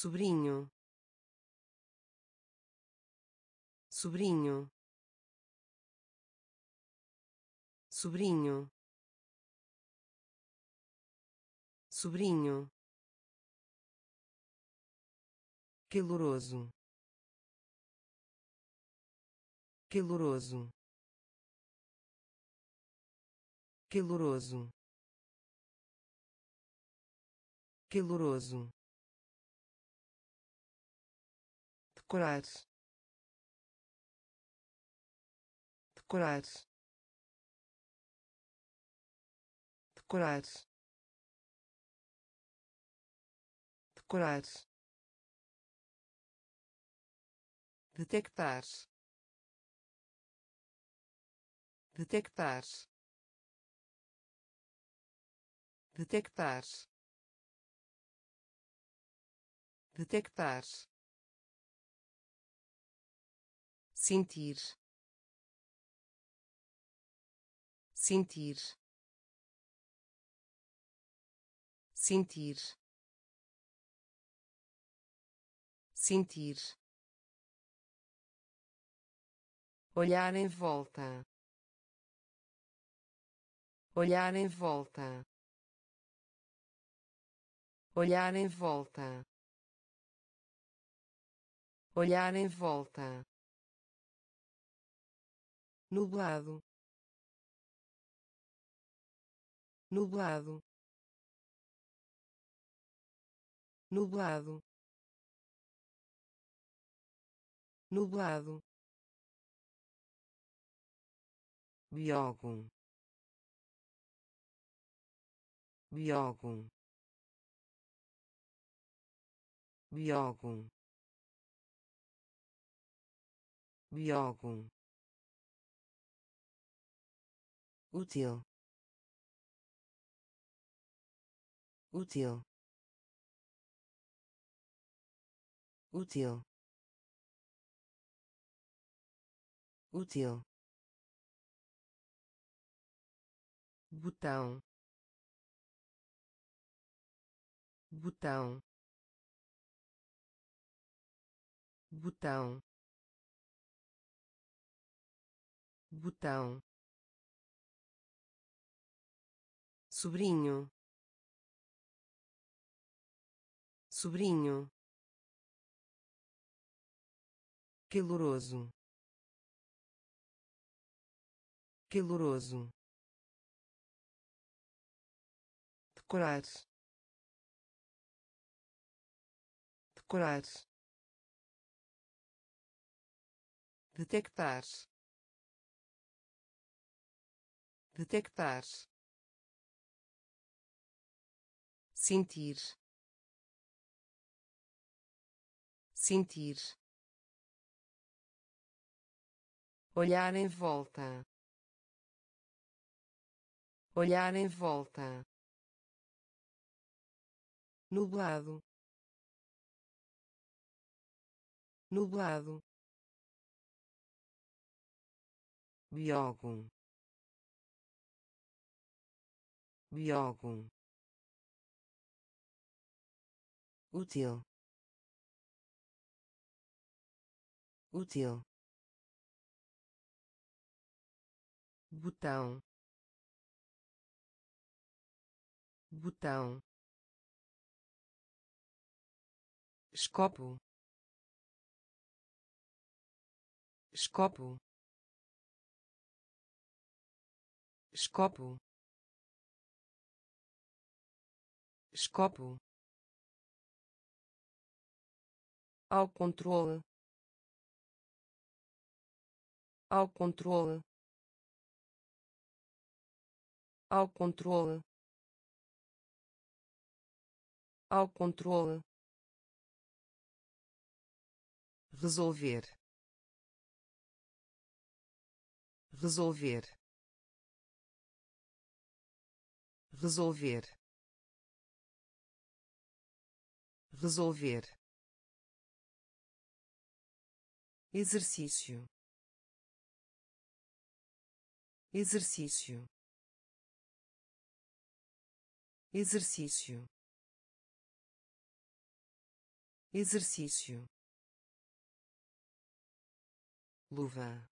sobrinho. Sobrinho. Sobrinho. Sobrinho. Caloroso. Caloroso. Caloroso. Caloroso decorar decorar decorar decorar detectar. Detectar. Detectar. Detectar sentir. Sentir. Sentir. Sentir. Olhar em volta. Olhar em volta. Olhar em volta. Olhar em volta nublado nublado nublado nublado. Biógun biógun biógun biógun útil. Útil. Útil. Útil. Botão. Botão. Botão. Botão sobrinho. Sobrinho. Caloroso. Caloroso. Decorar. Decorar. Detectar. Detectar sentir. Sentir. Olhar em volta. Olhar em volta. Nublado. Nublado. Biógun biógun útil. Útil. Botão. Botão. Escopo. Escopo. Escopo. Escopo ao controle. Ao controle. Ao controle. Ao controle. Resolver. Resolver. Resolver. Resolver exercício. Exercício. Exercício. Exercício. Luva.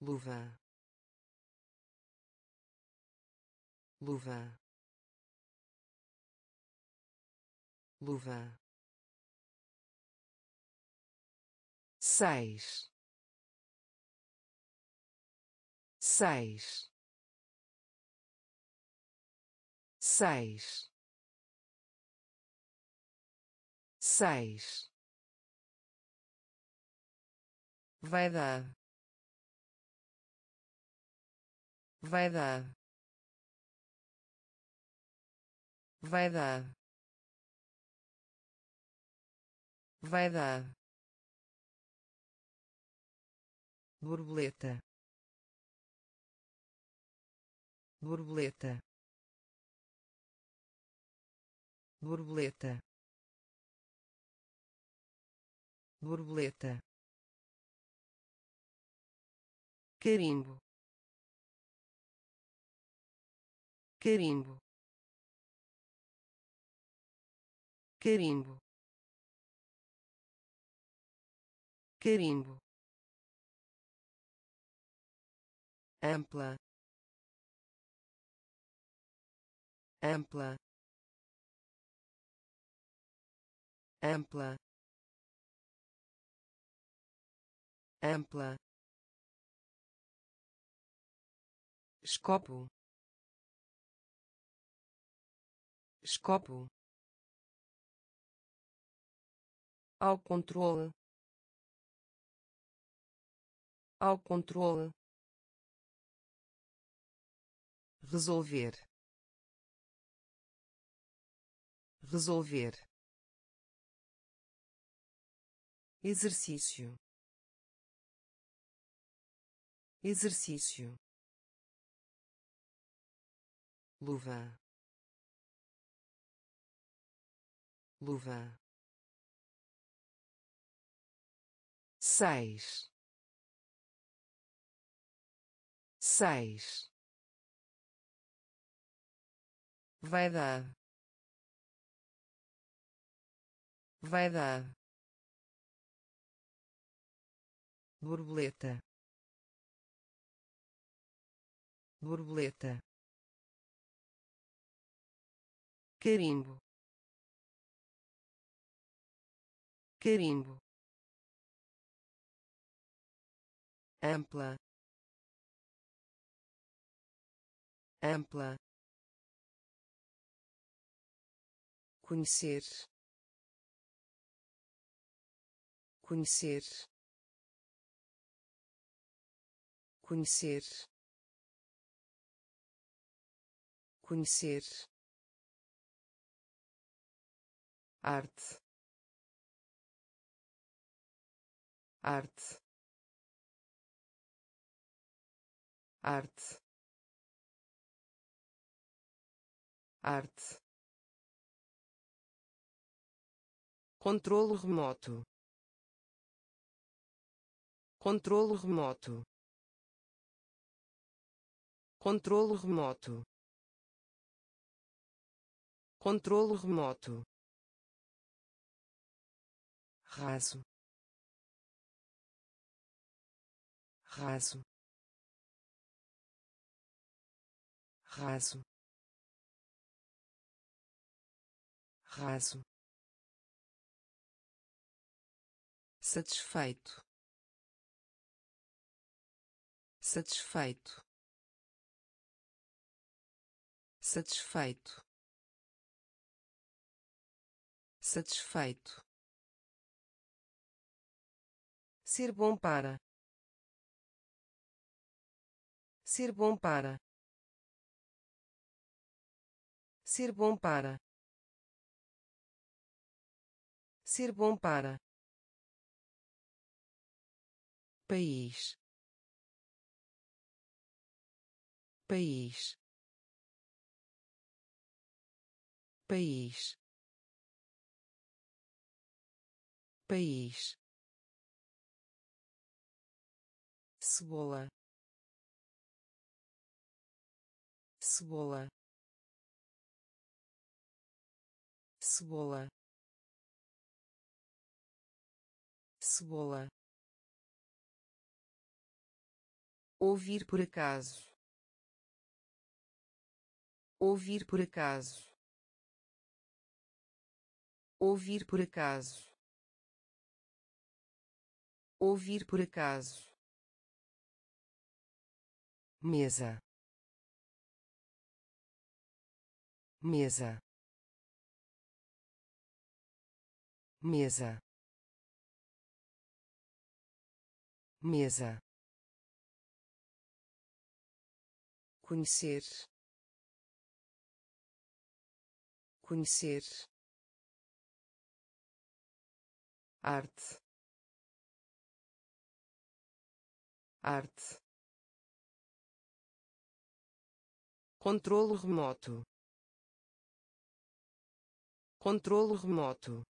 Luva. Luva. Luva seis. Seis. Seis. Seis. Vaidade. Vaidade. Vaidade. Vaidade borboleta borboleta borboleta borboleta carimbo carimbo carimbo carimbo ampla ampla ampla ampla. Escopo. Escopo. Ao controle. Ao controle resolver. Resolver. Exercício. Exercício. Luva. Luva. Seis seis vaidade. Vaidade. Borboleta. Borboleta. Carimbo. Carimbo. Ampla. Ampla conhecer. Conhecer. Conhecer. Conhecer. Arte. Arte. Arte. Arte controle remoto. Controle remoto. Controle remoto. Controle remoto. Raso. Raso. Raso. Raso satisfeito. Satisfeito. Satisfeito. Satisfeito. Ser bom para. Ser bom para. Ser bom para. Ser bom para país. País. País. País. Cebola. Cebola. Cebola. Cebola ouvir por acaso. Ouvir por acaso. Ouvir por acaso. Ouvir por acaso. Mesa. Mesa. Mesa. Mesa conhecer. Conhecer. Arte. Arte. Controlo remoto. Controlo remoto.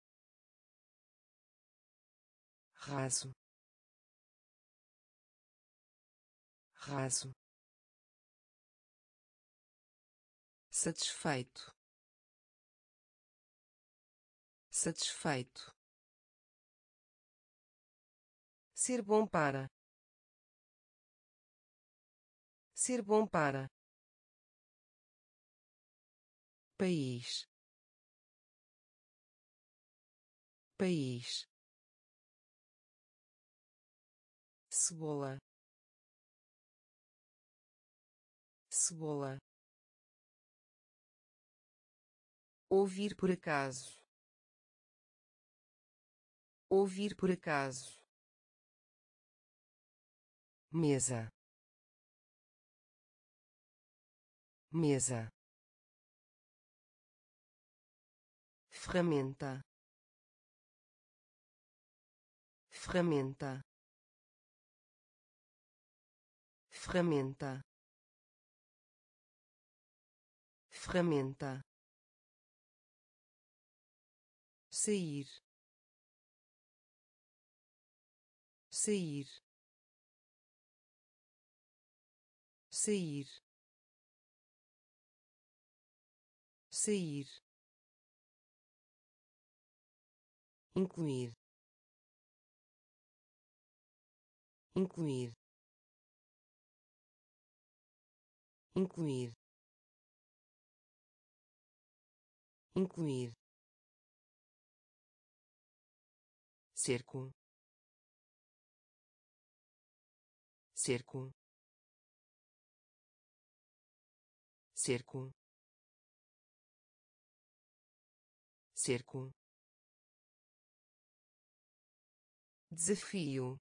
Raso. Raso satisfeito. Satisfeito. Ser bom para. Ser bom para. País. País. Cebola. Cebola ouvir por acaso. Ouvir por acaso. Mesa. Mesa. Ferramenta. Ferramenta. Ferramenta. Ferramenta sair. Sair. Sair. Sair. Incluir. Incluir. Incluir. Incluir cerco. Cerco. Cerco. Cerco. Desafio.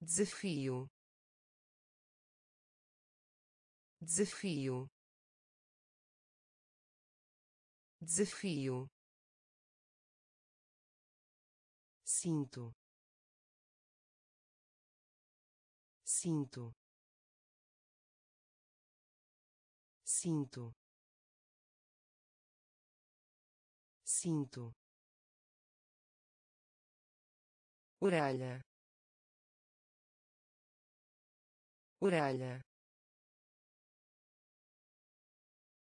Desafio. Desafio. Desafio cinto cinto cinto cinto orelha. Orelha.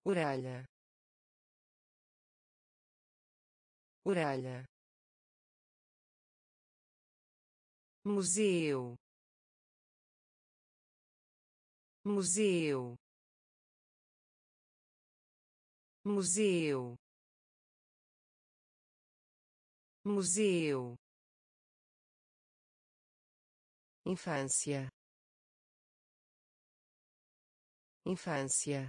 Orelha. Orelha museu. Museu. Museu. Museu. Infância. Infância.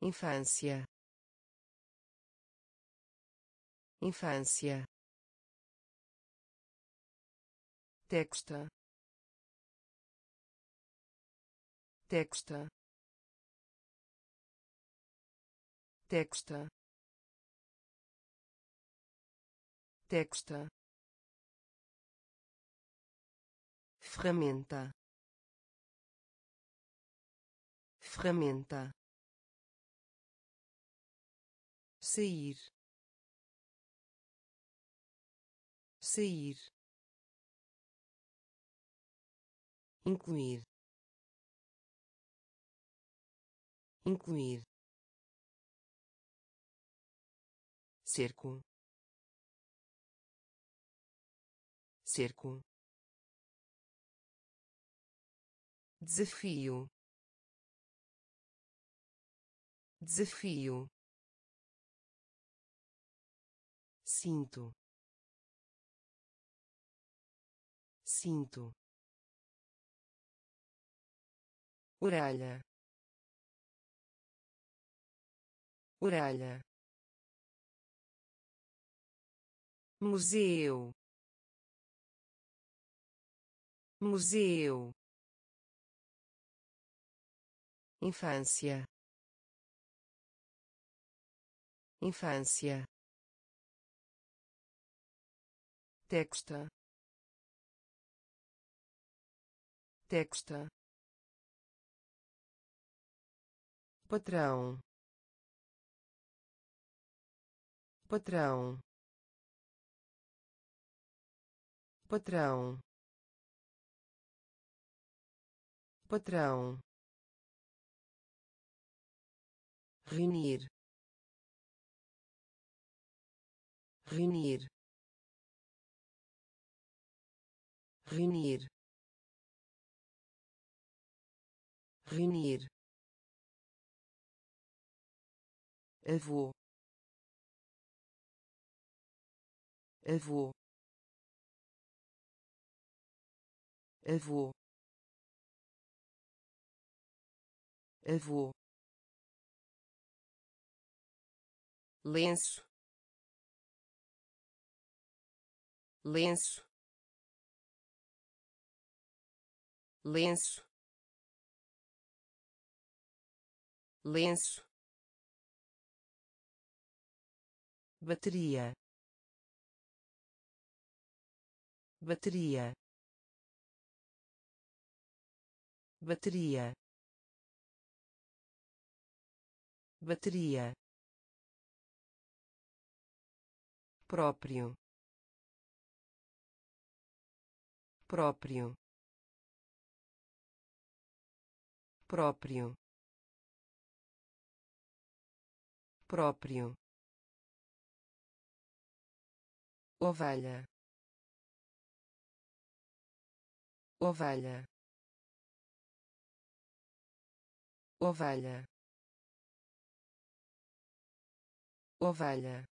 Infância. Infância texta. Texta. Texta. Texta. Ferramenta. Ferramenta. Sair. Sair incluir. Incluir. Cerco. Cerco. Desafio. Desafio. Cinto cinto orelha. Orelha. Museu. Museu. Infância. Infância. Texta texta patrão. Patrão. Patrão. Patrão. Reunir. Reunir. Reunir. Reunir avô avô avô avô lenço. Lenço. Lenço. Lenço bateria. Bateria. Bateria. Bateria. Próprio. Próprio. Próprio. Próprio ovelha. Ovelha. Ovelha. Ovelha.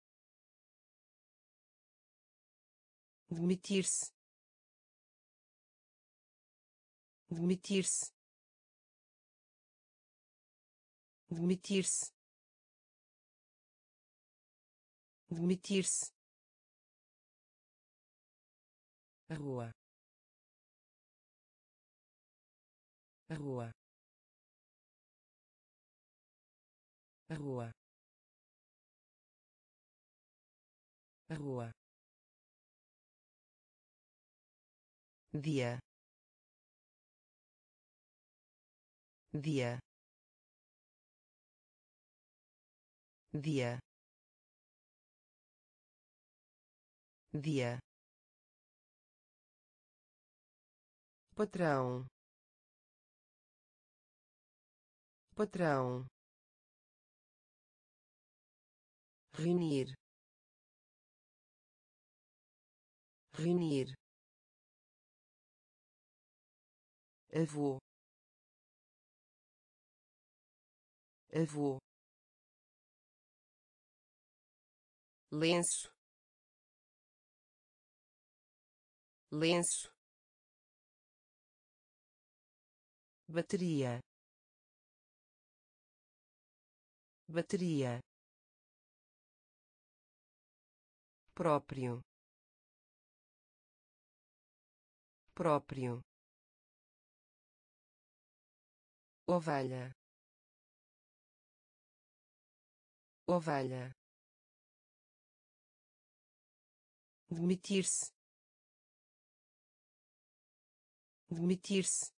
Demitir-se. Demitir-se. Demitir-se. Demitir-se rua. Rua. Rua. Rua. Dia. Dia. Dia. Dia patrão. Patrão. Reunir. Reunir. Avô. Avô. Lenço. Lenço bateria bateria próprio próprio ovelha ovelha demitir-se demitir-se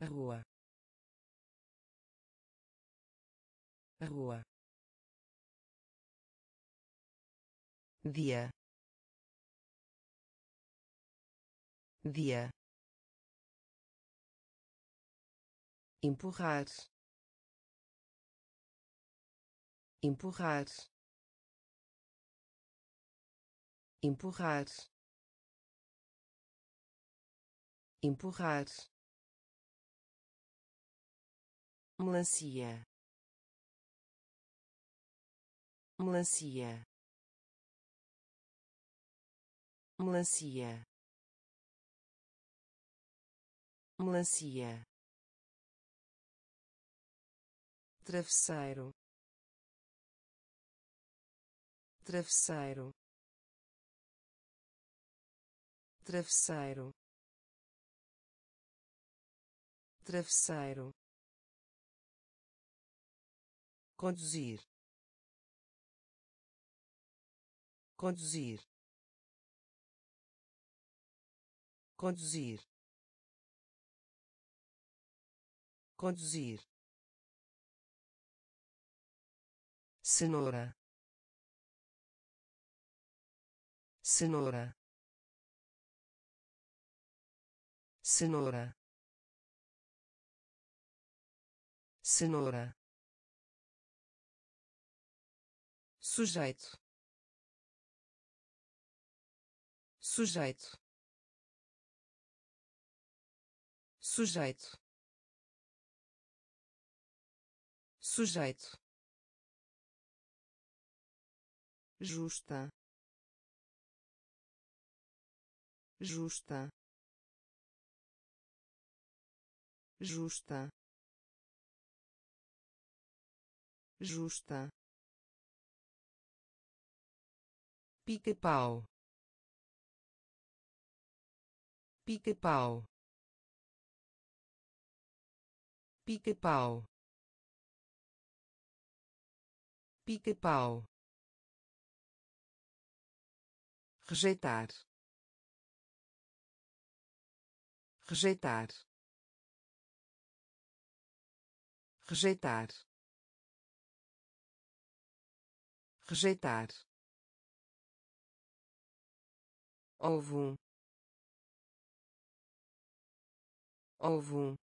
rua. Rua. Dia. Dia. Empurrar. Empurrar. Empurrar. Empurrar melancia. Melancia. Melancia. Melancia. Travesseiro. Travesseiro. Travesseiro. Travesseiro conduzir. Conduzir. Conduzir. Conduzir. Cenoura. Cenoura. Cenoura. Cenoura sujeito sujeito sujeito sujeito justa justa justa justa pica-pau. Pica-pau. Pica-pau. Pica-pau. Rejeitar. Rejeitar. Rejeitar. Rejeitar ovo ovo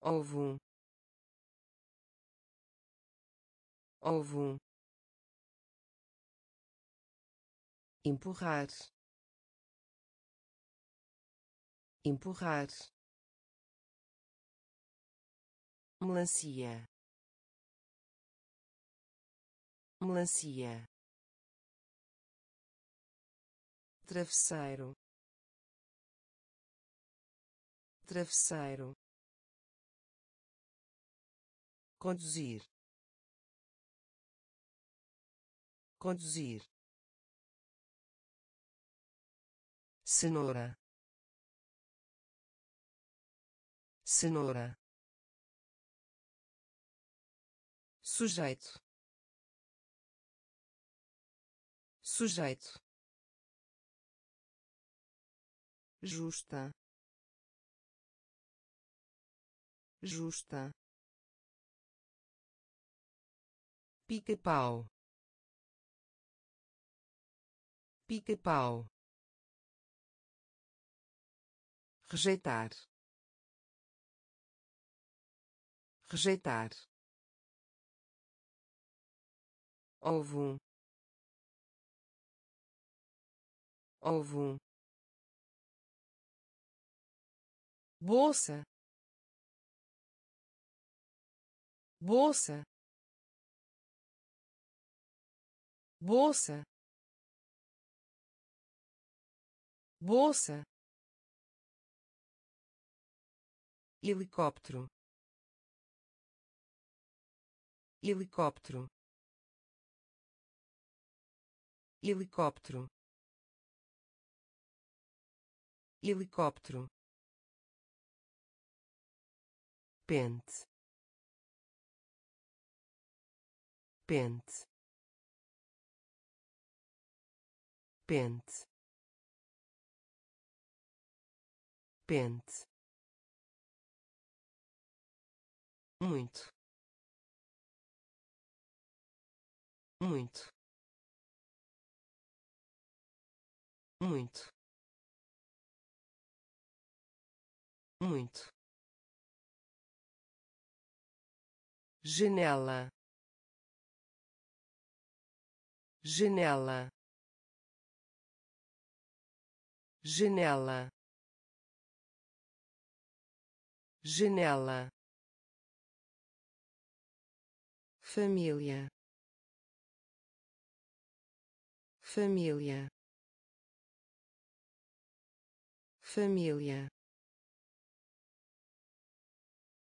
ovo ovo empurrar. Empurrar. Melancia. Melancia travesseiro. Travesseiro. Conduzir. Conduzir. Cenoura. Cenoura. Sujeito. Sujeito justa. Justa. Pica-pau. Pica-pau. Rejeitar. Rejeitar. Ovo. Ovo bolsa. Bolsa. Bolsa. Bolsa. Helicóptero. Helicóptero. Helicóptero. Helicóptero pente. Pente. Pente. Pente. Muito. Muito. Muito. Muito janela. Janela. Janela. Janela. Família. Família. Família.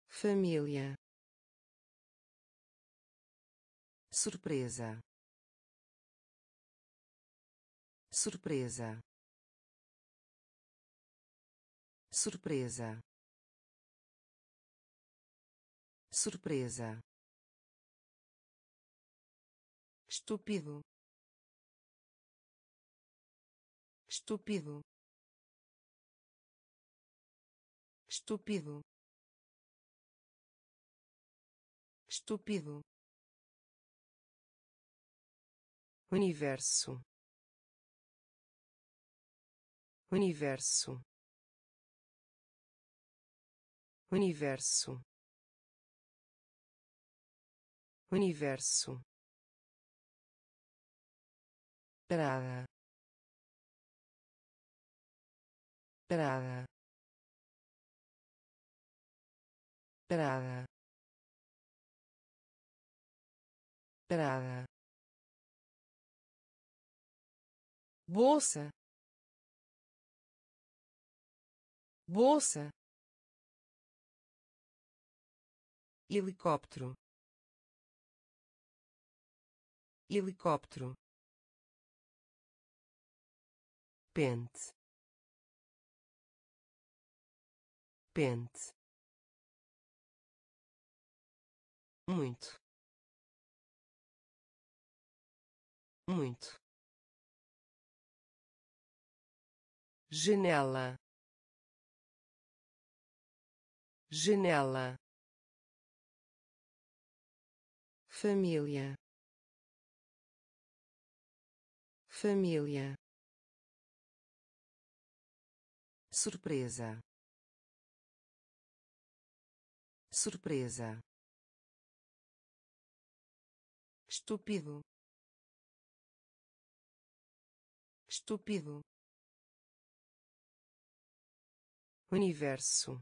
Família surpresa. Surpresa. Surpresa. Surpresa. Estúpido. Estúpido. Estúpido. Estúpido universo. Universo. Universo. Universo. Parada. Parada. Parada. Parada bolsa. Bolsa. Helicóptero. Helicóptero. Pente. Pente. Muito. Muito janela. Janela. Família. Família. Surpresa. Surpresa. Estúpido. Estúpido universo.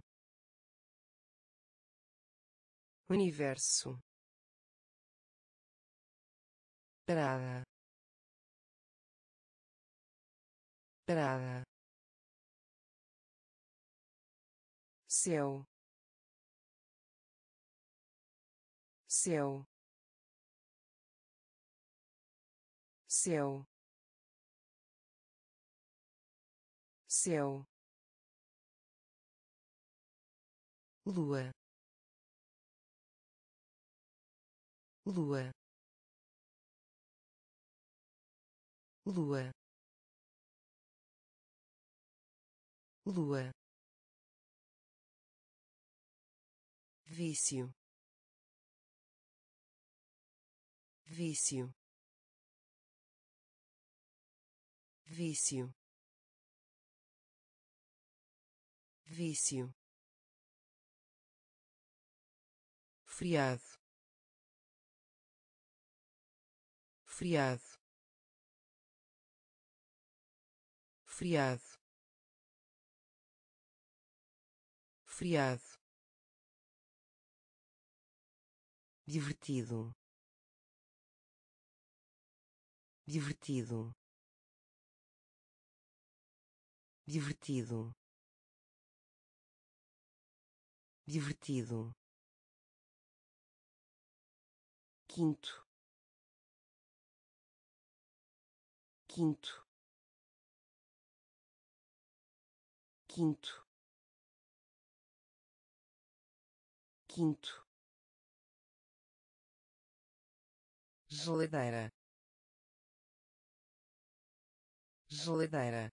Universo. Parada. Parada. Céu. Céu. Céu. Céu lua. Lua. Lua. Lua. Vício. Vício. Vício. Vício friado friado friado friado divertido. Divertido. Divertido. Divertido quinto. Quinto. Quinto. Quinto. Geladeira. Geladeira.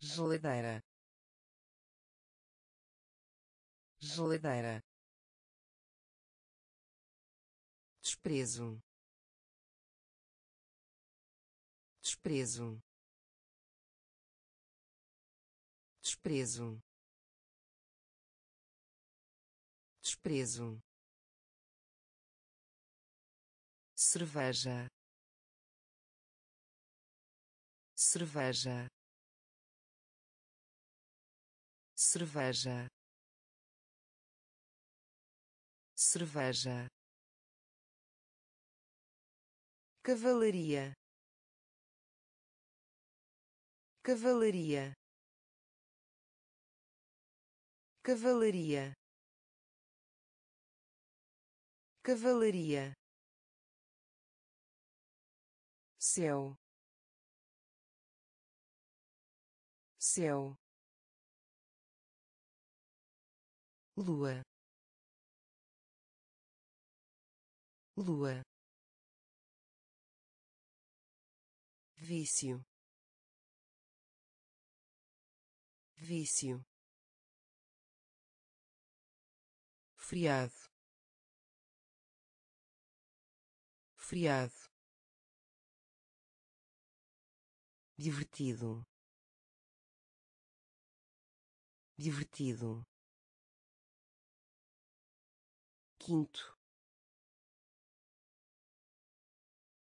Geladeira. Geladeira desprezo. Desprezo. Desprezo. Desprezo. Cerveja. Cerveja. Cerveja. Cerveja cavalaria. Cavalaria. Cavalaria. Cavalaria. Céu. Céu. Lua. Lua vício. Vício. Friado friado divertido. Divertido. Quinto.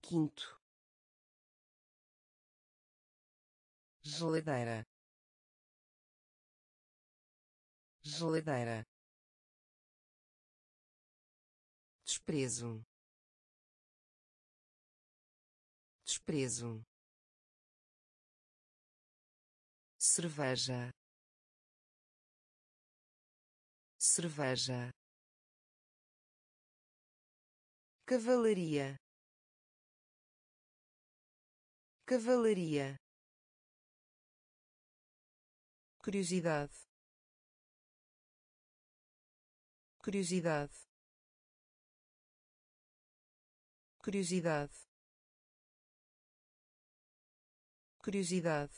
Quinto geladeira. Geladeira. Desprezo. Desprezo. Cerveja. Cerveja. Cavalaria. Cavalaria curiosidade. Curiosidade. Curiosidade. Curiosidade.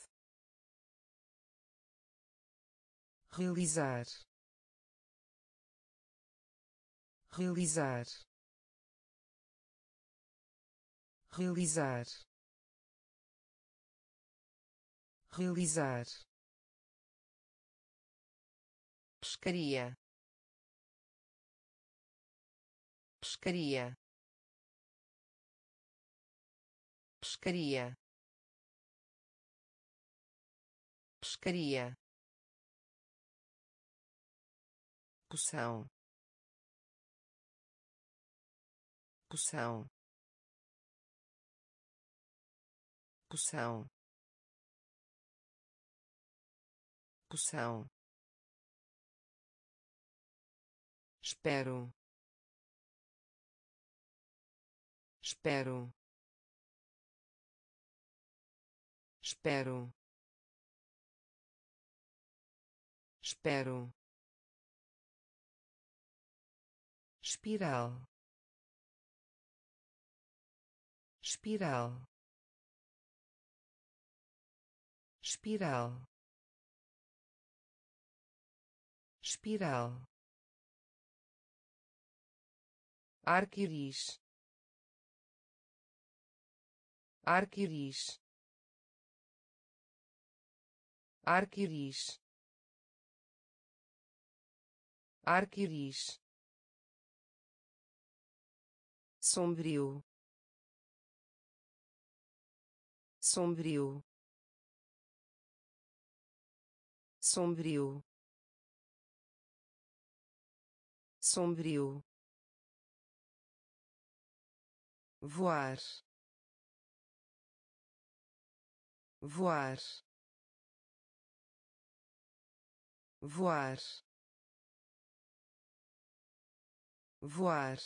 Realizar. Realizar. Realizar. Realizar pescaria. Pescaria. Pescaria. Pescaria. Poção. Poção. Poção. Poção espero. Espero. Espero. Espero. Espiral. Espiral. Espiral. Espiral arco-íris. Arco-íris. Arco-íris. Arco-íris. Sombrio. Sombrio. Sombrio. Sombrio voar voar voar voar.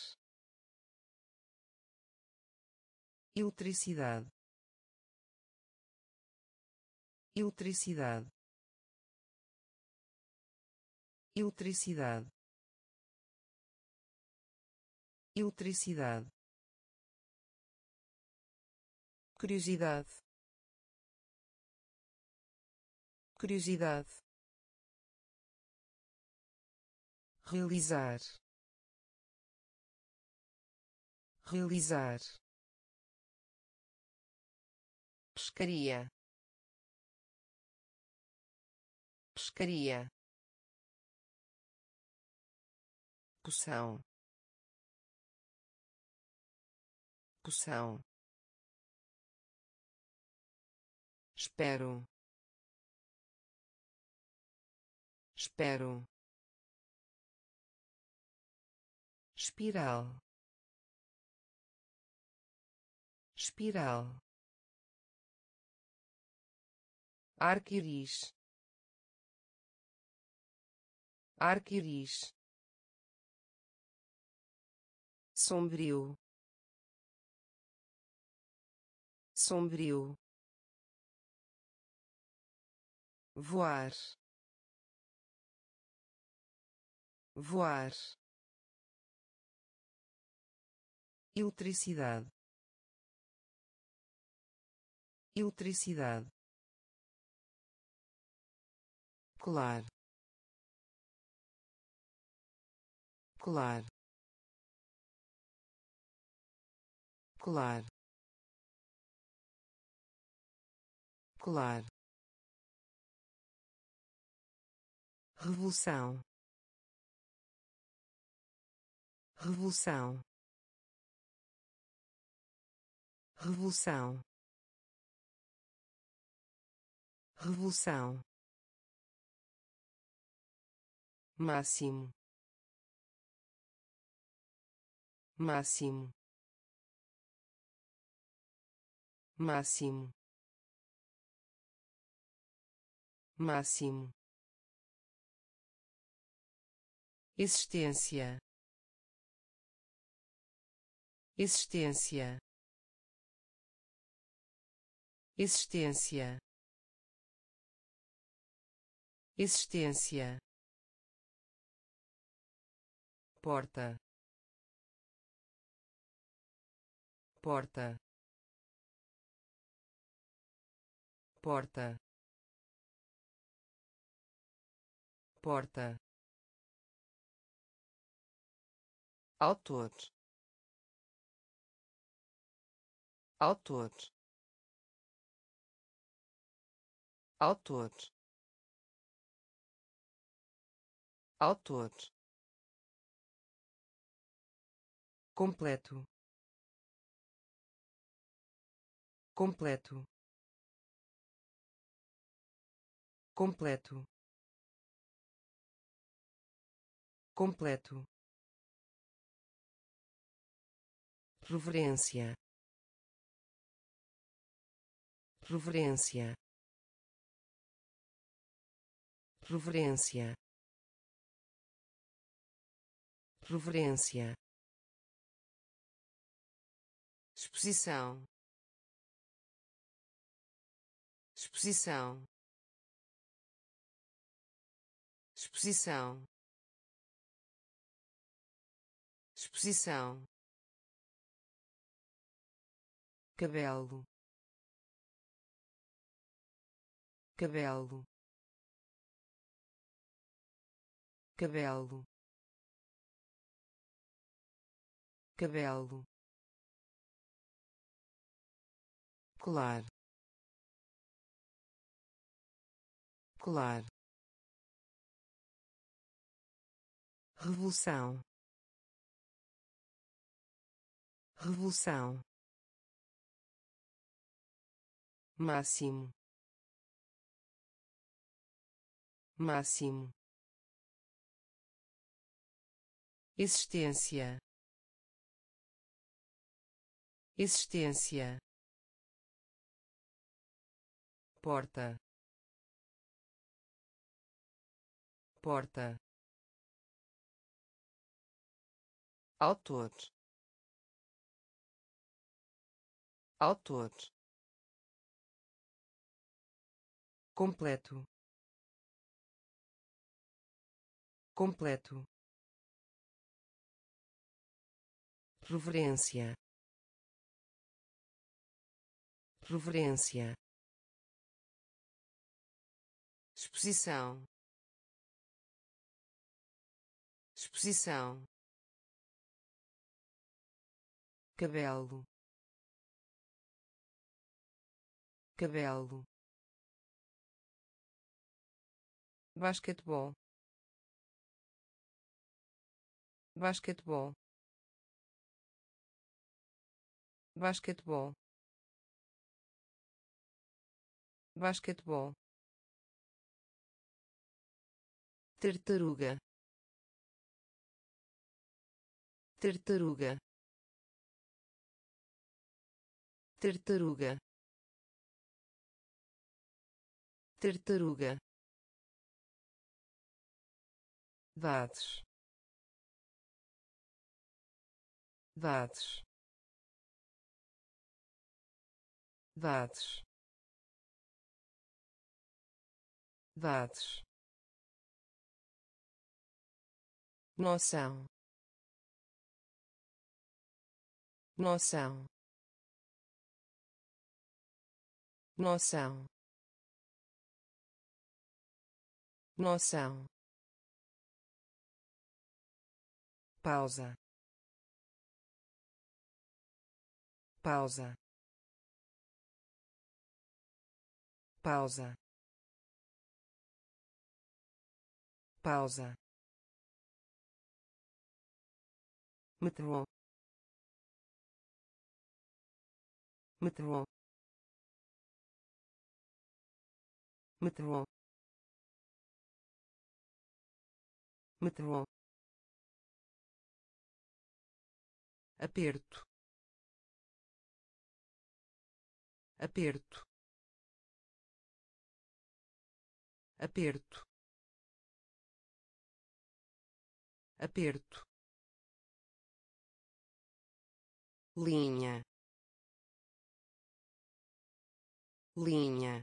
Eletricidade eletricidade eletricidade eletricidade curiosidade. Curiosidade. Realizar. Realizar. Pescaria. Pescaria. Poção. Poção espero. Espero. Espiral. Espiral. Arco-íris. Arco-íris. Sombrio. Sombrio voar voar eletricidade eletricidade colar colar colar colar revolução. Revolução. Revolução. Revolução. Máximo. Máximo. Máximo. Máximo existência. Existência. Existência. Existência. Porta. Porta. Porta. Porta autor. Autor. Autor. Autor. Completo. Completo. Completo. Completo reverência reverência reverência reverência exposição. Exposição. Exposição. Exposição cabelo. Cabelo. Cabelo. Cabelo. Colar. Colar. Revolução. Revolução máximo. Máximo. Existência. Existência. Porta. Porta. Autor. Autor completo. Completo. Reverência reverência exposição. Exposição. Cabelo. Cabelo basquetebol. Basquetebol. Basquetebol. Basquetebol. Tartaruga. Tartaruga. Tartaruga. Tartaruga dados. Dados. Dados. Dados. Noção. Noção. Noção. Noção pausa. Pausa. Pausa. Pausa. Metrô. Metrô. Metrô. Metrô aperto. Aperto. Aperto. Aperto. Linha. Linha.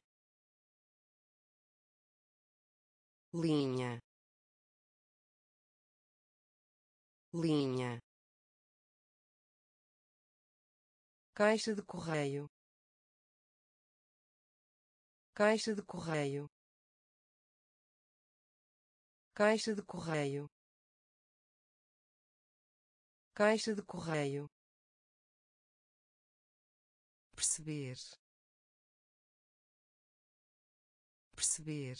Linha. Linha caixa de correio. Caixa de correio. Caixa de correio. Caixa de correio. Perceber. Perceber.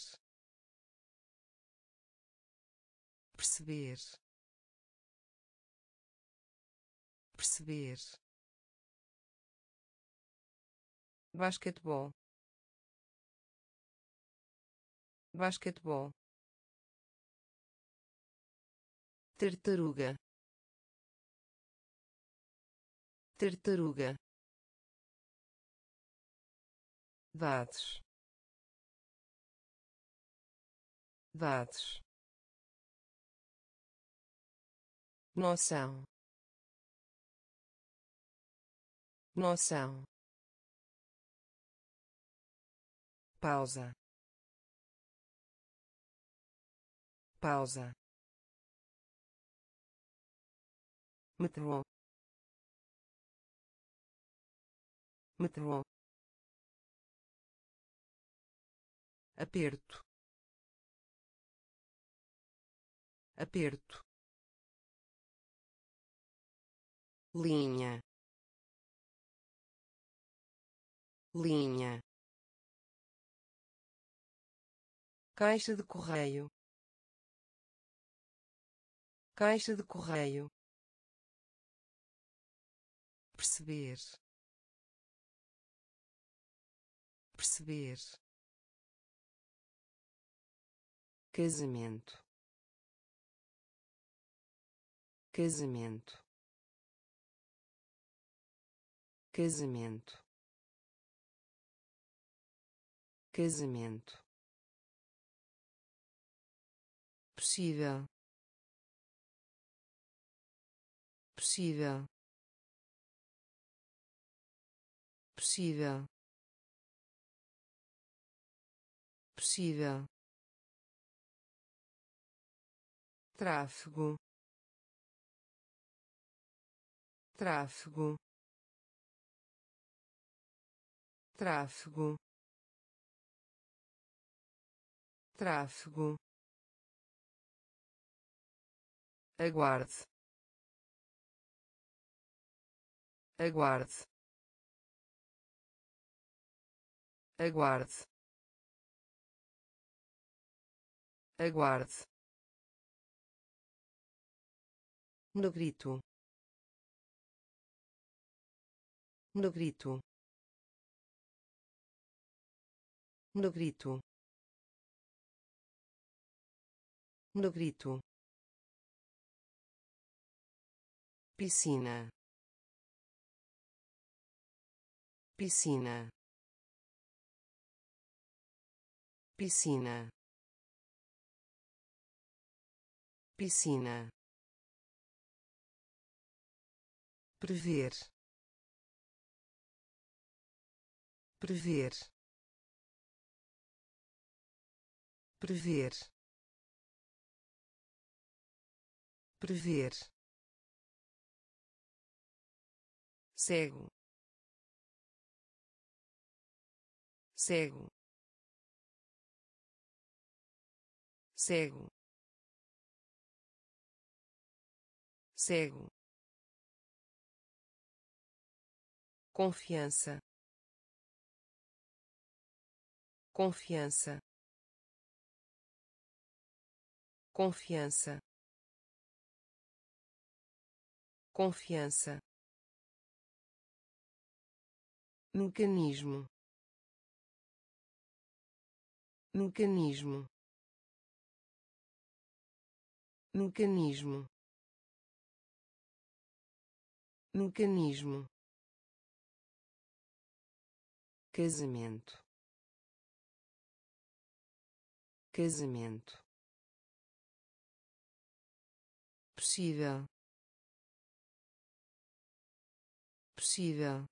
Perceber. Perceber basquetebol. Basquetebol. Tartaruga. Tartaruga. Dados. Dados. Noção. Noção pausa. Pausa. Metrô. Metrô. Aperto. Aperto. Linha. Linha caixa de correio. Caixa de correio. Perceber. Perceber. Casamento. Casamento. Casamento. Casamento possível. Possível. Possível. Possível. Tráfego. Tráfego. Tráfego. Tráfego aguarde. Aguarde. Aguarde. Aguarde. No grito. No grito. No grito. No grito piscina. Piscina. Piscina. Piscina. Prever. Prever. Prever. Prever cego. Cego. Cego. Cego. Confiança. Confiança. Confiança. Confiança mecanismo. Mecanismo. Mecanismo. Mecanismo. Casamento. Casamento. Possível. Possível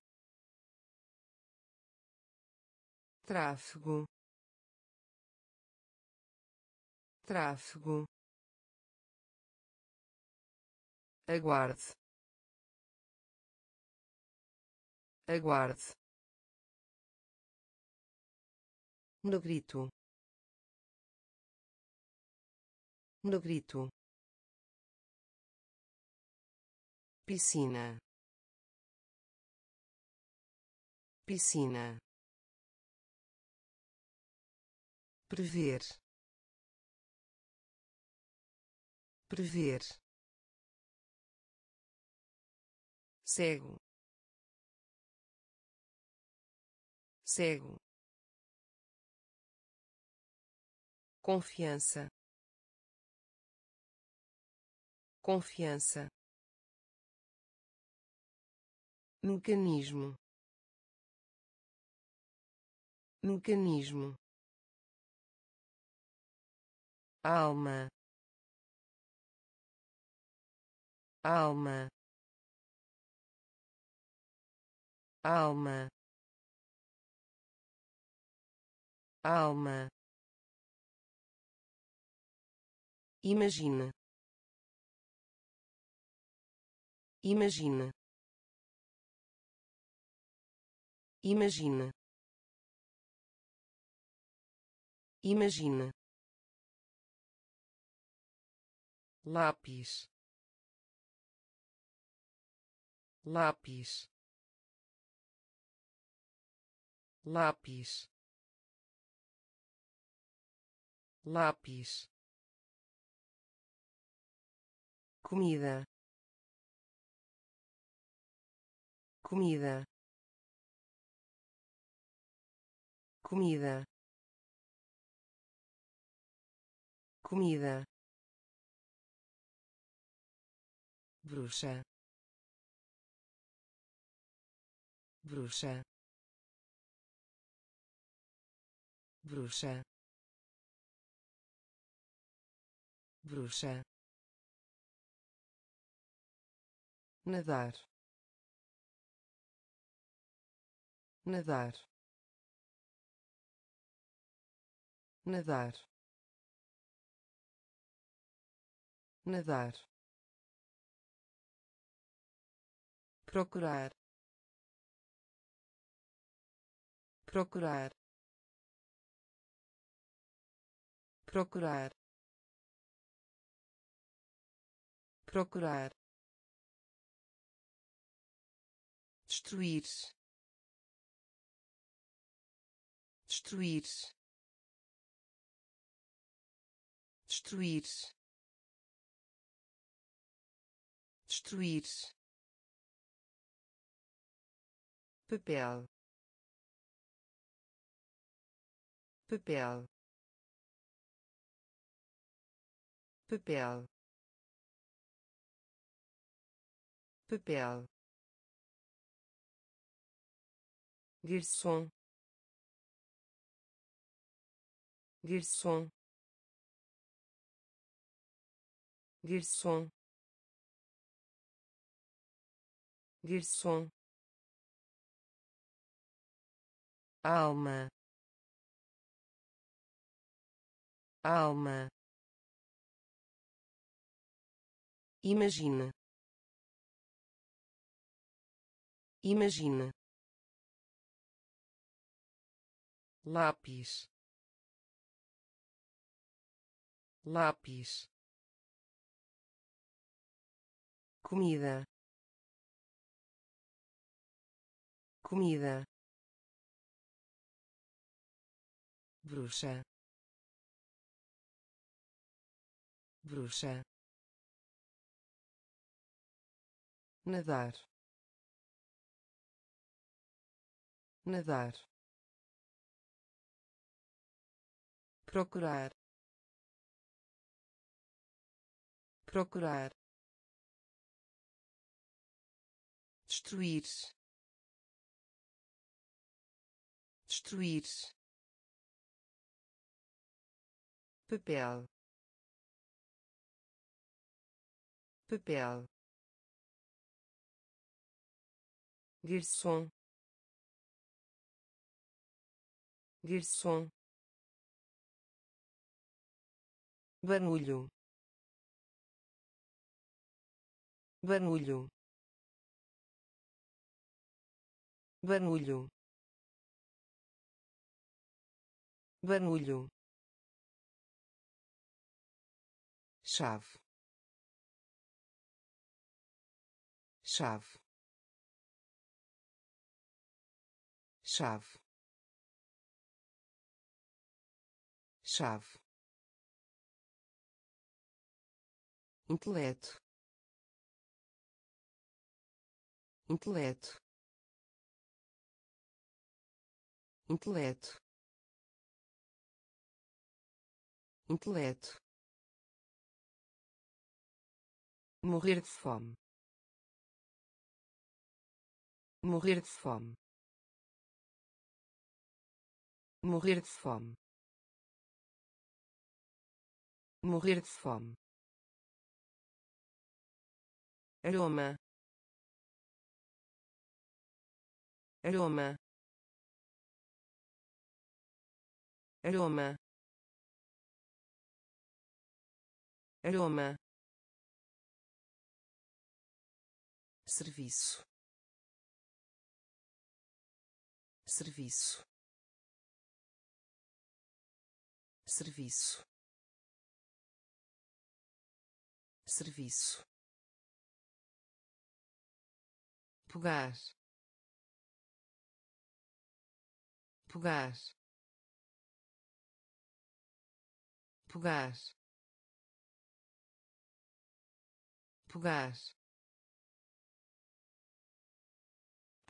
tráfego. Tráfego. Aguarde. Aguarde. No grito. No grito. Piscina. Piscina prever. Prever. Cego. Cego. Confiança. Confiança. Mecanismo. Mecanismo alma alma alma alma Imagina. Imagina. Imagina. Imagina. Lápis. Lápis. Lápis. Lápis. Comida. Comida. Comida. Comida bruxa. Bruxa. Bruxa. Bruxa. Nadar. Nadar. Nadar. Nadar procurar procurar procurar procurar. Destruir destruir destruir. Destruir papel papel papel papel garçom. Garçom. Garçom. Garçom alma. Alma. Imagine. Imagine. lápis. Lápis. Comida. Comida bruxa. Bruxa. Nadar. Nadar. Procurar. Procurar. Destruir. Destruir papel. Papel. Garçom. Garçom. Barulho. Barulho. Barulho. Barulho chave. Chave. Chave. Chave. Intelecto. Intelecto. Intelecto. Intelecto morrer de fome. Morrer de fome. Morrer de serviço. Serviço. Serviço. Serviço. Pegar. Pegar. Pegar. Pegar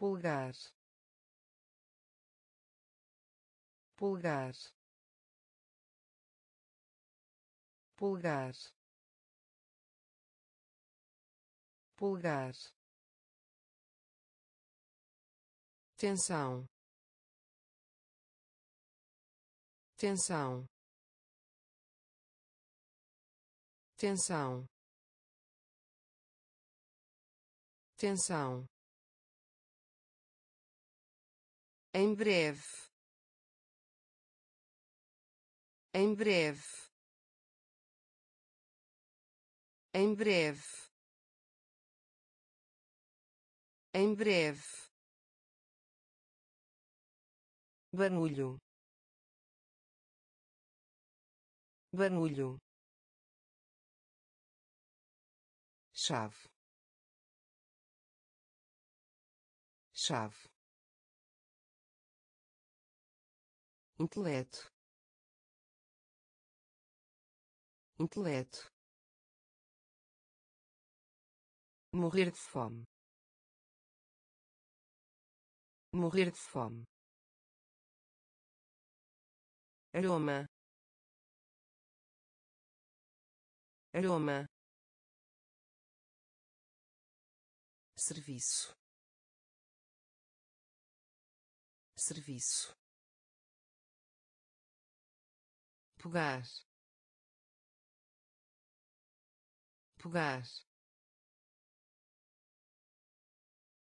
pulgar pulgar pulgar pulgar tensão. Tensão. Tensão. Tensão em breve. Em breve. Em breve. Em breve. Barulho. Barulho. Chave. Chave intelecto. Intelecto. Morrer de fome. Morrer de fome. Aroma. Aroma. Serviço. Serviço pegar. Pegar.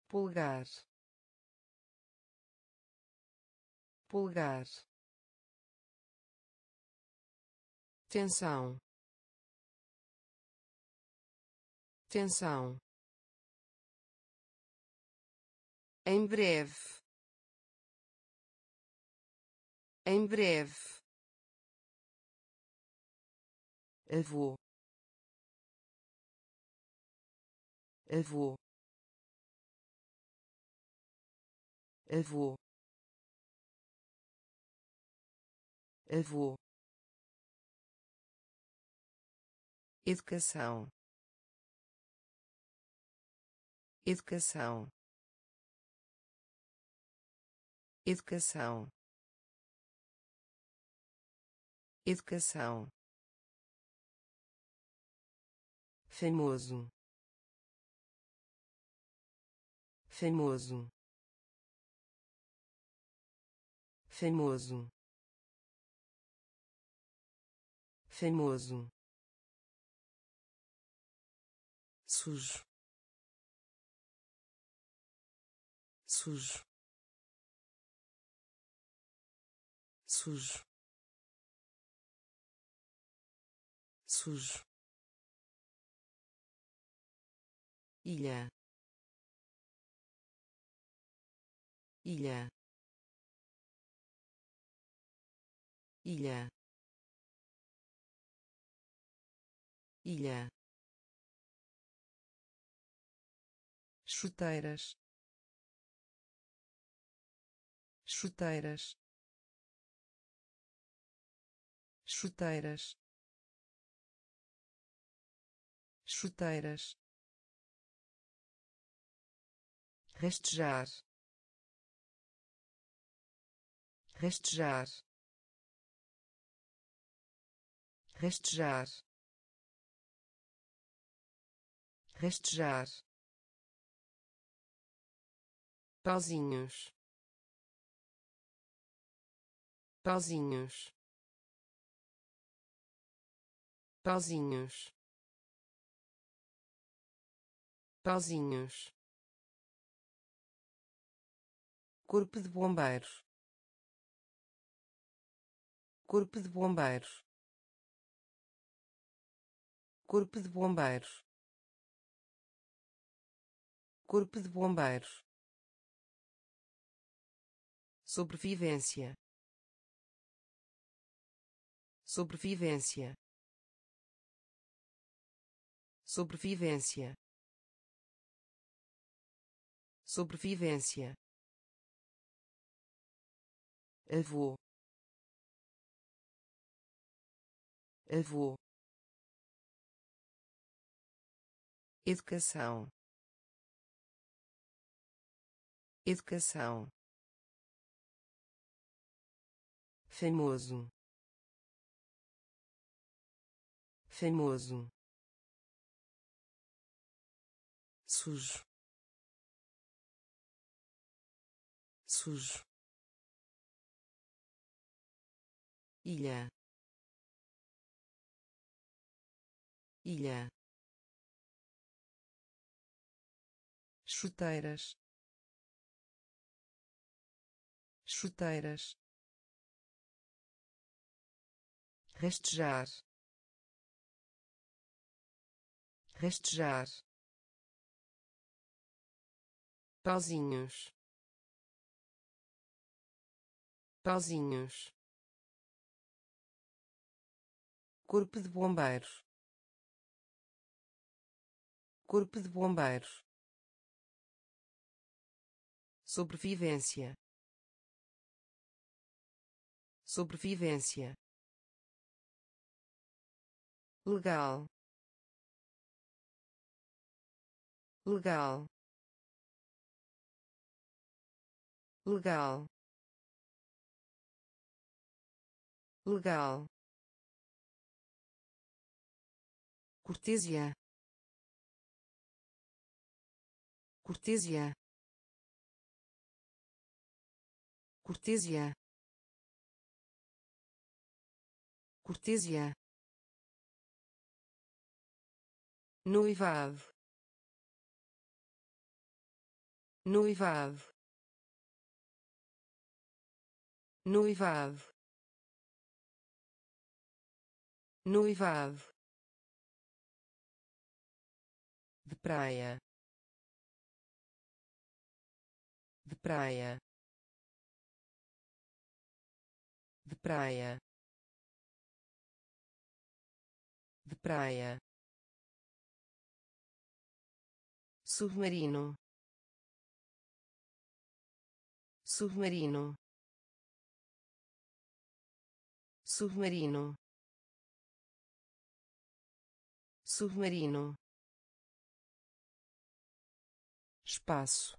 Pulgar pulgar tensão. Tensão. Em breve. Em breve avô avô avô avô educação. Educação. Educação. Educação famoso. Famoso. Famoso. Famoso. Sujo. Sujo. Sujo. Sujo ilha. Ilha. Ilha. Ilha. Chuteiras. Chuteiras. Chuteiras. Chuteiras restejar. Restejar. Restejar. Restejar. Pauzinhos pauzinhos pauzinhos pauzinhos corpo de bombeiros. Corpo de bombeiros. Corpo de bombeiros. Corpo de bombeiros. Sobrevivência. Sobrevivência. Sobrevivência. Sobrevivência avô avô educação. Educação. Famoso. Famoso. Sujo. Sujo ilha. Ilha. Chuteiras. Chuteiras. Restejar restejar pauzinhos. Pauzinhos corpo de bombeiros. Corpo de bombeiros. Sobrevivência. Sobrevivência. Legal. Legal. Legal. Legal cortesia. Cortesia. Cortesia. Cortesia. Noivado. Noivado. Noivado. Noivado praia. De praia. De praia. De praia. Submarino. Submarino. Submarino. Submarino espaço.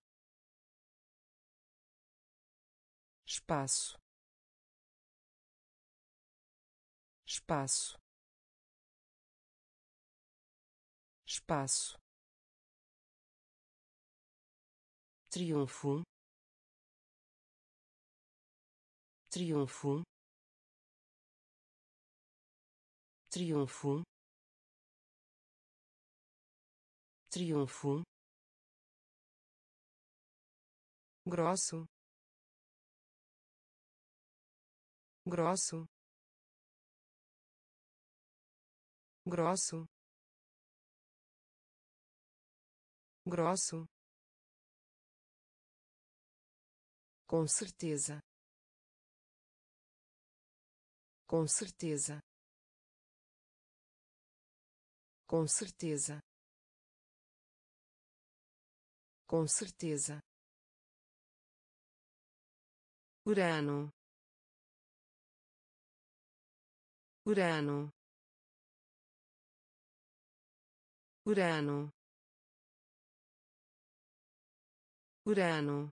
Espaço. Espaço. Espaço. Triunfo. Triunfo. Triunfo. Triunfo grosso. Grosso. Grosso. Grosso. Com certeza. Com certeza. Com certeza. Com certeza Urano Urano Urano Urano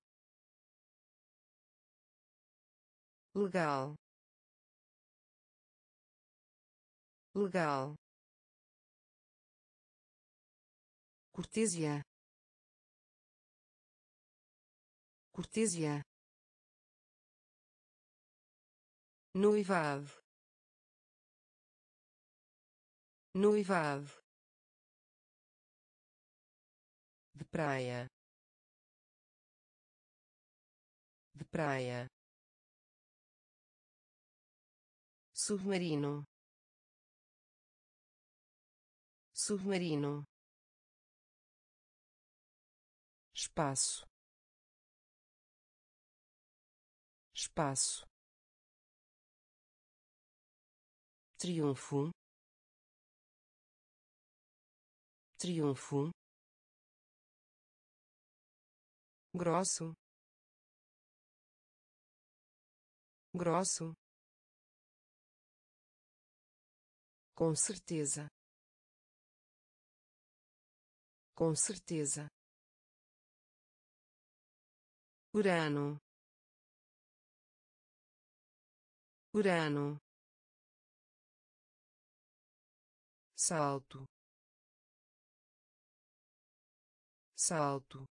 legal. Legal. Cortesia. Cortesia noivado. Noivado. De praia. De praia. Submarino. Submarino. Espaço. Espaço triunfo. Triunfo. Grosso. Grosso. Com certeza. Com certeza. Urano. Urano salto. Salto.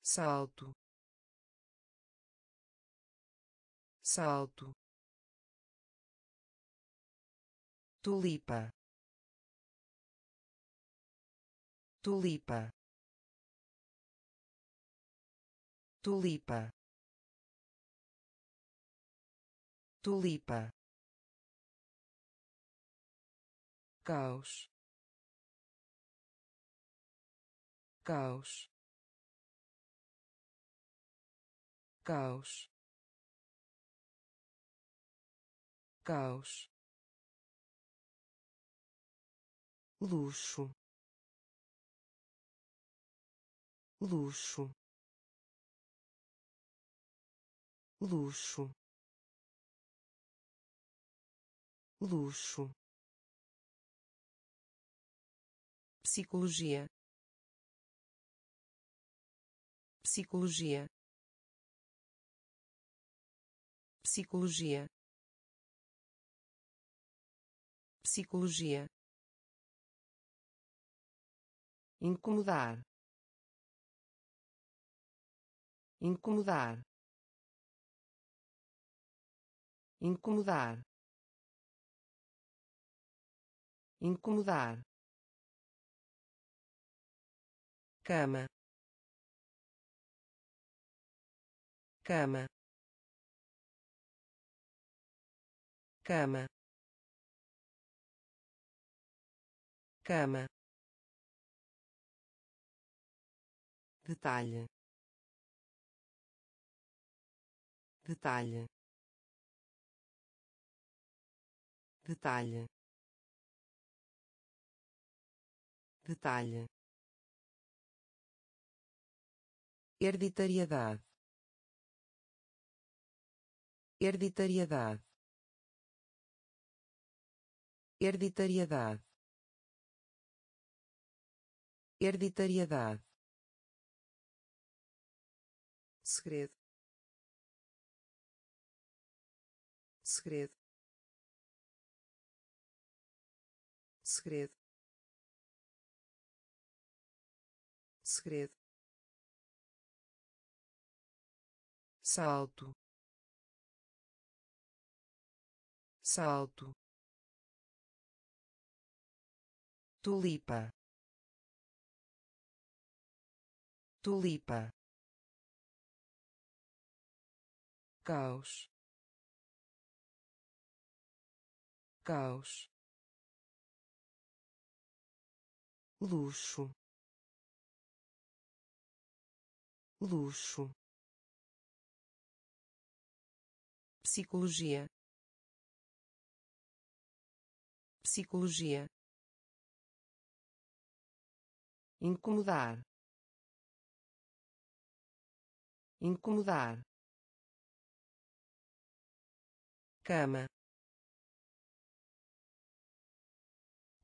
Salto. Salto. Tulipa. Tulipa. Tulipa. Tulipa caos. Caos. Caos. Caos. Luxo. Luxo. Luxo. Luxo psicologia. Psicologia. Psicologia. Psicologia. Incomodar. Incomodar. Incomodar. Incomodar cama. Cama. Cama. Cama. Detalhe. Detalhe. Detalhe. Detalhe hereditariedade. Hereditariedade. Hereditariedade. Hereditariedade. Segredo. Segredo. Segredo. Segredo salto. Salto. Tulipa. Tulipa. Caos. Caos. Luxo. Luxo psicologia. Psicologia. Incomodar. Incomodar. Cama.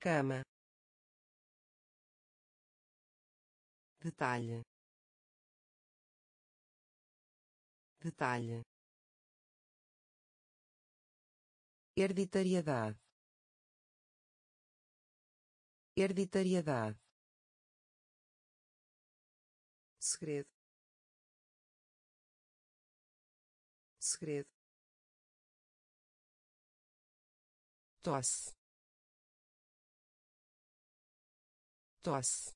Cama. Detalhe. Detalhe hereditariedade. Hereditariedade. Segredo. Segredo. Tosse. Tosse.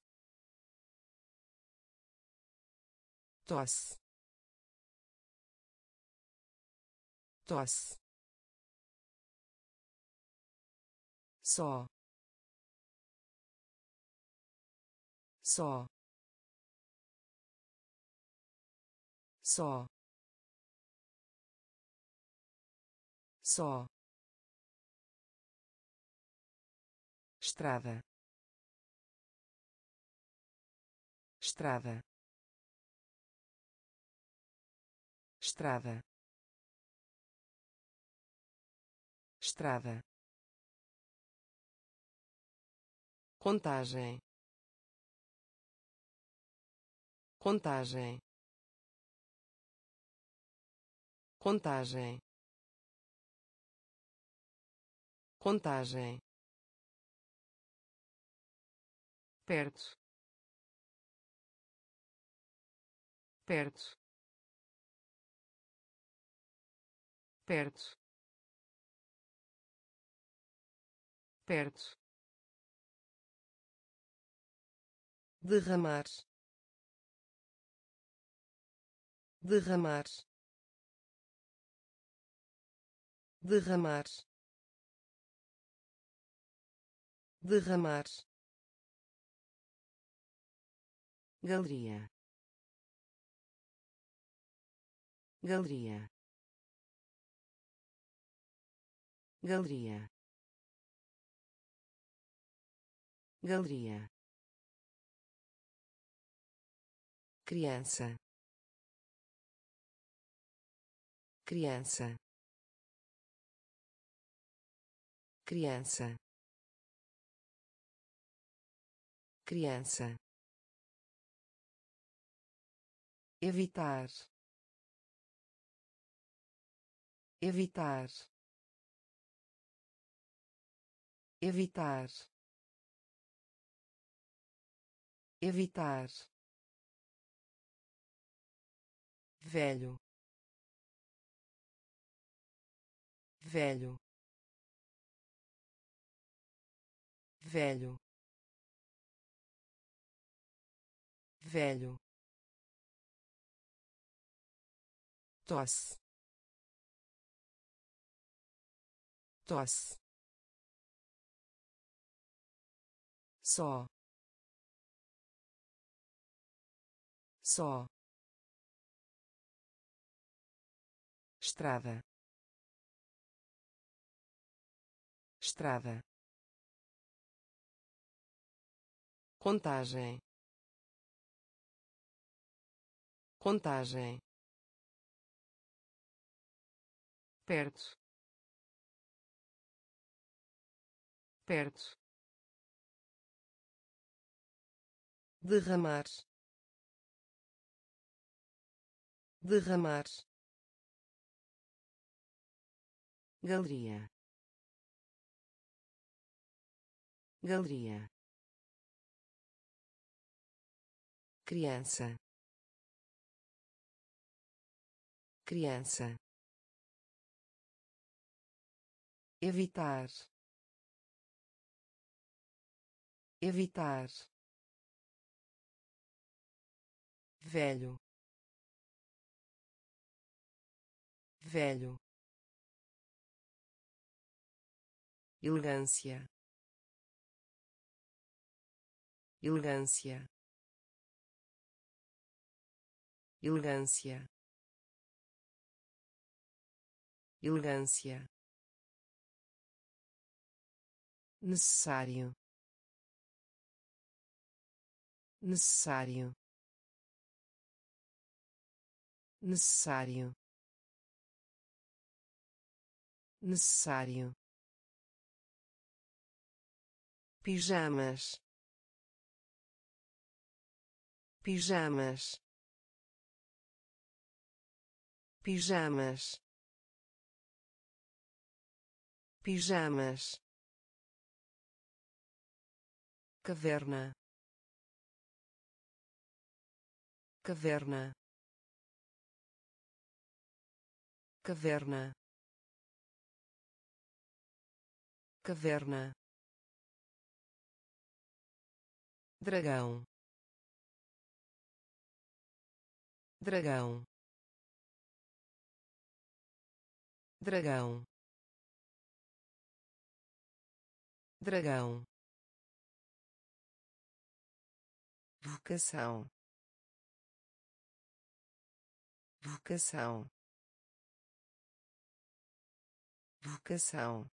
Tosse. Tosse só. Só. Só. Só. Estrada. Estrada. Estrada. Estrada contagem. Contagem. Contagem. Contagem. Perto. Perto. Perto. Perto derramar. Derramar. Derramar. Derramar. Galeria. Galeria. Galeria. Galeria criança. Criança. Criança. Criança. Evitar. Evitar. Evitar. Evitar velho. Velho. Velho. Velho. Tosse tosse só. Só estrada. Estrada. Contagem. Contagem. Perto. Perto. Derramar. Derramar galeria. Galeria. Criança. Criança. Evitar. Evitar. Velho. Velho elegância. Elegância. Elegância. Elegância. Necessário. Necessário. Necessário. Necessário pijamas. Pijamas. Pijamas. Pijamas. Caverna. Caverna. Caverna. Caverna dragão. Dragão. Dragão. Dragão. Vocação. Vocação. Vocação.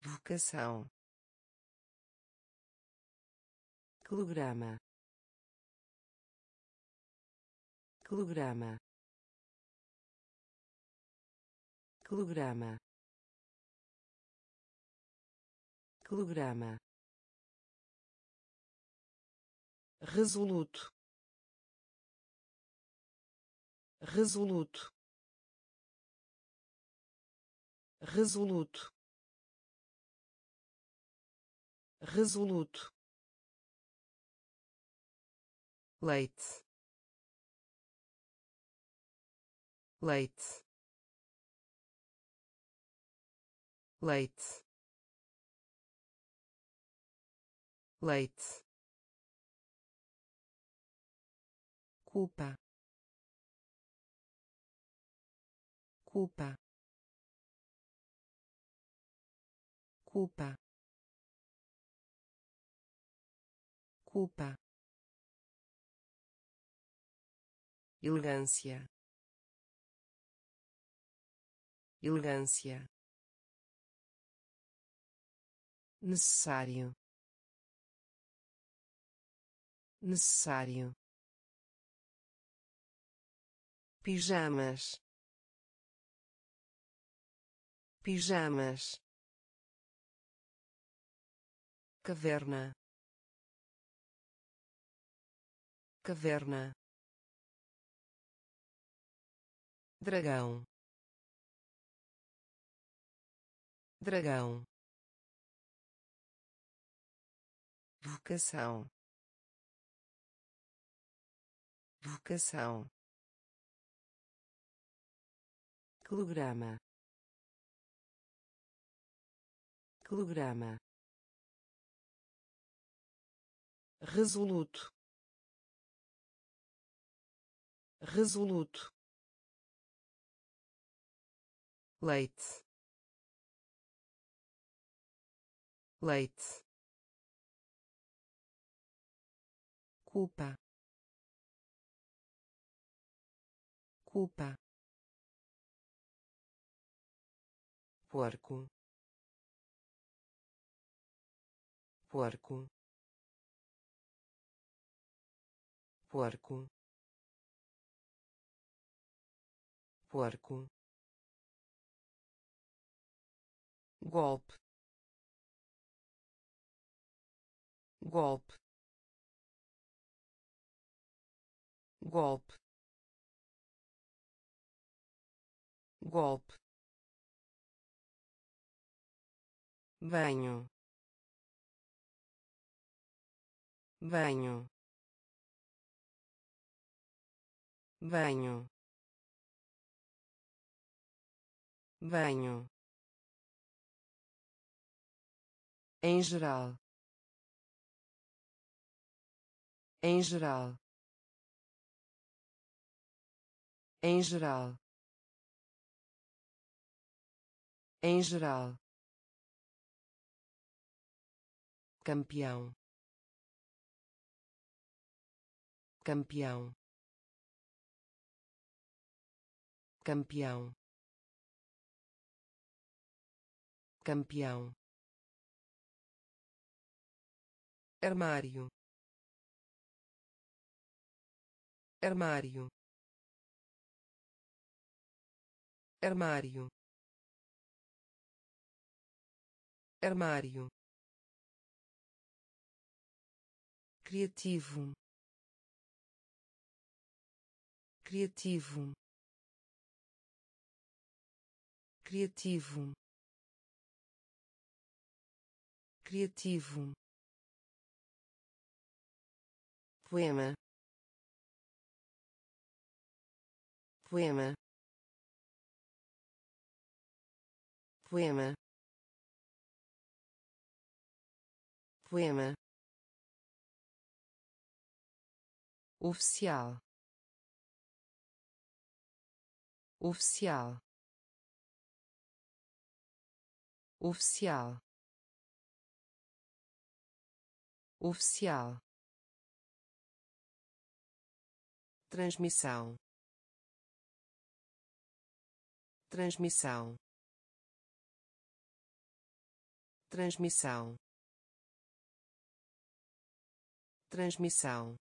Vocação quilograma quilograma quilograma quilograma resoluto. Resoluto. Resoluto. Resoluto leite leite leite leite culpa culpa culpa culpa elegância. Elegância. Necessário. Necessário. Pijamas. Pijamas. Caverna. Caverna dragão. Dragão. Vocação. Vocação. Quilograma quilograma resoluto. Resoluto leite. Leite. Culpa. Culpa. Porco. Porco. Porco. Porco golpe. Golpe. Golpe. Golpe. Banho. Banho. Banho. Banho em geral. Em geral. Em geral. Em geral. Campeão. Campeão. Campeão. Campeão armário. Armário. Armário. Armário. Criativo. Criativo. Criativo. Criativo poema. Poema. Poema. Poema. Oficial. Oficial. Oficial. Oficial transmissão. Transmissão. Transmissão. Transmissão.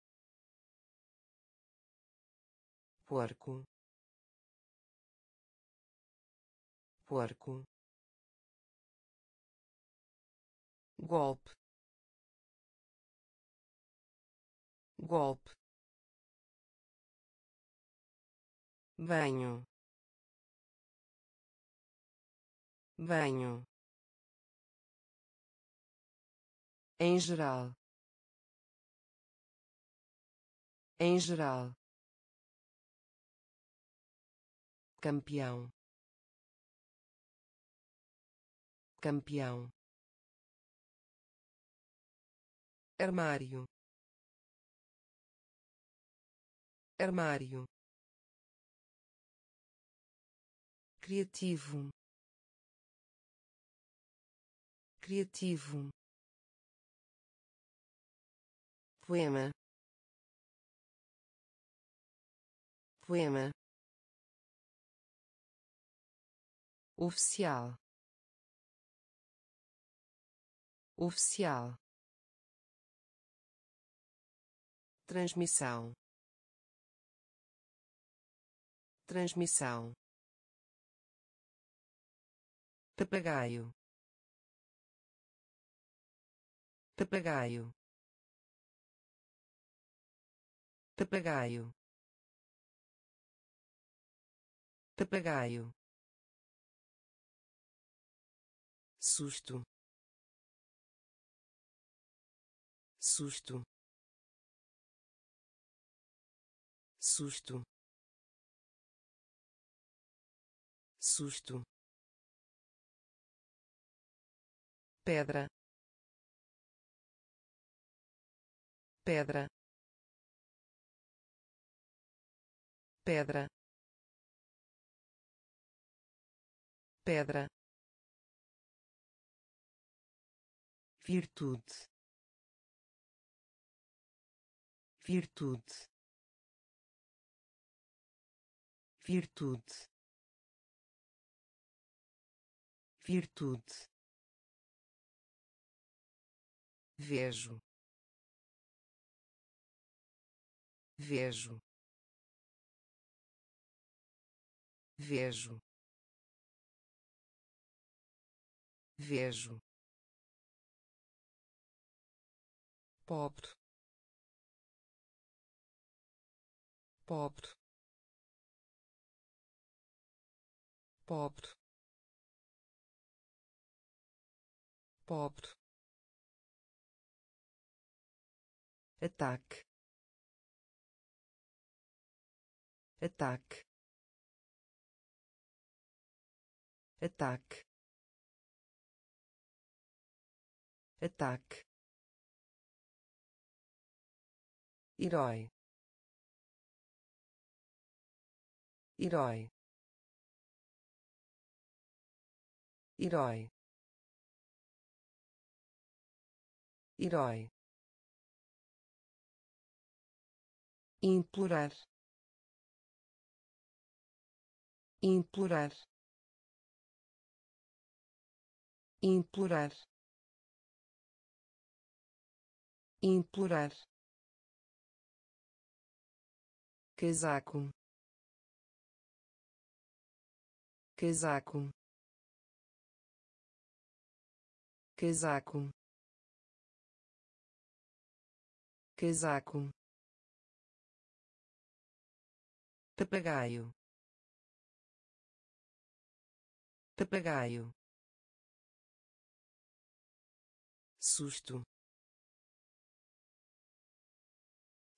Porco. Porco. Golpe. Golpe banho banho em geral. Em geral. Campeão. Campeão. Armário. Armário criativo. Criativo. Poema. Poema. Oficial. Oficial. Transmissão. Transmissão papagaio papagaio papagaio papagaio susto. Susto. Susto. Susto pedra. Pedra. Pedra. Pedra. Virtude. Virtude. Virtude. Virtude vejo. Vejo. Vejo. Vejo. Pobre. Pobre. Pobre. Pobre ataque ataque ataque ataque herói herói herói herói implorar. Implorar. Implorar. Implorar. Casaco. Casaco. Casaco. Casaco papagaio papagaio susto.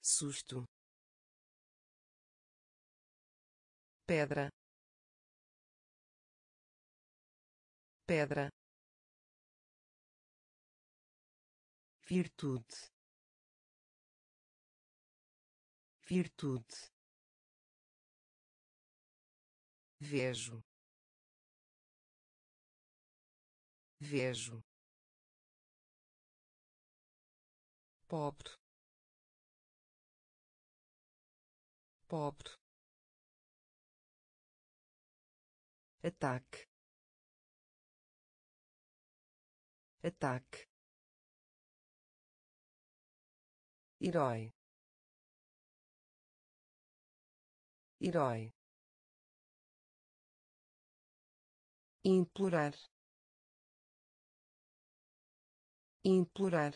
Susto. Pedra. Pedra. Virtude. Virtude vejo. Vejo. Pobre. Pobre. Ataque. Ataque. Herói. Herói implorar. Implorar.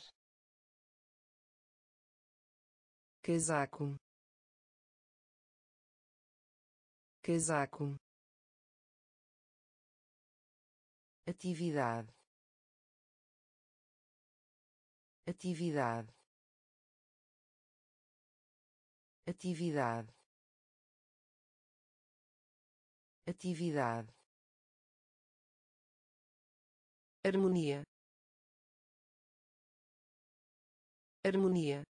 Casaco. Casaco. Atividade. Atividade. Atividade. Atividade harmonia. Harmonia.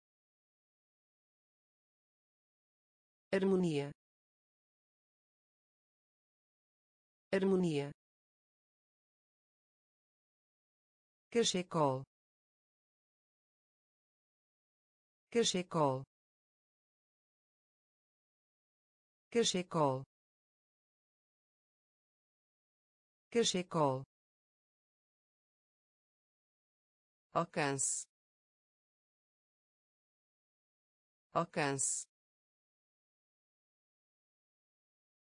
Harmonia. Harmonia. Cachecol. Cachecol. Cachecol. Cachecol alcance. Alcance.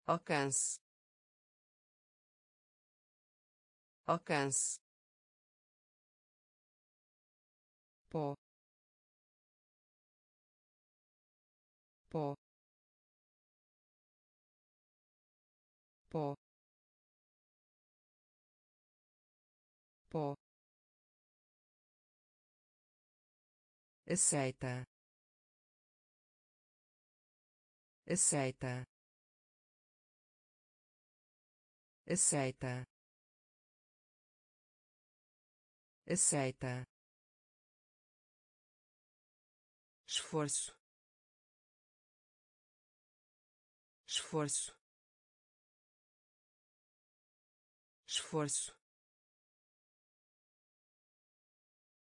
Alcance. Alcance. Pó pó pó pó aceita. Aceita. Aceita. Aceita. Esforço. Esforço. Esforço.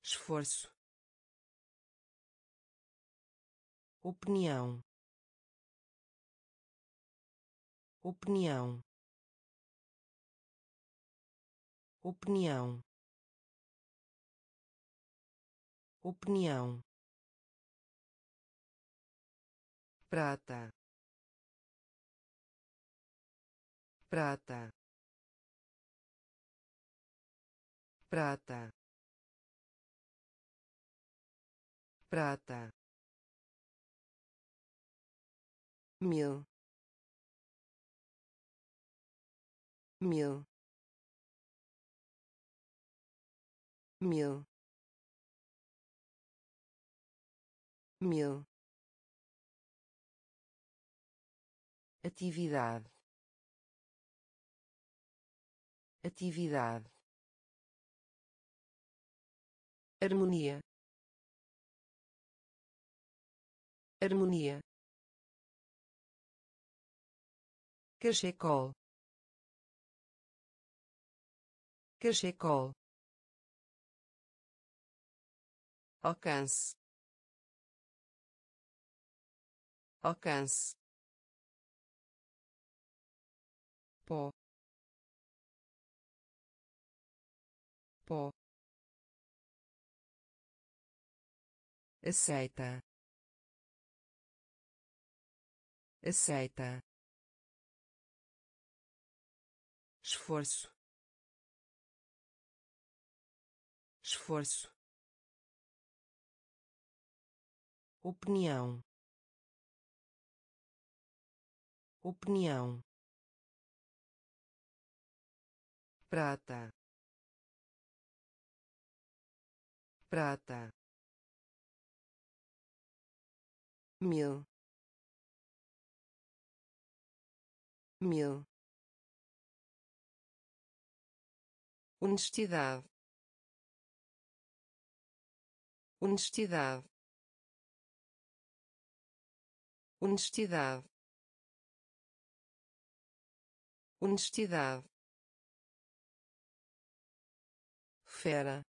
Esforço opinião. Opinião. Opinião. Opinião. Prata. Prata. Prata. Prata mil. Mil. Mil. Mil. Atividade. Atividade. Harmonia. Harmonia cachecol. Cachecol. Alcance. Alcance. Pó. Pó. Aceita. Aceita esforço. Esforço. Opinião. Opinião. Prata. Prata. Mil. Mil honestidade. Honestidade. Honestidade. Honestidade. Fera.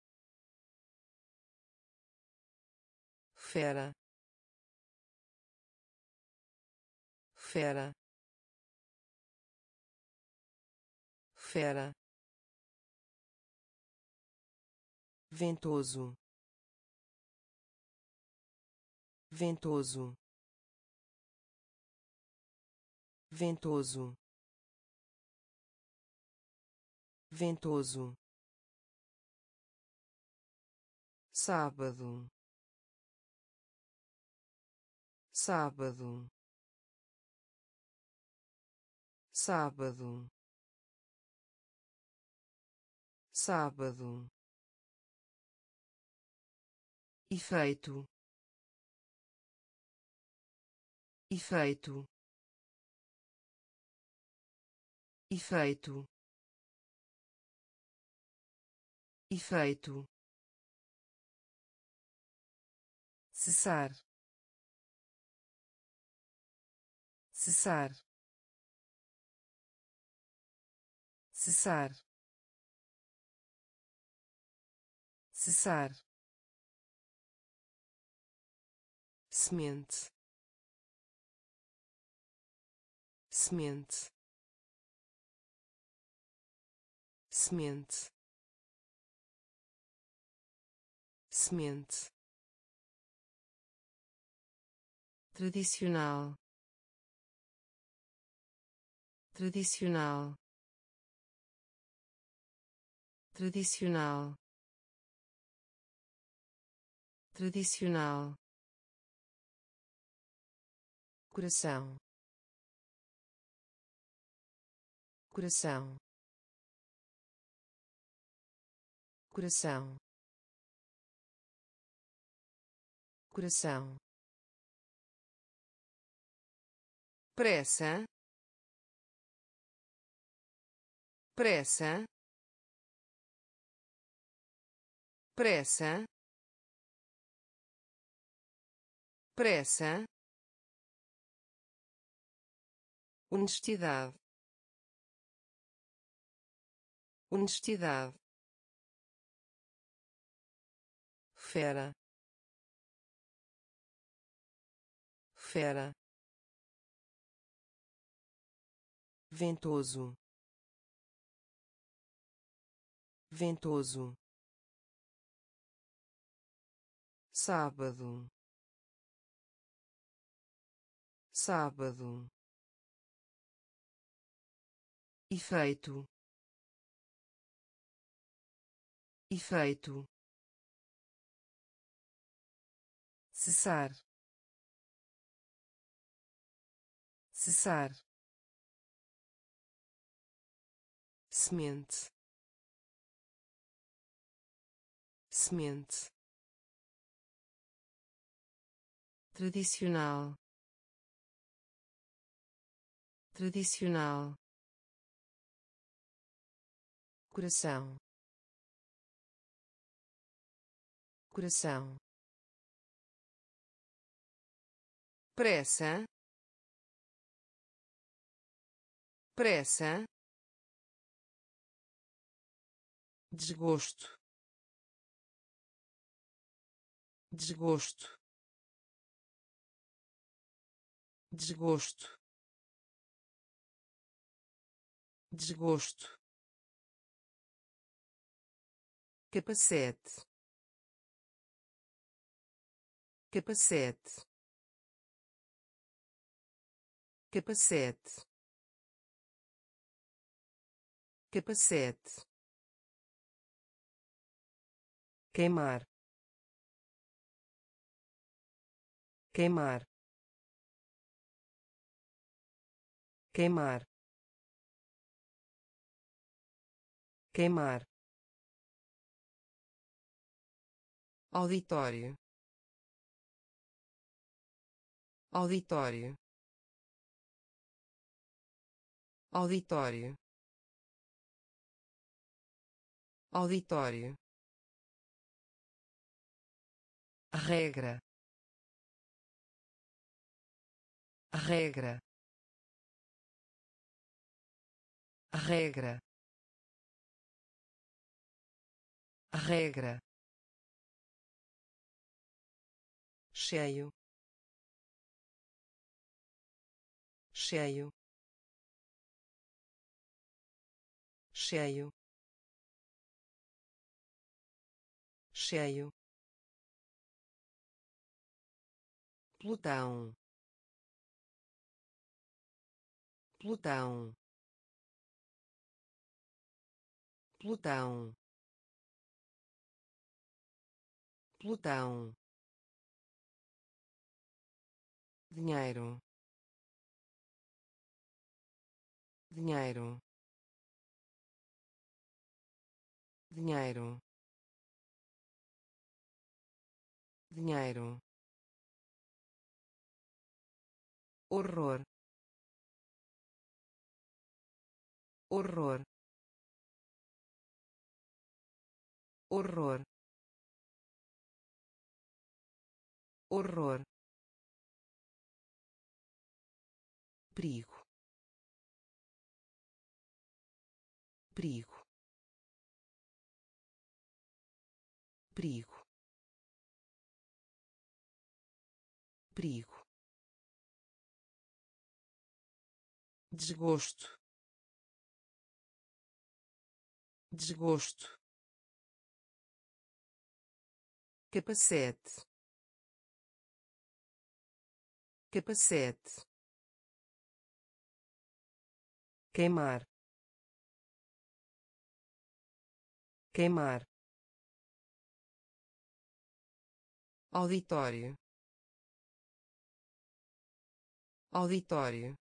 Fera. Fera. Fera ventoso. Ventoso. Ventoso. Ventoso. Sábado. Sábado. Sábado. Sábado efeito. Efeito. Efeito. Efeito. Cessar. Cessar. Cessar. Cessar semente. Semente. Semente. Semente. Tradicional. Tradicional. Tradicional. Tradicional coração. Coração. Coração. Coração. Pressa. Pressa. Pressa. Pressa honestidade. Honestidade. Fera. Fera. Ventoso. Ventoso. Sábado. Sábado efeito. Efeito. Cessar. Cessar. Semente. Semente. Tradicional. Tradicional coração. Coração. Pressa. Pressa. Desgosto. Desgosto. Desgosto. Desgosto capacete. Capacete. Capacete. Capacete. Queimar. Queimar. Queimar. Queimar auditório. Auditório. Auditório. Auditório. Regra. Regra. Regra. Regra cheio. Cheio. Cheio. Cheio. Plutão. Plutão. Plutão. Plutão dinheiro. Dinheiro. Dinheiro. Dinheiro. Horror. Horror. Horror. Horror perigo. Perigo. Perigo. Perigo. Desgosto. Desgosto. Capacete. Capacete queimar. Queimar. Auditório. Auditório.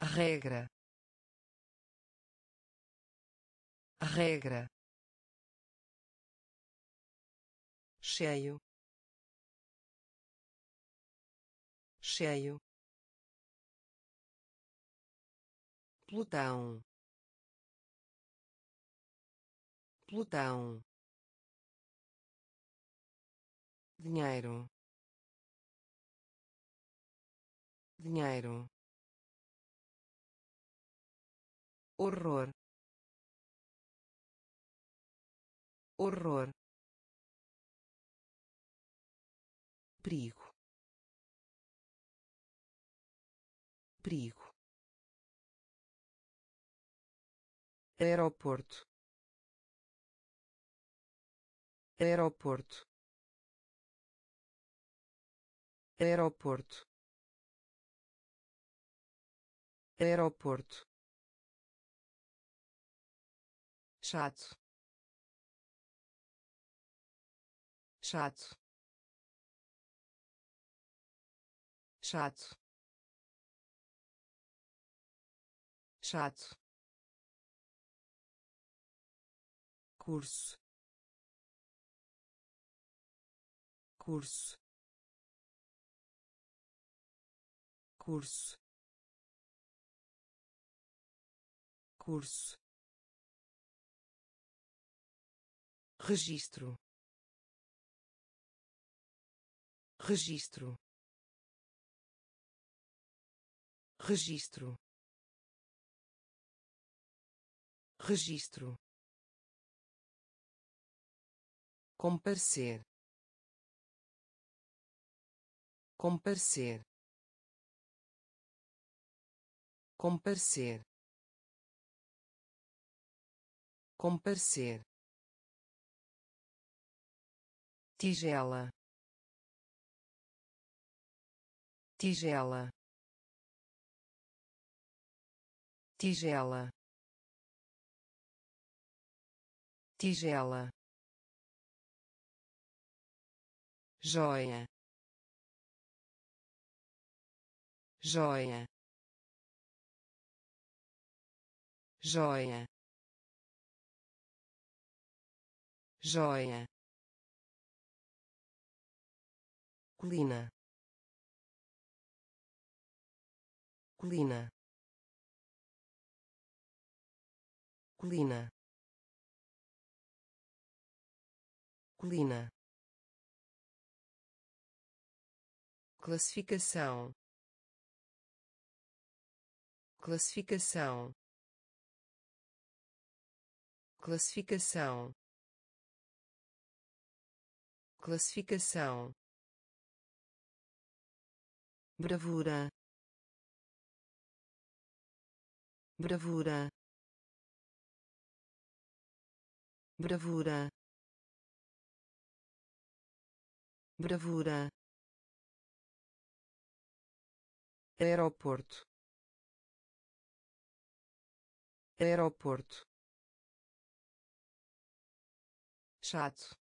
Regra. Regra. Cheio. Cheio Plutão. Plutão. Dinheiro. Dinheiro. Horror. Horror. Perigo. Perigo aeroporto aeroporto aeroporto aeroporto chato chato chato chato curso. Curso. Curso. Curso. Registro. Registro. Registro. Registro comparecer. Comparecer. Comparecer. Comparecer. Tigela. Tigela. Tigela. Tigela joia. Joia. Joia. Joia. Colina. Colina. Colina. Colina classificação. Classificação. Classificação. Classificação. Bravura. Bravura. Bravura. Bravura aeroporto. Aeroporto. Chato.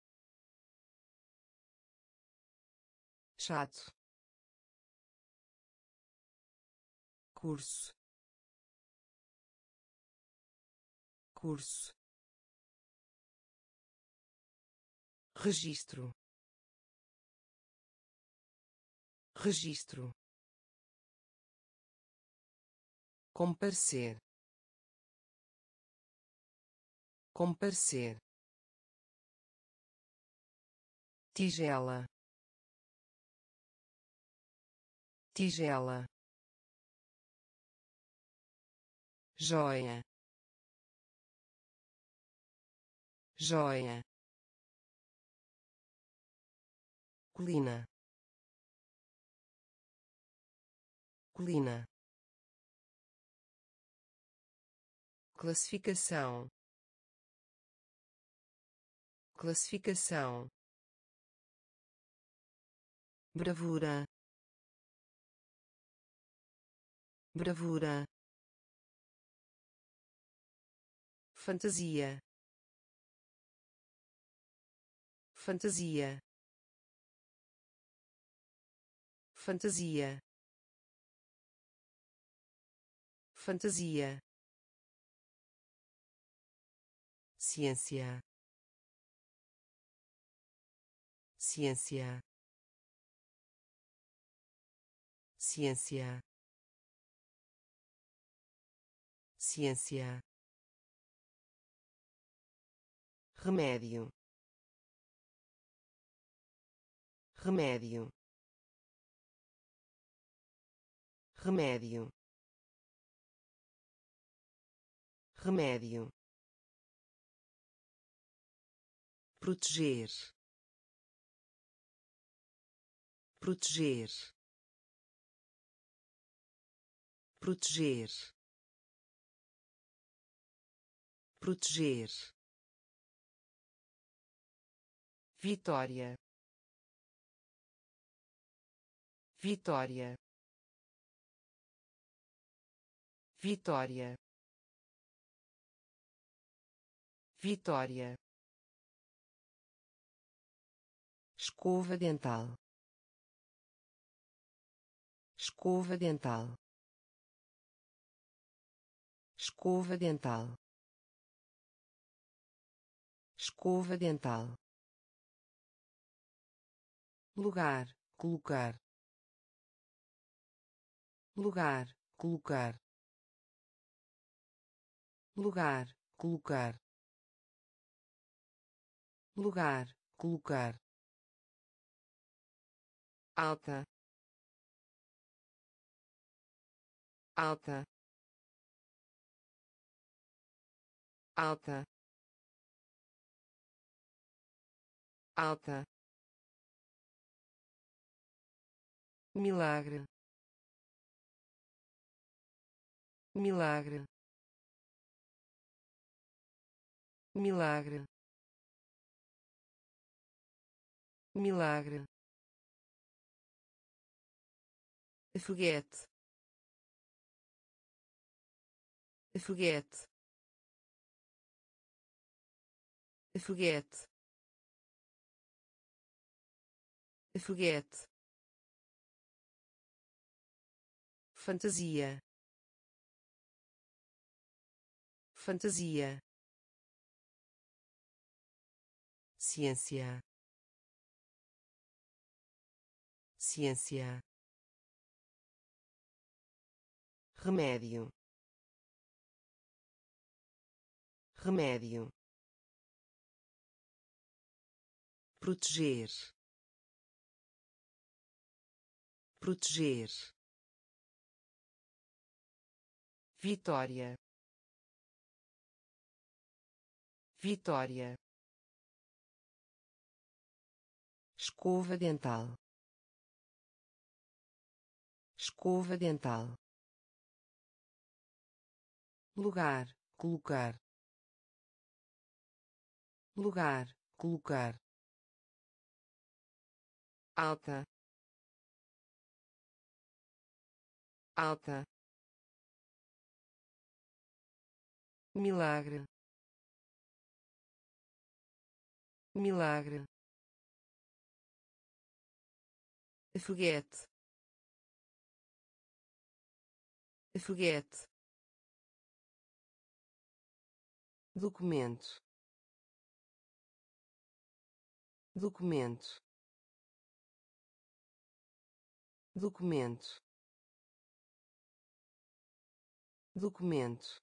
Chato. Curso. Curso. Registro. Registro comparecer. Comparecer. Tigela. Tigela. Joia. Joia. Colina. Colina classificação. Classificação. Bravura. Bravura. Fantasia. Fantasia. Fantasia. Fantasia ciência. Ciência. Ciência. Ciência. Remédio. Remédio. Remédio. Remédio proteger. Proteger. Proteger. Proteger. Vitória. Vitória. Vitória. Vitória escova dental. Escova dental. Escova dental. Escova dental. Lugar colocar. Lugar colocar. Lugar colocar. Lugar colocar alta. Alta. Alta. Alta. Milagre. Milagre. Milagre. Milagre foguete. Foguete. Foguete. Foguete. Fantasia. Fantasia. Ciência. Ciência remédio. Remédio. Proteger. Proteger. Vitória. Vitória. Escova dental. Escova dental lugar colocar. Lugar colocar. Alta. Alta. Milagre. Milagre. Foguete. Foguete documento. Documento. Documento. Documento.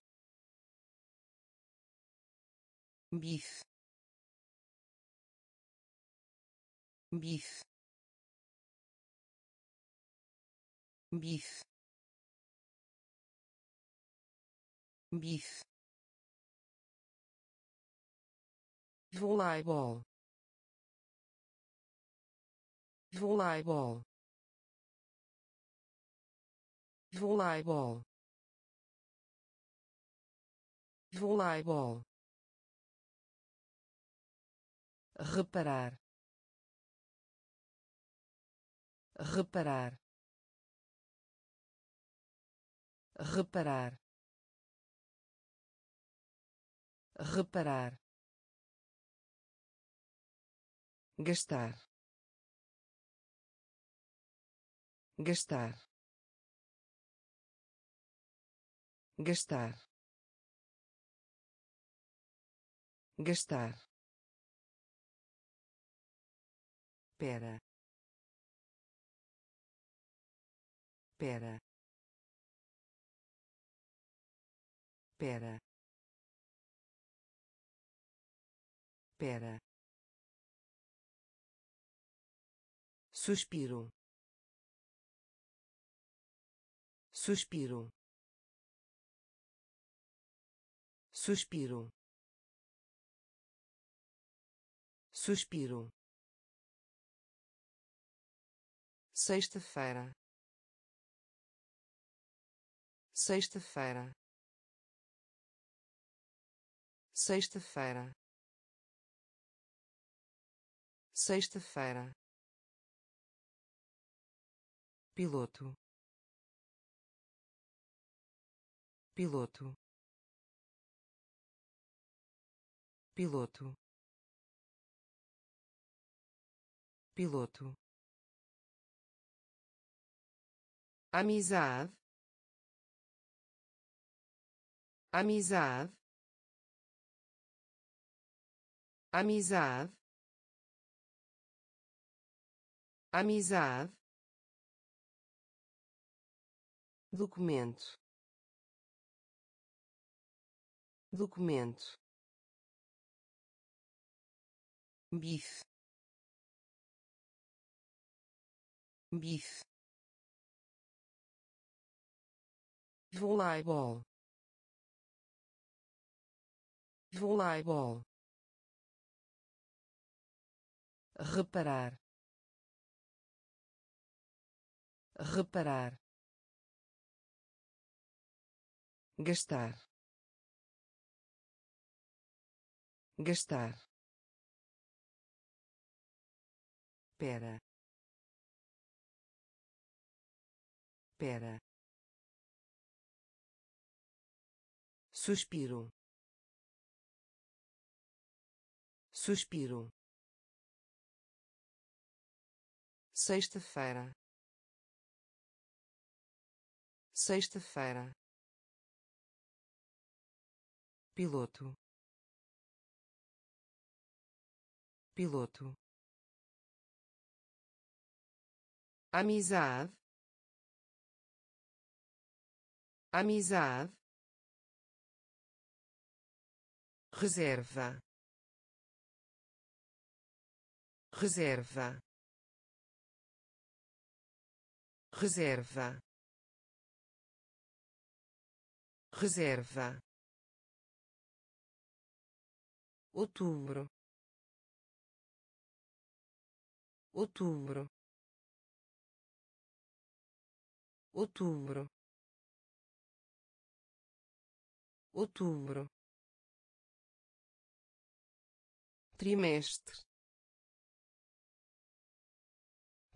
Bife bife bife bife voleibol voleibol voleibol voleibol reparar. Reparar. Reparar. Reparar gastar. Gastar. Gastar. Gastar. Pera. Pera. Pera. Pera suspiro. Suspiro. Suspiro. Suspiro. Sexta-feira. Sexta-feira. Sexta-feira. Sexta-feira piloto. Piloto. Piloto. Piloto. Amizade. Amizade. Amizade. Amizade documento. Documento. Bife. Bife. Voleibol. Voleibol. Reparar. Reparar gastar. Gastar. Pera. Pera. Suspiro. Suspiro. Sexta-feira. Sexta-feira piloto. Piloto. Amizade. Amizade. Reserva. Reserva. Reserva. Reserva outubro. Outubro. Outubro. Outubro. Trimestre.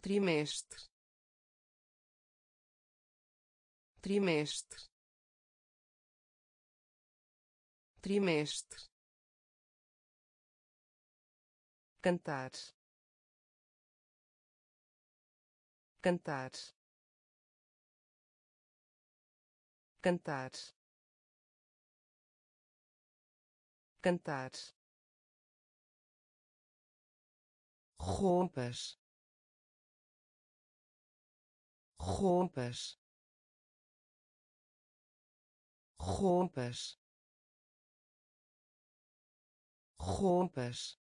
Trimestre. Trimestre. Trimestre cantar cantar cantar cantar roupas roupas roupas roupas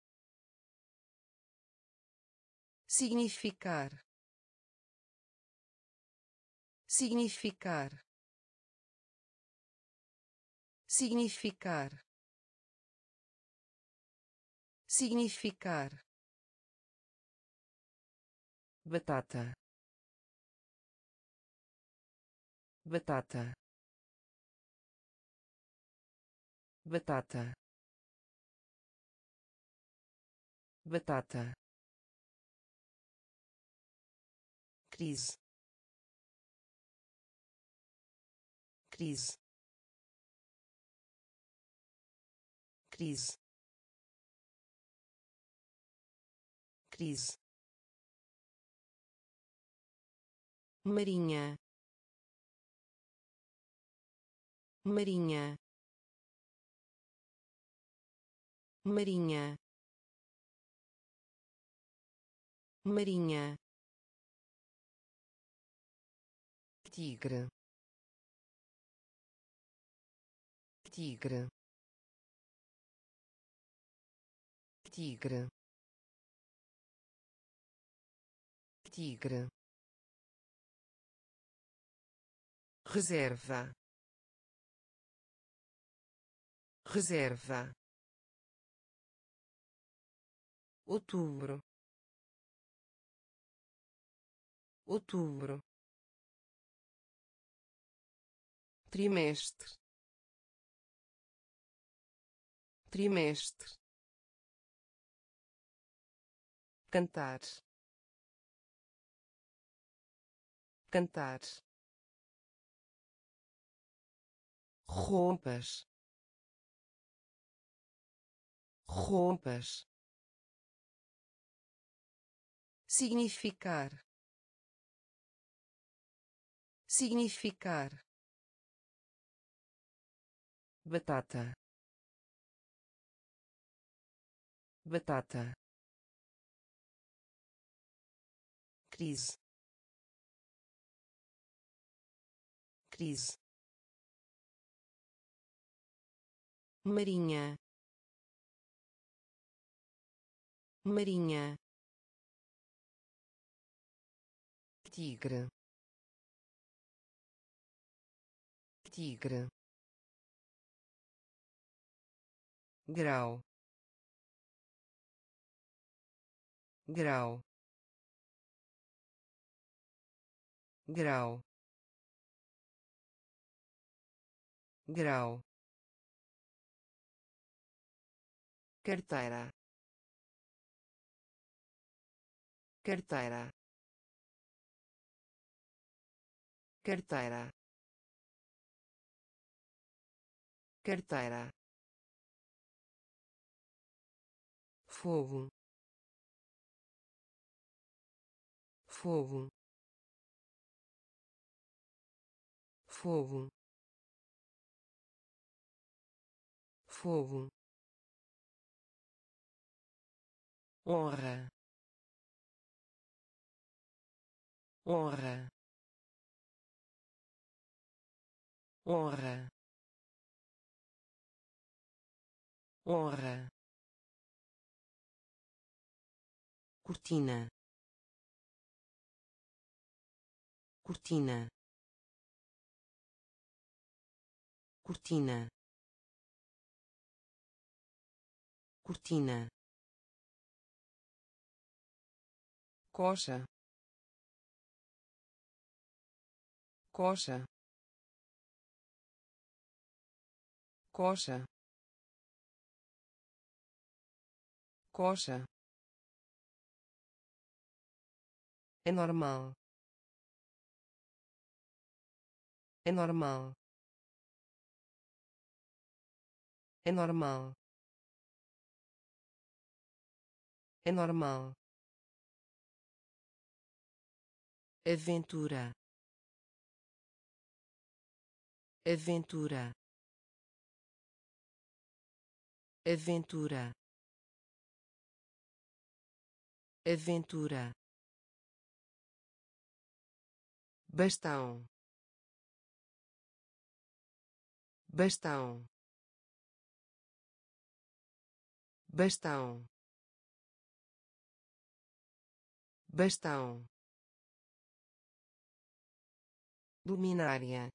significar. Significar. Significar. Significar. Batata. Batata. Batata. Batata crise. Crise. Crise. Crise. Marinha. Marinha. Marinha. Marinha tigre. Tigre. Tigre. Tigre. Reserva. Reserva. Outubro. Outubro trimestre. Trimestre. Cantar. Cantar. Roupas. Roupas. Significar. Significar batata. Batata. Crise. Crise. Marinha. Marinha. Tigre. Tigre grau. Grau. Grau. Grau. Carteira. Carteira. Carteira. Carteira fogo. Fogo. Fogo. Fogo. Honra. Honra. Honra. Honra cortina. Cortina. Cortina. Cortina. Coxa. Coxa. Coxa. Coxa é normal. É normal. É normal. É normal. Aventura. Aventura. Aventura. Aventura bastão. Bastão. Bastão. Bastão. Luminária.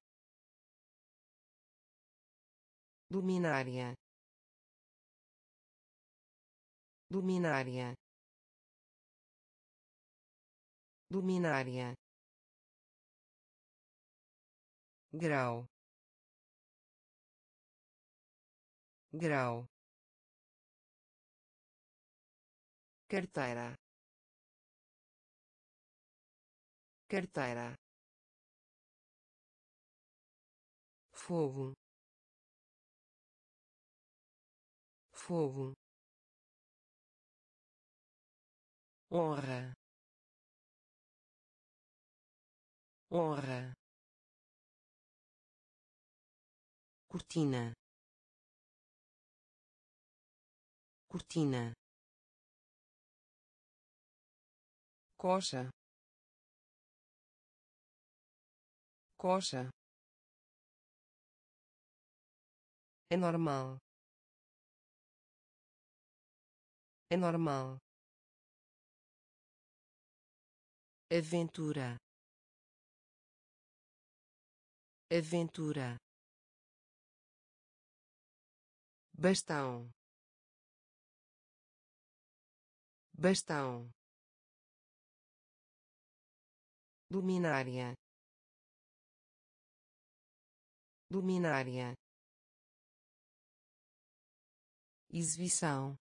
Luminária. Luminária. Luminária grau. Grau. Carteira. Carteira. Fogo. Fogo. Honra. Honra cortina. Cortina. Coxa. Coxa. É normal. É normal. Aventura. Aventura bastão. Bastão. Luminária. Luminária. Exibição.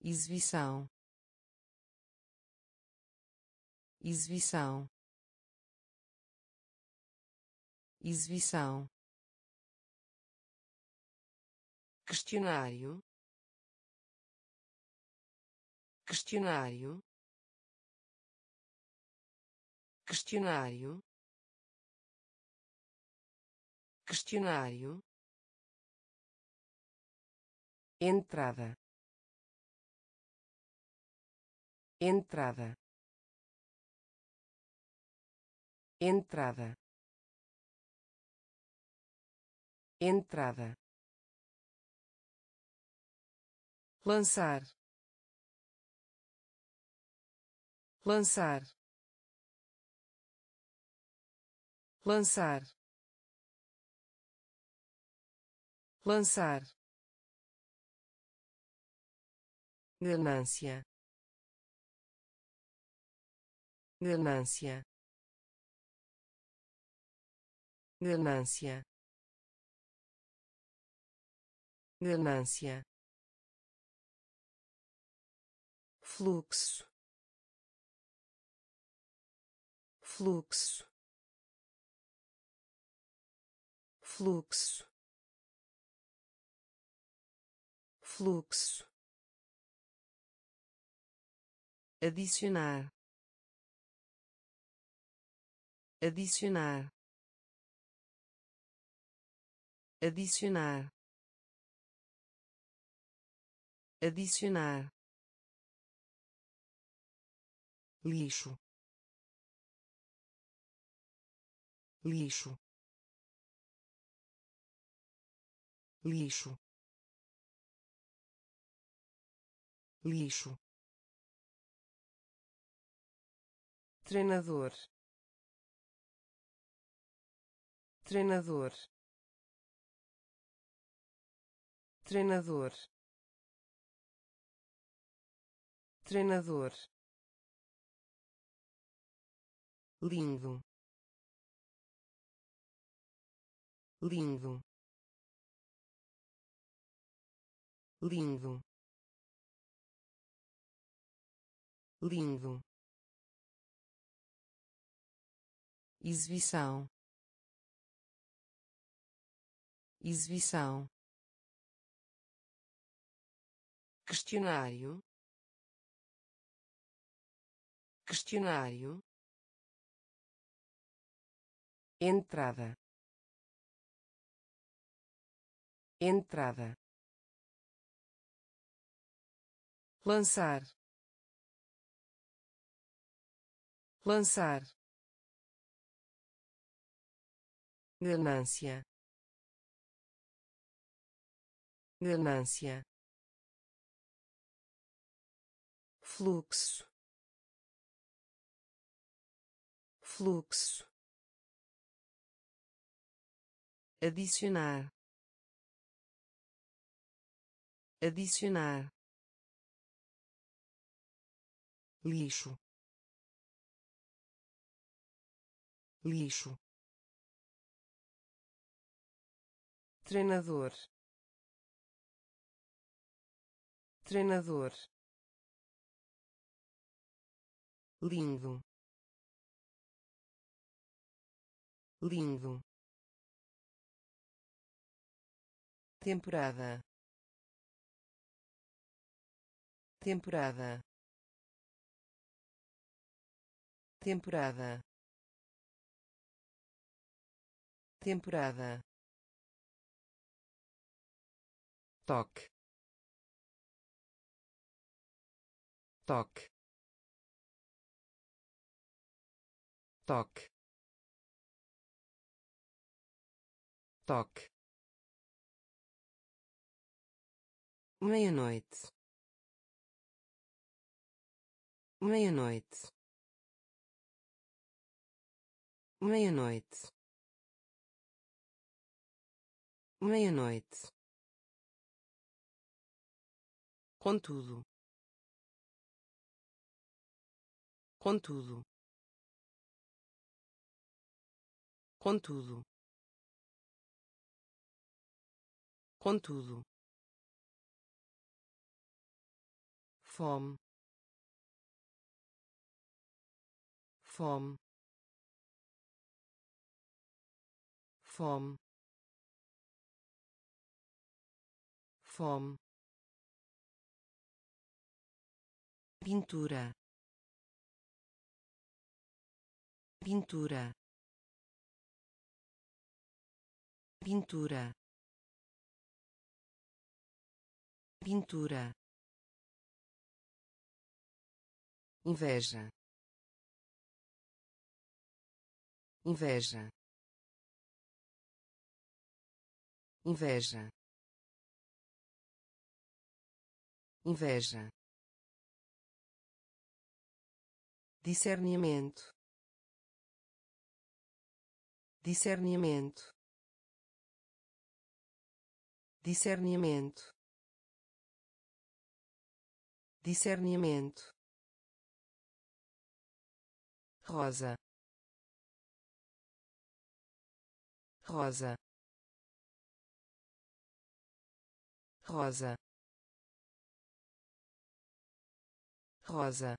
Exibição. Exibição. Exibição questionário questionário questionário questionário entrada entrada entrada entrada lançar. Lançar. Lançar. Lançar. Ganância. Ganância. Ganância. Ganância fluxo. Fluxo. Fluxo. Fluxo. Adicionar. Adicionar. Adicionar. Adicionar lixo. Lixo. Lixo. Lixo. Treinador. Treinador. Treinador. Treinador lindo. Lindo. Lindo. Lindo. Exibição. Exibição. Questionário. Questionário entrada. Entrada. Lançar. Lançar. Ganância. Ganância. Fluxo. Fluxo adicionar adicionar lixo lixo treinador treinador lindo lindo temporada. Temporada. Temporada. Temporada. Toque toque toque toque meia-noite. Meia-noite. Meia-noite. Meia-noite. Contudo. Contudo. Contudo. Contudo fome. Fome. Fome. Fome. Pintura. Pintura. Pintura. Pintura inveja. Inveja. Inveja. Inveja. Discernimento. Discernimento. Discernimento. Discernimento rosa. Rosa. Rosa. Rosa.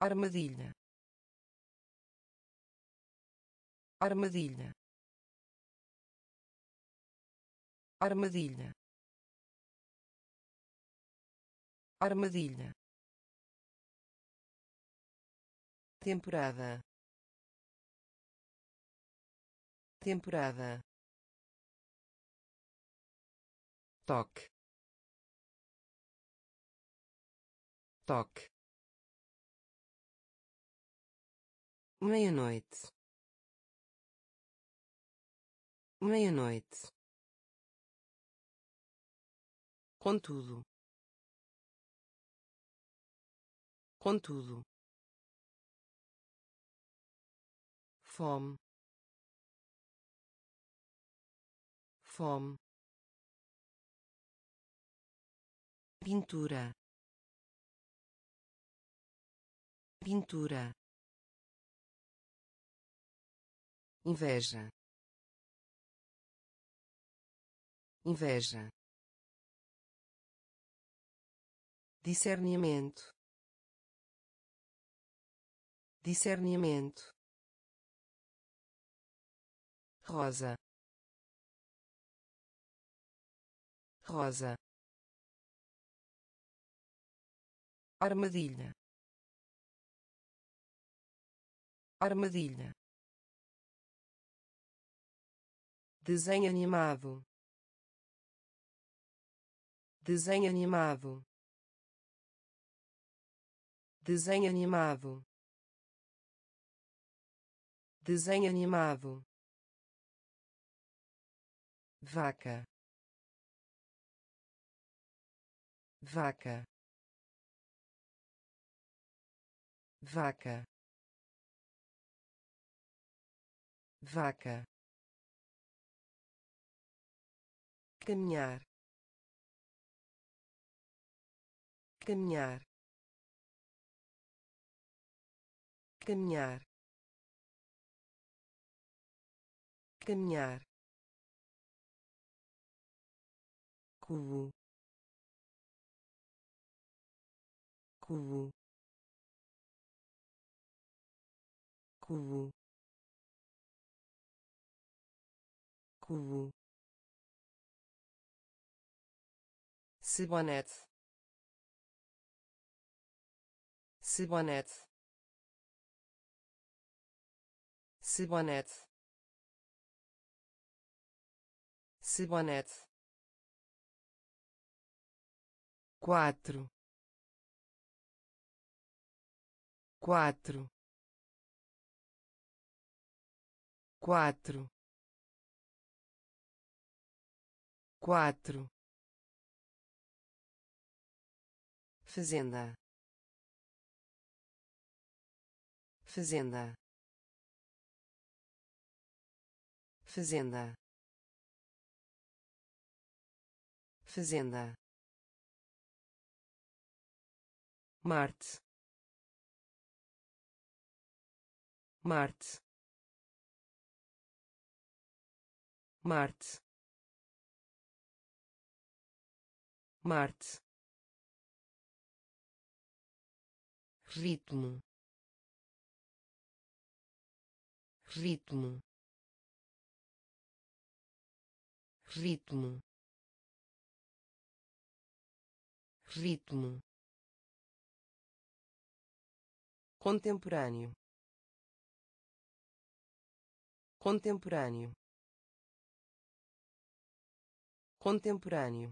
Armadilha. Armadilha. Armadilha. Armadilha temporada. Temporada. Toque. Toque. Meia-noite. Meia-noite. Contudo. Contudo fome. Fome. Pintura. Pintura. Inveja. Inveja. Discernimento. Discernimento rosa. Rosa. Armadilha. Armadilha. Desenho animado. Desenho animado. Desenho animado. Desenho animado vaca. Vaca. Vaca. Vaca. Caminhar. Caminhar. Caminhar. Caminhar cubo cubo cubo cubo Cibonete. Cibonete. Cibonete. Cibonete. Quatro. Quatro. Quatro. Quatro. Fazenda. Fazenda. Fazenda. Fazenda. Marte. Marte. Marte. Marte. ritmo ritmo ritmo ritmo contemporâneo. Contemporâneo. Contemporâneo.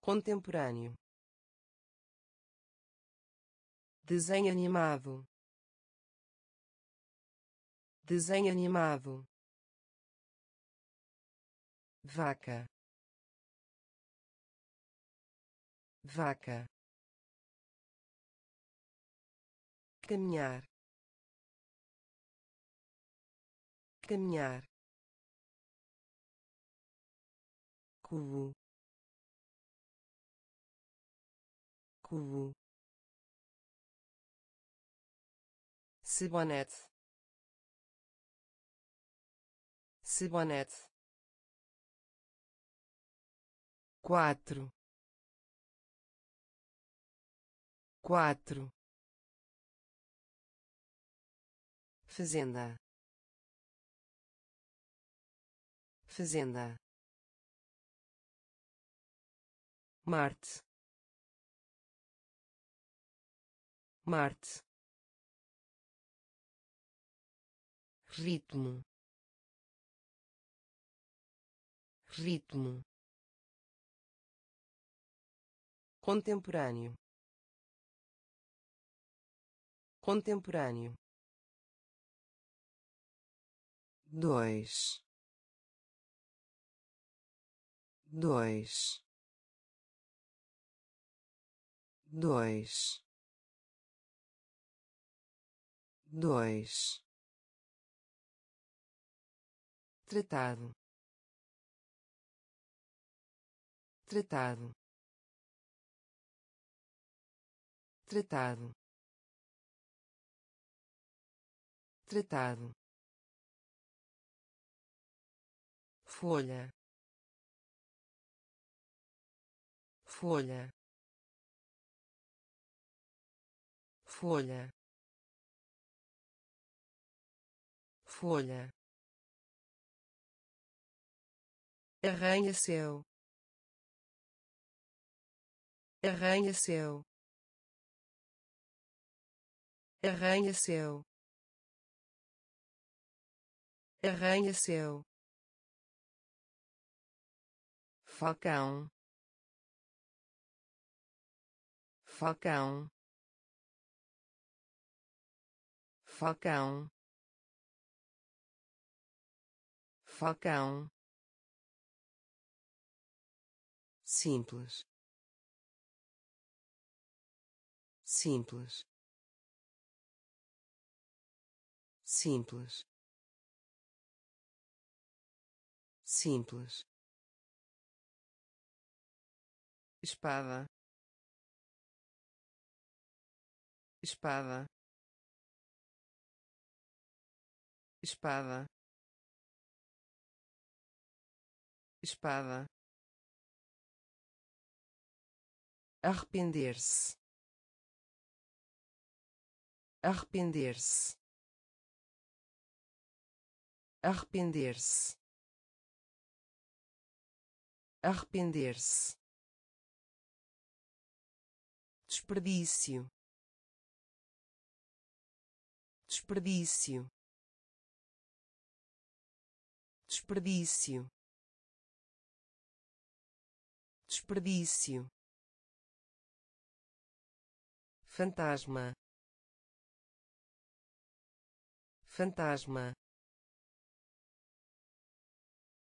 Contemporâneo. Desenho animado. Desenho animado. Vaca. Vaca caminhar caminhar cubo cubo Cibonete. Cibonete. Quatro. Quatro. Fazenda. Fazenda. Marte. Marte. ritmo ritmo contemporâneo contemporâneo dois. Dois. Dois. Dois. Tratado. Tratado. Tratado. Tratado folha. Folha. Folha. Folha. Arranha-céu. Arranha-céu. Arranha-céu. Arranha-céu falcão. Falcão. Falcão. Falcão. Simples. Simples. Simples. Simples espada. Espada. Espada. Espada. Arrepender-se. Arrepender-se. Arrepender-se. Arrepender-se desperdício. Desperdício. Desperdício. Desperdício. Fantasma. Fantasma.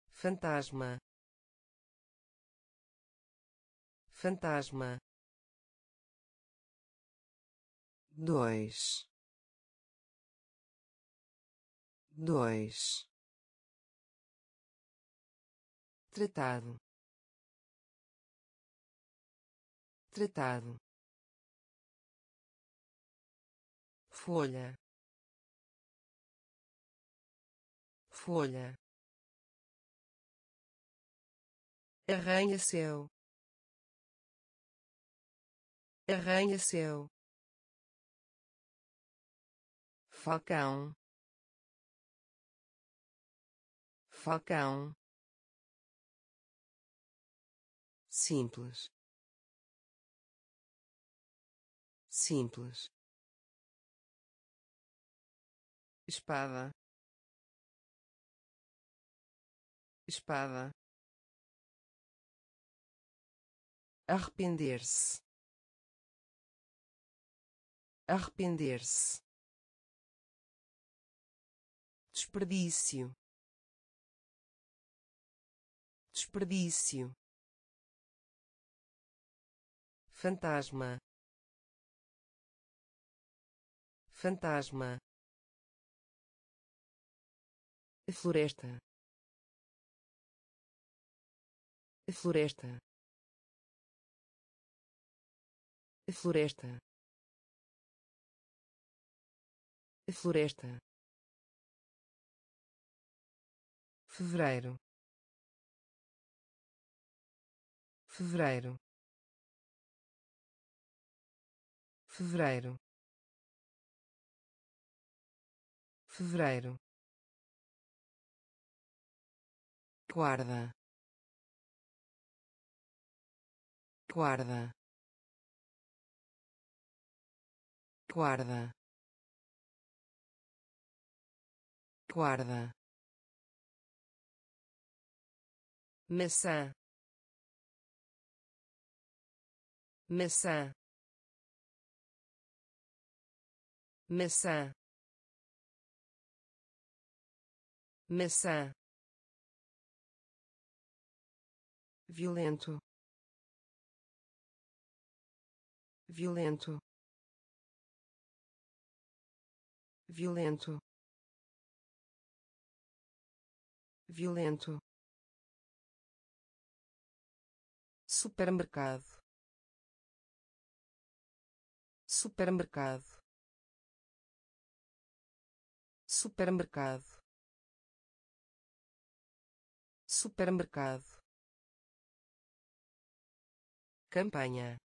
Fantasma. Fantasma dois. Dois. Tratado. Tratado. Folha. Folha. Arranha-céu. Arranha-céu falcão. Falcão. Simples. Simples. Espada. Espada. Arrepender-se. Arrepender-se desperdício. Desperdício. Fantasma. Fantasma. Floresta. Floresta. Floresta. Floresta fevereiro. Fevereiro. Fevereiro. Fevereiro. Guarda. Guarda. Guarda. Guarda maçã. Maçã. Maçã. Maçã. Violento. Violento. Violento. Violento supermercado. Supermercado. Supermercado. Supermercado. Campanha.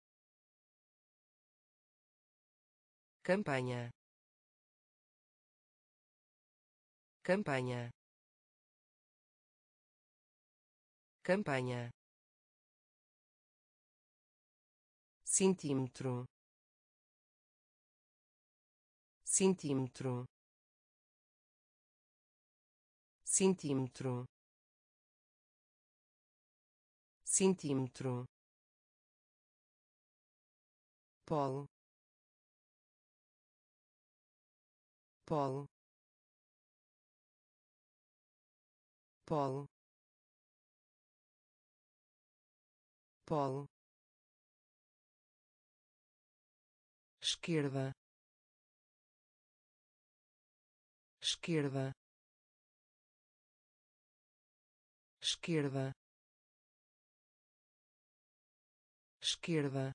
Campanha. Campanha. Campanha centímetro. Centímetro. Centímetro. Centímetro. Polo polo polo polo esquerda. Esquerda. Esquerda. Esquerda.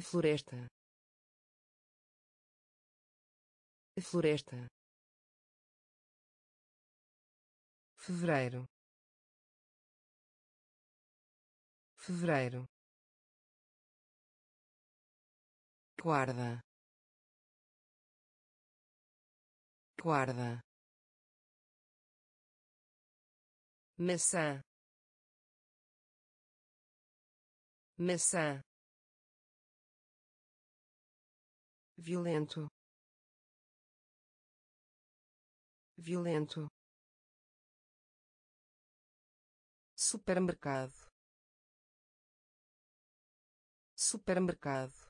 Floresta. Floresta. Fevereiro. Fevereiro guarda. Guarda. Maçã. Maçã. Violento. Violento. Supermercado. Supermercado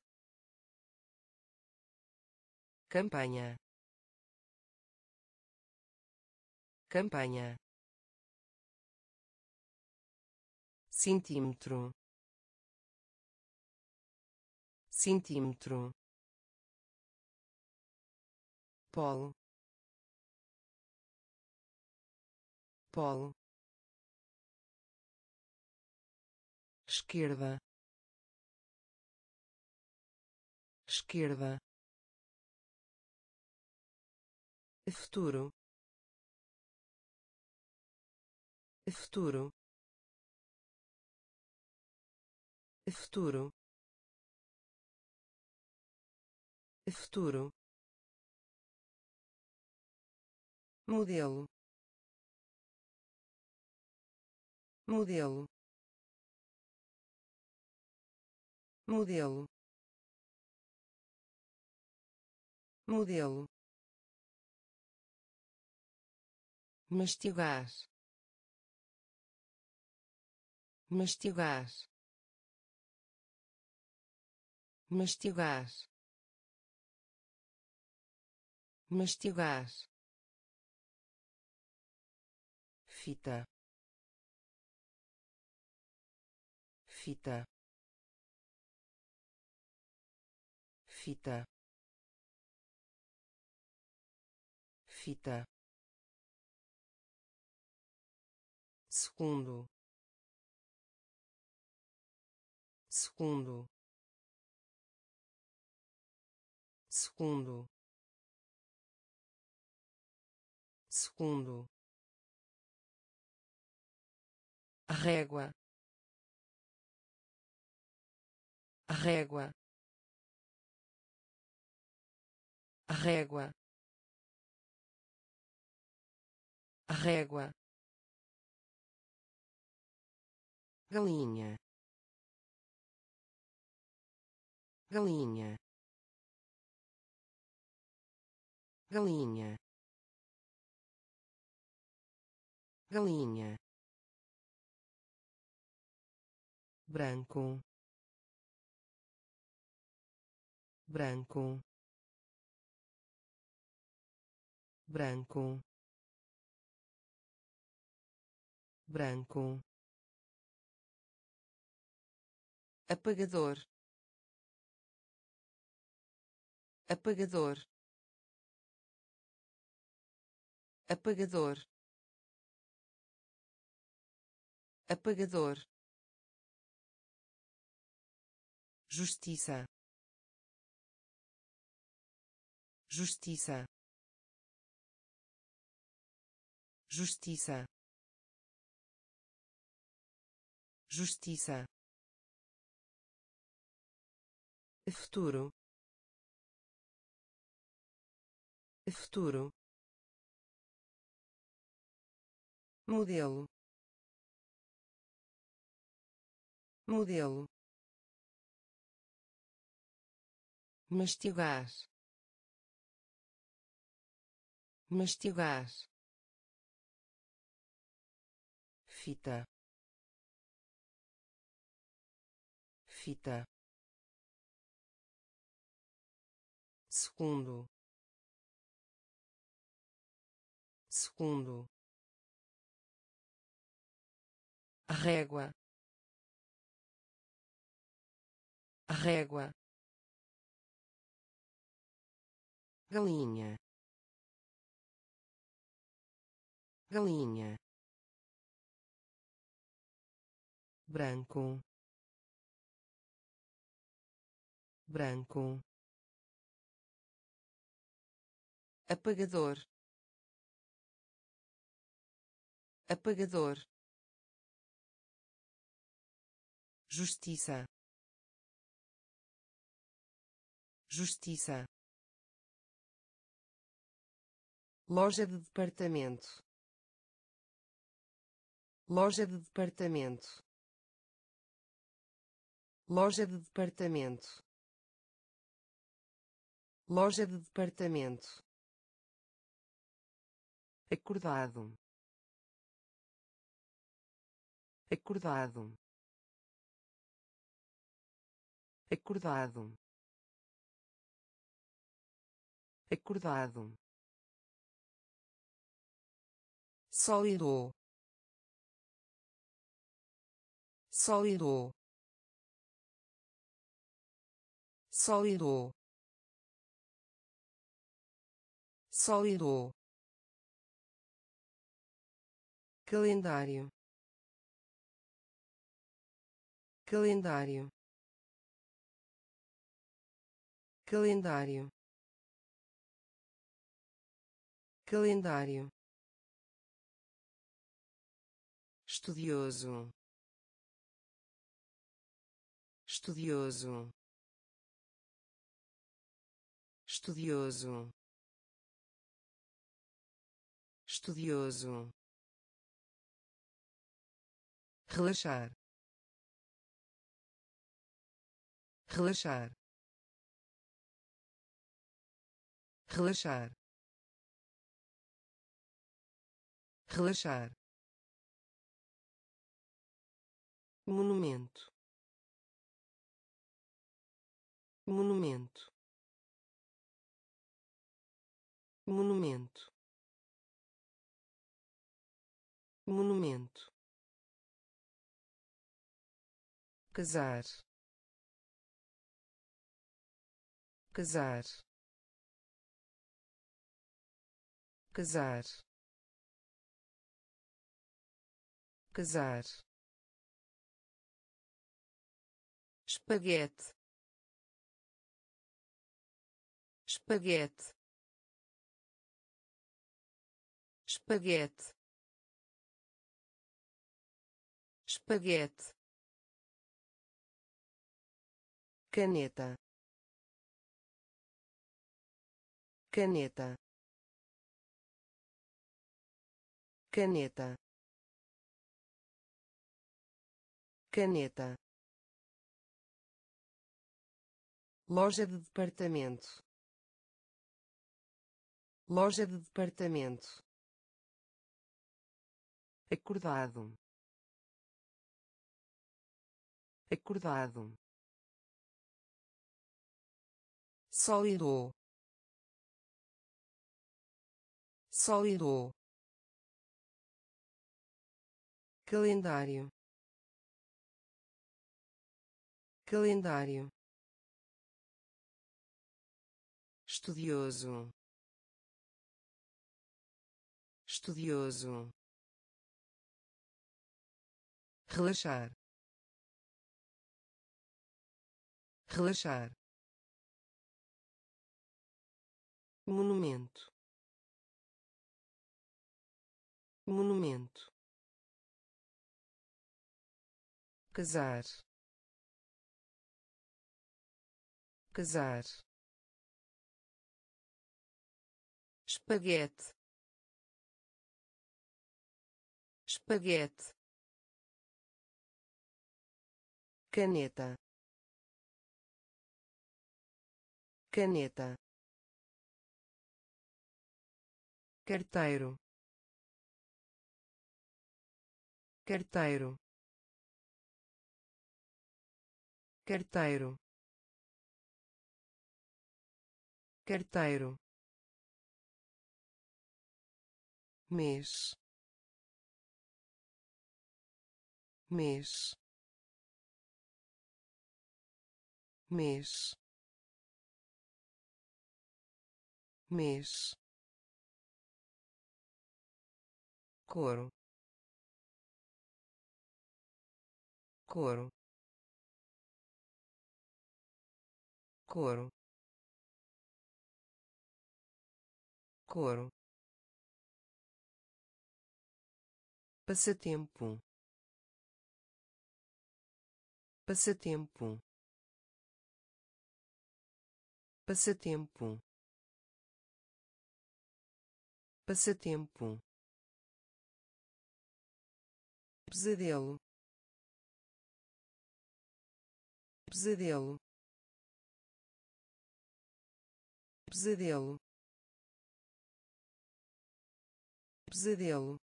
campanha. Campanha. Centímetro. Centímetro. Polo polo esquerda. Esquerda futuro. Futuro. Futuro. Futuro. Modelo. Modelo. Modelo. Modelo mastigar mastigar mastigar mastigar. Fita fita fita fita segundo. Segundo. Segundo. Segundo. Régua. Régua. Régua. Régua galinha. Galinha. Galinha. Galinha. Branco. Branco. Branco. Branco apagador. Apagador. Apagador. Apagador. Justiça. Justiça. Justiça. Justiça futuro. Futuro. Modelo. Modelo. Mastigar. Mastigar. Fita. Fita segundo. Segundo. Régua. Régua. Galinha. Galinha. Branco. Branco apagador. Apagador. Justiça. Justiça. Loja de departamento, loja de departamento, loja de departamento, loja de departamento, acordado, acordado, acordado. Acordado. Sólido. Sólido. Sólido. Sólido calendário. Calendário. Calendário. Calendário. Estudioso. Estudioso. Estudioso. Estudioso relaxar. Relaxar. Relaxar. Relaxar. Monumento. Monumento. Monumento. Monumento casar. Casar. Casar. Casar. Espaguete. Espaguete. Espaguete. Espaguete caneta. Caneta. Caneta. Caneta. Loja de departamento, loja de departamento, acordado, acordado, sólido, sólido, calendário, calendário. Estudioso. Estudioso. Relaxar. Relaxar monumento. Monumento. Casar. Casar. Espaguete. Espaguete. Caneta. Caneta carteiro carteiro carteiro carteiro mês mês mês mês couro. Couro. Couro. Couro. Passatempo. Passatempo. Passatempo. Passatempo pesadelo. Pesadelo. Pesadelo. Pesadelo.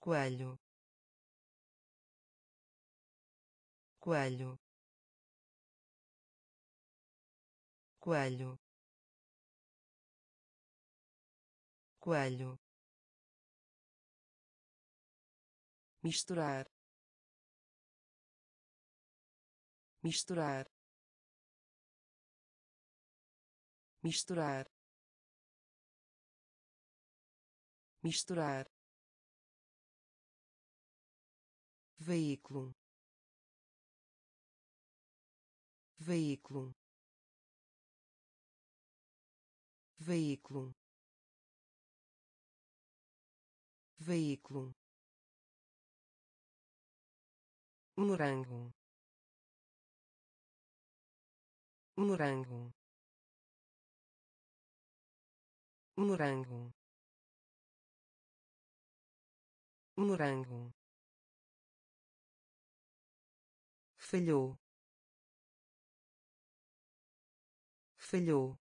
Coelho. Coelho. Coelho. Coelho misturar misturar misturar misturar. Veículo. Veículo. Veículo. Veículo morango. Morango. Morango. Morango. Falhou. Falhou.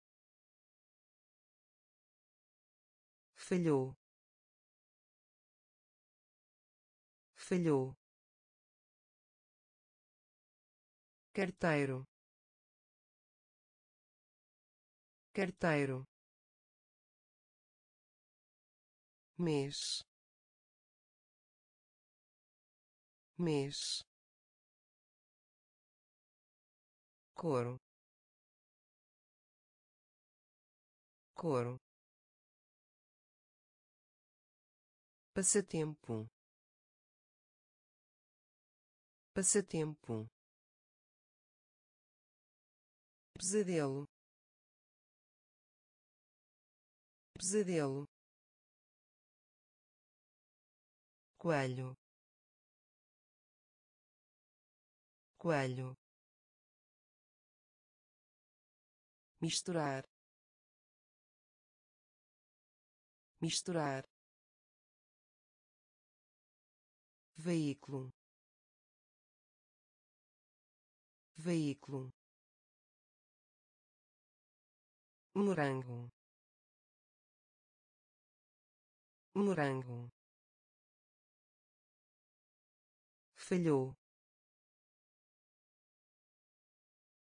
Falhou. Falhou carteiro. Carteiro. Mês. Mês. Couro. Couro. Passatempo. Passatempo pesadelo. Pesadelo. Coelho. Coelho. Misturar. Misturar. Veículo. Veículo morango. Morango. Falhou.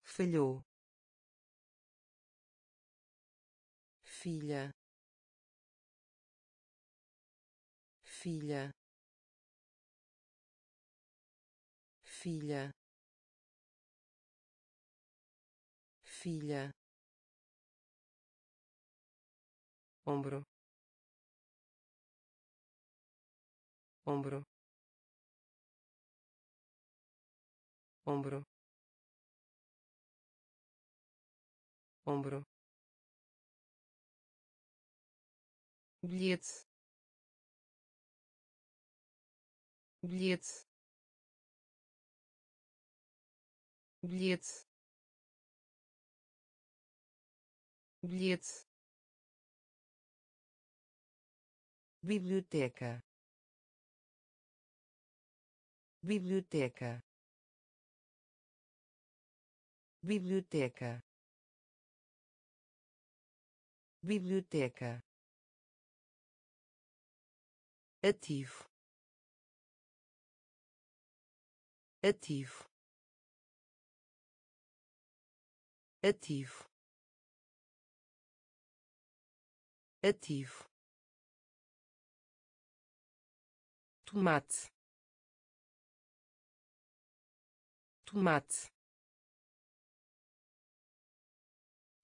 Falhou. Filha. Filha. Filha. Filha ombro. Ombro. Ombro. Ombro. Bilhete bilhete bilhete bilhete biblioteca. Biblioteca. Biblioteca. Biblioteca. Ativo. Ativo. Ativo. Ativo tomate. Tomate.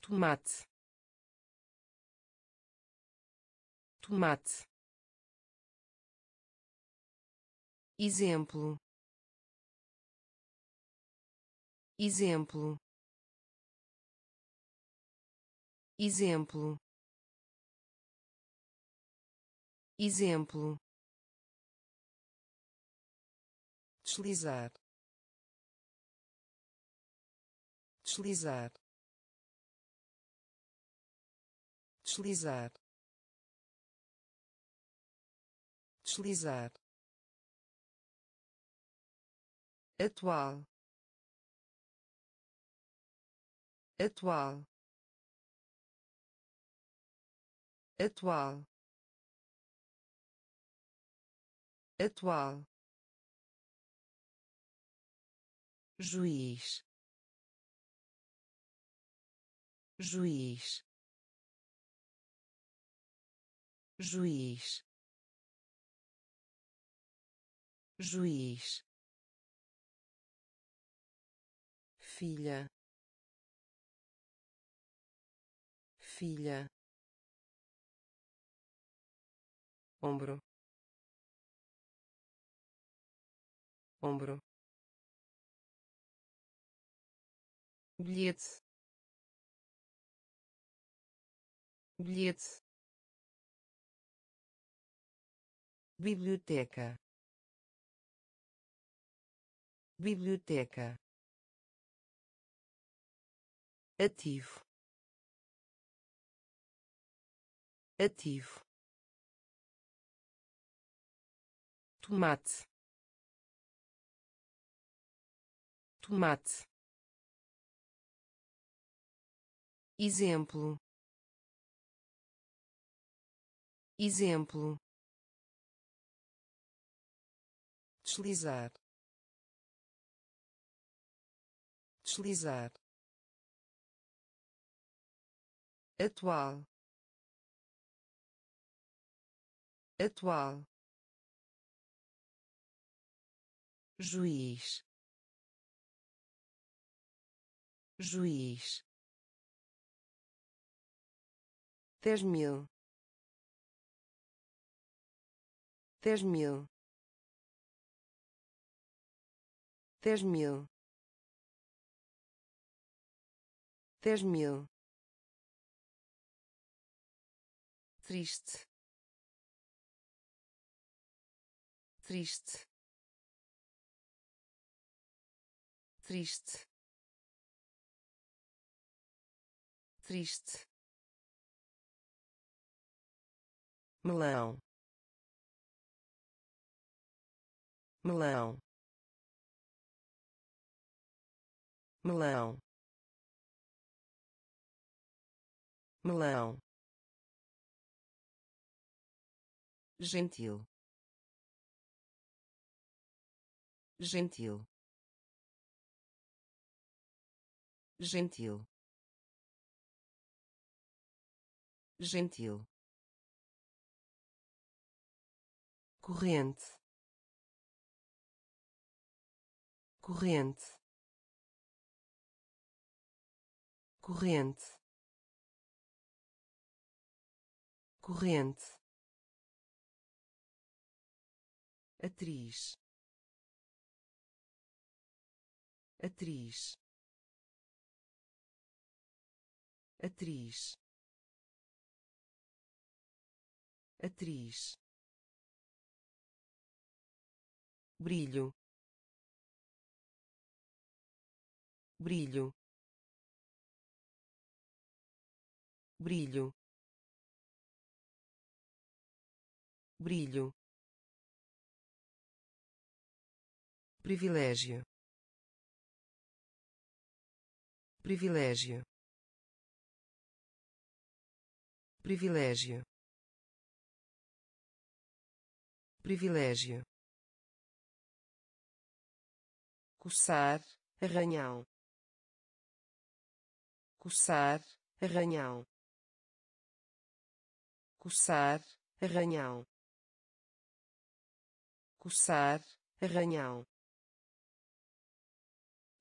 Tomate. Tomate. Exemplo. Exemplo. Exemplo. Exemplo deslizar. Deslizar. Deslizar. Deslizar. Atual. Atual. Atual. Atual juiz. Juiz. Juiz. Juiz. Filha. Filha. Ombro. Ombro bilhete bilhete biblioteca biblioteca ativo ativo tomate tomate exemplo. Exemplo. Deslizar. Deslizar. Atual. Atual. Juiz. Juiz dez mil. Dez mil. Dez mil. Dez mil. Triste. Triste. Triste. Triste melão melão melão melão. Gentil. Gentil. Gentil. Gentil corrente. Corrente. Corrente. Corrente. Atriz. Atriz. Atriz. Atriz brilho. Brilho. Brilho. Brilho. Privilégio. Privilégio. Privilégio. Privilégio coçar, arranhão, coçar, arranhão, coçar, arranhão, coçar, arranhão,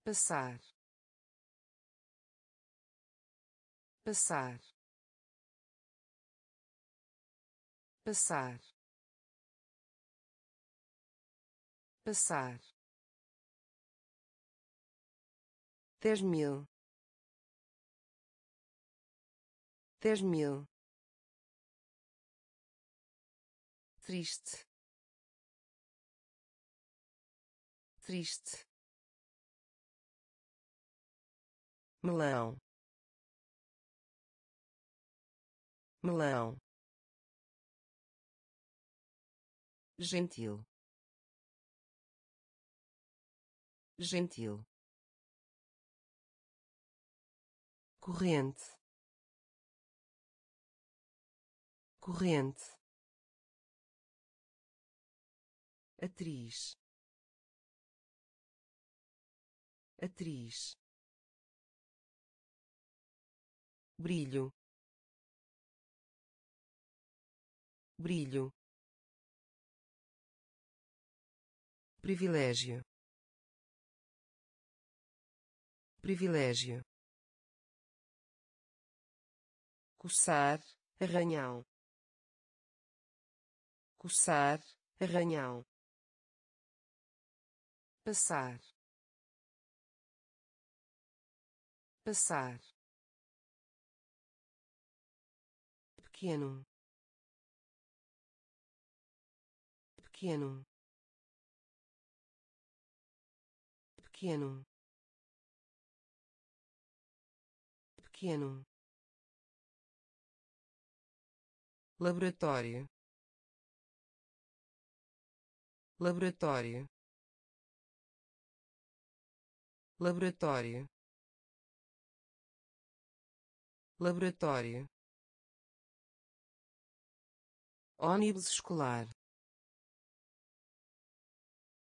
passar, passar, passar, passar dez mil. Dez mil. Triste. Triste. Melão. Melão. Gentil. Gentil corrente corrente atriz atriz brilho brilho privilégio privilégio coçar arranhão. Coçar arranhão. Passar. Passar. Pequeno. Pequeno. Pequeno. Pequeno laboratório. Laboratório. Laboratório. Laboratório. Ônibus escolar.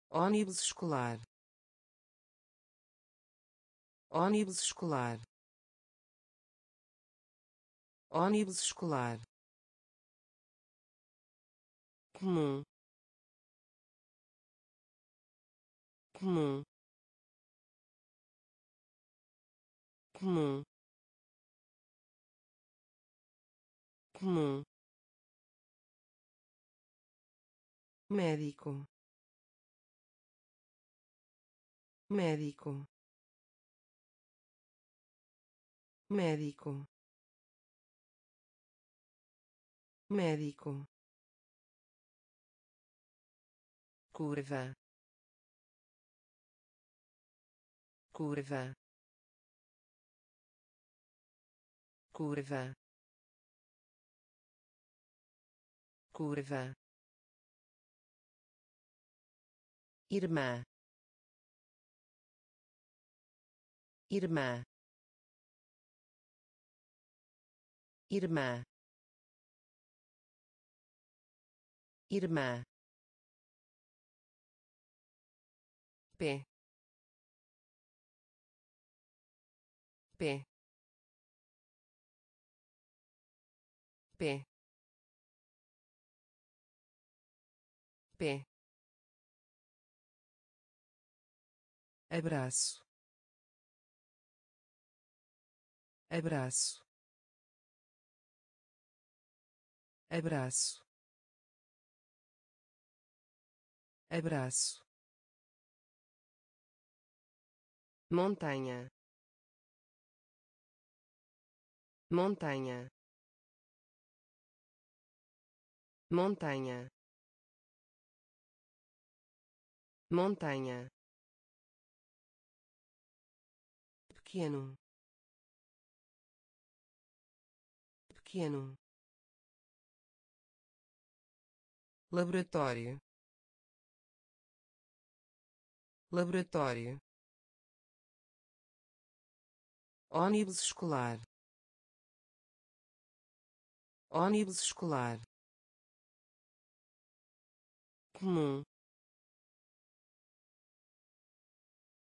Ônibus escolar. Ônibus escolar. Ônibus escolar comum. Comum. Comum. Comum. Médico. Médico. Médico. Médico curva. Curva. Curva. Curva. Irmã. Irmã. Irmã. Irmã pé pé pé pé abraço. Abraço. Abraço. Abraço montanha. Montanha. Montanha. Montanha. Pequeno. Pequeno. Laboratório. Laboratório ônibus escolar. Ônibus escolar. Comum.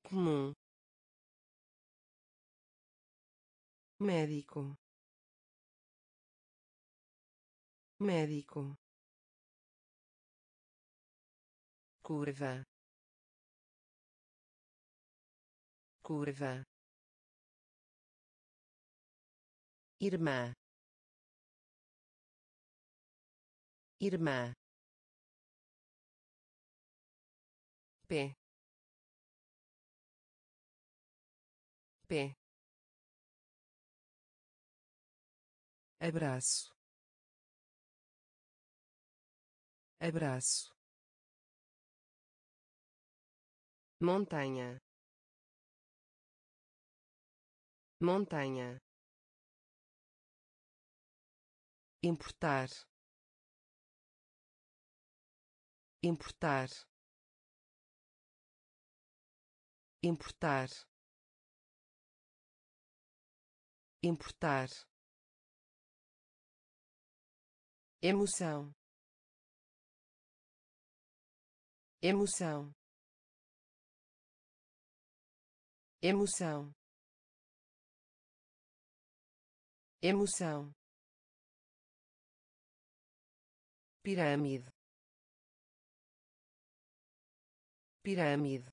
Comum. Médico. Médico. Curva. Curva irmã. Irmã. Pé pé abraço. Abraço. Montanha. Montanha importar. Importar. Importar. Importar. Emoção. Emoção. Emoção. Emoção pirâmide. Pirâmide.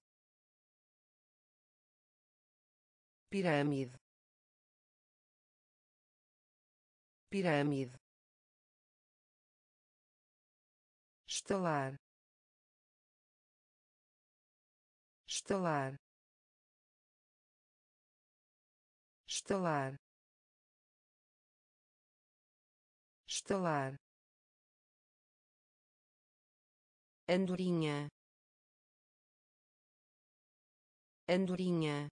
Pirâmide. Pirâmide. Estalar estalar estalar estalar andorinha. Andorinha.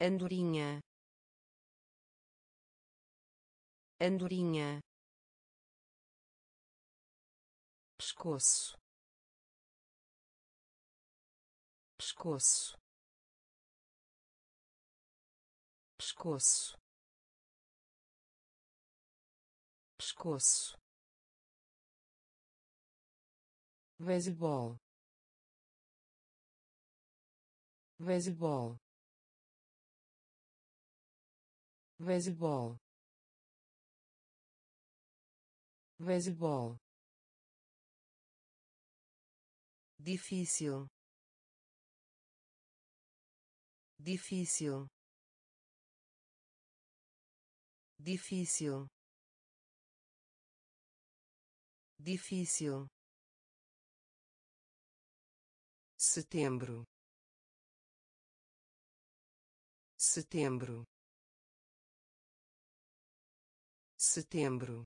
Andorinha. Andorinha. Pescoço. Pescoço. Pescoço. Pescoço beisebol beisebol beisebol beisebol difícil. Difícil. Difícil. Difícil setembro. Setembro. Setembro.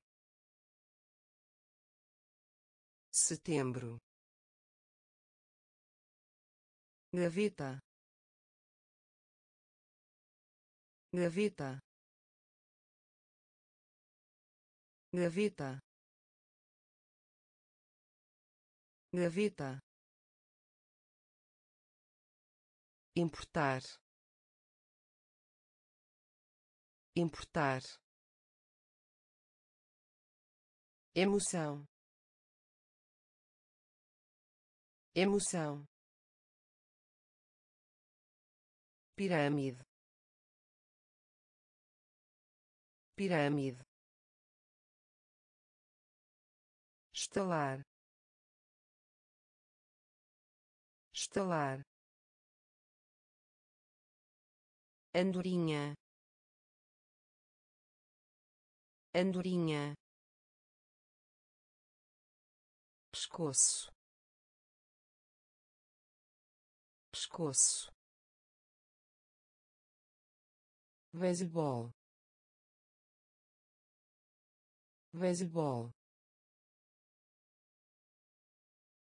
Setembro. Gaveta. Gaveta. Gaveta. Gaveta importar. Importar. Emoção. Emoção. Pirâmide. Pirâmide. Estalar. Estalar andorinha. Andorinha. Pescoço. Pescoço. Beisebol beisebol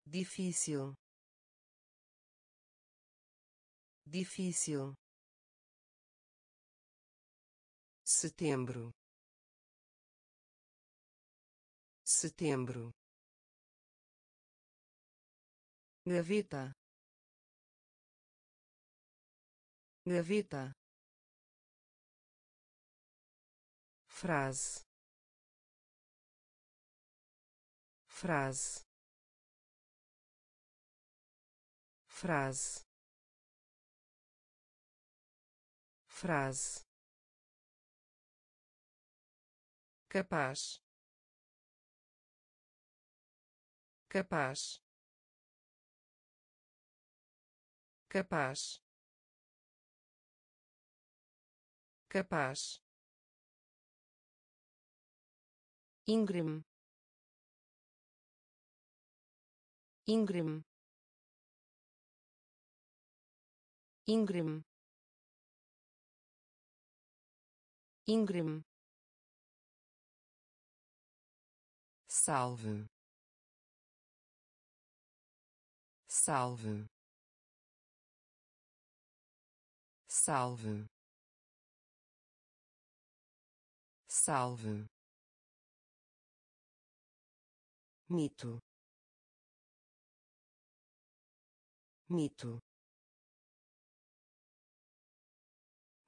difícil. Difícil setembro. Setembro. Gaveta. Gaveta. Frase. Frase. Frase. Frase capaz. Capaz. Capaz. Capaz. Íngreme íngreme íngreme íngreme salve. Salve. Salve. Salve. Mito. Mito.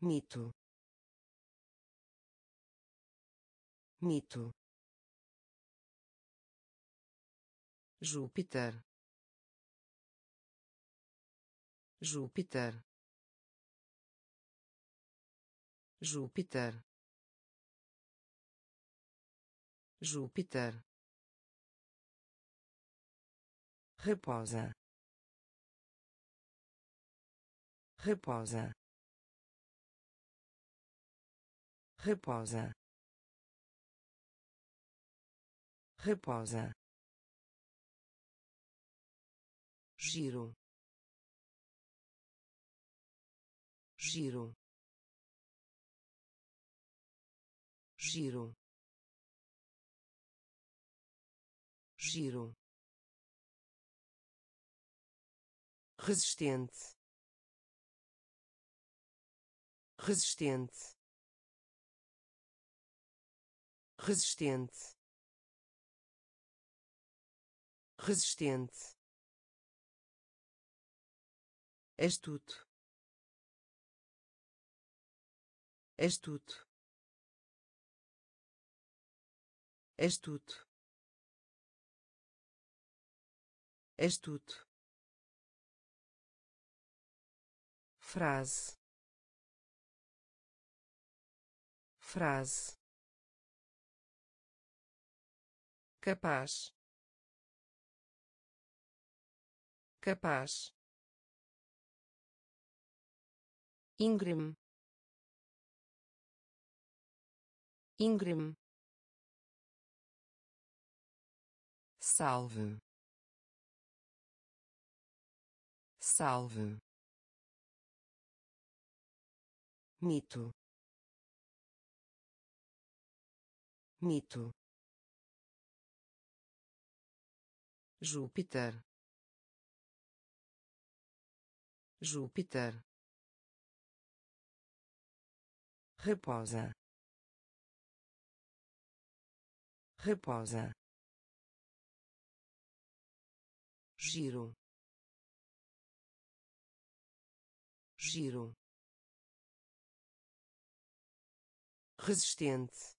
Mito. Mito Júpiter. Júpiter. Júpiter. Júpiter. Reposa. Reposa. Reposa. Reposa giro. Giro. Giro. Giro. Resistente. Resistente. Resistente. Resistente astuto astuto astuto astuto frase. Frase. Capaz. Capaz íngreme íngreme salve. Salve. Mito. Mito. Júpiter. Júpiter reposa. Reposa. Giro. Giro. Resistente.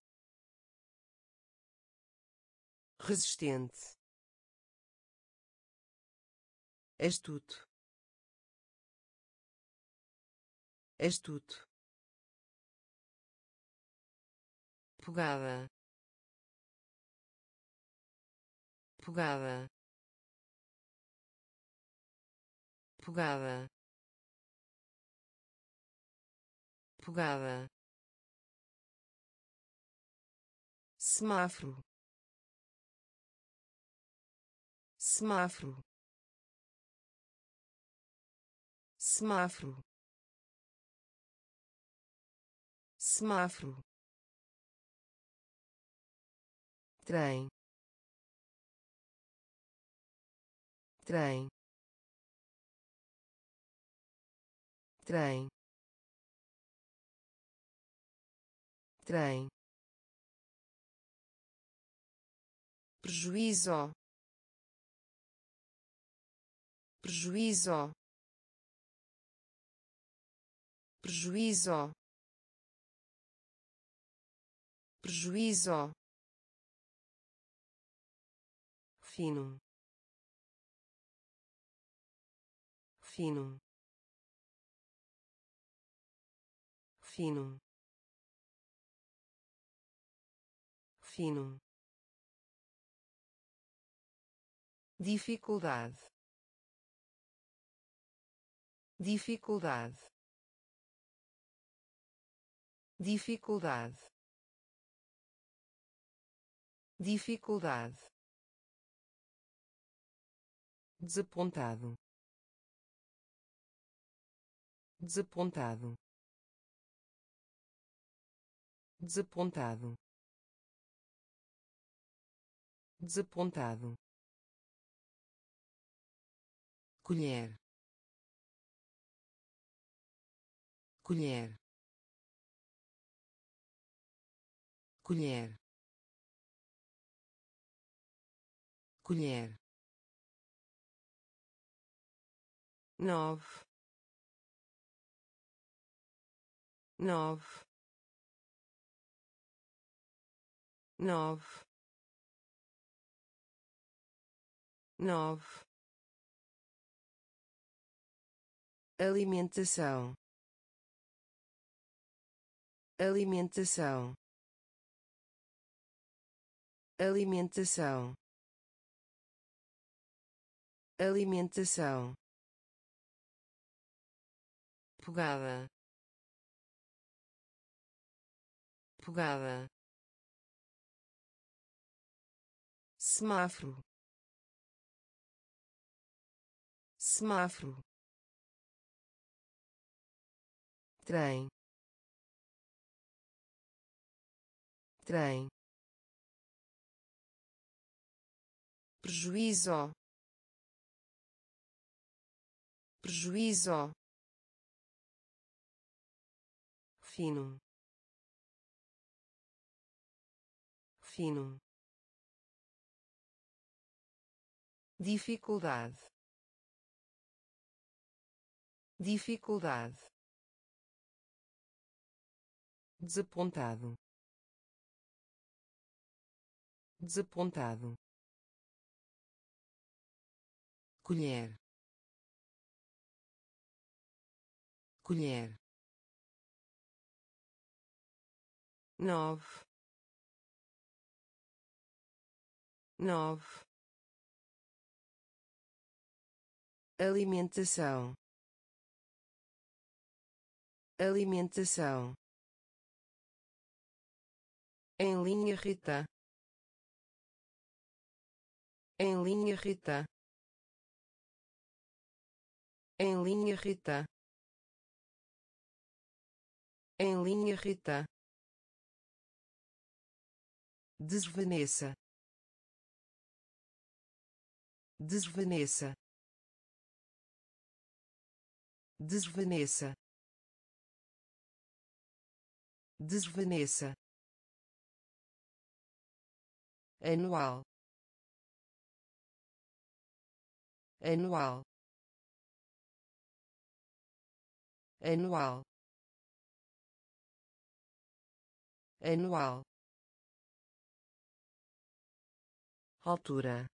Resistente. Astuto. Astuto pugada. Pugada. Pugada. Pugada. Semáforo. Semáforo. Semáforo. Semáforo trem. Trem. Trem. Trem. Prejuízo. Prejuízo. Prejuízo. Prejuízo fino. Fino. Fino. Fino. Dificuldade. Dificuldade. Dificuldade. Dificuldade desapontado. Desapontado. Desapontado. Desapontado. Colher. Colher. Colher. Colher nove. Nove. Nove. Nove. Alimentação. Alimentação. Alimentação. Alimentação pegada pegada semáforo. Semáforo. Trem. Trem. Prejuízo. Prejuízo fino. Fino. Dificuldade. Dificuldade. Desapontado. Desapontado. Colher. Colher nove. Nove. Alimentação. Alimentação. Em linha Rita em linha Rita em linha Rita em linha Rita desvaneça. Desvaneça. Desvaneça. Desvaneça. Anual. Anual. Anual. Anual altura.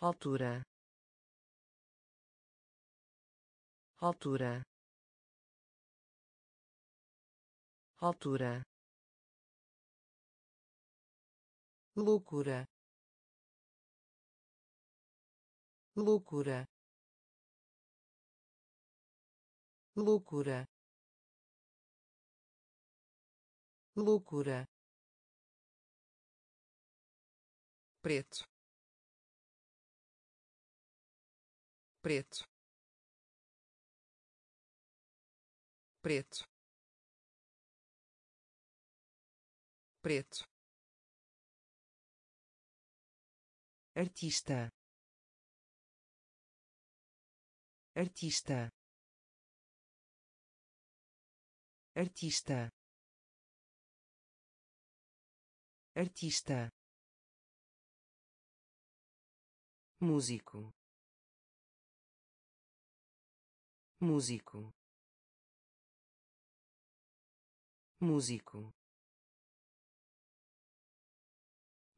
Altura. Altura. Altura. Loucura. Loucura. Loucura. Loucura preto. Preto. Preto. Preto. Artista. Artista. Artista. Artista músico. Músico. Músico.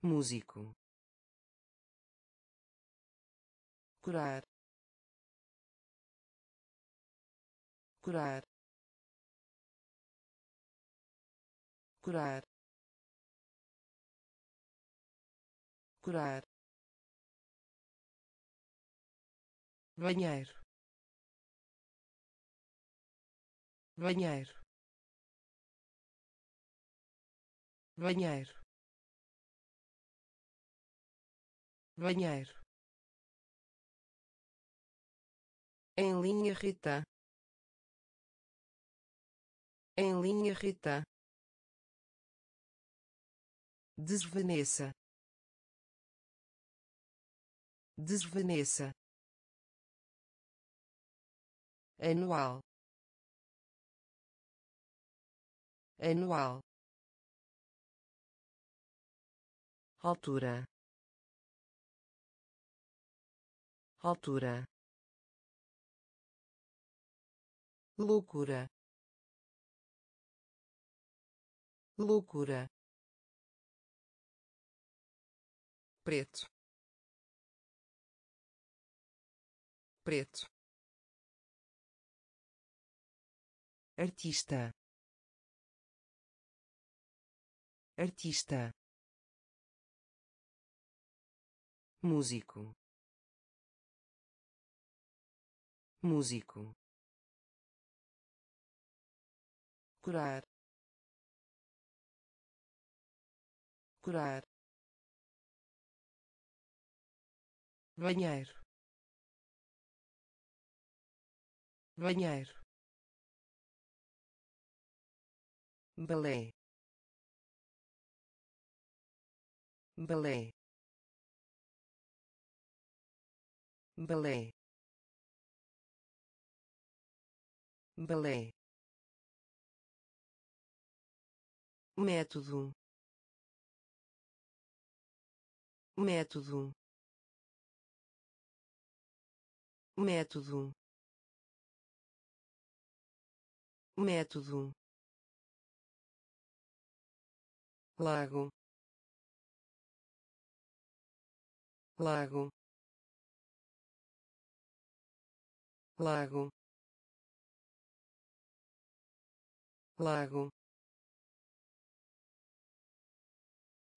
Músico. Curar. Curar. Curar. Curar banheiro. Banheiro. Banheiro. Banheiro. Em linha Rita em linha Rita desvaneça. Desvaneça anual anual altura altura loucura loucura preto preto artista. Artista. Músico. Músico. Curar. Curar. Banheiro. Banheiro balé balé balé balé método. Método. Método. Método lago. Lago. Lago. Lago.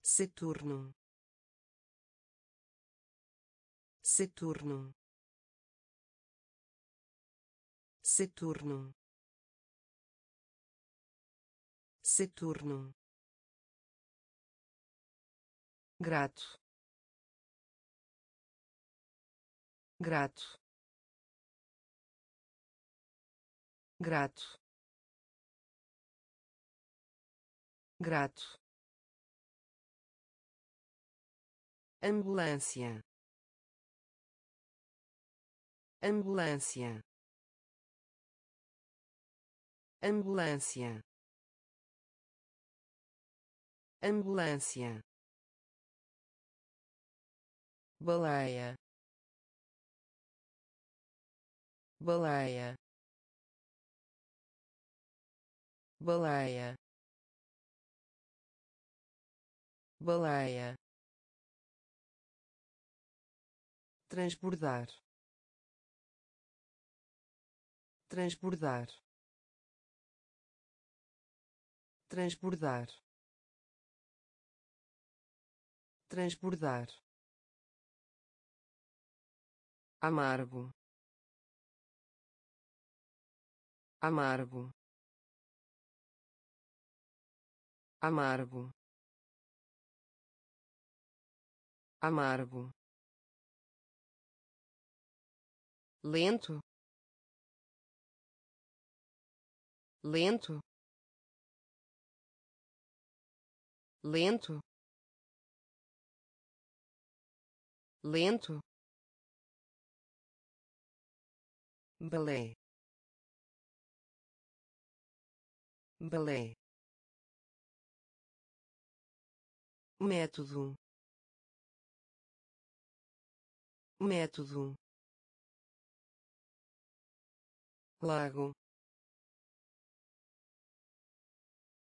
Saturno. Saturno. Saturno. Saturno grato. Grato. Grato. Grato. Ambulância. Ambulância. Ambulância. Ambulância baleia. Baleia. Baleia. Baleia. Transbordar. Transbordar. Transbordar. Transbordar amargo. Amargo. Amargo. Amargo. Lento. Lento. Lento. Lento balé balé método. Método. Lago.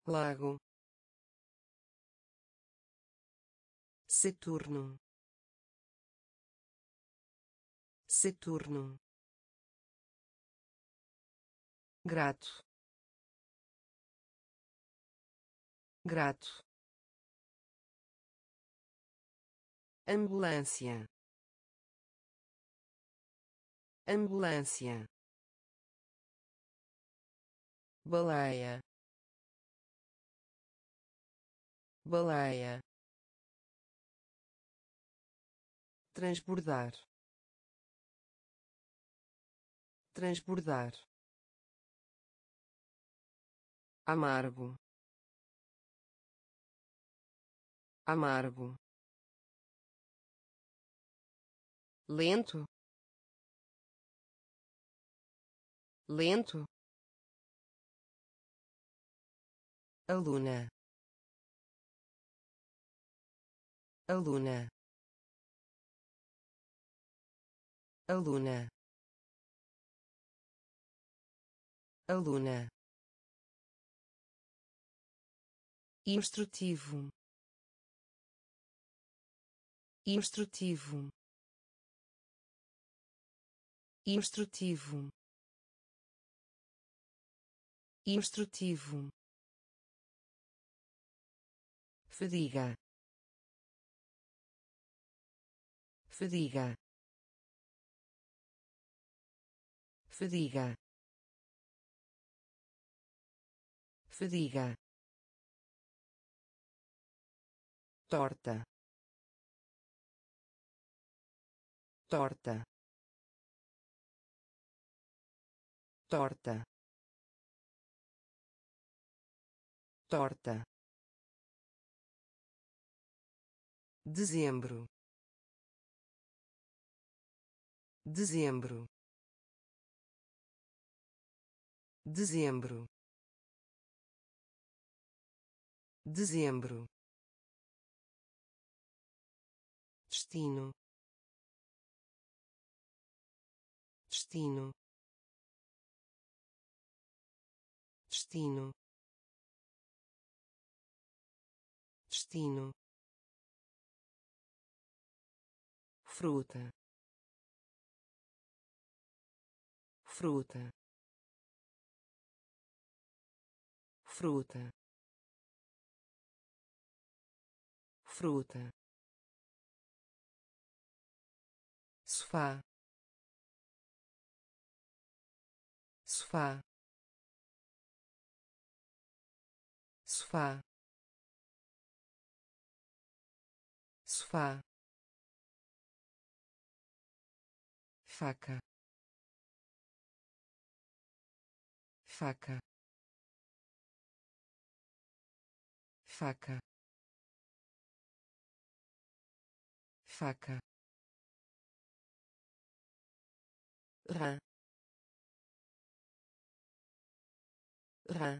Lago. Saturno Saturno grato. Grato. Ambulância. Ambulância. Baleia. Baleia. Transbordar. Transbordar amargo. Amargo. Lento. Lento. Aluna. Aluna. Aluna. Aluna instrutivo. Instrutivo. Instrutivo. Instrutivo. Fadiga. Fadiga. Fadiga. Fadiga torta. Torta. Torta. Torta. Dezembro. Dezembro. Dezembro. Dezembro destino. Destino. Destino. Destino. Fruta. Fruta. Fruta. Fruta sofá. Sofá. Sofá. Sofá. Faca. Faca. Faca. Faca rã rã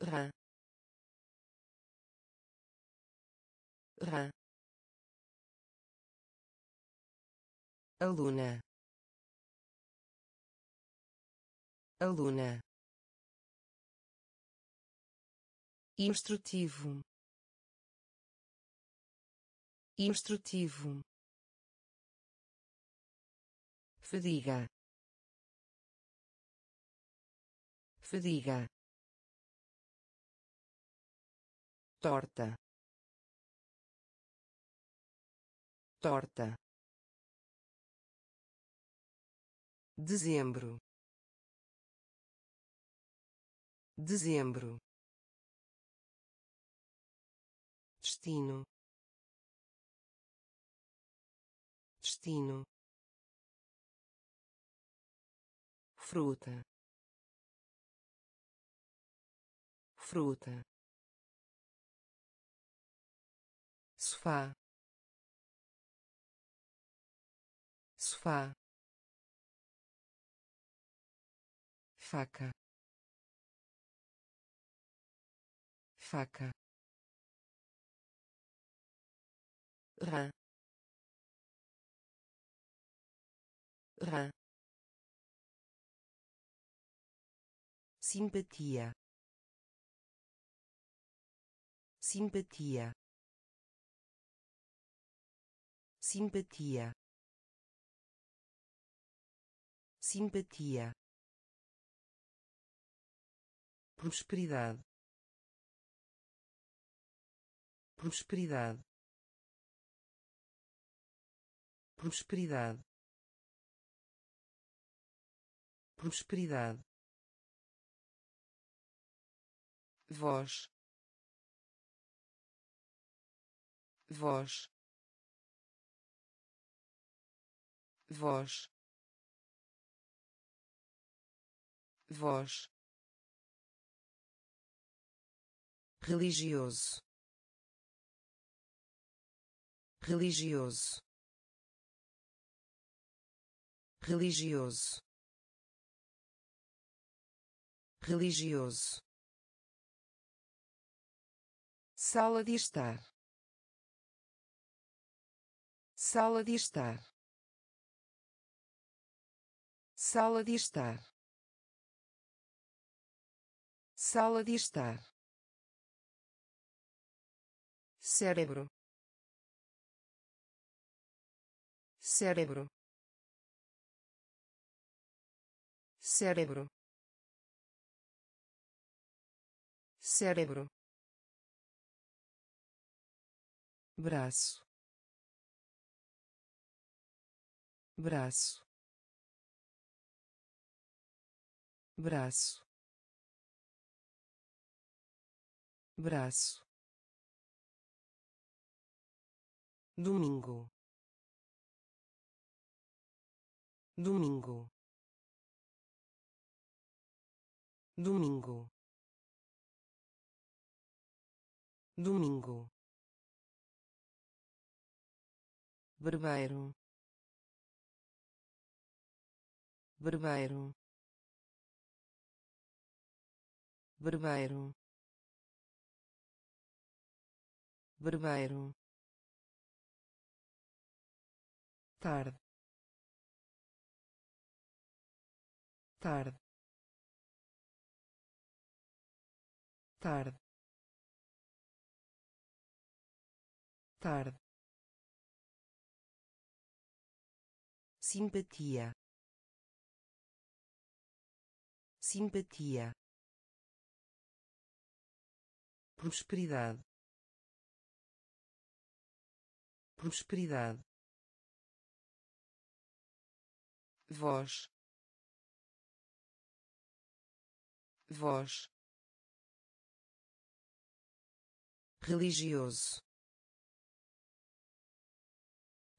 rã rã aluna. Aluna. Instrutivo. Instrutivo fadiga. Fadiga. Torta. Torta. Dezembro. Dezembro. Destino. Destino fruta. Fruta. Sofá. Sofá. Faca. Faca. Rã. Rã simpatia. Simpatia. Simpatia. Simpatia. Prosperidade. Prosperidade. Prosperidade. Prosperidade voz. Voz. Voz. Voz. Religioso. Religioso. Religioso. Religioso sala de estar. Sala de estar. Sala de estar. Sala de estar. Cérebro. Cérebro. Cérebro. Cérebro braço. Braço. Braço. Braço. Domingo. Domingo. Domingo. Domingo barbeiro. Barbeiro. Barbeiro. Barbeiro. Tarde. Tarde. Tarde. Tarde simpatia. Simpatia. Prosperidade. Prosperidade. Voz. Voz. Religioso.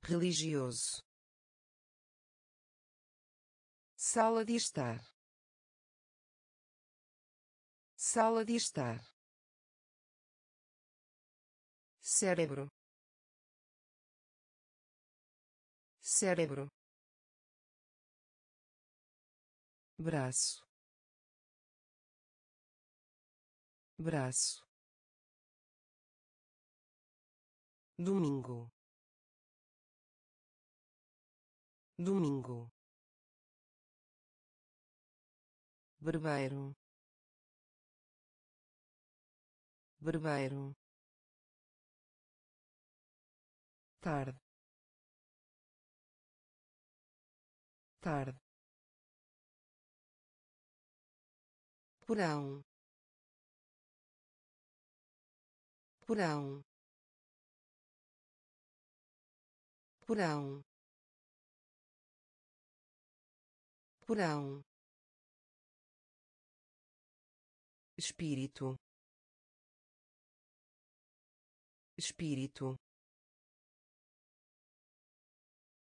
Religioso sala de estar. Sala de estar. Cérebro. Cérebro. Braço. Braço. Domingo. Domingo barbeiro. Barbeiro. Tarde. Tarde. Porão. Porão. Porão. Porão espírito. Espírito.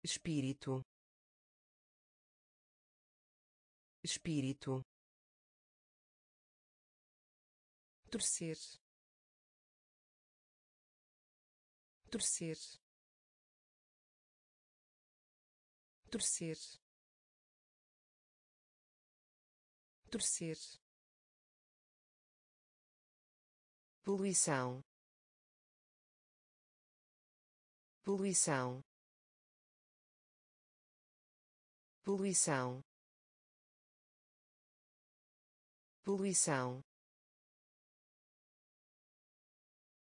Espírito. Espírito. Torcer. Torcer. Torcer. Torcer poluição. Poluição. Poluição. Poluição.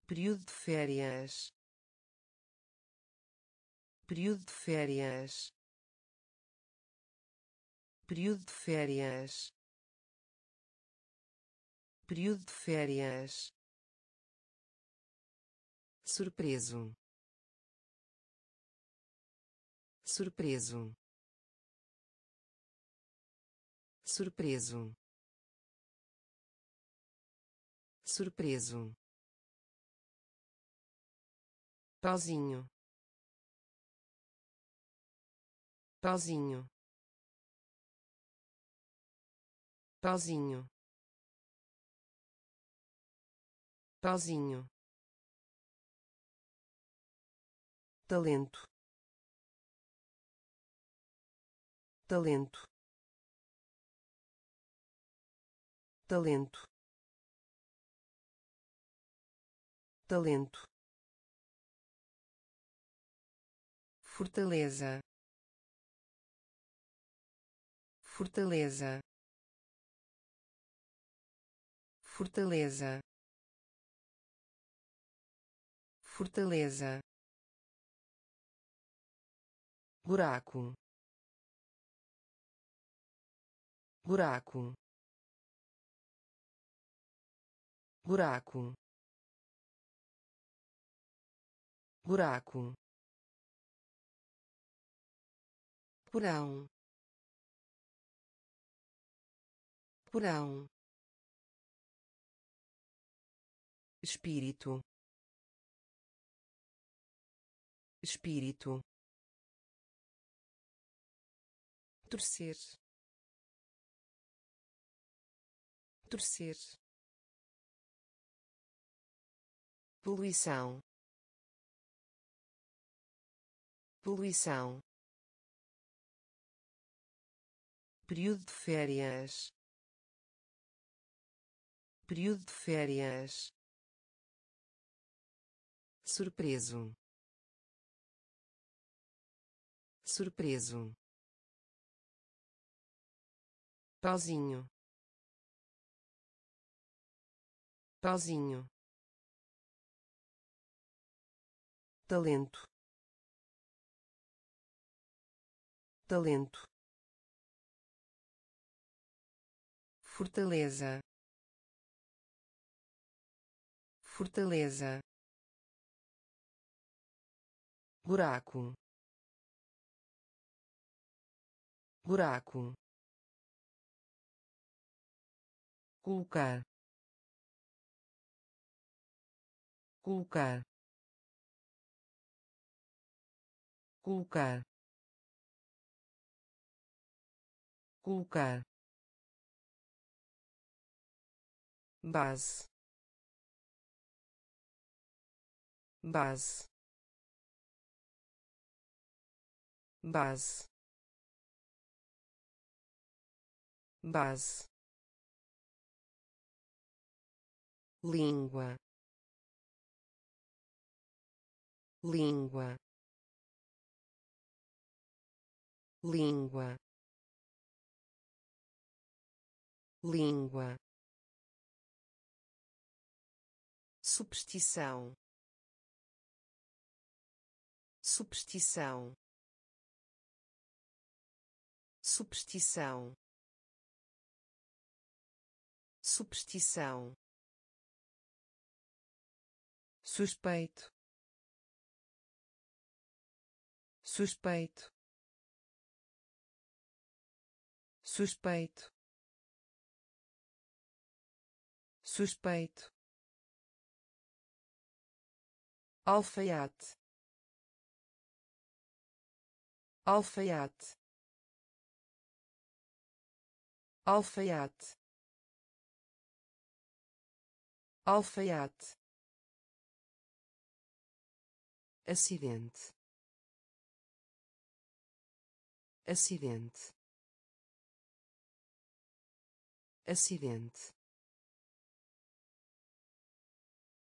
Período de férias. Período de férias. Período de férias. Período de férias surpreso. Surpreso. Surpreso. Surpreso. Pauzinho. Pauzinho. Pauzinho. Pauzinho talento. Talento. Talento. Talento. Fortaleza. Fortaleza. Fortaleza. Fortaleza buraco. Buraco. Buraco. Buraco. Porão porão espírito. Espírito torcer. Torcer. Poluição. Poluição. Período de férias. Período de férias. Surpreso. Surpreso pauzinho pauzinho talento. Talento. Fortaleza. Fortaleza. Buraco. Buraco colocar. Colocar. Colocar. Colocar. Base. Base. Base. Base língua. Língua. Língua. Língua. Superstição. Superstição. Superstição. Superstição suspeito. Suspeito. Suspeito. Suspeito. Alfaiate. Alfaiate. Alfaiate. Alfaiate acidente. Acidente. Acidente.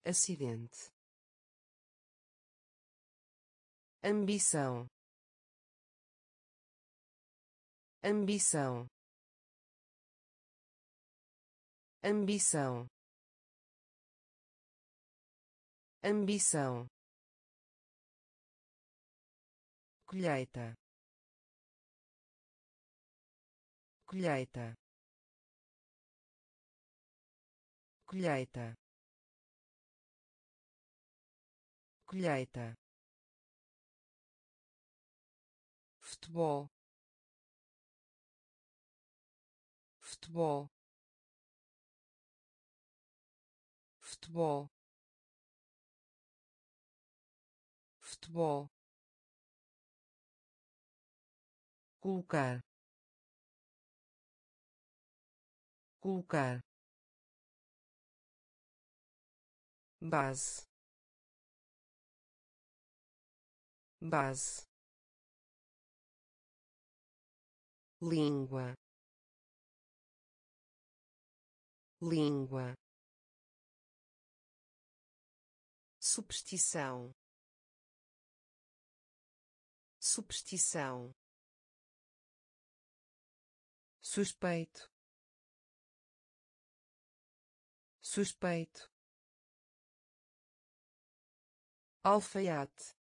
Acidente. Ambição. Ambição. Ambição. Ambição colheita colheita colheita colheita futebol futebol futebol futebol colocar. Colocar. Base. Base. Língua. Língua. Superstição. Superstição suspeito. Suspeito. Alfaiate.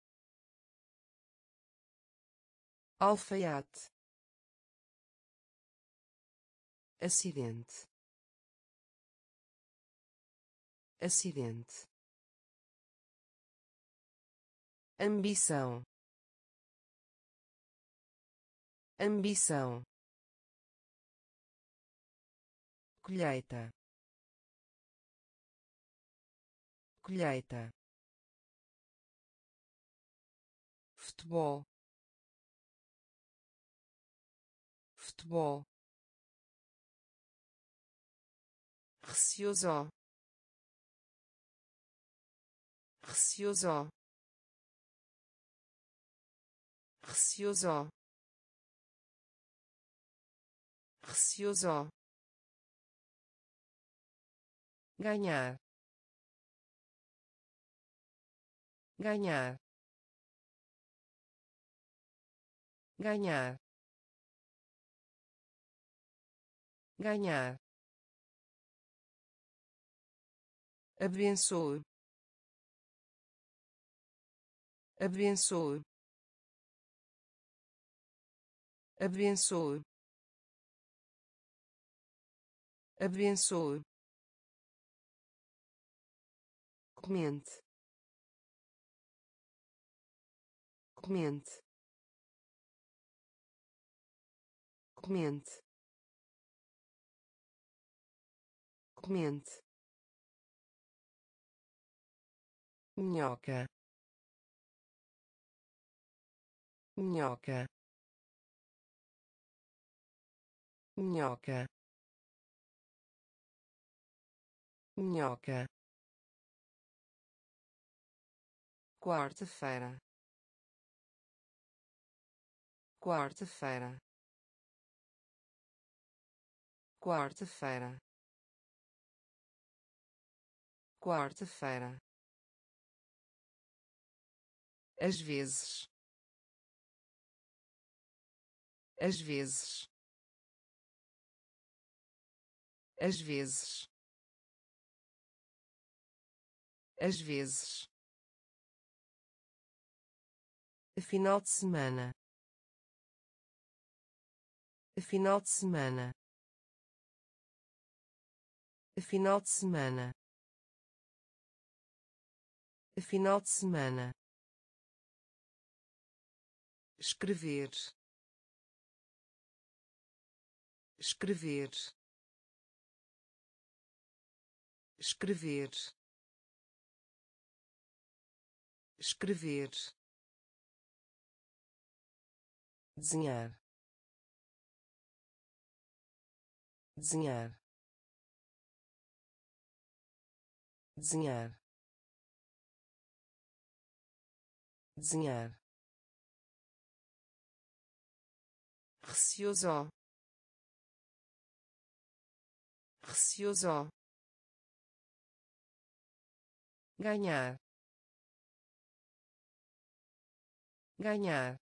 Alfaiate. Acidente. Acidente. Ambição. Ambição colheita. Colheita. Futebol. Futebol. Receoso. Receoso. Receoso. Receoso ganhar. Ganhar. Ganhar. Ganhar. Abençoe. Abençoe. Abençoe. Abençoe comente. Comente. Comente. Comente. Minhoca. Minhoca. Minhoca. Minhoca quarta-feira. Quarta-feira. Quarta-feira. Quarta-feira. Às vezes. Às vezes. Às vezes. Às vezes final de semana. Final de semana. Final de semana. Final de semana. Escrever. Escrever. Escrever. Escrever desenhar. Desenhar. Desenhar. Desenhar. Receoso. Receoso. Ganhar. Ganhar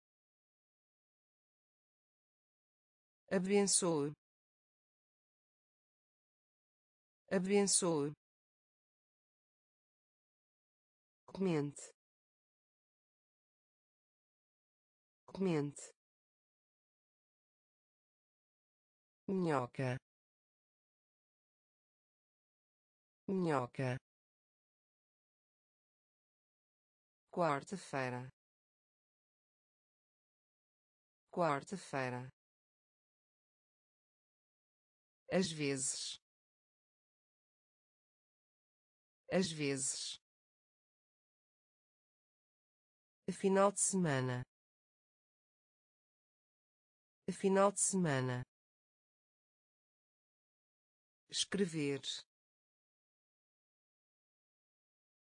abençoe. Abençoe. Comente. Comente. Minhoca. Minhoca. Quarta-feira. Quarta-feira às vezes. Às vezes. Final de semana. Final de semana. Escrever.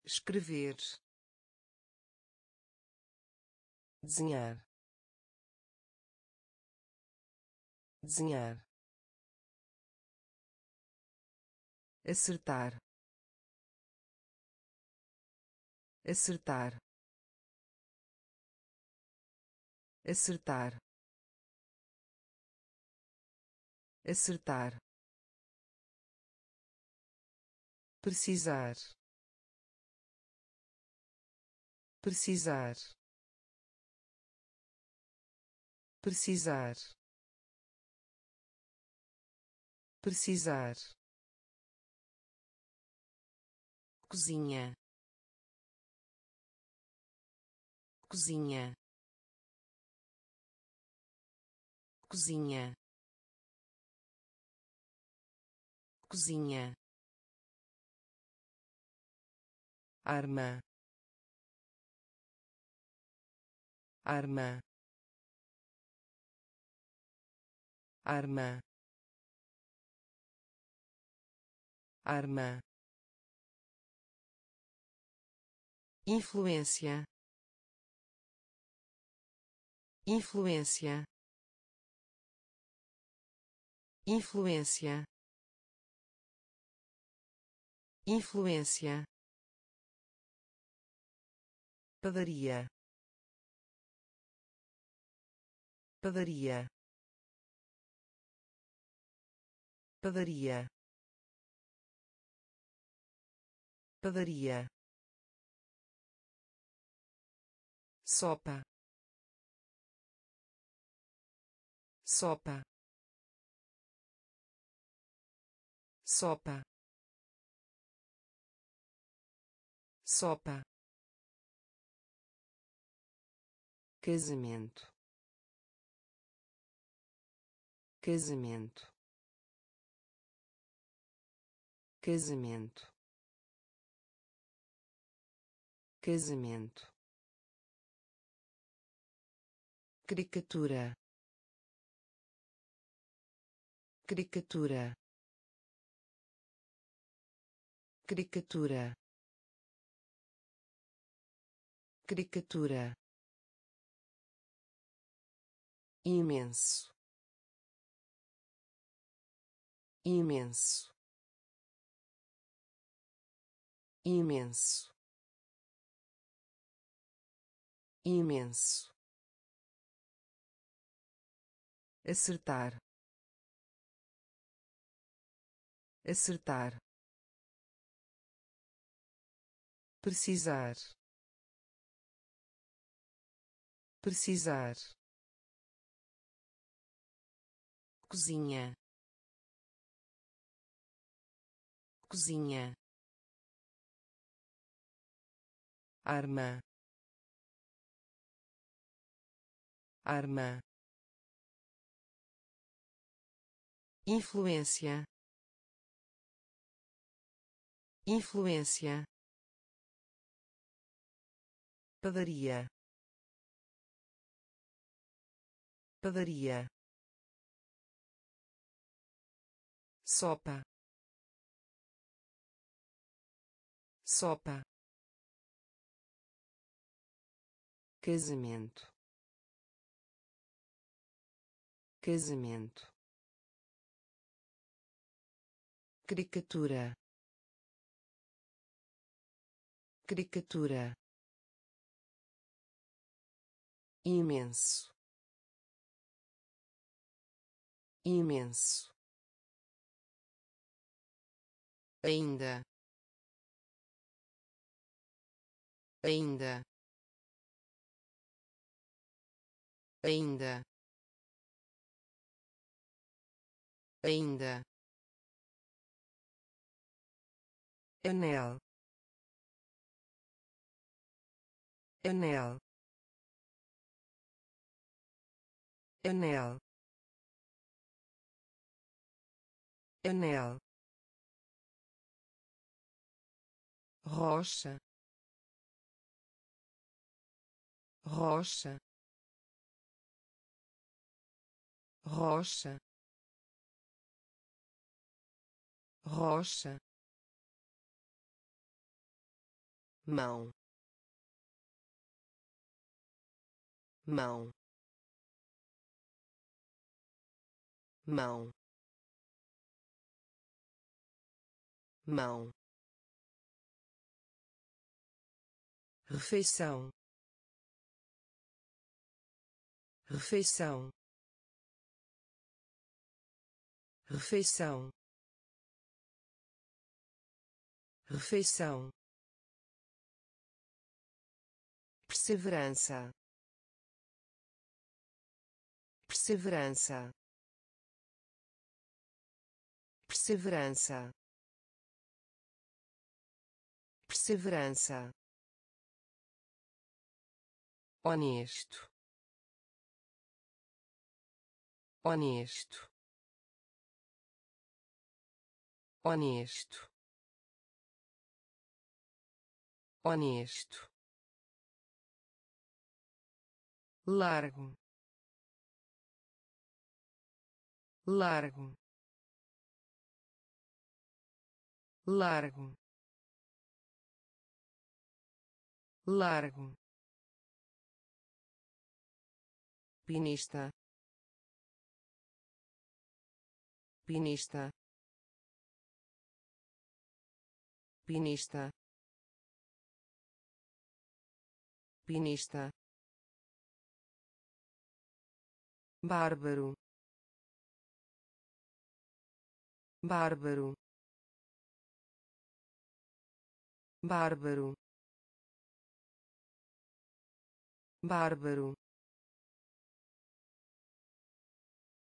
Escrever. Desenhar. Desenhar acertar. Acertar. Acertar. Acertar. Precisar. Precisar. Precisar. Precisar cozinha. Cozinha. Cozinha. Cozinha. Arma. Arma. Arma. Arma influência. Influência. Influência. Influência. Padaria. Padaria. Padaria. Padaria sopa. Sopa. Sopa. Sopa. Casamento. Casamento. Casamento. Casamento caricatura. Caricatura. Caricatura. Caricatura. Imenso. Imenso. Imenso. Imenso acertar. Acertar. Precisar. Precisar. Cozinha. Cozinha. Arma. Arma influência. Influência. Padaria. Padaria. Sopa. Sopa. Casamento. Casamento caricatura. Caricatura. Imenso. Imenso. Ainda. Ainda. Ainda. Ainda anel anel anel anel rocha rocha rocha rocha mão. Mão. Mão. Mão. Refeição. Refeição. Refeição. Refeição perseverança. Perseverança. Perseverança. Perseverança. Honesto. Honesto. Honesto. Honesto largo largo largo largo. Pinista. Pinista. Pinista. Pinista bárbaro. Bárbaro. Bárbaro. Bárbaro.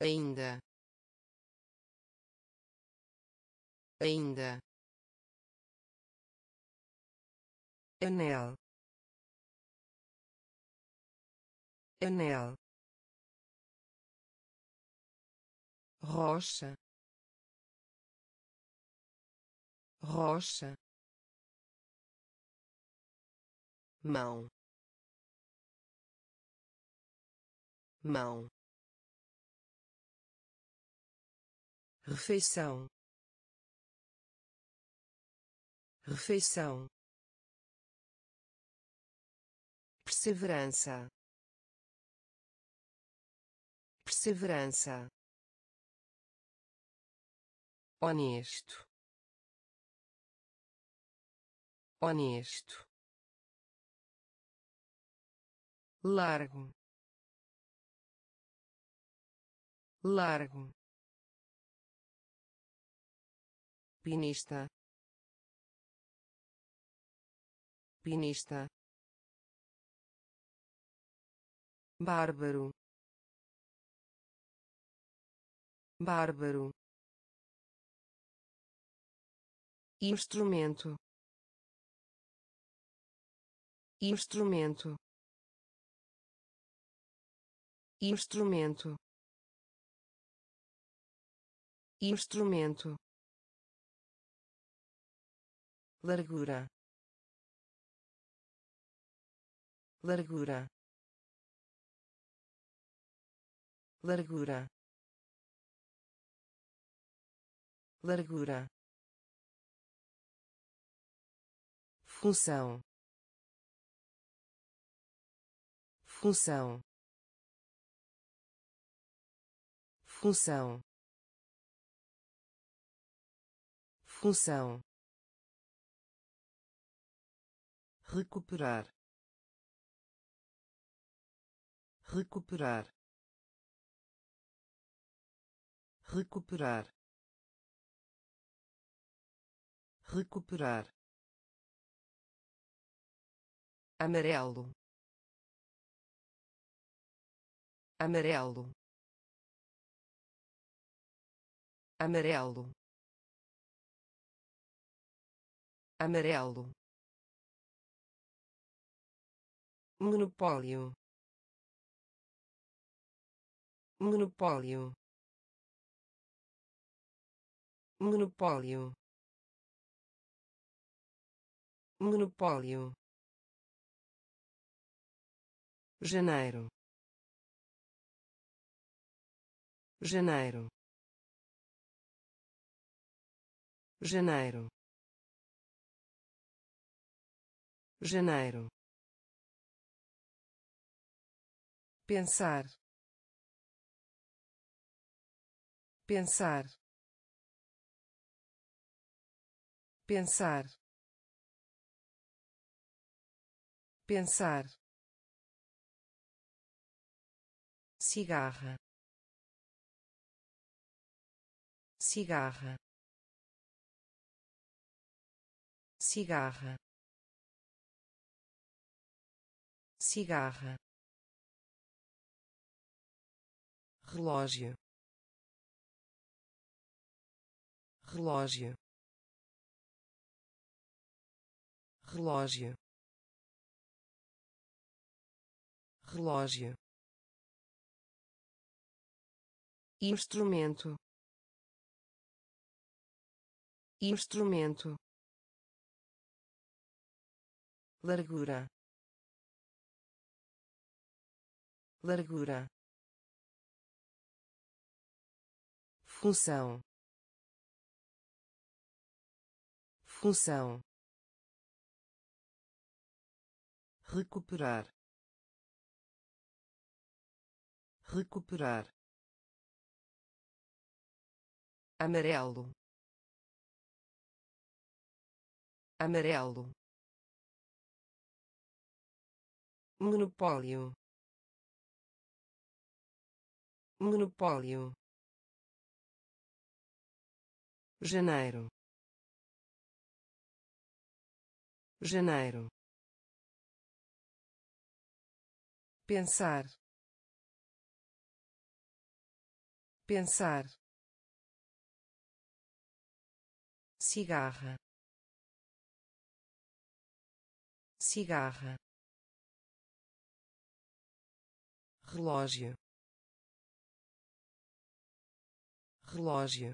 Ainda. Ainda. Anel. Anel rocha. Rocha. Mão. Mão. Refeição. Refeição. Perseverança. Perseverança honesto. Honesto. Largo. Largo. Pinista. Pinista. Bárbaro. Bárbaro instrumento. Instrumento. Instrumento. Instrumento. Largura. Largura. Largura. Largura função. Função. Função. Função. Recuperar. Recuperar. Recuperar. Recuperar amarelo. Amarelo. Amarelo. Amarelo. Monopólio. Monopólio. Monopólio. Monopólio janeiro. Janeiro. Janeiro. Janeiro. Pensar. Pensar. Pensar. Pensar cigarra. Cigarra. Cigarra. Cigarra. Relógio. Relógio. Relógio. Relógio instrumento. Instrumento. Largura. Largura. Função. Função. Recuperar. Recuperar amarelo. Amarelo. Monopólio. Monopólio. Janeiro. Janeiro. Pensar. Pensar cigarra. Cigarra. Relógio. Relógio.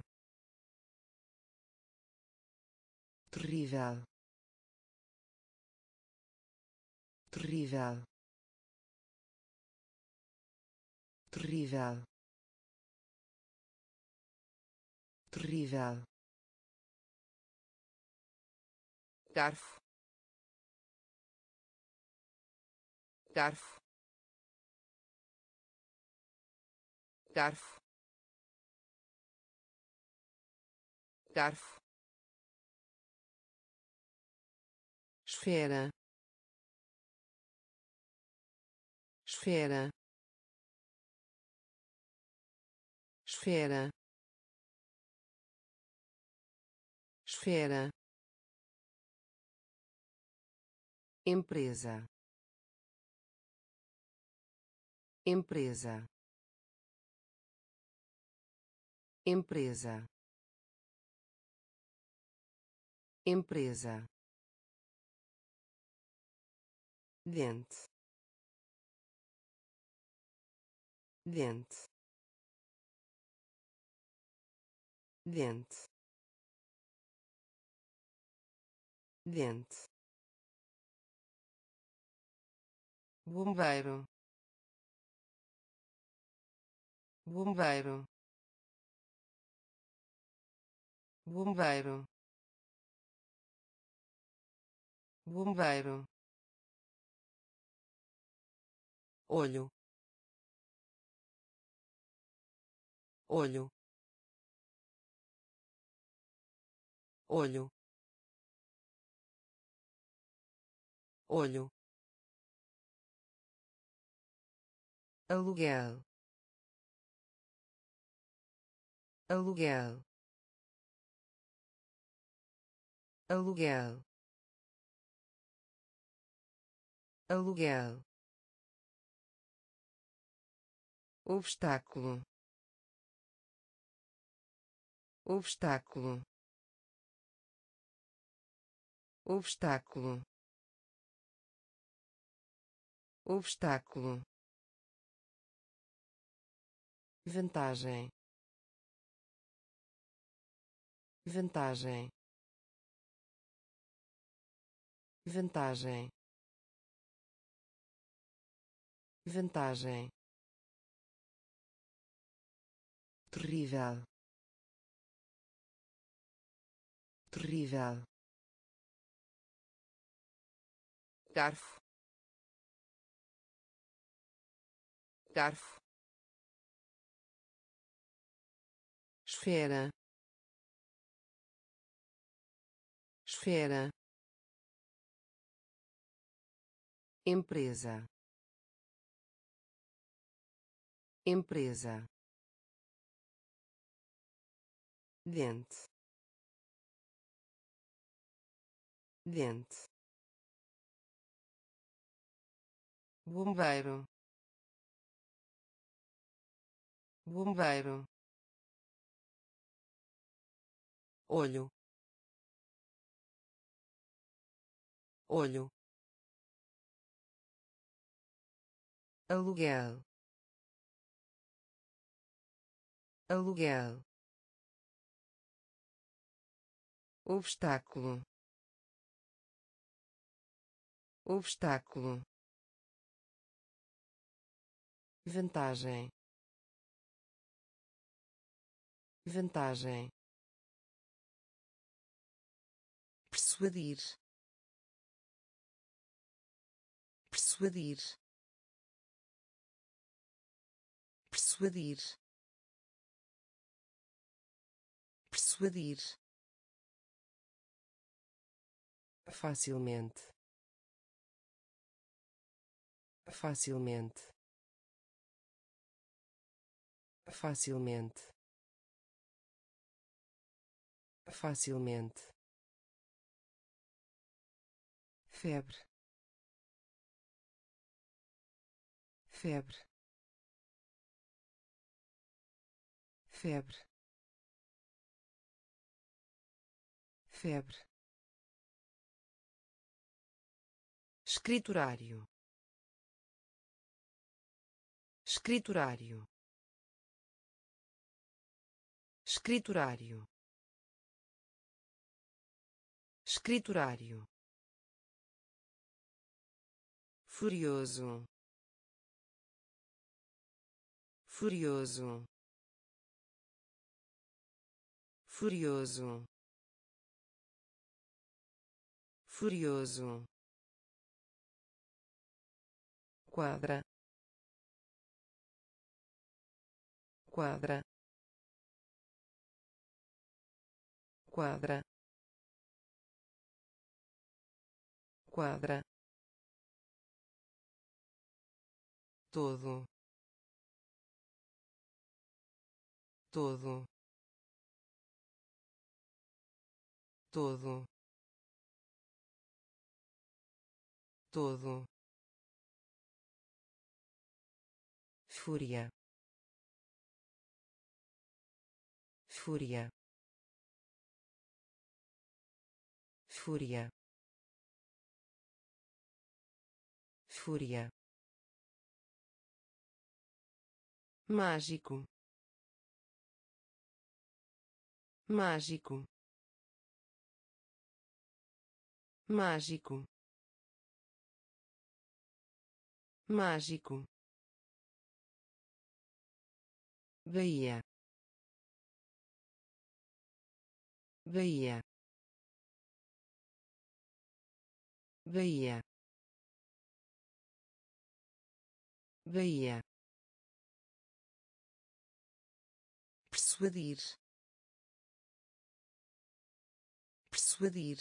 Terrível. Terrível. Terrível. Terrível garfo. Garfo. Garfo. Garfo. Esfera. Esfera. Esfera. Esfera empresa. Empresa. Empresa. Empresa. Dente dente dente dente bombeiro. Bombeiro. Bombeiro. Bombeiro. Olho. Olho. Olho. Olho aluguel. Aluguel. Aluguel. Aluguel. Obstáculo. Obstáculo. Obstáculo. Obstáculo vantagem. Vantagem. Vantagem. Vantagem. Terrível. Terrível. Garfo. Garfo esfera. Esfera. Empresa. Empresa. Dente. Dente. Bombeiro. Bombeiro olho. Olho. Aluguel. Aluguel. Obstáculo. Obstáculo. Vantagem. Vantagem persuadir. Persuadir. Persuadir. Persuadir. Facilmente. Facilmente. Facilmente. Facilmente febre. Febre. Febre. Febre. Escriturário. Escriturário. Escriturário. Escriturário furioso. Furioso. Furioso. Furioso. Quadra. Quadra. Quadra. Quadra todo todo todo todo. Fúria. Fúria. Fúria. Fúria mágico. Mágico. Mágico. Mágico. Bahia. Bahia. Bahia. Bahia persuadir. Persuadir.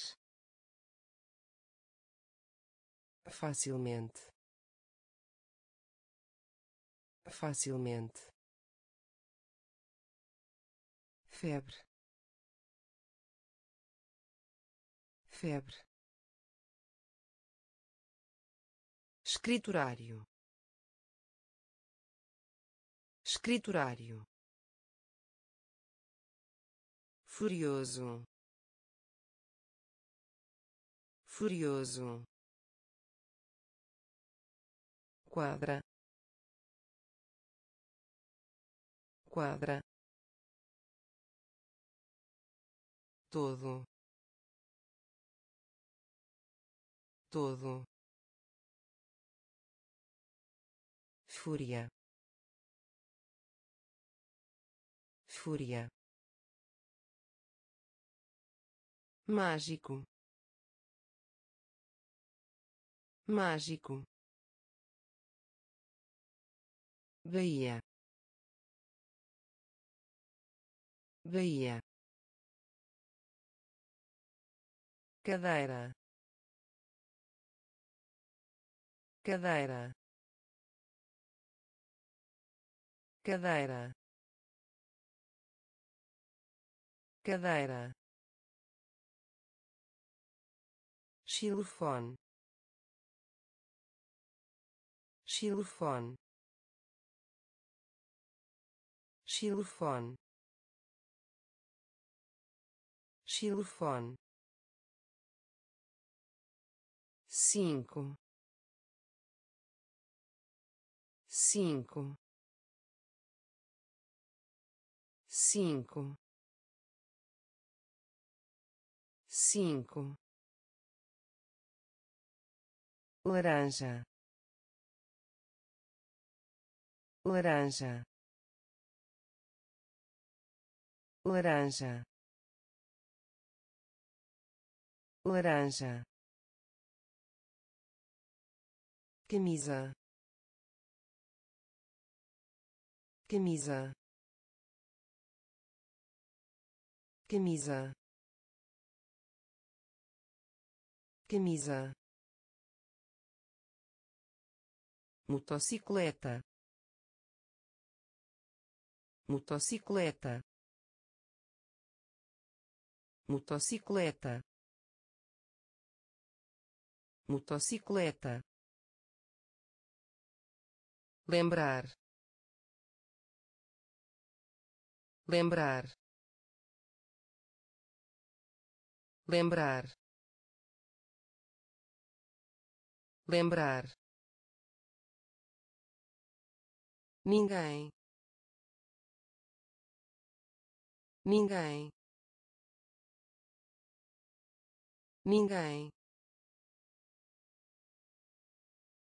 Facilmente. Facilmente. Febre. Febre. Escriturário. Escriturário furioso. Furioso. Quadra. Quadra. Todo. Todo. Fúria. Fúria mágico. Mágico. Bahia. Bahia. Cadeira. Cadeira. Cadeira. Cadeira xilofone. Xilofone. Xilofone. Xilofone. Cinco. Cinco. Cinco. Cinco laranja. Laranja. Laranja. Laranja. Camisa. Camisa. Camisa. Camisa motocicleta. Motocicleta. Motocicleta. Motocicleta. Lembrar. Lembrar. Lembrar. Lembrar ninguém. Ninguém. Ninguém.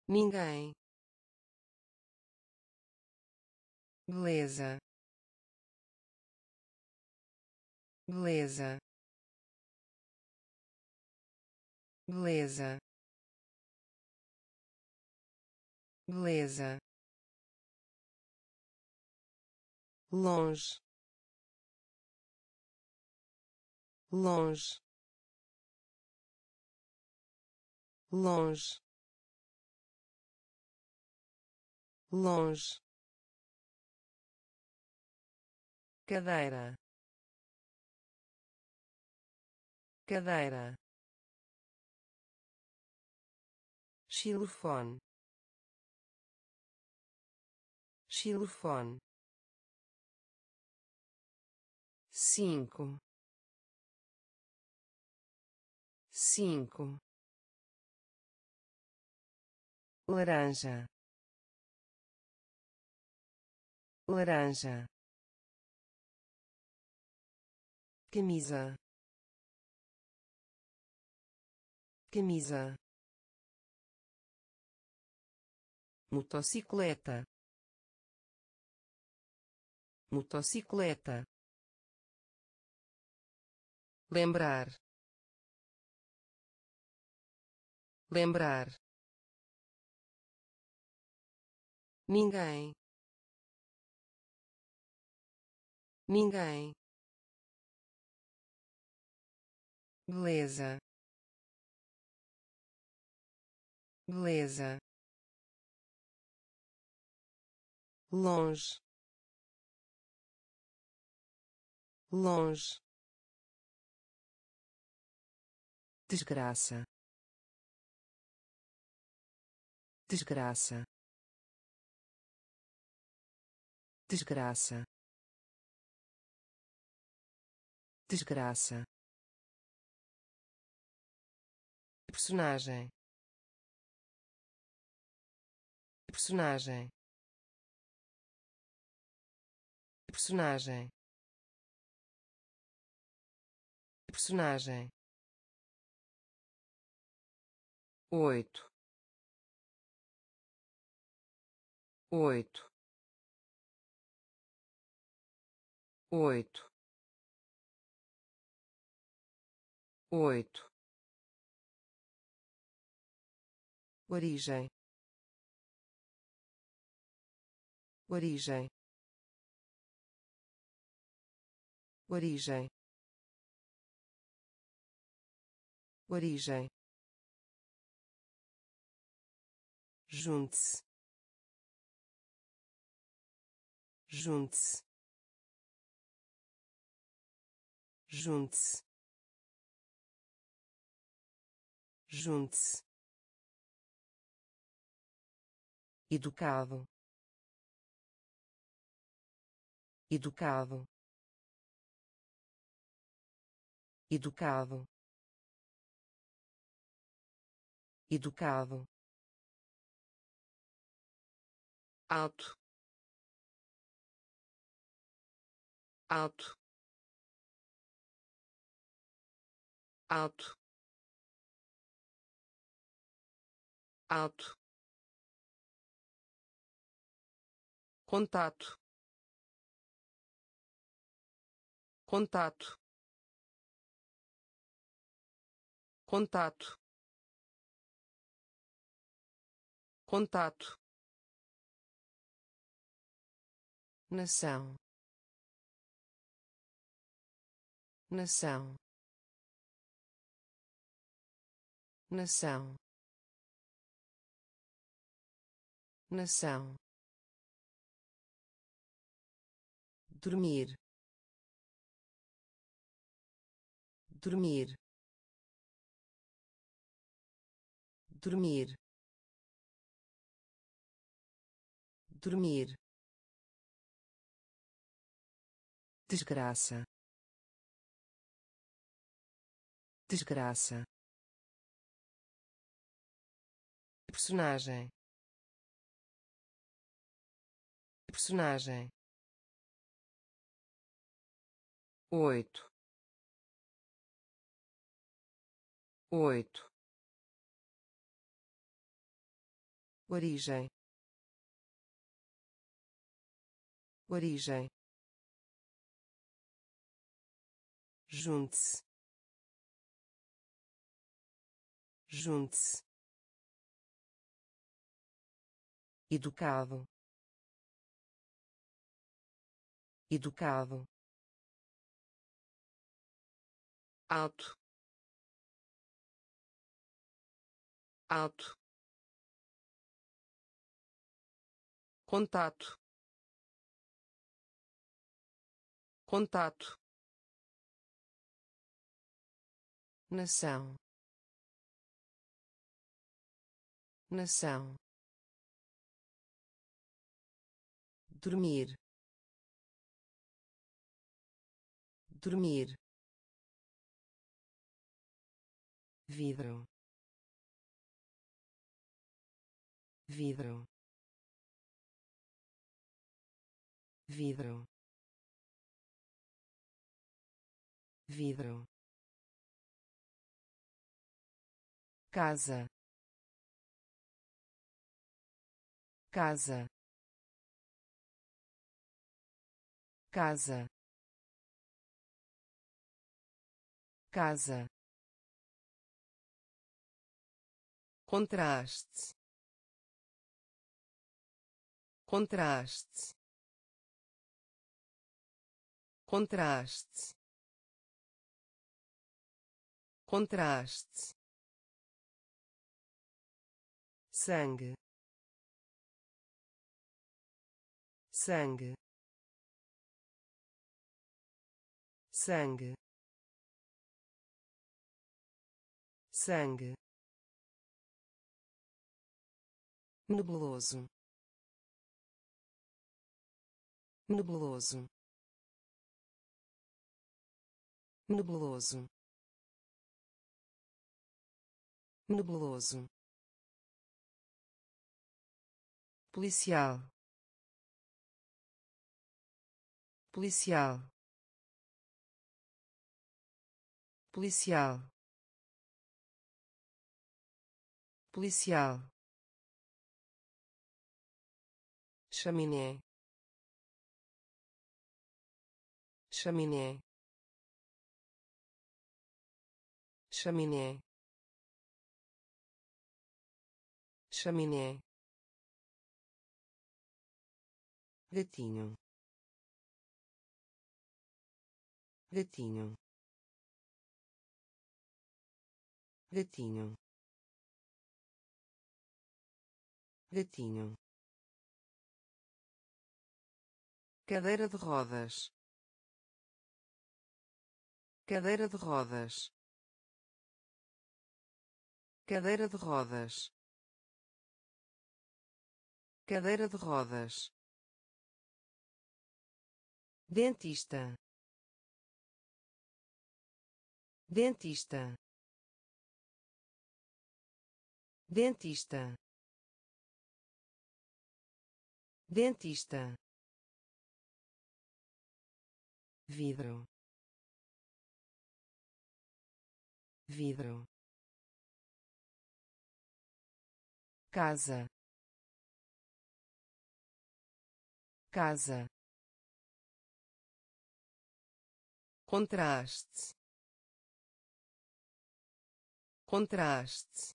Ninguém. Beleza. Beleza. Beleza. Beleza longe. Longe. Longe. Longe. Cadeira. Cadeira. Xilofone. Xilofone cinco. Cinco. Laranja. Laranja. Camisa. Camisa. Motocicleta. Motocicleta lembrar. Lembrar. Ninguém. Ninguém. Beleza. Beleza. Longe. Longe desgraça. Desgraça. Desgraça. Desgraça. Personagem. Personagem. Personagem. Personagem oito. Oito. Oito. Oito. Origem. Origem. Origem. Origem junte-se. Junte-se. Junte-se. Junte-se. Educado. Educado. Educado. Educado alto. Alto. Alto. Alto. Contato. Contato. Contato. Contato nação. Nação. Nação. Nação. Dormir. Dormir. Dormir. Dormir desgraça. Desgraça. Personagem. Personagem. Oito. Oito. Origem. Origem junte-se. Junte-se. Educado. Educado. Alto. Alto. Contato. Contato nação. Nação. Dormir. Dormir. Vidro. Vidro. Vidro. Vidro casa. Casa. Casa. Casa. Contraste. Contraste. Contraste. Contraste sangue. Sangue. Sangue. Sangue. Nebuloso. Nebuloso. Nebuloso. Nebuloso policial. Policial. Policial. Policial. Chaminé. Chaminé. Chaminé. Chaminé gatinho. Gatinho. Gatinho. Gatinho. Cadeira de rodas. Cadeira de rodas. Cadeira de rodas. Cadeira de rodas dentista. Dentista. Dentista. Dentista. Vidro. Vidro. Casa. Casa contraste. Contraste.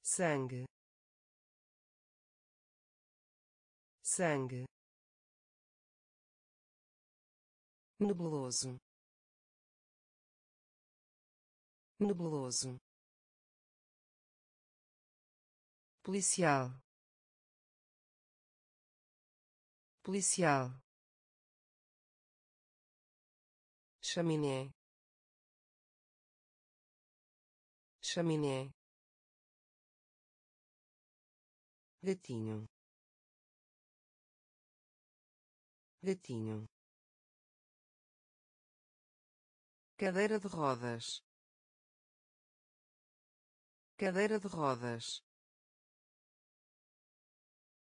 Sangue. Sangue. Nebuloso. Nebuloso. Policial. Policial chaminé. Chaminé. Gatinho. Gatinho. Cadeira de rodas. Cadeira de rodas.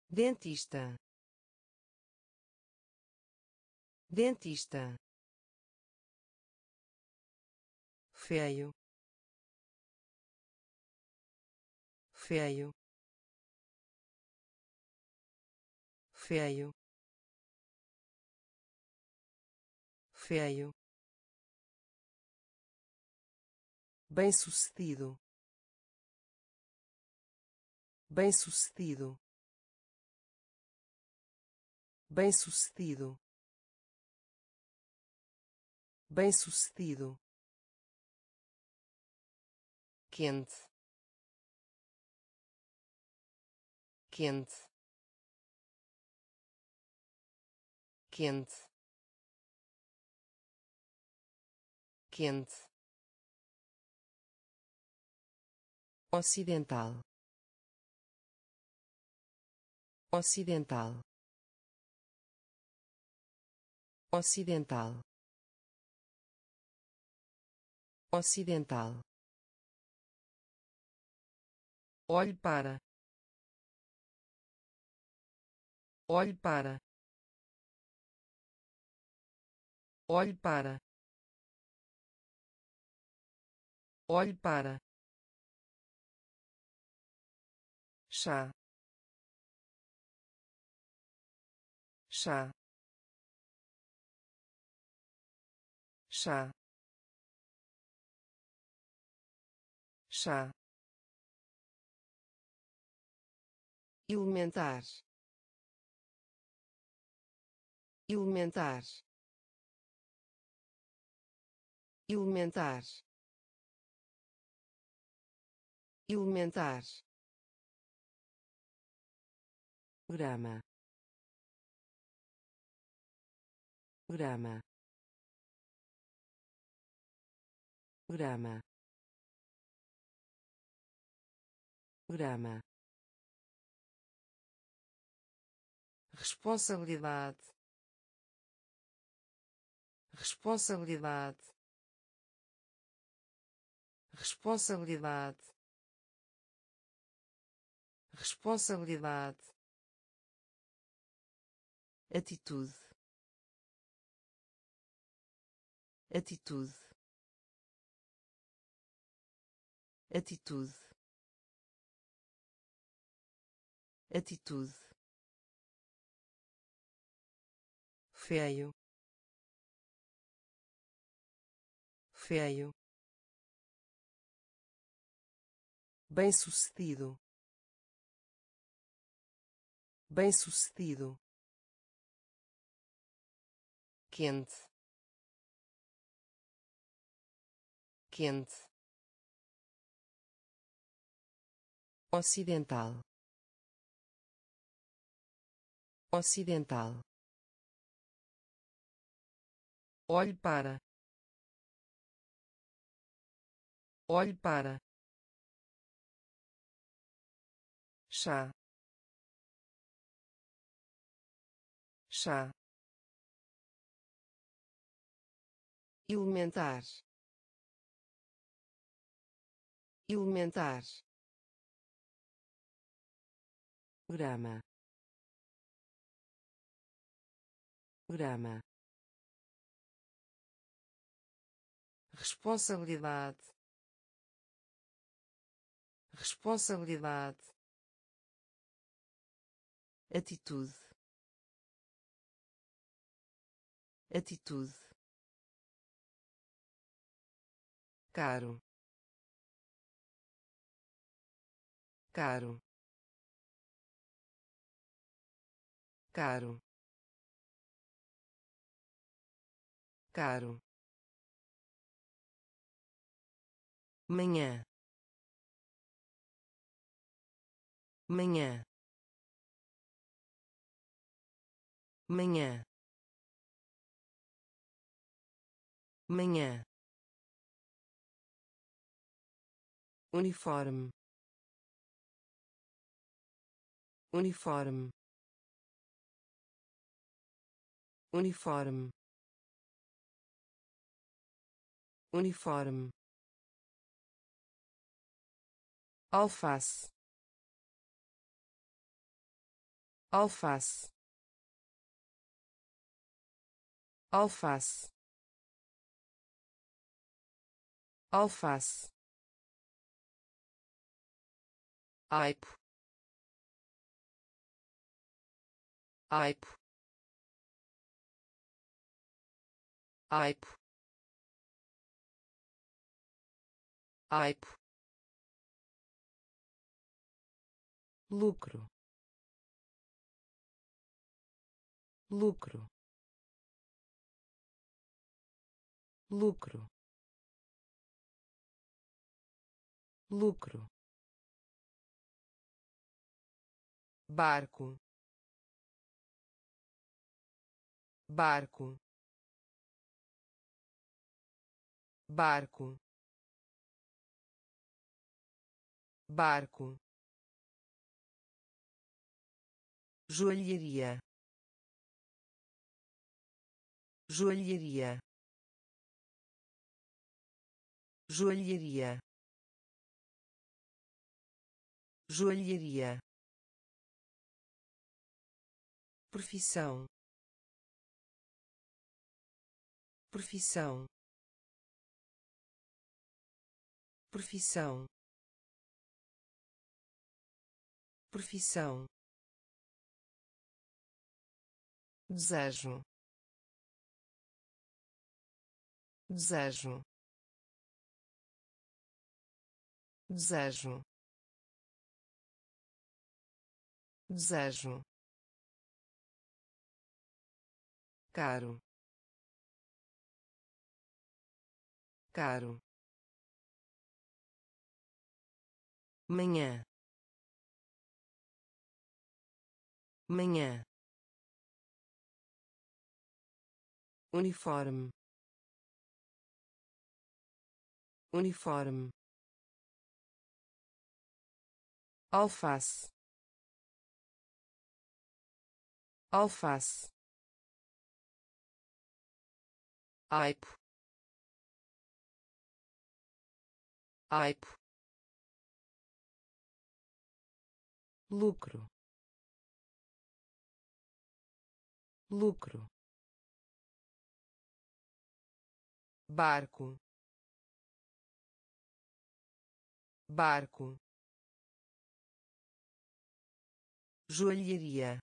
Dentista. Dentista feio. Feio. Feio. Feio. Bem-sucedido. Bem-sucedido. Bem-sucedido. Bem-sucedido quente. Quente. Quente. Quente. Ocidental. Ocidental. Ocidental. Ocidental Olhe para. Olhe para. Olhe para. Olhe para. chá chá chá chá elementar. Elementar. Elementar. Elementar. Grama. Grama. Grama. Grama responsabilidade. Responsabilidade. Responsabilidade. Responsabilidade. Atitude. Atitude. Atitude. Atitude feio. Feio. Bem-sucedido. Bem-sucedido. Quente. Quente. Ocidental. Ocidental olhe para. Olhe para. Chá. Chá. Elementar. Elementar. Grama. Grama responsabilidade. Responsabilidade. Atitude. Atitude. Caro. Caro. Caro. Caro manhã. Manhã. Manhã. Manhã. Uniforme. Uniforme. Uniforme. Uniforme alface. Alface. Alface. Alface. Aipo. Aipo. Aipo. Aipo lucro. Lucro. Lucro. Lucro. Barco. Barco. Barco. Barco joalheria. Joalheria. Joalheria. Joalheria. Profissão. Profissão. Profissão. Profissão desejo. Desejo. Desejo. Desejo. Caro. Caro. Manhã. Manhã uniforme. Uniforme. Alface. Alface. Aipo. Aipo. Lucro. Lucro barco. Barco. Joalheria.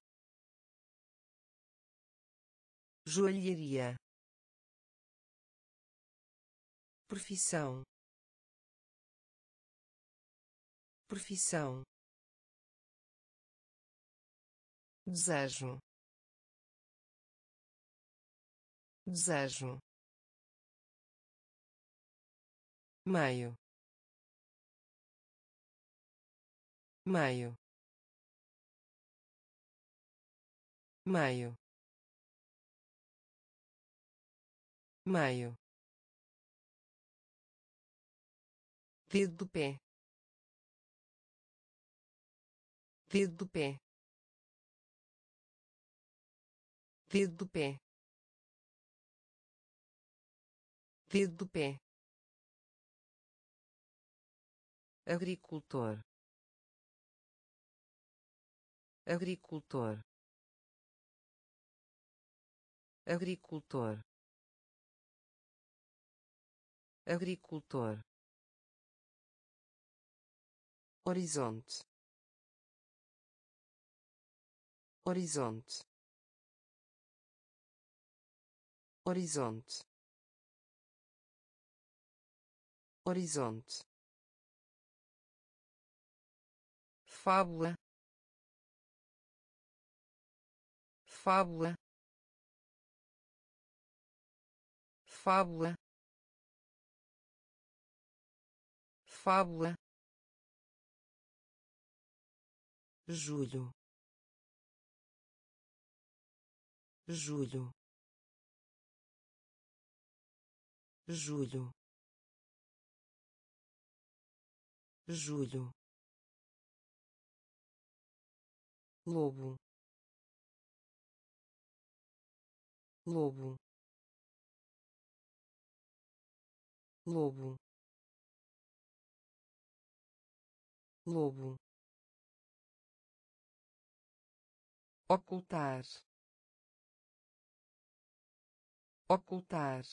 Joalheria. Profissão. Profissão. Desejo. Desejo meio meio meio meio dedo do pé. Dedo do pé. Dedo do pé. Dedo do pé agricultor. Agricultor. Agricultor. Agricultor. Horizonte. Horizonte. Horizonte. Horizonte fábula fábula fábula fábula. Julho. Julho. Julho. Julho lobo. Lobo. Lobo. Lobo. Ocultar. Ocultar.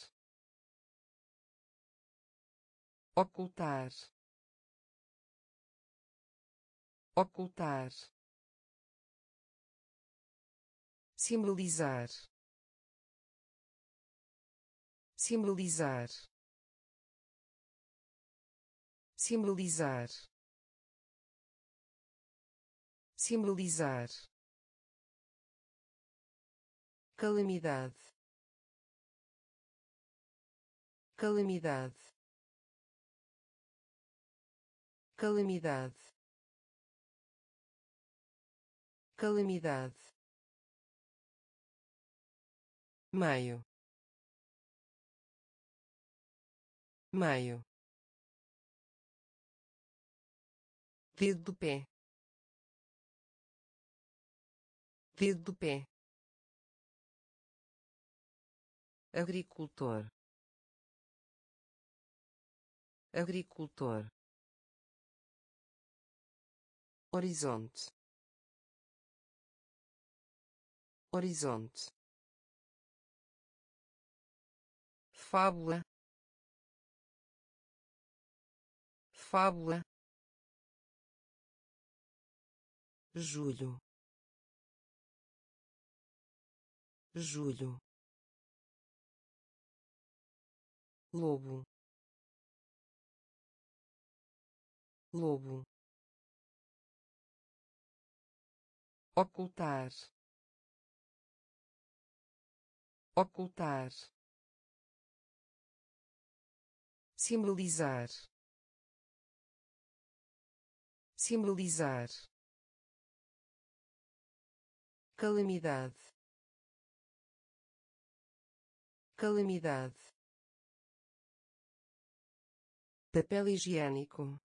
Ocultar. Ocultar simbolizar. Simbolizar. Simbolizar. Simbolizar. Calamidade. Calamidade. Calamidade. Calamidade meio meio dedo do pé. Dedo do pé. Agricultor. Agricultor. Horizonte. Horizonte fábula fábula julho julho lobo lobo ocultar ocultar simbolizar. Simbolizar. Calamidade. Calamidade. Papel higiênico.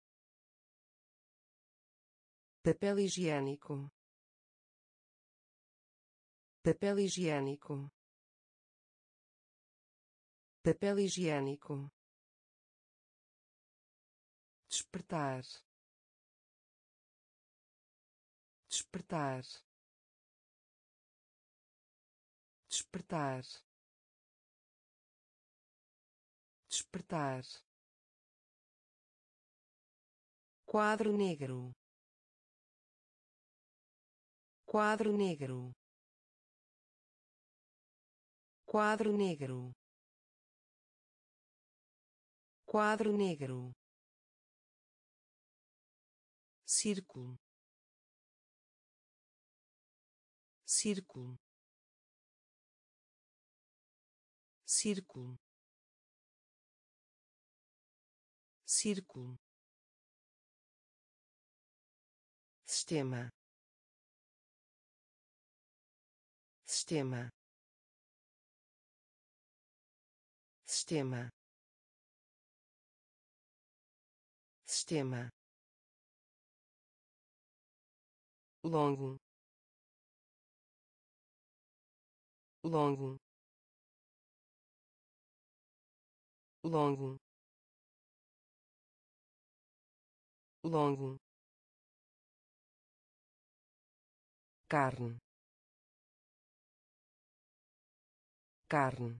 Papel higiênico. Papel higiênico. Papel higiênico despertar. Despertar. Despertar. Despertar. Quadro negro. Quadro negro. Quadro negro. Quadro negro círculo. Círculo. Círculo. Círculo. Sistema. Sistema. Sistema. Sistema longo. Longo. Longo. Longo. Carne. Carne.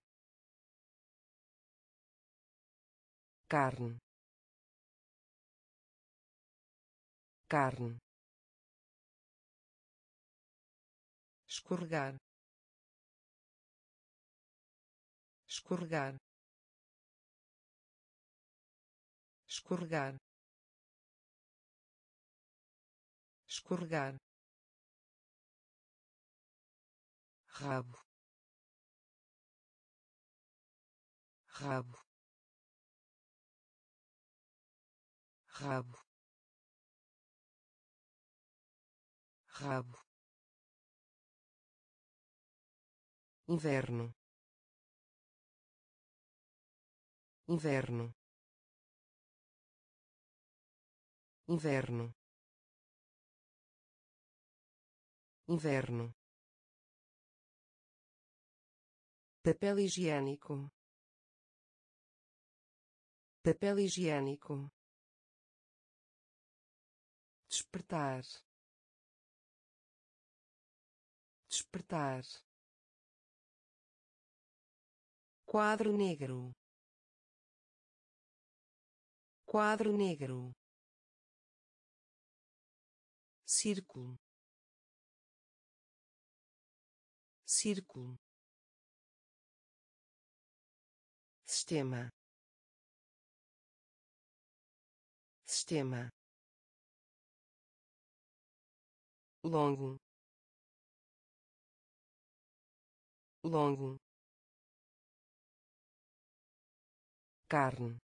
Carne. Carne escorregar. Escorregar. Escorregar. Escorregar. Rabo. Rabo. Rabo. Rabo inverno. Inverno. Inverno. Inverno. Papel higiênico. Papel higiênico. Despertar. Despertar quadro negro. Quadro negro. Círculo. Círculo. Sistema. Sistema. Longo. Longo carne.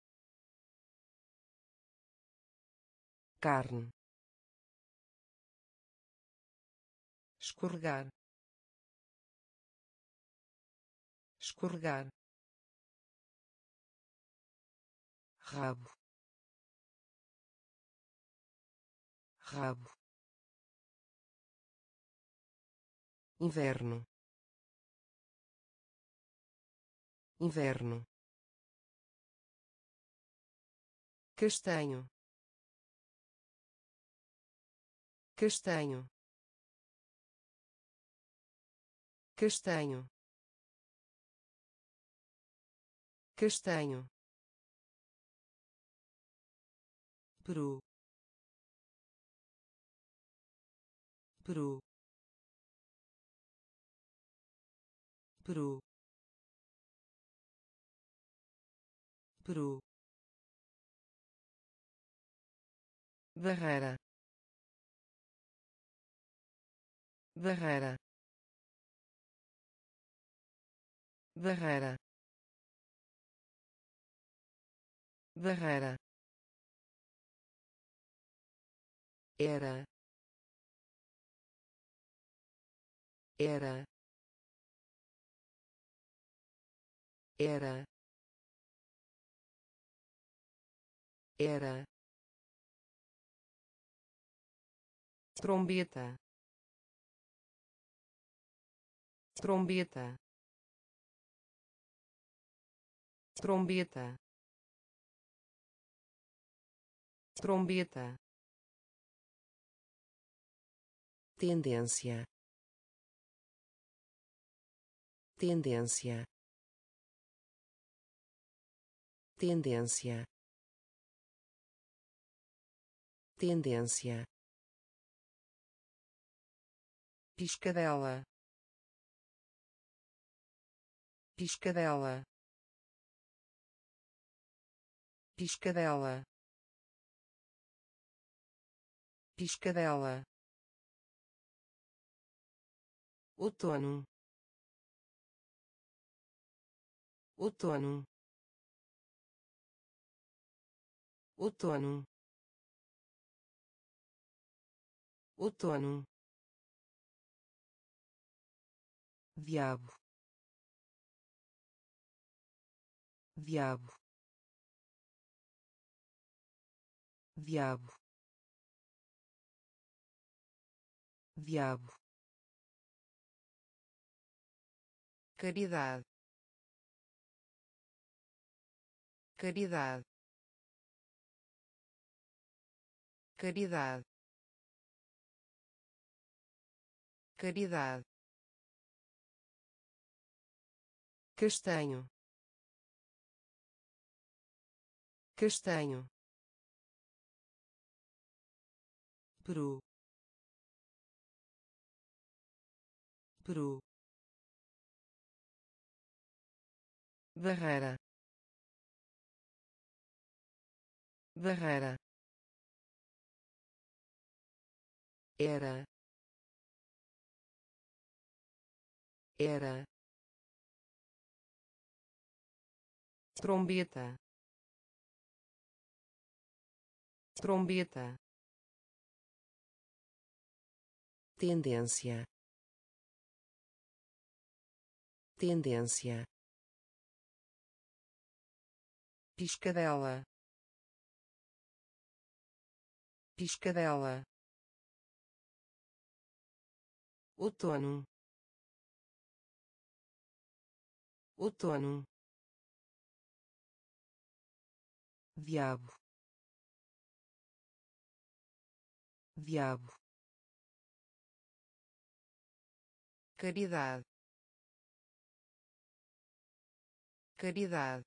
Carne. Escorregar. Escorregar. Rabo. Rabo. Inverno. Inverno castanho. Castanho. Castanho. Castanho. Peru. Peru. Peru. Peru barreira. Barreira. Barreira. Barreira. Era. Era. Era. Era trombeta. Trombeta. Trombeta. Trombeta. Tendência. Tendência. Tendência. Tendência piscadela. Piscadela. Piscadela. Piscadela. Outono. Outono. Outono. Outono diabo. Diabo. Diabo. Diabo. Caridade. Caridade. Caridade. Caridade castanho. Castanho. Peru. Peru. Barreira. Barreira. Era. Era trombeta. Trombeta. Tendência. Tendência. Piscadela. Piscadela. Outono. Outono diabo. Diabo. Caridade. Caridade.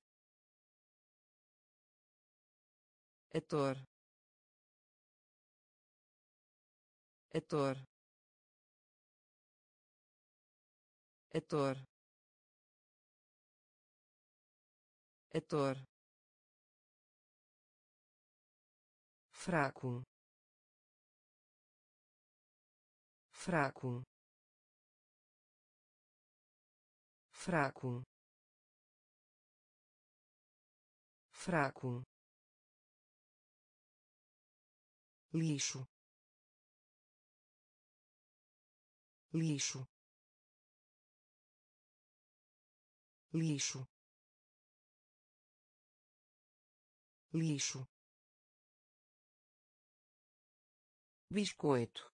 Ator. Ator. Ator. Ator fraco. Fraco. Fraco. Fraco. Lixo. Lixo. Lixo. Lixo biscoito.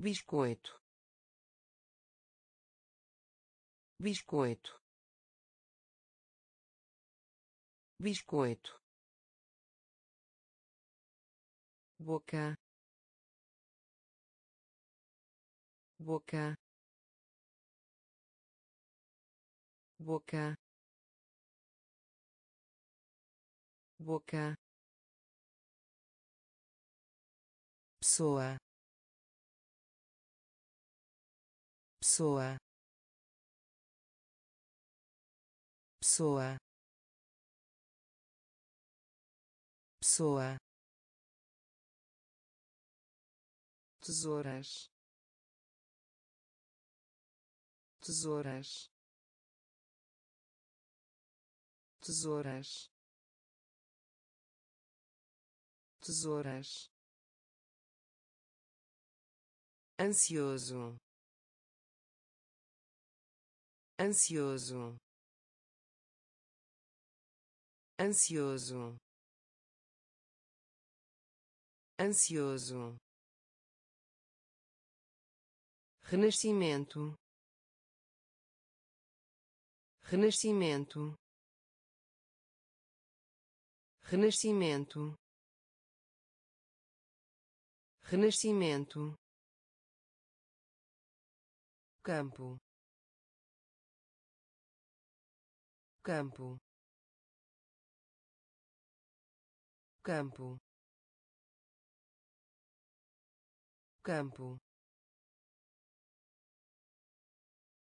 Biscoito. Biscoito. Biscoito. Boca. Boca. Boca. Boca pessoa. Pessoa. Pessoa. Pessoa. Tesouras. Tesouras. Tesouras. Tesouras ansioso. Ansioso. Ansioso. Ansioso. Renascimento. Renascimento. Renascimento. Renascimento campo. Campo. Campo. Campo.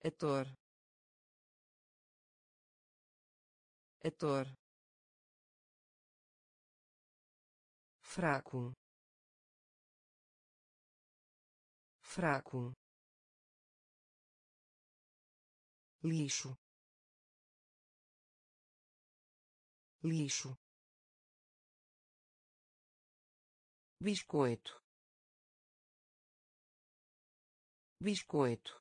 Ator. Ator. Fraco. Fraco lixo. Lixo. Biscoito. Biscoito.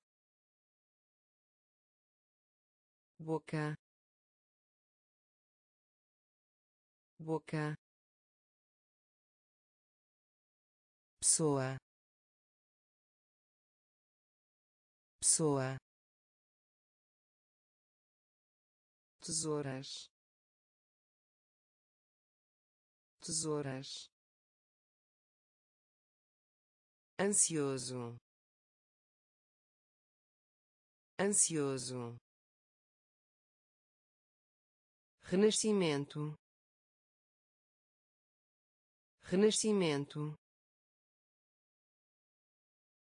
Boca. Boca. Pessoa. Pessoa tesouras. Tesouras. Ansioso. Ansioso. Renascimento. Renascimento.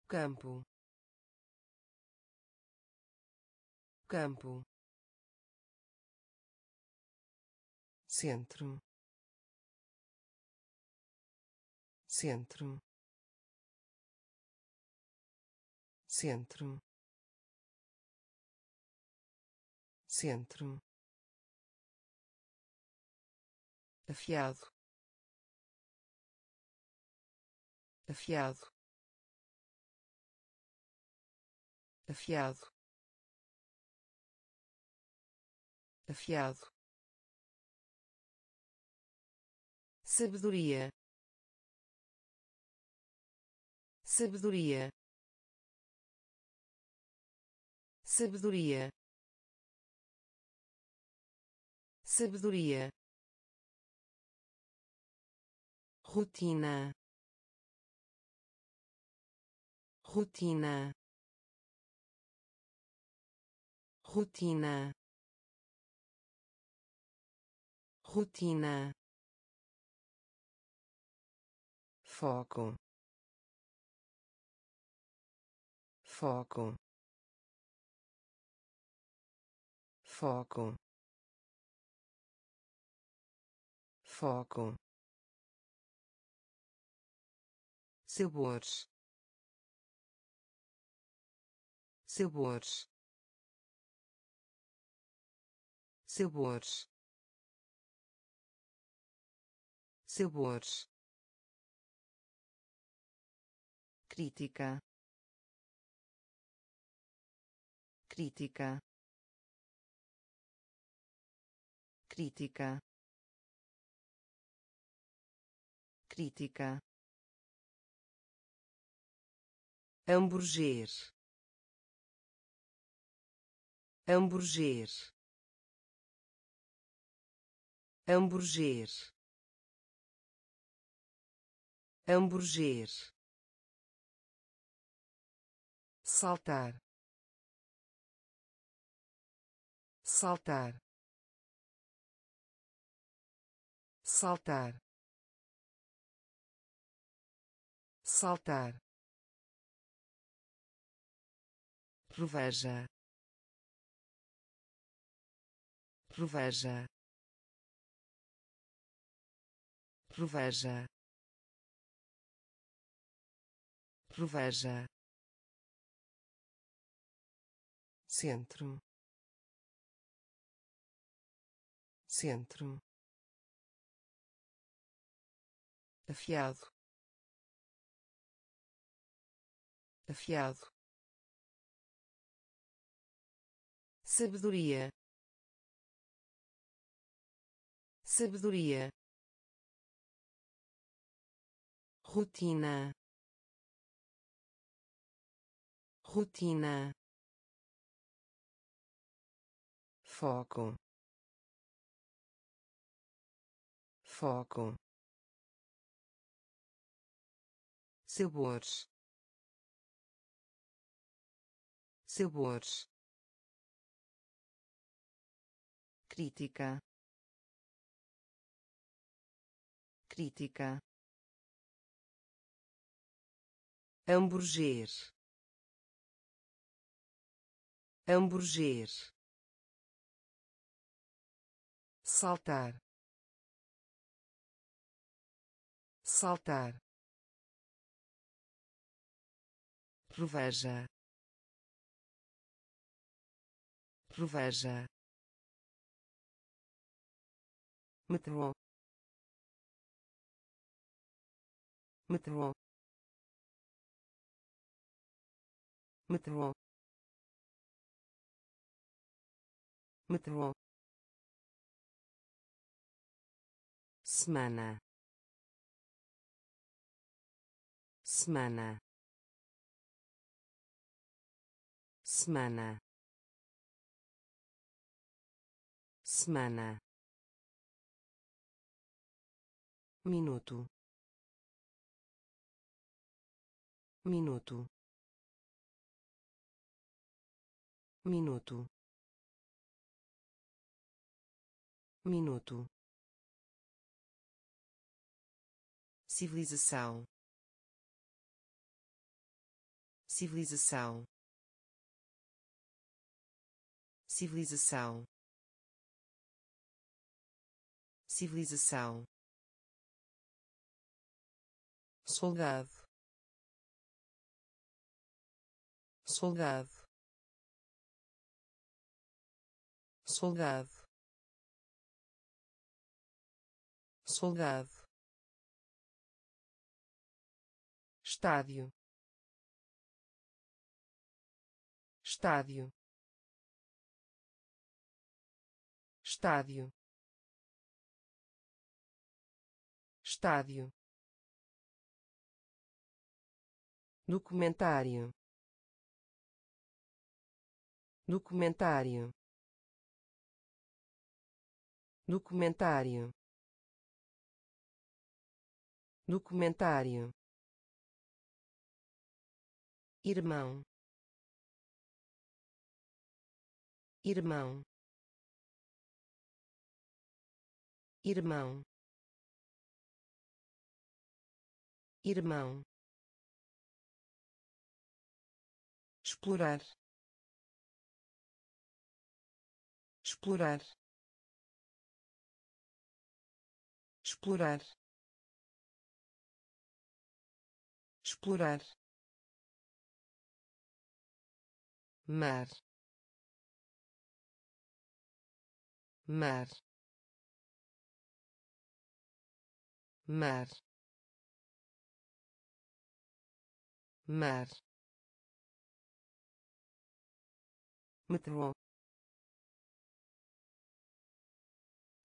Campo. Campo centro. Centro. Centro. Centro. Afiado. Afiado. Afiado. Afiado sabedoria. Sabedoria. Sabedoria. Sabedoria. Rotina. Rotina. Rotina. Rotina foco. Foco. Foco. Foco. Sabores. Sabores. Sabores. Sabores crítica. Crítica. Crítica. Crítica. Hamburger. Hamburger. Hamburger. Hamburger saltar. Saltar. Saltar. Saltar. Proveja. Proveja. Proveja. Proveja centro. Centro. Afiado. Afiado. Sabedoria. Sabedoria. Rotina. Rotina foco. Foco. Sabores. Sabores. Crítica. Crítica. Hamburger. Hamburger saltar. Saltar. Proveja. Proveja. Metrô. Metrô. Metrô. Metrô semana. Semana. Semana. Semana. Minuto. Minuto. Minuto. Minuto civilização. Civilização. Civilização. Civilização. Soldado. Soldado. Soldado. Soldado estádio. Estádio. Estádio. Estádio. Documentário. Documentário. Documentário. Documentário irmão. Irmão. Irmão. Irmão. Explorar. Explorar. Explorar. Explorar mar mar mar mar metrô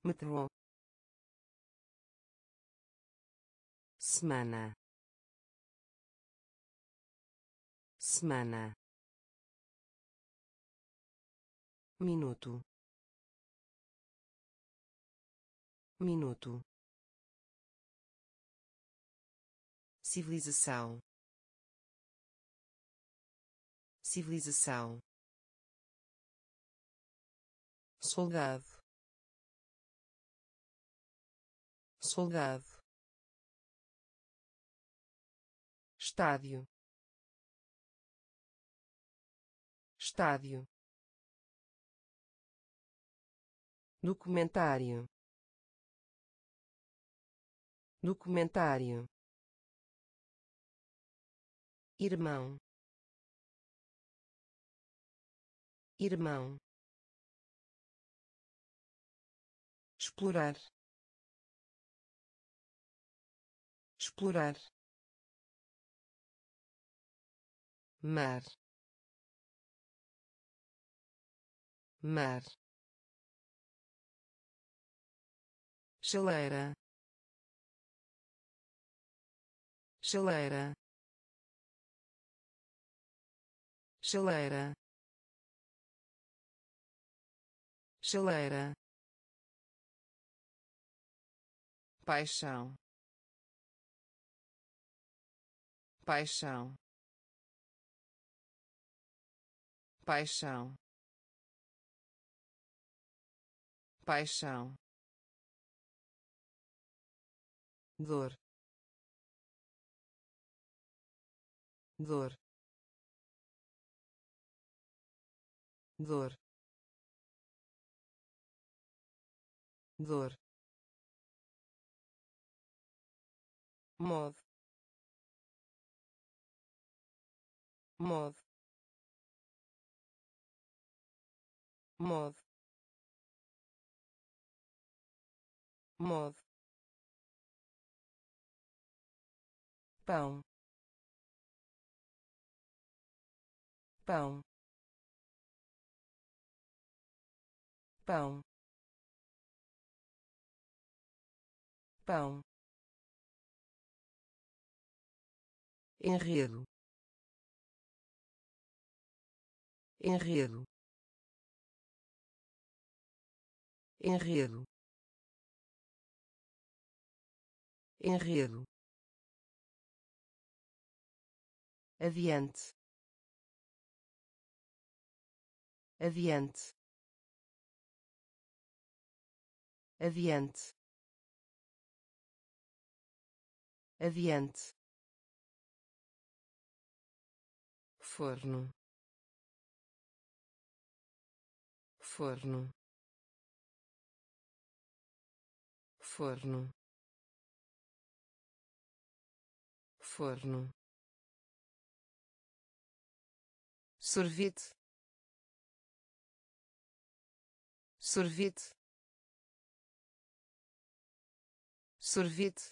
metrô semana semana minuto. Minuto. Civilização. Civilização. Soldado. Soldado. Estádio. Estádio documentário. Documentário. Irmão. Irmão. Explorar. Explorar. Mar. Mar geleira. Geleira. Geleira. Geleira. Paixão. Paixão. Paixão. Paixão dor. Dor. Dor. Dor. Modo. Modo. Modo. Modo pão. Pão. Pão. Pão. Enredo. Enredo. Enredo. Enredo adiante. Adiante. Adiante. Adiante. Forno. Forno. Forno. Forno sorvete. Sorvete. Sorvete.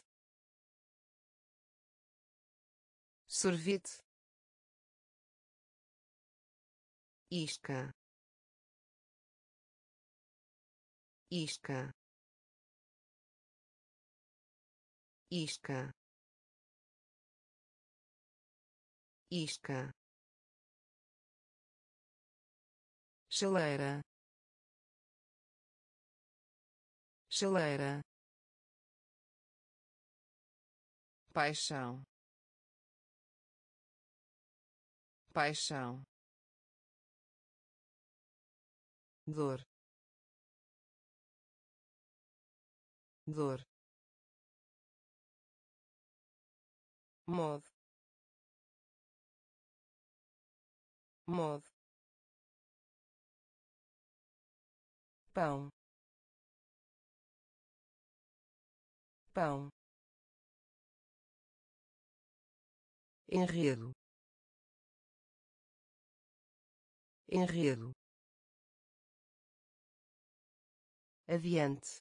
Sorvete. Isca. Isca. Isca. Isca chaleira. Chaleira. Paixão. Paixão. Dor. Dor. Modo. Modo pão. Pão. Enredo. Enredo. Adiante.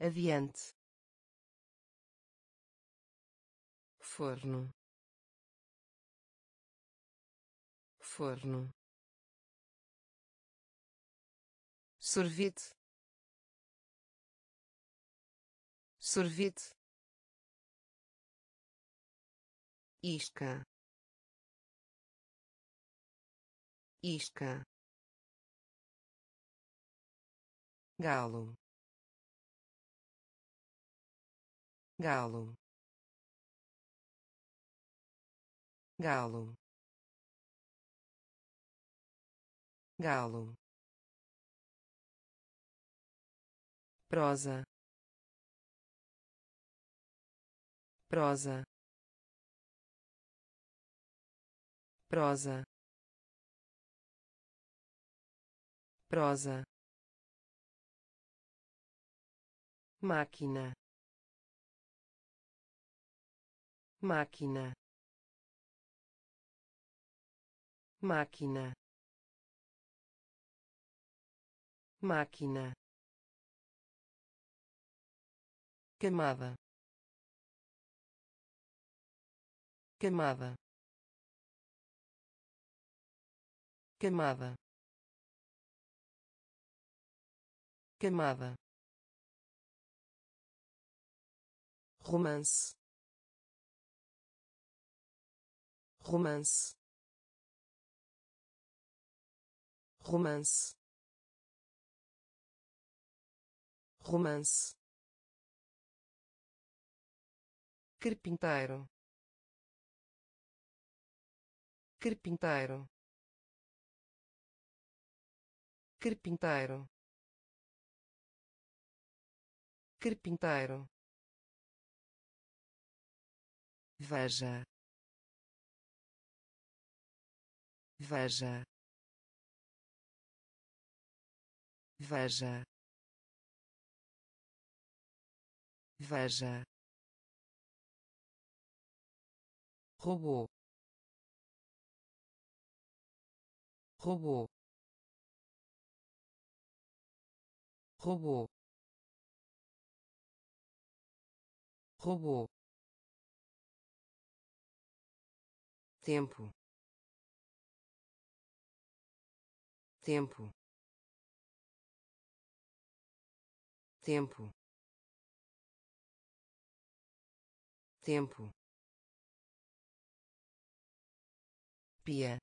Adiante. Forno. Forno sorvete. Sorvete. Isca. Isca. Galo. Galo. Galo. Galo prosa. Prosa. Prosa. Prosa. Máquina. Máquina. Máquina. Máquina camada camada camada camada romance. Romance. Romance. Romance carpinteiro. Carpinteiro. Carpinteiro. Carpinteiro. Veja. Veja. Veja. Veja robô. Robô. Robô. Robô. Tempo. Tempo. Tempo. Tempo pia.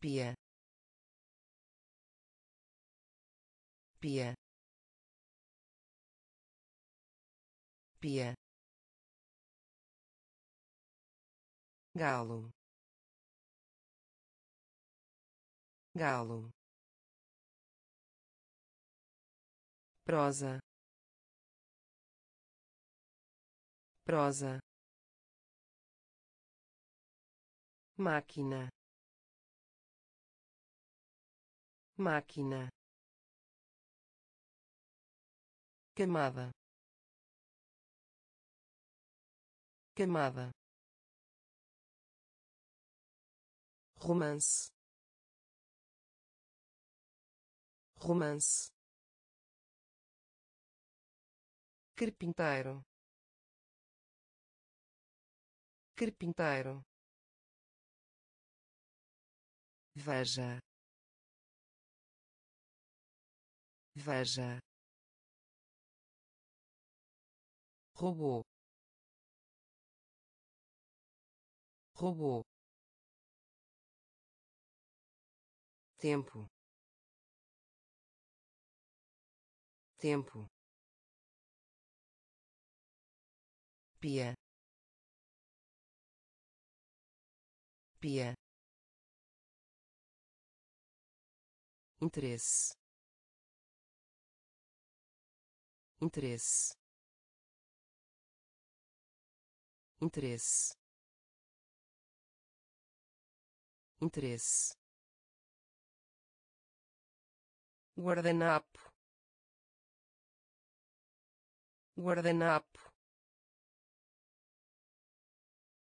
Pia. Pia. Pia. Galo. Galo. Prosa. Prosa máquina. Máquina. Camada. Camada. Romance. Romance. Carpinteiro. Carpinteiro veja. Veja. Robô. Robô. Tempo. Tempo. Pia. Pia interesse. Interesse. Interesse. Interesse. Guardanapo guardanapo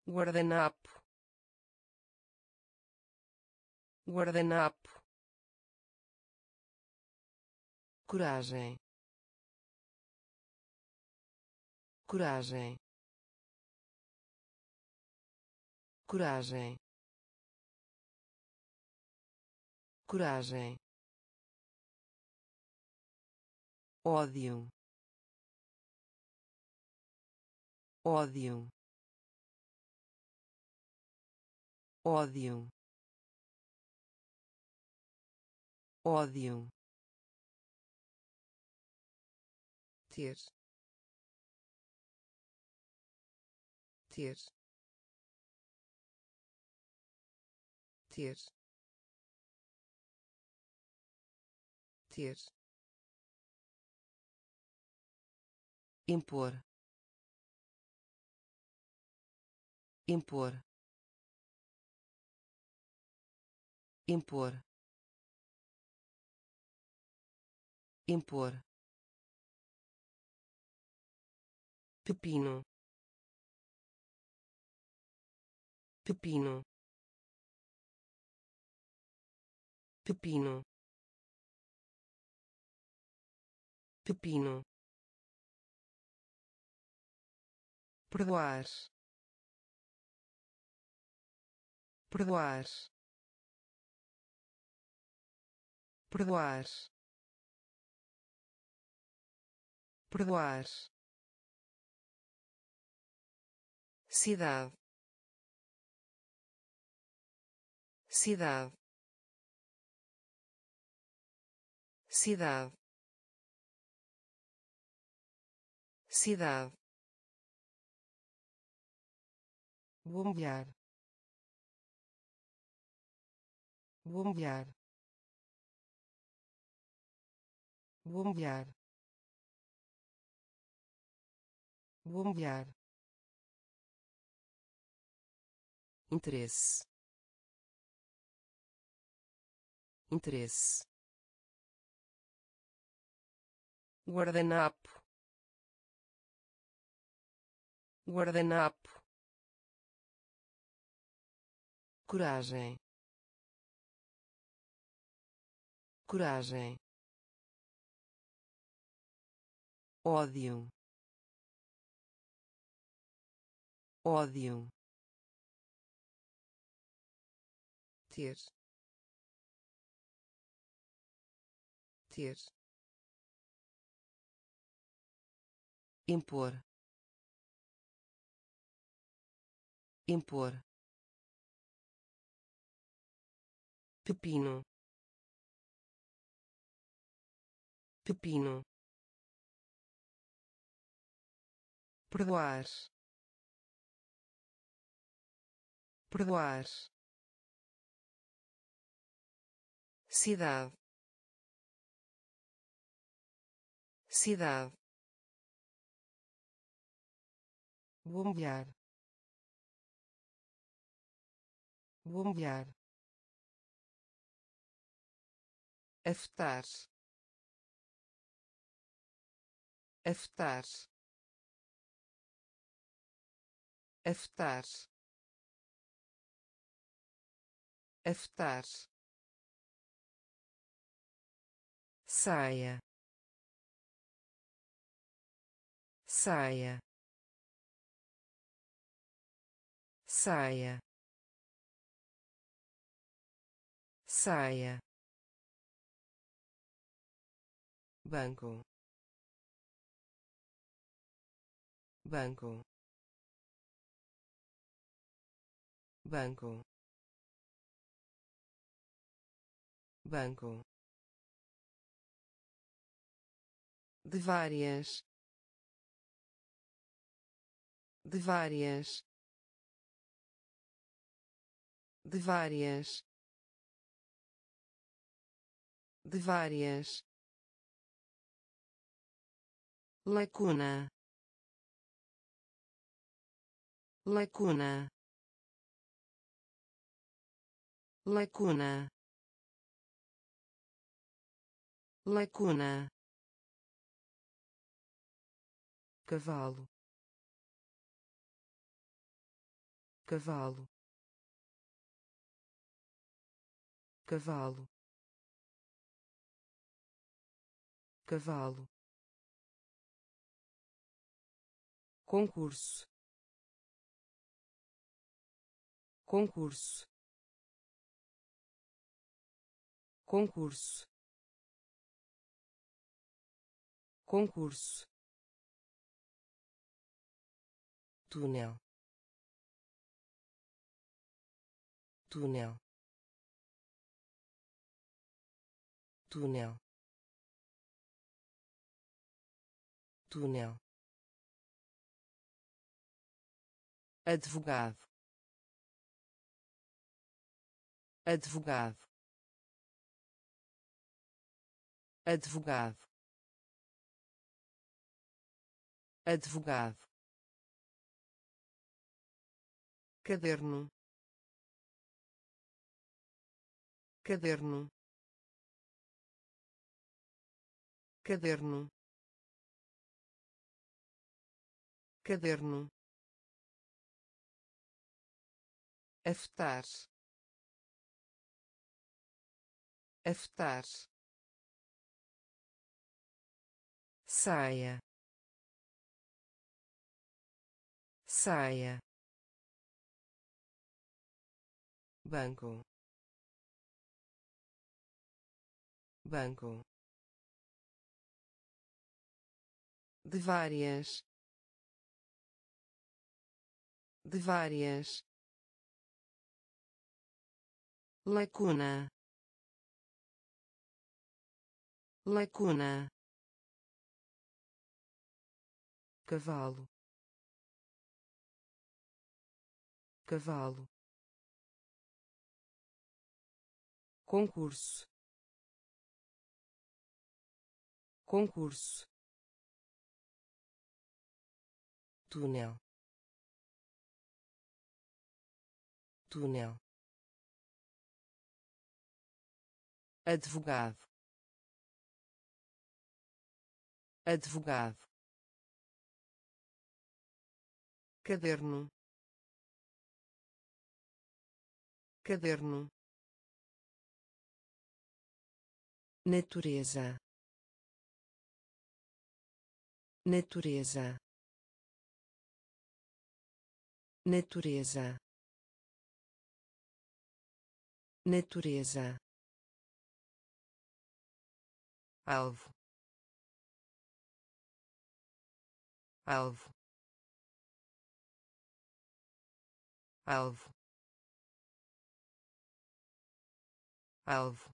guardanapo guardanapo coragem. Coragem. Coragem. Coragem. Ódio. Ódio. Ódio. Ódio ter. Ter. Ter. Ter. Impor. Impor. Impor. Impor pepino pepino pepino pepino perdoar. Perdoar. Perdoar. Perdoar cidade. Cidade. Cidade. Cidade. Bombear. Bombear. Bombear. Bombear interesse. Interesse. Guardanapo. Guardanapo. Coragem. Coragem. Ódio. Ódio ter. Ter. Impor. Impor. Pepino. Pepino. Perdoar. Perdoar cidade. Cidade. Bombear. Bombear. Afetar. Afetar. Afetar. Afetar saia. Saia. Saia. Saia. Banco. Banco. Banco. Banco de várias. De várias. De várias. De várias. Lacuna. Lacuna. Lacuna. Lacuna cavalo. Cavalo. Cavalo. Cavalo. Concurso. Concurso. Concurso. Concurso túnel. Túnel. Túnel. Túnel. Advogado. Advogado. Advogado. Advogado caderno. Caderno. Caderno. Caderno. Afetar. Afetar. Saia. Saia banco. Banco. De várias. De várias. Lacuna. Lacuna. Cavalo. Cavalo concurso. Concurso. Túnel. Túnel. Advogado. Advogado. Caderno. Caderno natureza. Natureza. Natureza. Natureza. Alvo. Alvo. Alvo. Alvo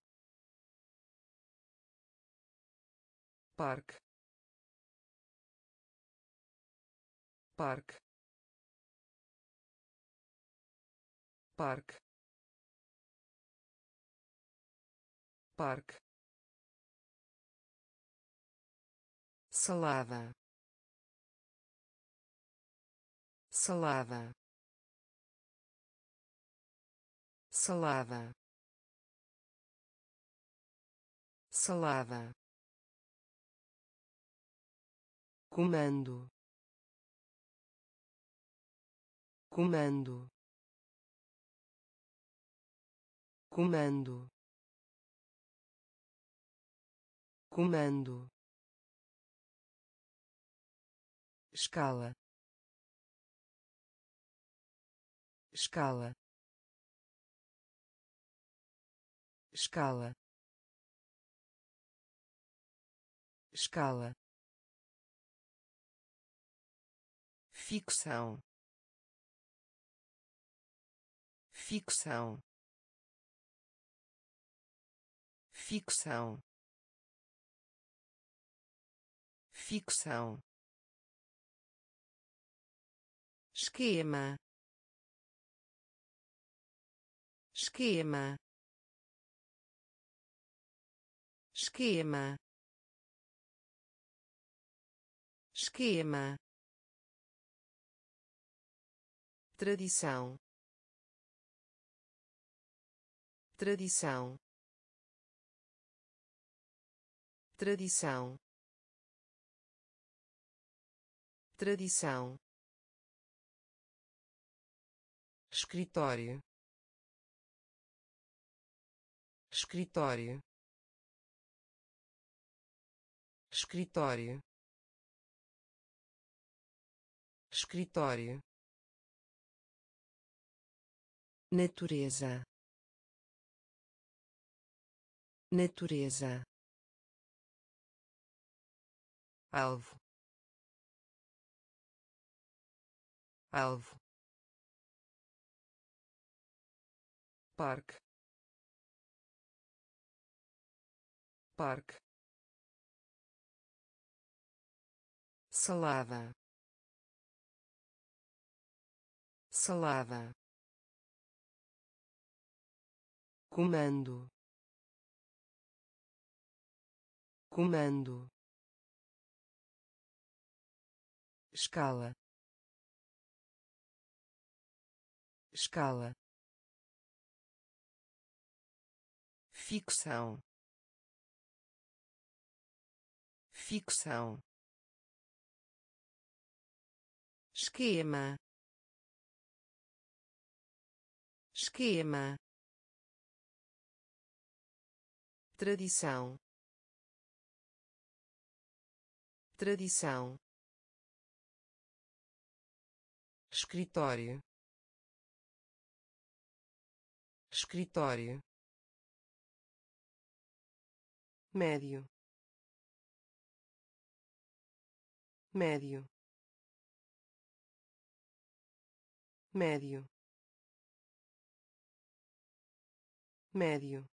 parque parque parque parque salada salada salada salada comando. Comando. Comando. Comando. Escala. Escala. Escala. Escala ficção. Ficção. Ficção. Ficção. Esquema. Esquema. Esquema. Esquema tradição. Tradição. Tradição. Tradição. Escritório. Escritório. Escritório. Escritório natureza. Natureza. Alvo. Alvo. Parque. Parque. Salada. Salada comando. Comando. Escala. Escala. Ficção ficção esquema. Esquema tradição. Tradição. Escritório. Escritório. Médio. Médio. Médio. Médio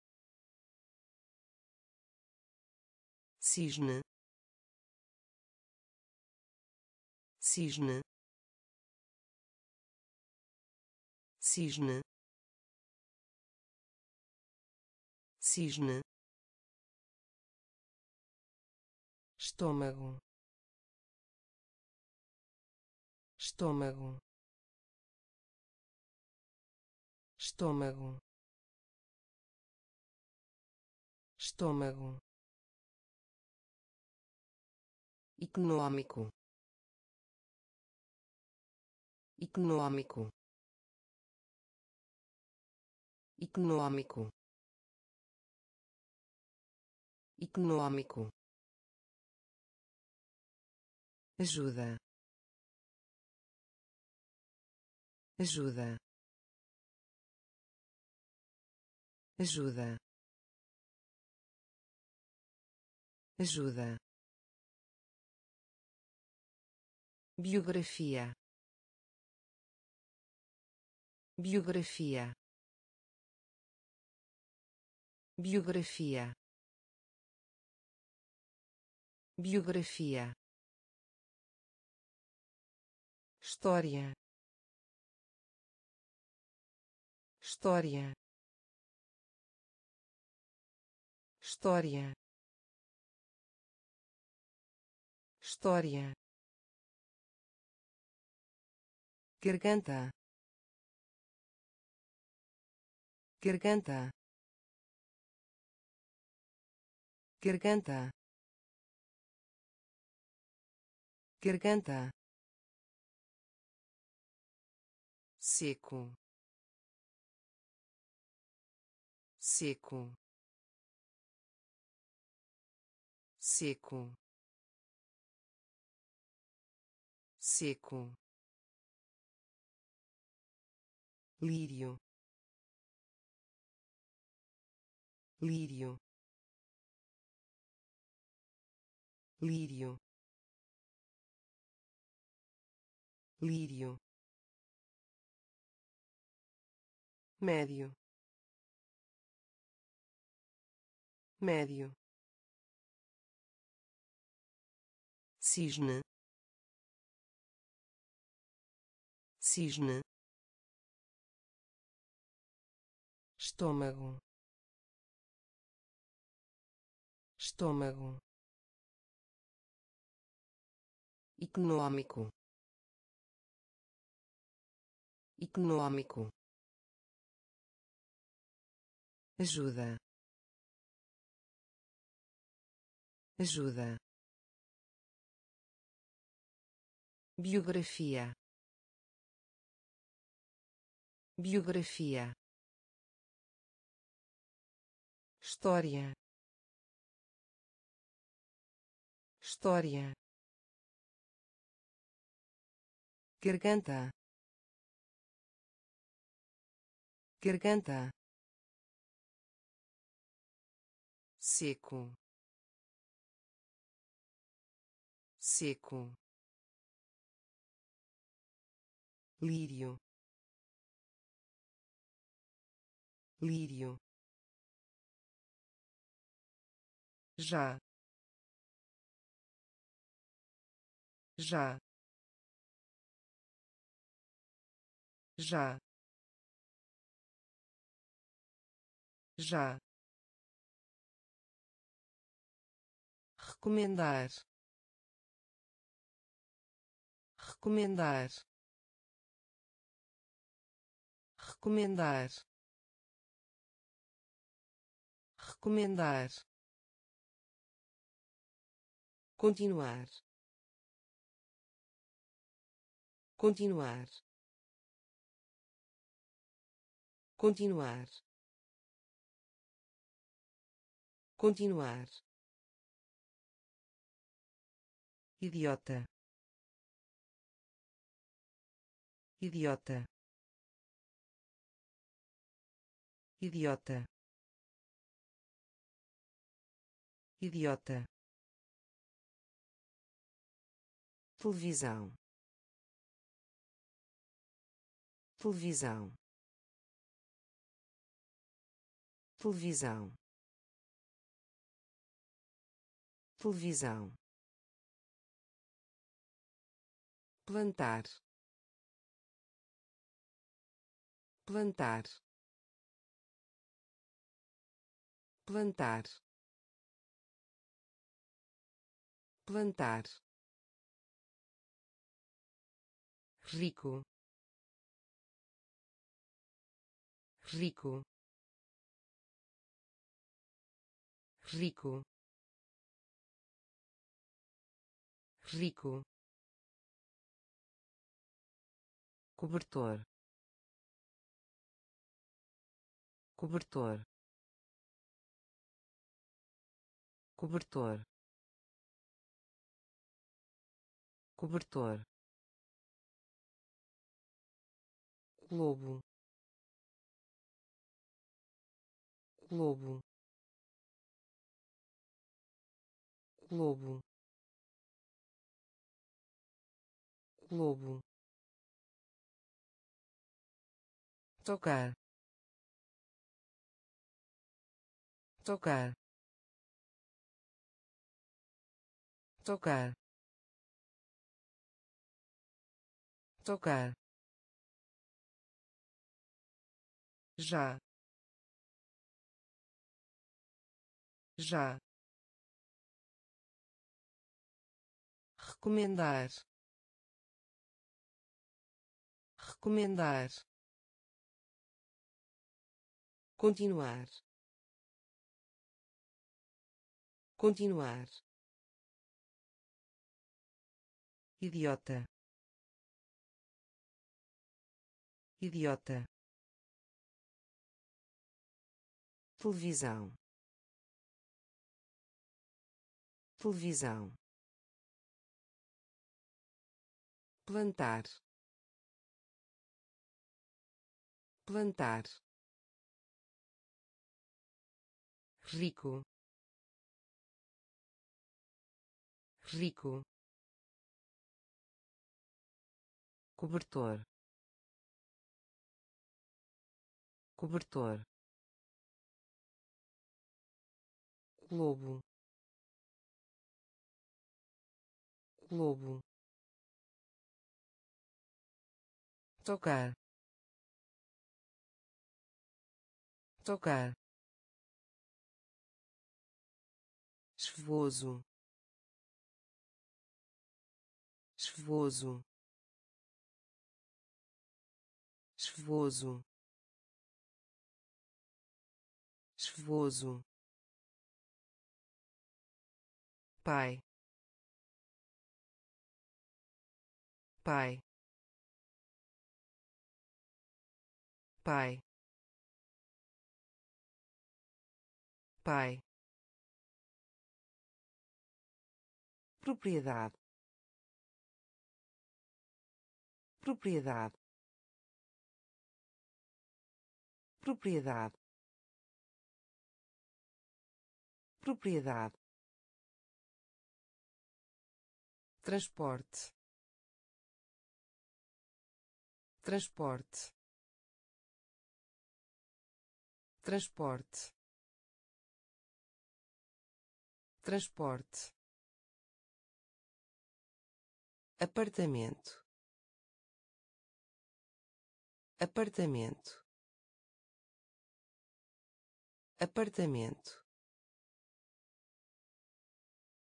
cisne. Cisne. Cisne. Cisne. Estômago. Estômago. Estômago. Estômago econômico econômico econômico econômico ajuda. Ajuda. Ajuda. Ajuda biografia. Biografia. Biografia. Biografia. História. História. História. História garganta. Garganta. Garganta. Garganta. Seco. Seco. Seco. Seco lírio. Lírio. Lírio. Lírio. Médio. Médio. Cisne. Cisne estômago. Estômago. Econômico econômico ajuda. Ajuda. Biografia. Biografia história. História. Garganta. Garganta. Seco. Seco. Lírio. Lírio já. Já. Já. Já. Recomendar. Recomendar. Recomendar. Recomendar continuar. Continuar. Continuar. Continuar. Idiota. Idiota. Idiota. Idiota televisão. Televisão. Televisão. Televisão. Plantar. Plantar. Plantar. Plantar rico. Rico. Rico. Rico. Cobertor. Cobertor. Cobertor. Cobertor globo. Globo. Globo. Globo. Tocar. Tocar. Tocar. Tocar já. Já. Recomendar. Recomendar. Continuar. Continuar. Idiota. Idiota televisão. Televisão. Plantar. Plantar. Rico. Rico. Cobertor. Cobertor globo. Globo. Tocar. Tocar. Chuvoso. Chuvoso. Chuvoso. Chuvoso pai. Pai. Pai. Pai. Propriedade. Propriedade. Propriedade. Propriedade transporte. Transporte. Transporte. Transporte. Apartamento. Apartamento. Apartamento.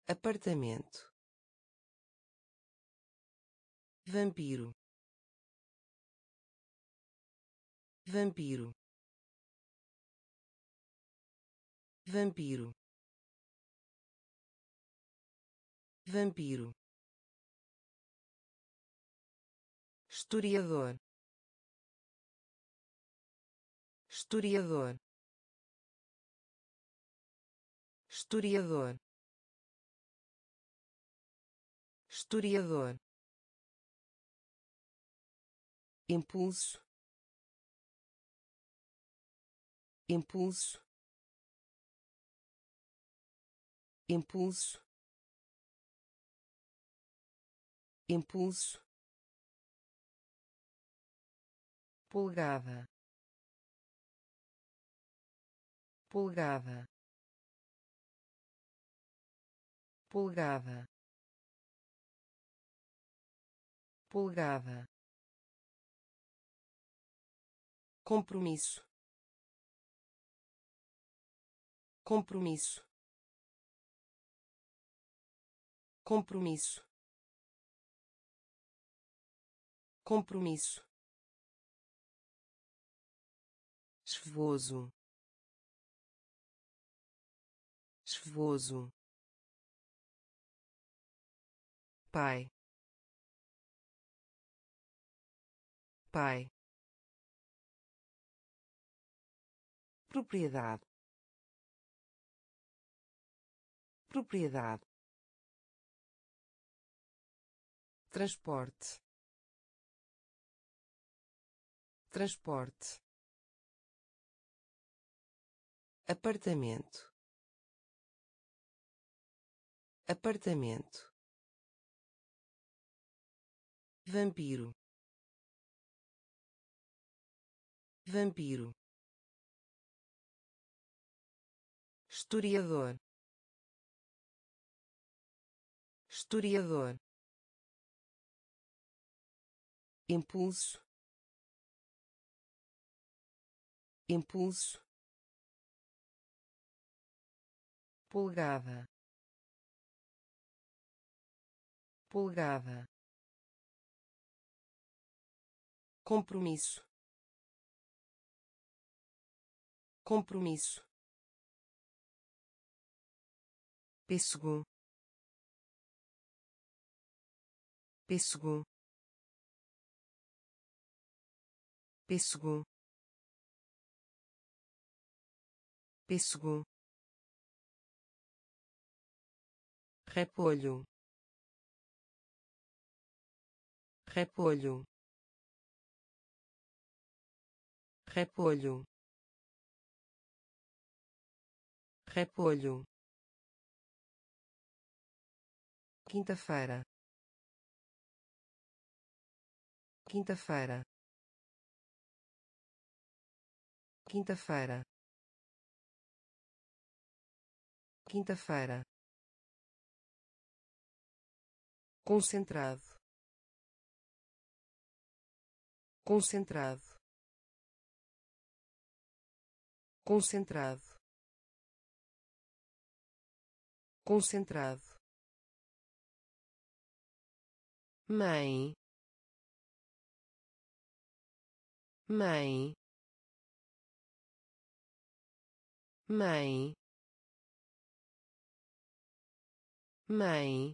Apartamento vampiro. Vampiro. Vampiro. Vampiro. Historiador. Historiador. Historiador. Historiador impulso impulso impulso impulso. Pulgada pulgada pulgada pulgada compromisso. Compromisso. Compromisso. Compromisso. Chuvoso. Chuvoso. Pai. Pai propriedade. Propriedade. Transporte. Transporte. Apartamento. Apartamento. Vampiro. Vampiro historiador. Historiador. Impulso. Impulso. Polegada. Polegada. Compromisso. Compromisso pêssego. Pêssego. Pêssego. Pêssego. Repolho. Repolho. Repolho. Repolho quinta-feira. Quinta-feira. Quinta-feira. Quinta-feira. Concentrado. Concentrado. Concentrado. Concentrado mãe. Mãe. Mãe. Mãe.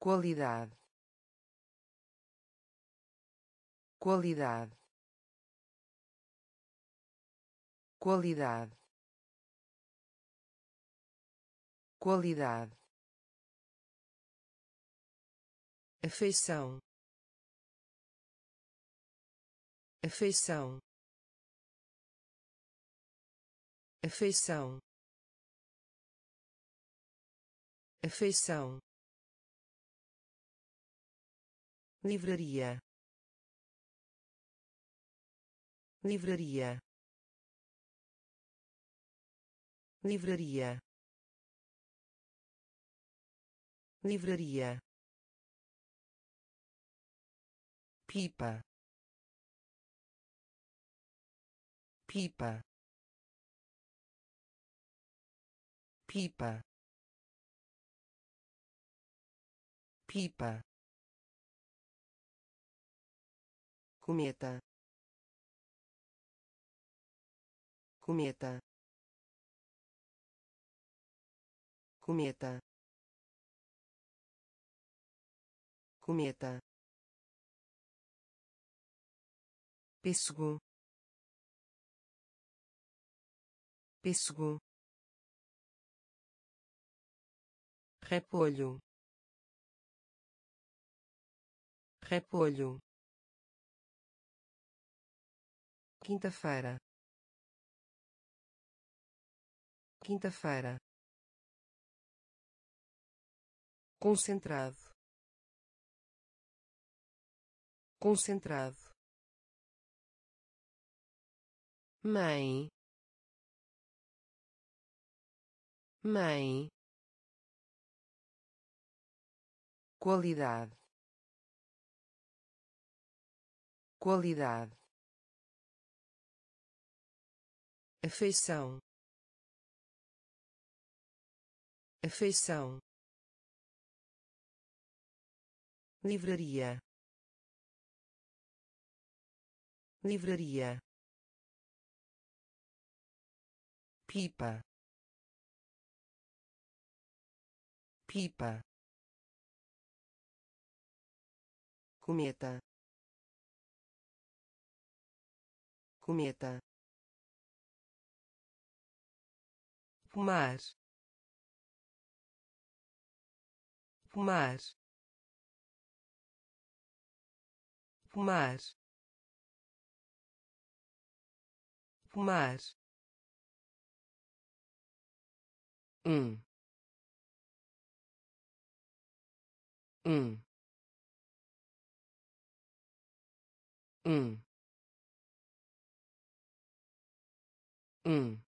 Qualidade. Qualidade. Qualidade. Qualidade afeição. Afeição. Afeição. Afeição. Livraria. Livraria. Livraria. Livraria pipa. Pipa. Pipa. Pipa. Cometa cometa cometa cometa pêssego. Pêssego. Repolho. Repolho. Quinta-feira. Quinta-feira. Concentrado. Concentrado mãe. Mãe. Qualidade. Qualidade. Afeição. Afeição. Livraria. Livraria pipa. Pipa. Cometa. Cometa. Pomar pomar pomar pomar um. Um. Um. Um.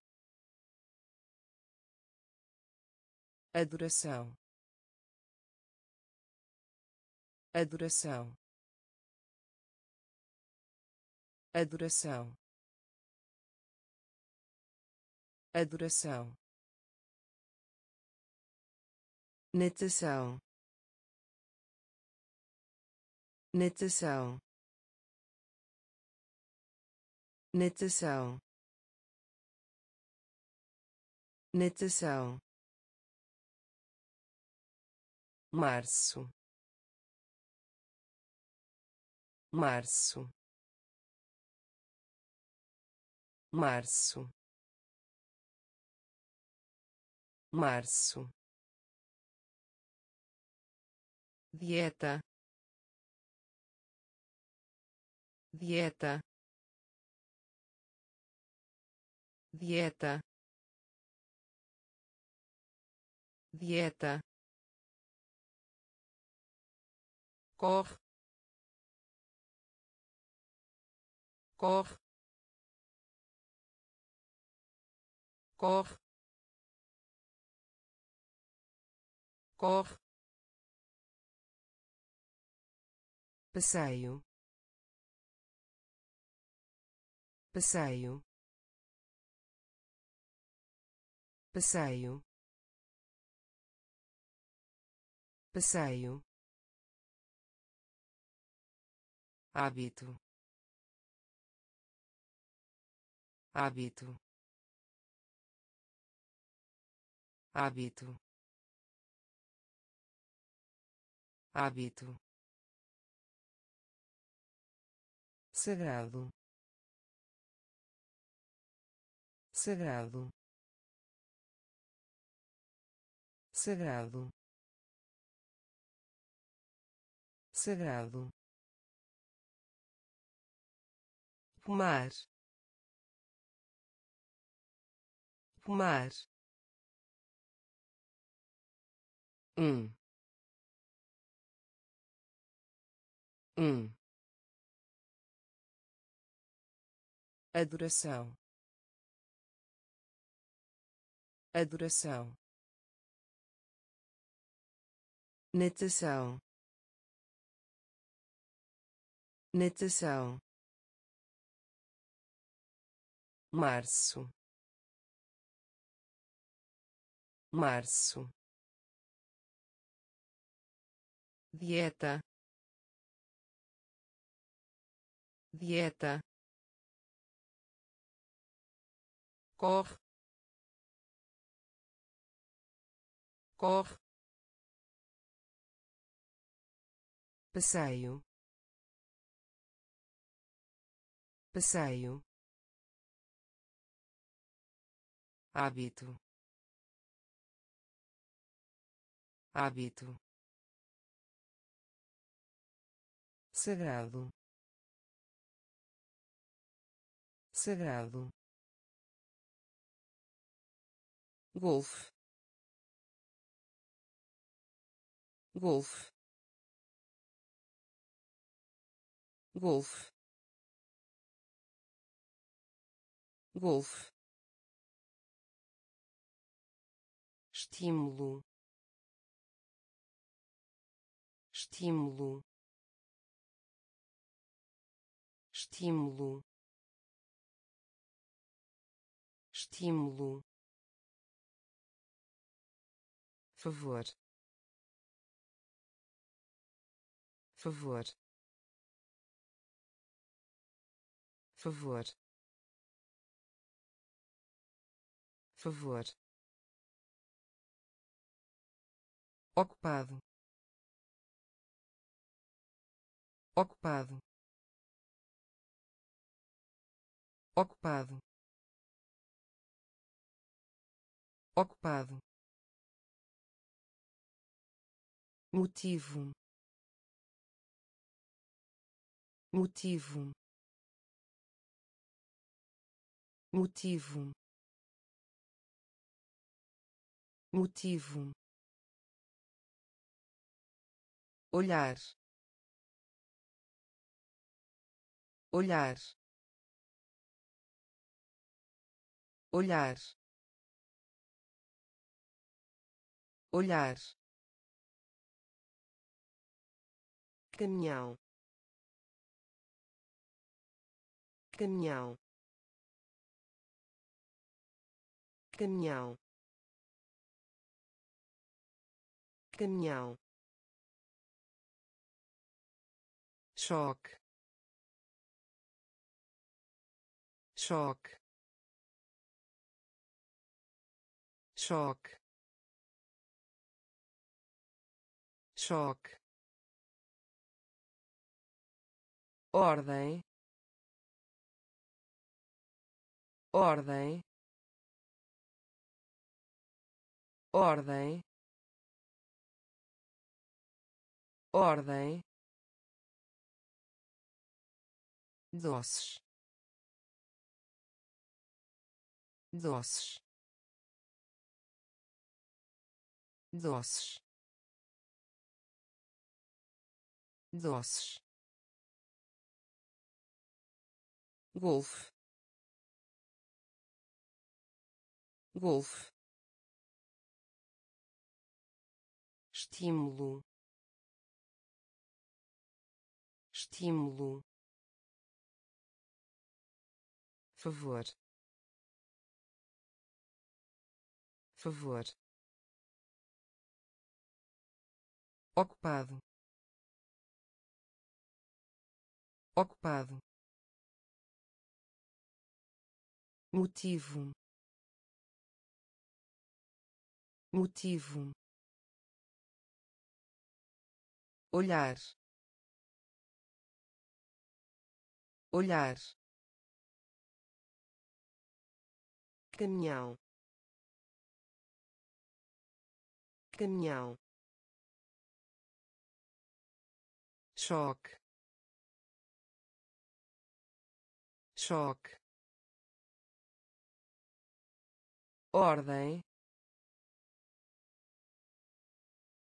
Adoração. Adoração. Adoração. Adoração natação. Natação. Natação. Natação. Março. Março. Março. Março dieta dieta dieta dieta corre corre corre corre passeio. Passeio. Passeio. Passeio. Hábito. Hábito. Hábito. Hábito sagrado. Sagrado. Sagrado. Sagrado. Pomar pomar um. Um adoração. Adoração. Natação. Natação. Março. Março. Dieta. Dieta corre. Corre. Passeio. Passeio. Hábito. Hábito. Sagrado. Sagrado golfe golfe golfe golfe estímulo estímulo estímulo estímulo favor. Favor. Favor. Favor. Ocupado. Ocupado. Ocupado. Ocupado motivo. Motivo. Motivo. Motivo. Olhar. Olhar. Olhar. Olhar caminhão. Caminhão. Caminhão. Caminhão. Choque. Choque. Choque. Choque ordem. Ordem. Ordem. Ordem. Doces. Doces. Doces. Doces golfe golfe estímulo. Estímulo. Favor. Favor. Ocupado. Ocupado motivo. Motivo. Olhar. Olhar. Caminhão. Caminhão. Choque. Choque ordem.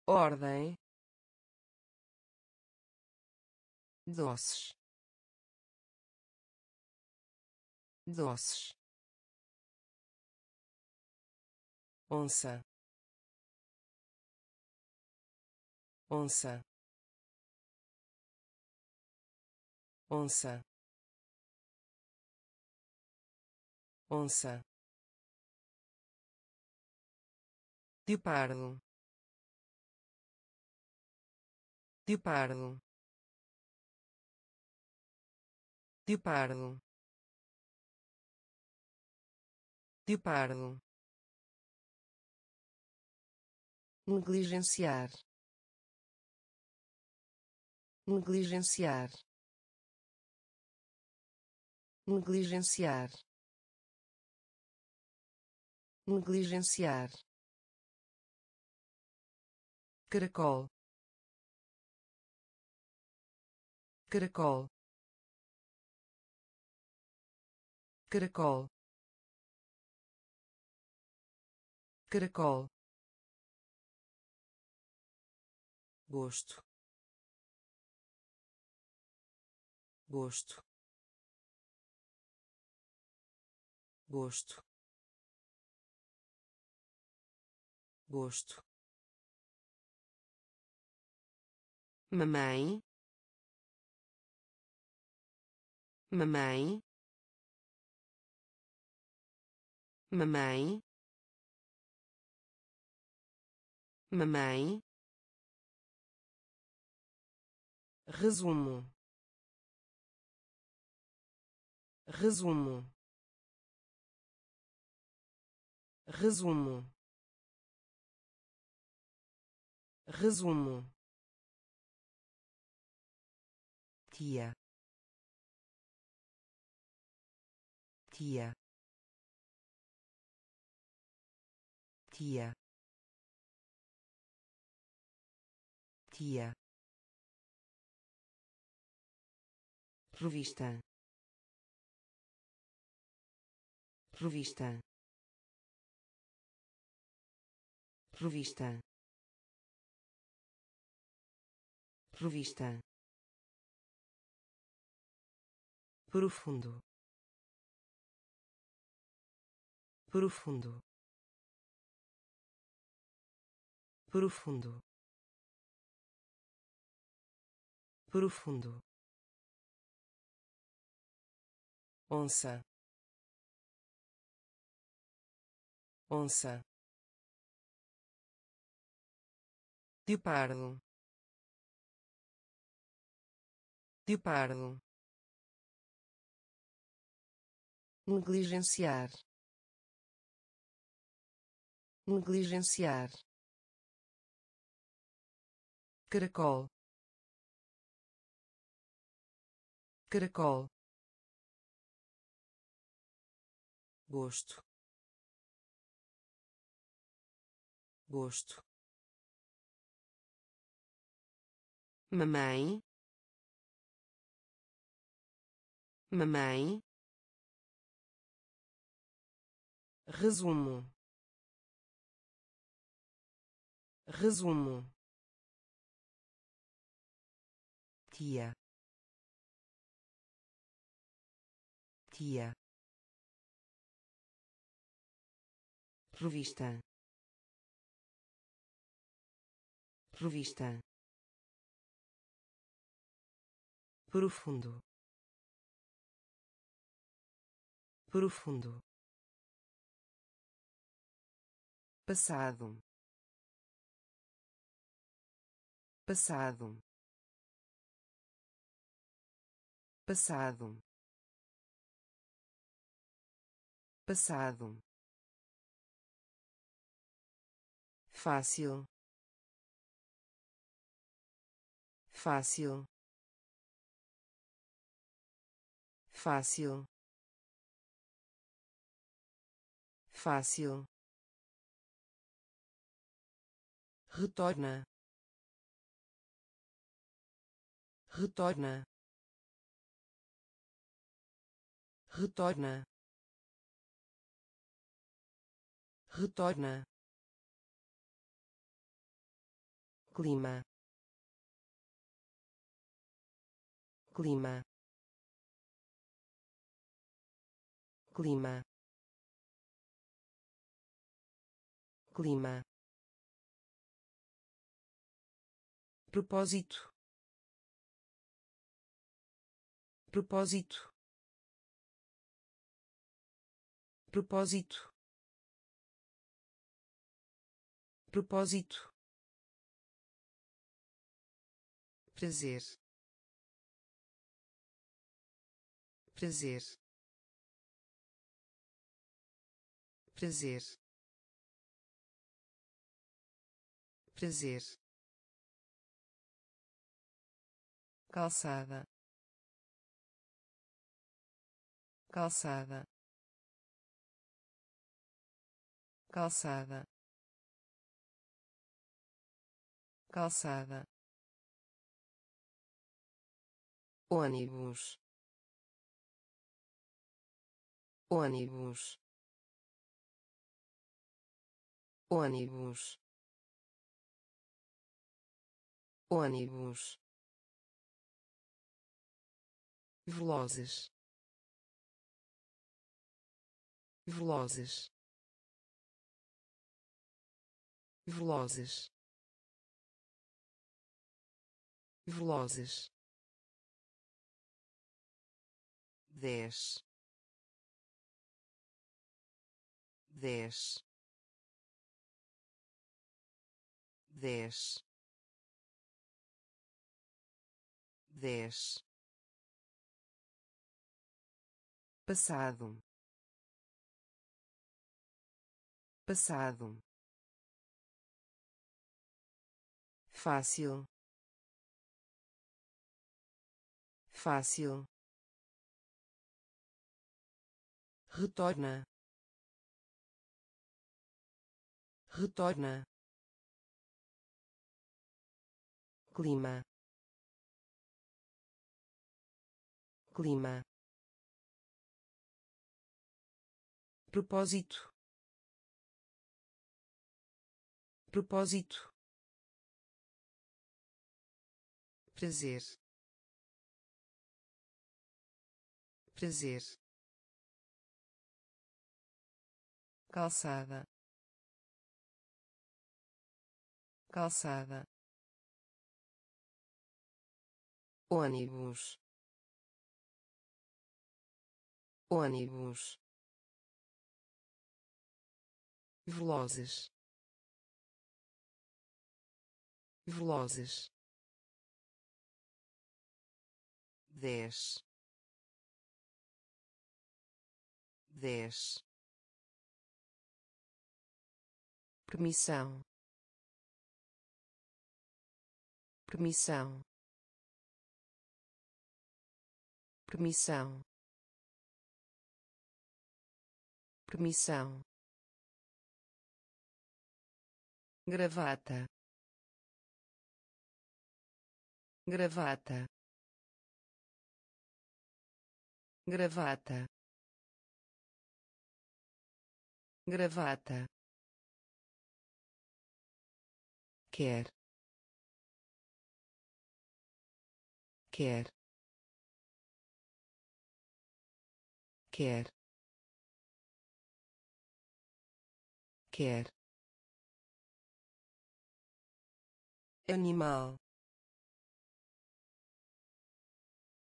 Ordem. Doces. Doces. Onça. Onça. Onça. Onça de pardo. De pardo. De pardo. De pardo. Negligenciar. Negligenciar. Negligenciar. Negligenciar caracol. Caracol. Caracol. Caracol. Gosto. Gosto. Gosto. Gosto mamãe. Mamãe. Mamãe. Mamãe. Resumo. Resumo. Resumo. Resumo tia. Tia. Tia. Tia. Revista. Revista. Revista. Revista profundo. Profundo. Profundo. Profundo. Onça. Onça. De pardo de pardo negligenciar. Negligenciar. Caracol. Caracol. Gosto. Gosto. Mamãe. Mamãe resumo. Resumo. Tia. Tia. Revista. Revista. Profundo. Profundo passado. Passado. Passado. Passado. Fácil. Fácil. Fácil. Fácil retorna retorna retorna retorna. Clima clima. Clima clima propósito. Propósito. Propósito. Propósito. Prazer. Prazer. Prazer. Prazer calçada. Calçada. Calçada. Calçada. Ônibus. Ônibus. Ônibus. Ônibus velozes. Velozes. Velozes. Velozes. Dez. Dez. Dez. Dez passado. Passado. Fácil. Fácil. Retorna. Retorna. Clima. Clima propósito. Propósito. Prazer. Prazer. Calçada. Calçada. Ônibus. Ônibus velozes. Velozes. Dez. Dez. Permissão. Permissão. Permissão. Permissão gravata. Gravata. Gravata. Gravata. Quer. Quer. Quer. Quer animal.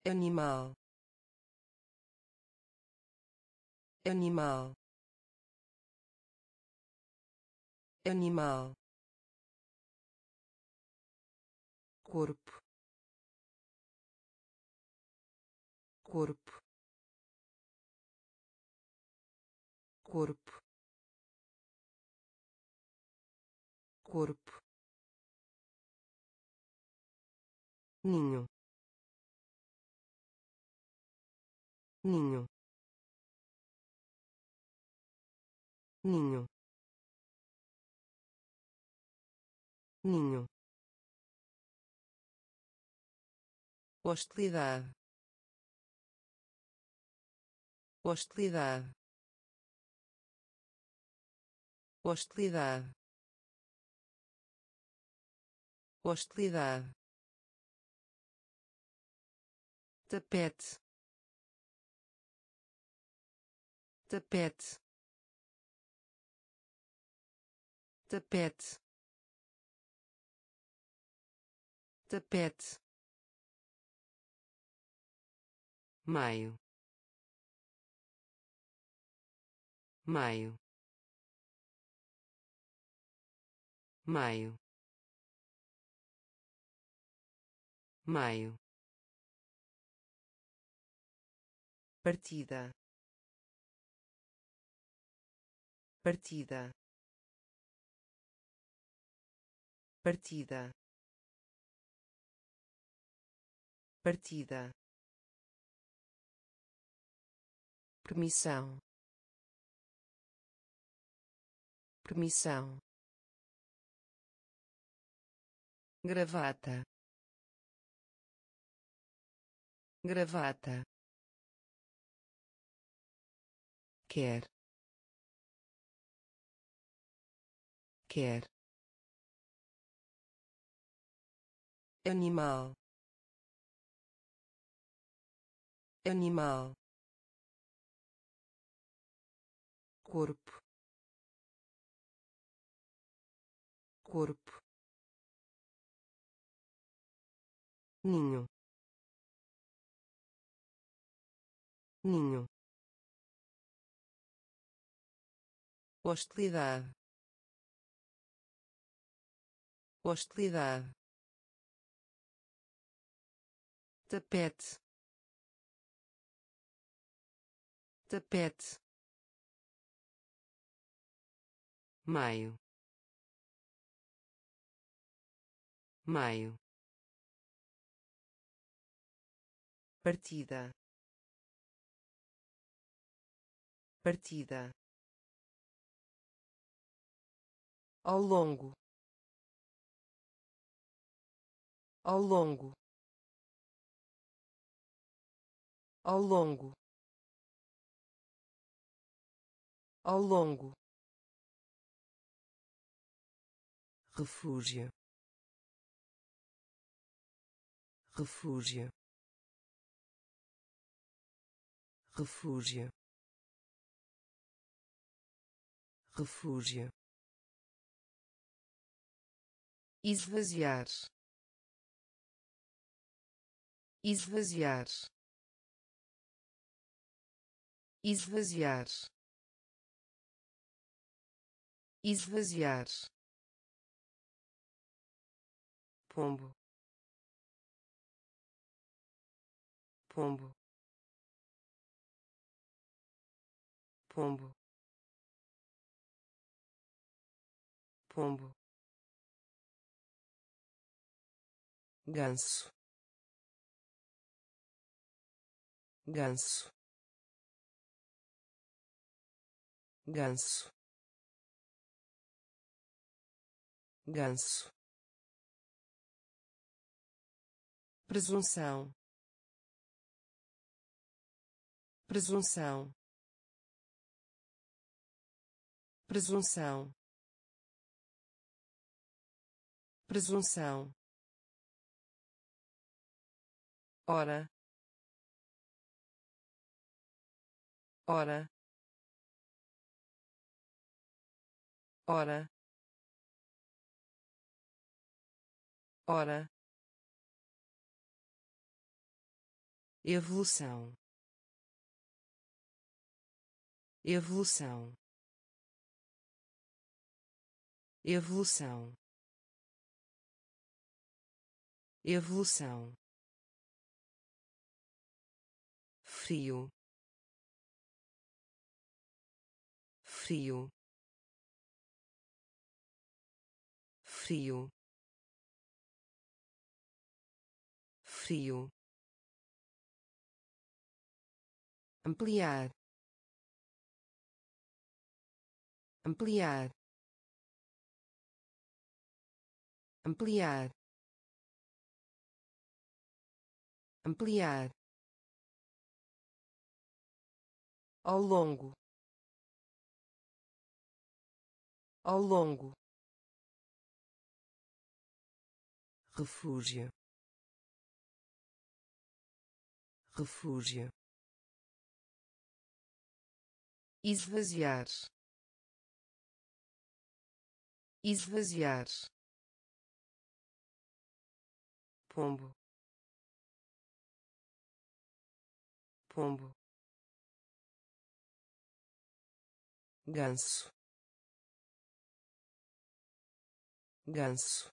Animal. Animal. Animal. Corpo. Corpo. Corpo. Corpo ninho. Ninho. Ninho. Ninho. Hostilidade. Hostilidade. Hostilidade. Hostilidade tapete. Tapete. Tapete. Tapete. Maio. Maio. Maio. Maio partida. Partida. Partida. Partida. Permissão. Permissão. Gravata. Gravata quer. Quer. Animal. Animal. Corpo. Corpo. Ninho. Ninho hostilidade. Hostilidade. Tapete. Tapete. Maio. Maio. Partida. Partida ao longo. Ao longo. Ao longo. Ao longo. Refúgio. Refúgio. Refúgio. Refúgio esvaziar. Esvaziar. Esvaziar. Esvaziar. Pombo. Pombo. Pombo. Pombo ganso. Ganso. Ganso. Ganso. Presunção. Presunção. Presunção. Presunção ora. Ora. Ora. Ora. Evolução. Evolução. Evolução. Evolução frio. Frio. Frio. Frio. Ampliar. Ampliar. Ampliar. Ampliar ao longo. Ao longo. Refúgio. Refúgio. Esvaziar. Esvaziar. Pombo. Pombo ganso. Ganso.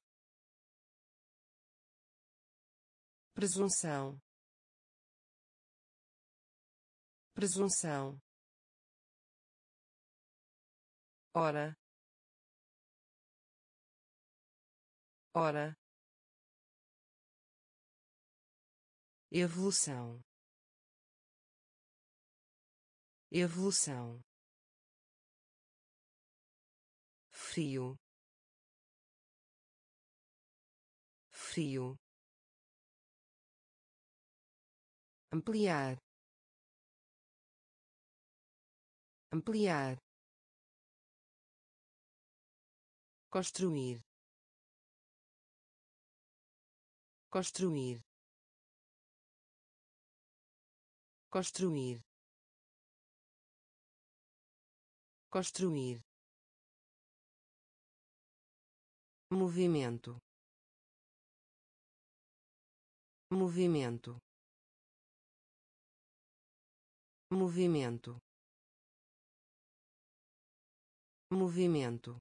Presunção. Presunção. Ora. Ora. Evolução. Evolução frio. Frio. Ampliar. Ampliar. Construir. Construir. Construir. Construir movimento. Movimento. Movimento. Movimento.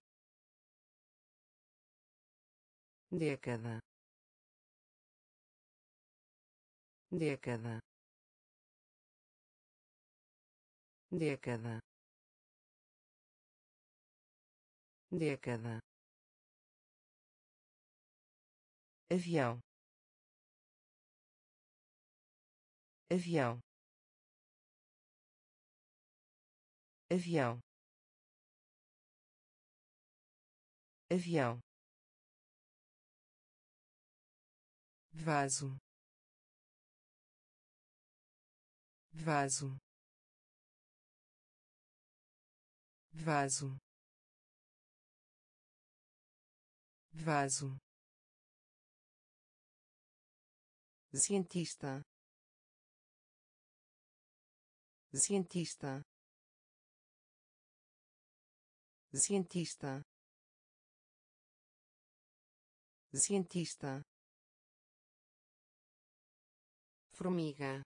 Década. Década. Década. Década avião. Avião. Avião. Avião. Vaso. Vaso. Vaso. Vaso cientista. Cientista. Cientista. Cientista. Formiga.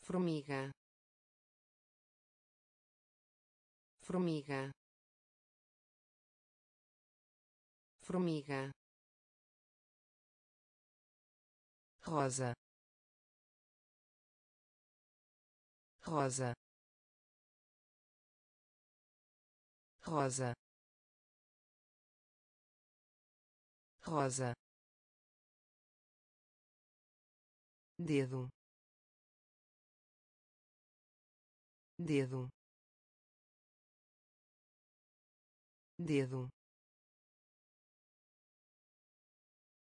Formiga. Formiga. Formiga rosa. Rosa. Rosa. Rosa. Dedo. Dedo. Dedo.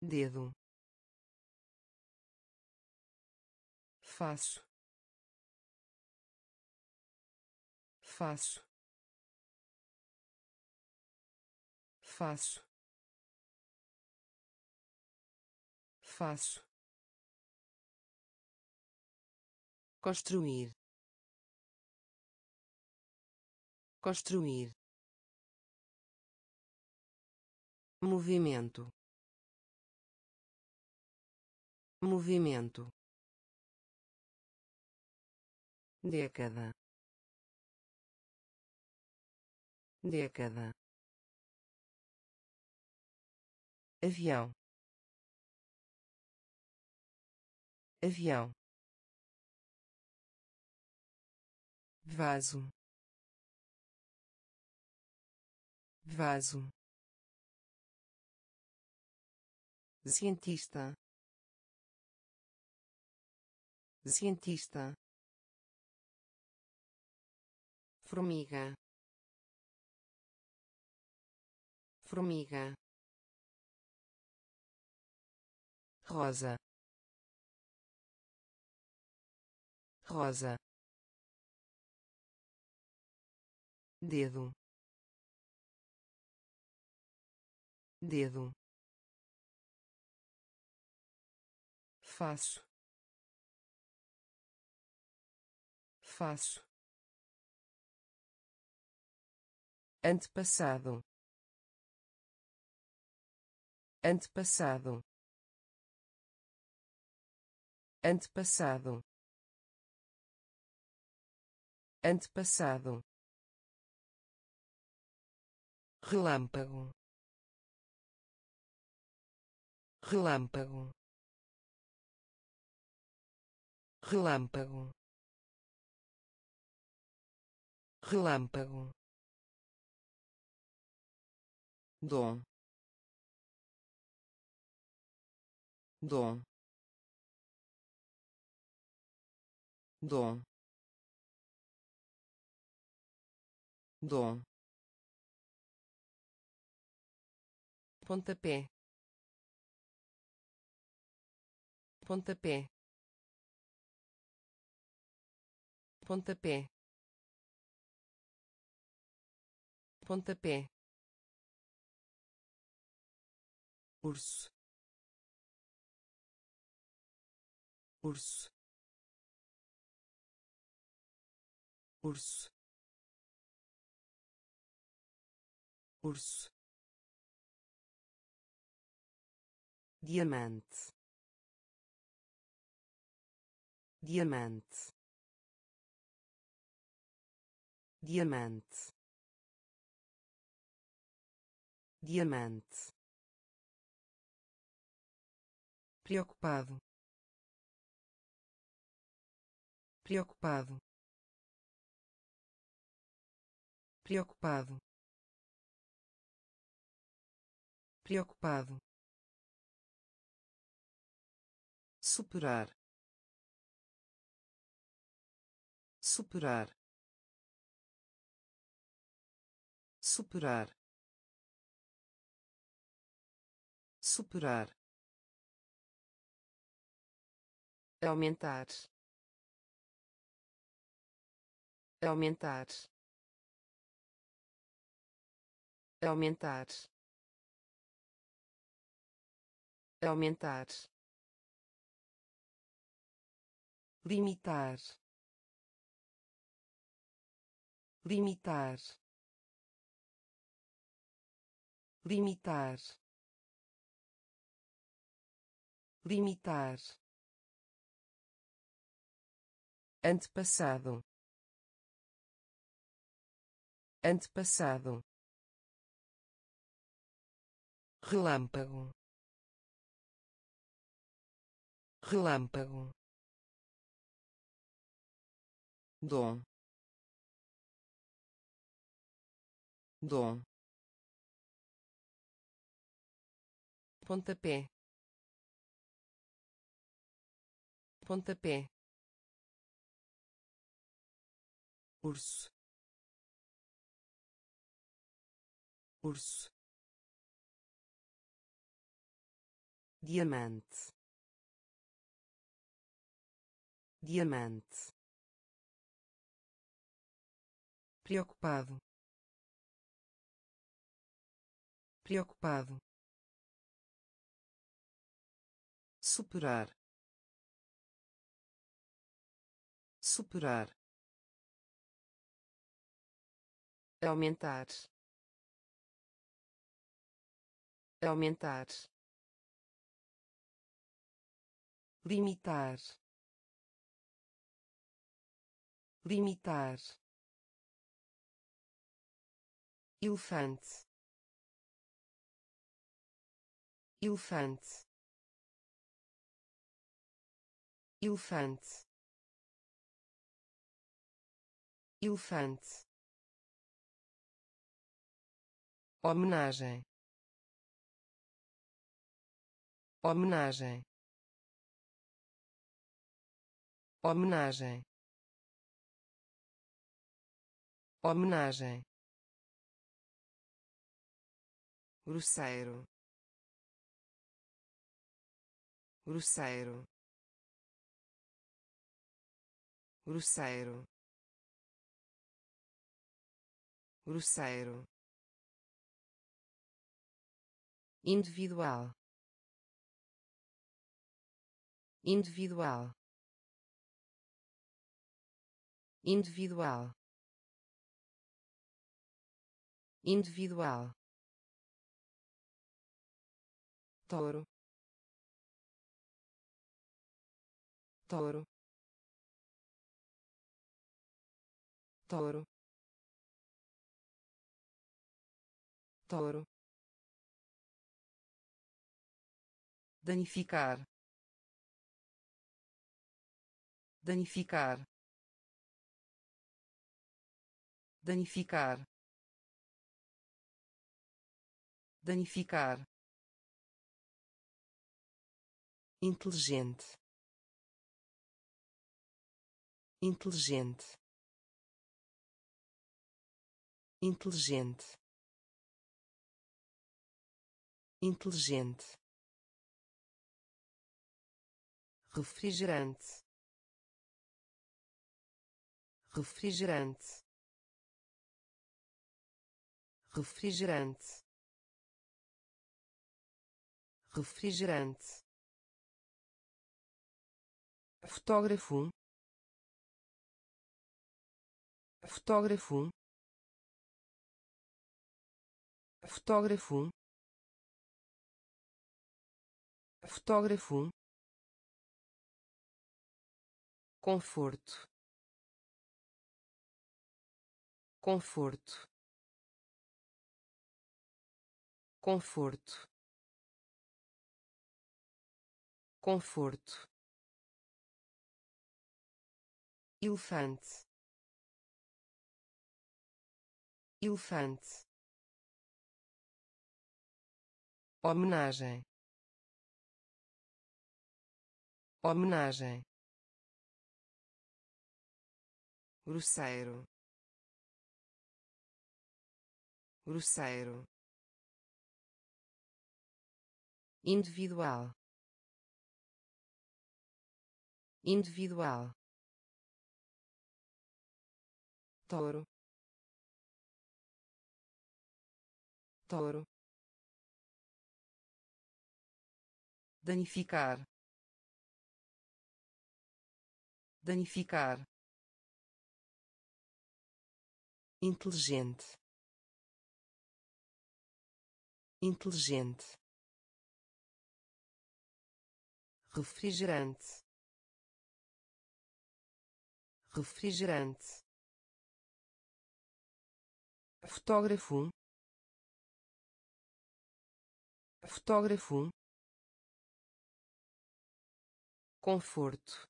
Dedo faço. Faço. Faço. Faço. Construir. Construir. Movimento. Movimento década. Década. Avião. Avião. Vaso. Vaso. Cientista. Cientista formiga. Formiga. Rosa. Rosa. Dedo. Dedo. Faço. Faço antepassado. Antepassado. Antepassado. Antepassado. Relâmpago. Relâmpago. Relâmpago. Relâmpago dom. Dom. Dom. Dom. Pontapé. Pontapé. Pontapé. Pontapé urso urso urso urso. Diamante. Diamante. Diamante. Diamante preocupado. Preocupado. Preocupado. Preocupado. Superar. Superar. Superar. Superar aumentar. Aumentar. Aumentar. Aumentar. Limitar. Limitar. Limitar. Limitar antepassado. Antepassado. Relâmpago. Relâmpago. Dom. Dom. Pontapé. Pontapé urso. Urso. Diamante. Diamante. Preocupado. Preocupado. Superar. Superar aumentar. Aumentar. Limitar. Limitar. Elefante. Elefante. Elefante. Elefante homenagem. Homenagem. Homenagem. Homenagem. Grosseiro. Grosseiro. Grosseiro. Grosseiro individual. Individual. Individual. Individual. Touro. Touro. Touro. Touro danificar. Danificar. Danificar. Danificar. Inteligente. Inteligente. Inteligente. Inteligente refrigerante refrigerante refrigerante refrigerante. Fotógrafo. Fotógrafo. Fotógrafo. Fotógrafo conforto. Conforto. Conforto. Conforto. Elefante. Elefante. Homenagem. Homenagem grosseiro. Grosseiro. Individual. Individual. Touro. Touro. Danificar. Danificar inteligente. Inteligente. Refrigerante. Refrigerante. Fotógrafo. Fotógrafo. Conforto.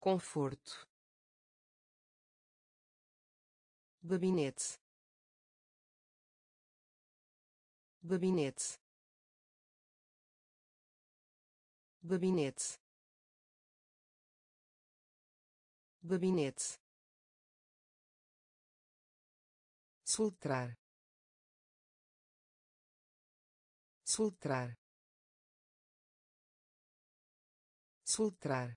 Conforto gabinete. Gabinete. Gabinete. Gabinete. Soltrar. Soltrar. Soltrar.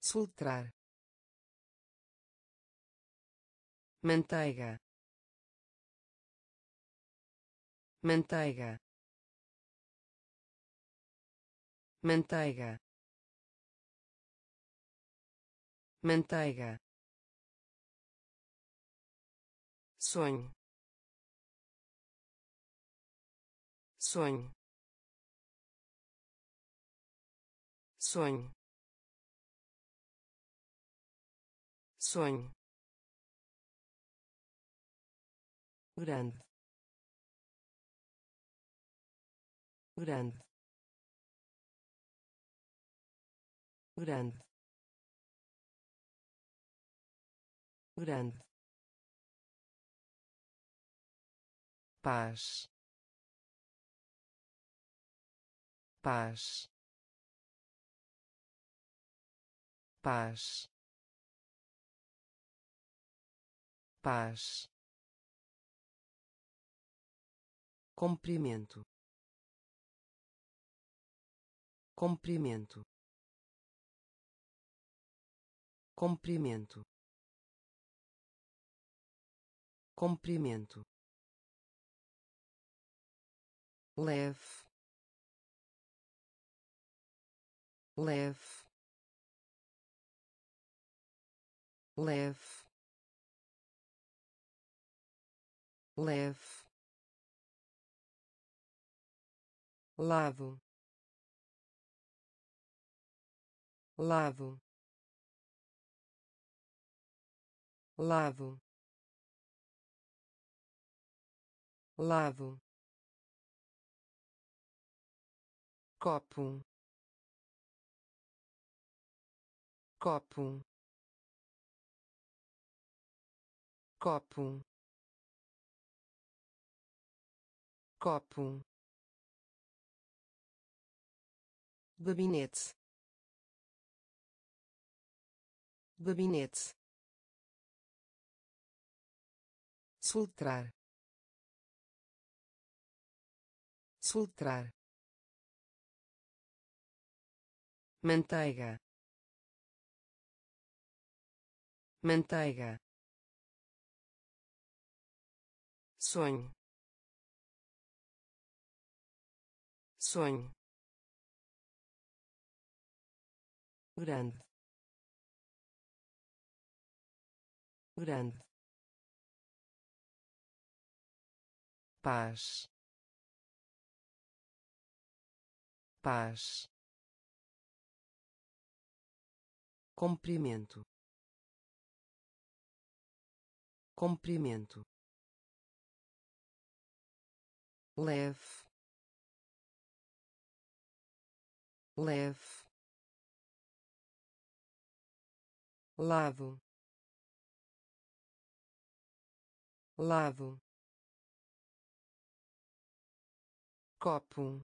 Soltrar manteiga. Manteiga. Manteiga. Manteiga. Sonho. Sonho. Sonho. Sonho grande. Grande. Grande. Grande. Paz. Paz. Paz. Paz comprimento. Comprimento. Comprimento. Comprimento. Leve. Leve. Leve. Leve lado lado lado lado copo. Copo. Copo. Copo gabinete. Gabinete. Soltrar. Soltrar. Manteiga. Manteiga. Sonho. Sonho grande. Grande. Paz. Paz. Comprimento. Comprimento. Leve. Leve lado. Lado. Copo.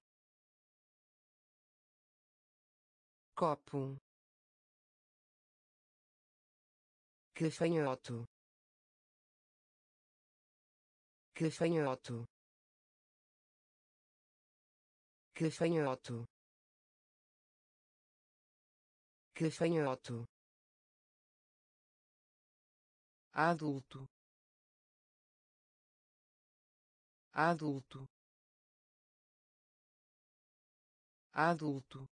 Copo. Gafanhoto. Gafanhoto. Gafanhoto. Gafanhoto adulto. Adulto. Adulto.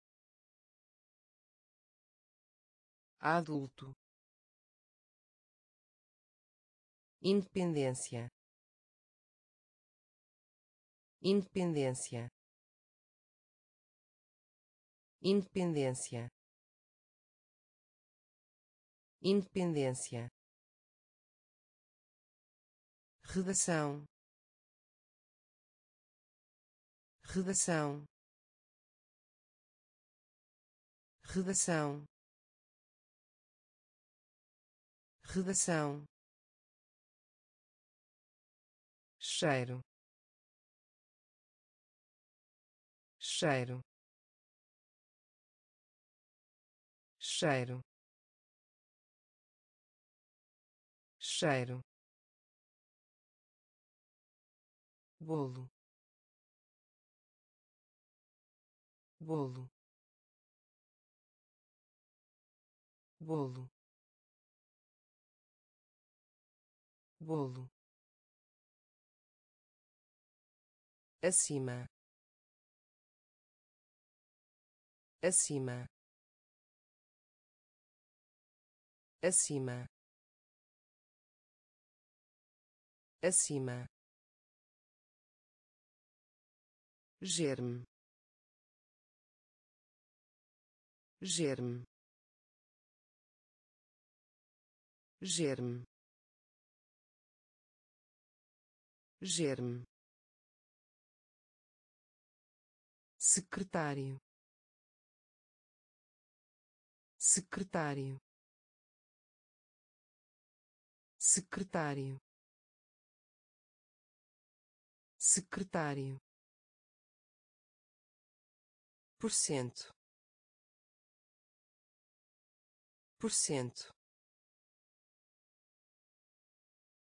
Adulto. Independência. Independência. Independência. Independência redação. Redação. Redação. Redação. Cheiro. Cheiro. Cheiro. Cheiro bolo. Bolo. Bolo. Bolo. Acima. Acima. Acima. Acima germe germe germe germe secretário. Secretário. Secretário. Secretário por cento. Por cento.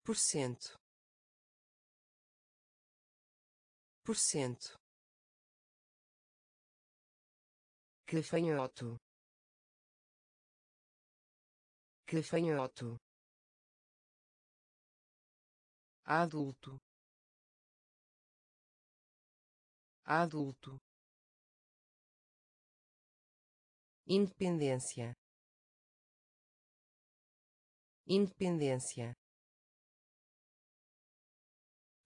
Por cento. Por cento. Gafanhoto. Gafanhoto. Adulto. Adulto independência. Independência.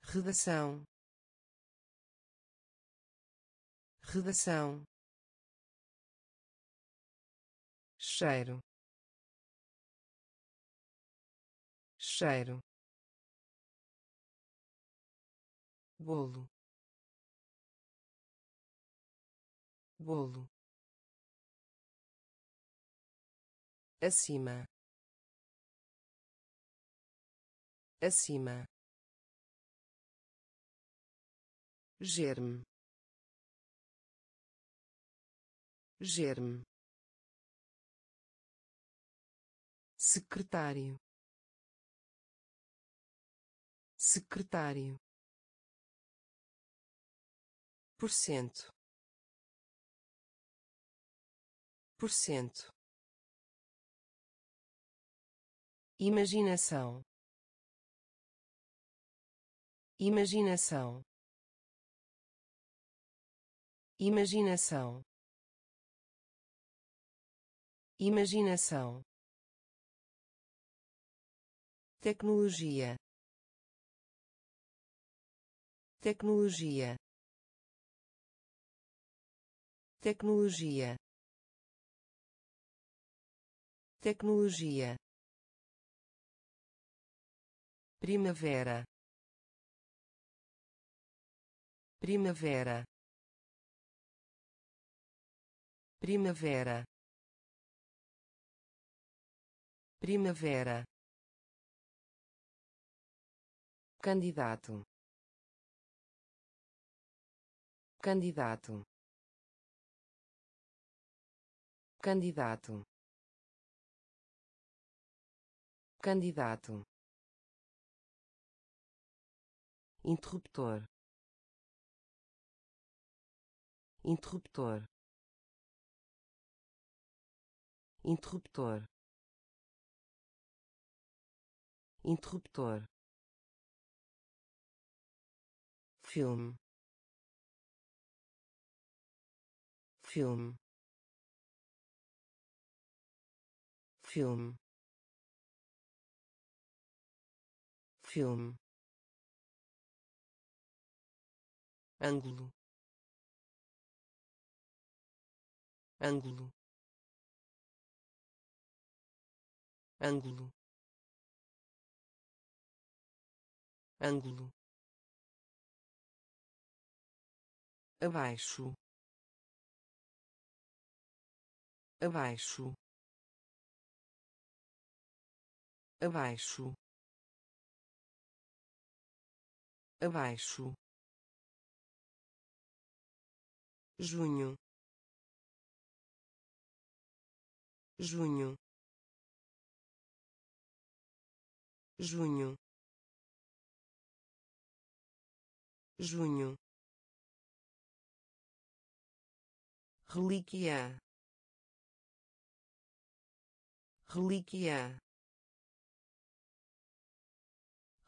Redação. Redação. Cheiro. Cheiro. Bolo. Bolo acima. Acima. Germe. Germe. Secretário. Secretário. Por cento. Por cento imaginação. Imaginação. Imaginação. Imaginação. Tecnologia. Tecnologia. Tecnologia. Tecnologia primavera. Primavera. Primavera. Primavera. Candidato. Candidato. Candidato. Candidato interruptor. Interruptor. Interruptor. Interruptor. Filme filme filme filme ângulo. Ângulo. Ângulo. Ângulo. Abaixo. Abaixo. Abaixo. Abaixo junho. Junho. Junho. Junho. Relíquia. Relíquia.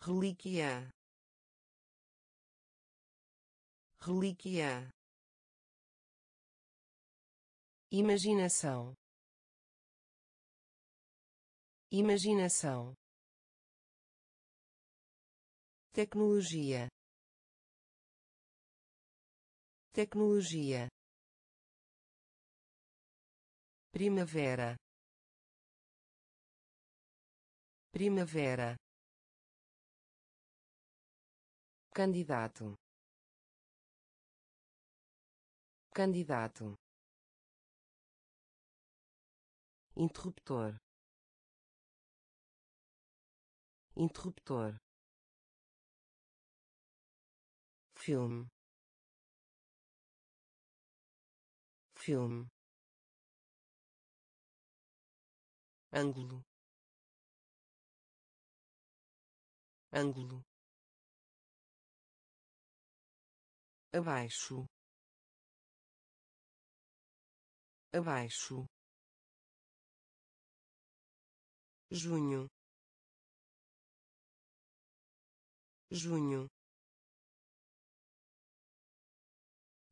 Relíquia. Relíquia imaginação. Imaginação. Tecnologia. Tecnologia. Primavera. Primavera. Candidato. Candidato interruptor. Interruptor. Filme. Filme. Ângulo. Ângulo. Abaixo. Abaixo junho. Junho.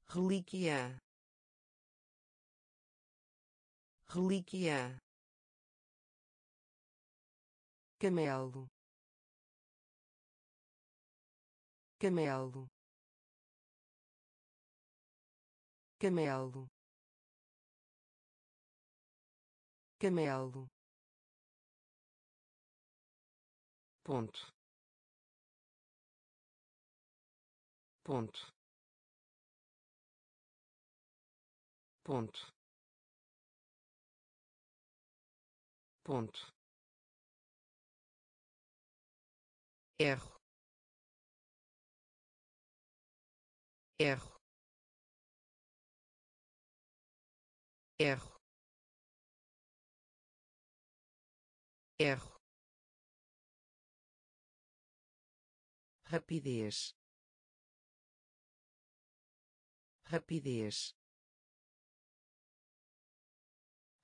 Relíquia. Relíquia. Camelo. Camelo. Camelo. Camelo ponto ponto ponto ponto erro. Erro. Erro. Erro rapidez. Rapidez.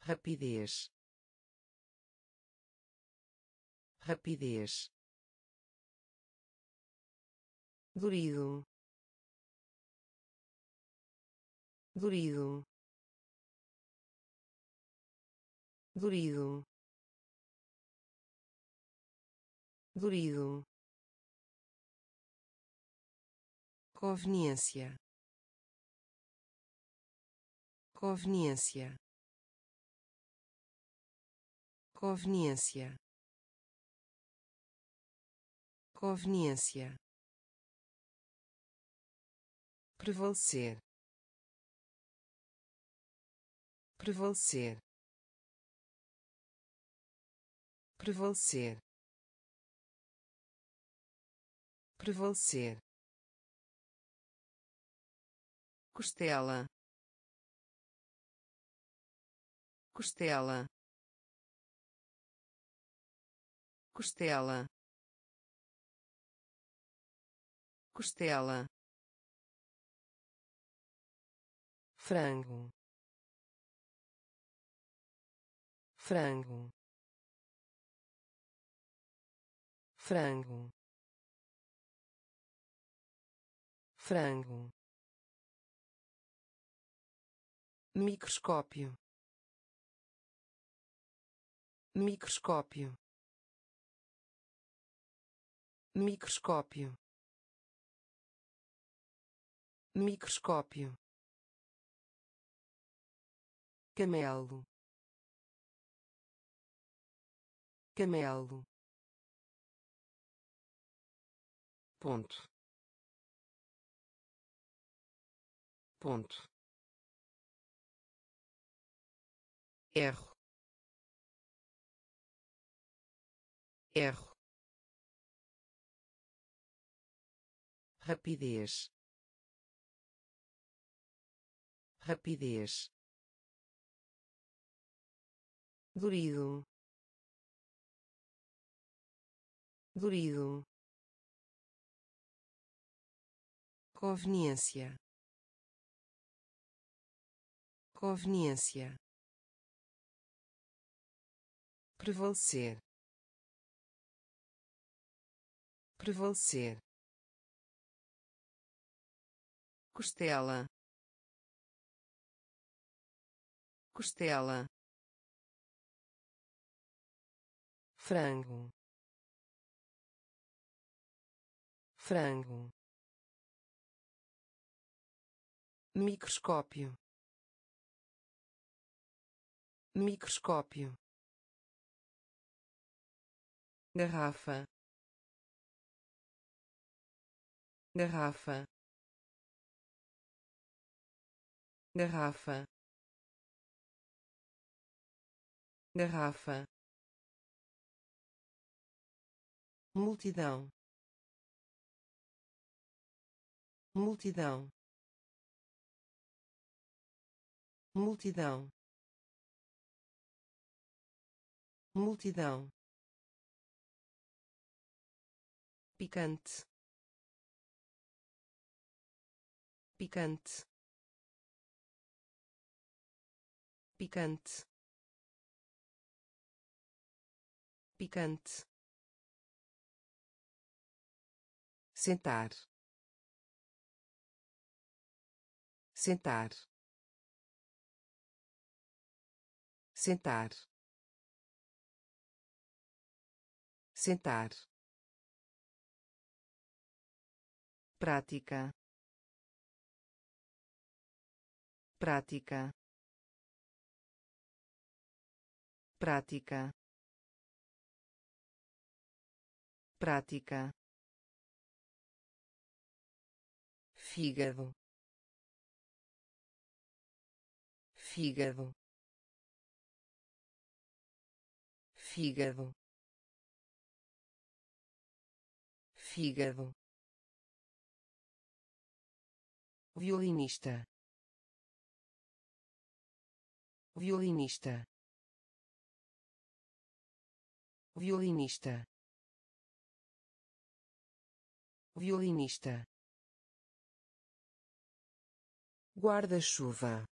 Rapidez. Rapidez. Durido durido durido durido conveniência. Conveniência. Conveniência. Conveniência. Prevalecer. Prevalecer. Prevalecer. Prevalecer costela. Costela. Costela. Costela. Frango. Frango. Frango. Frango microscópio. Microscópio. Microscópio. Microscópio. Camelo. Camelo. Ponto. Ponto erro. Erro. Rapidez. Rapidez. Durido durido conveniência. Conveniência prevalecer. Prevalecer. Costela. Costela. Frango. Frango. Microscópio. Microscópio garrafa. Garrafa. Garrafa. Garrafa. Multidão. Multidão. Multidão. Multidão picante. Picante. Picante. Picante. Sentar. Sentar. Sentar. Sentar prática prática prática prática fígado fígado fígado fígado violinista. Violinista. Violinista. Violinista. Guarda-chuva.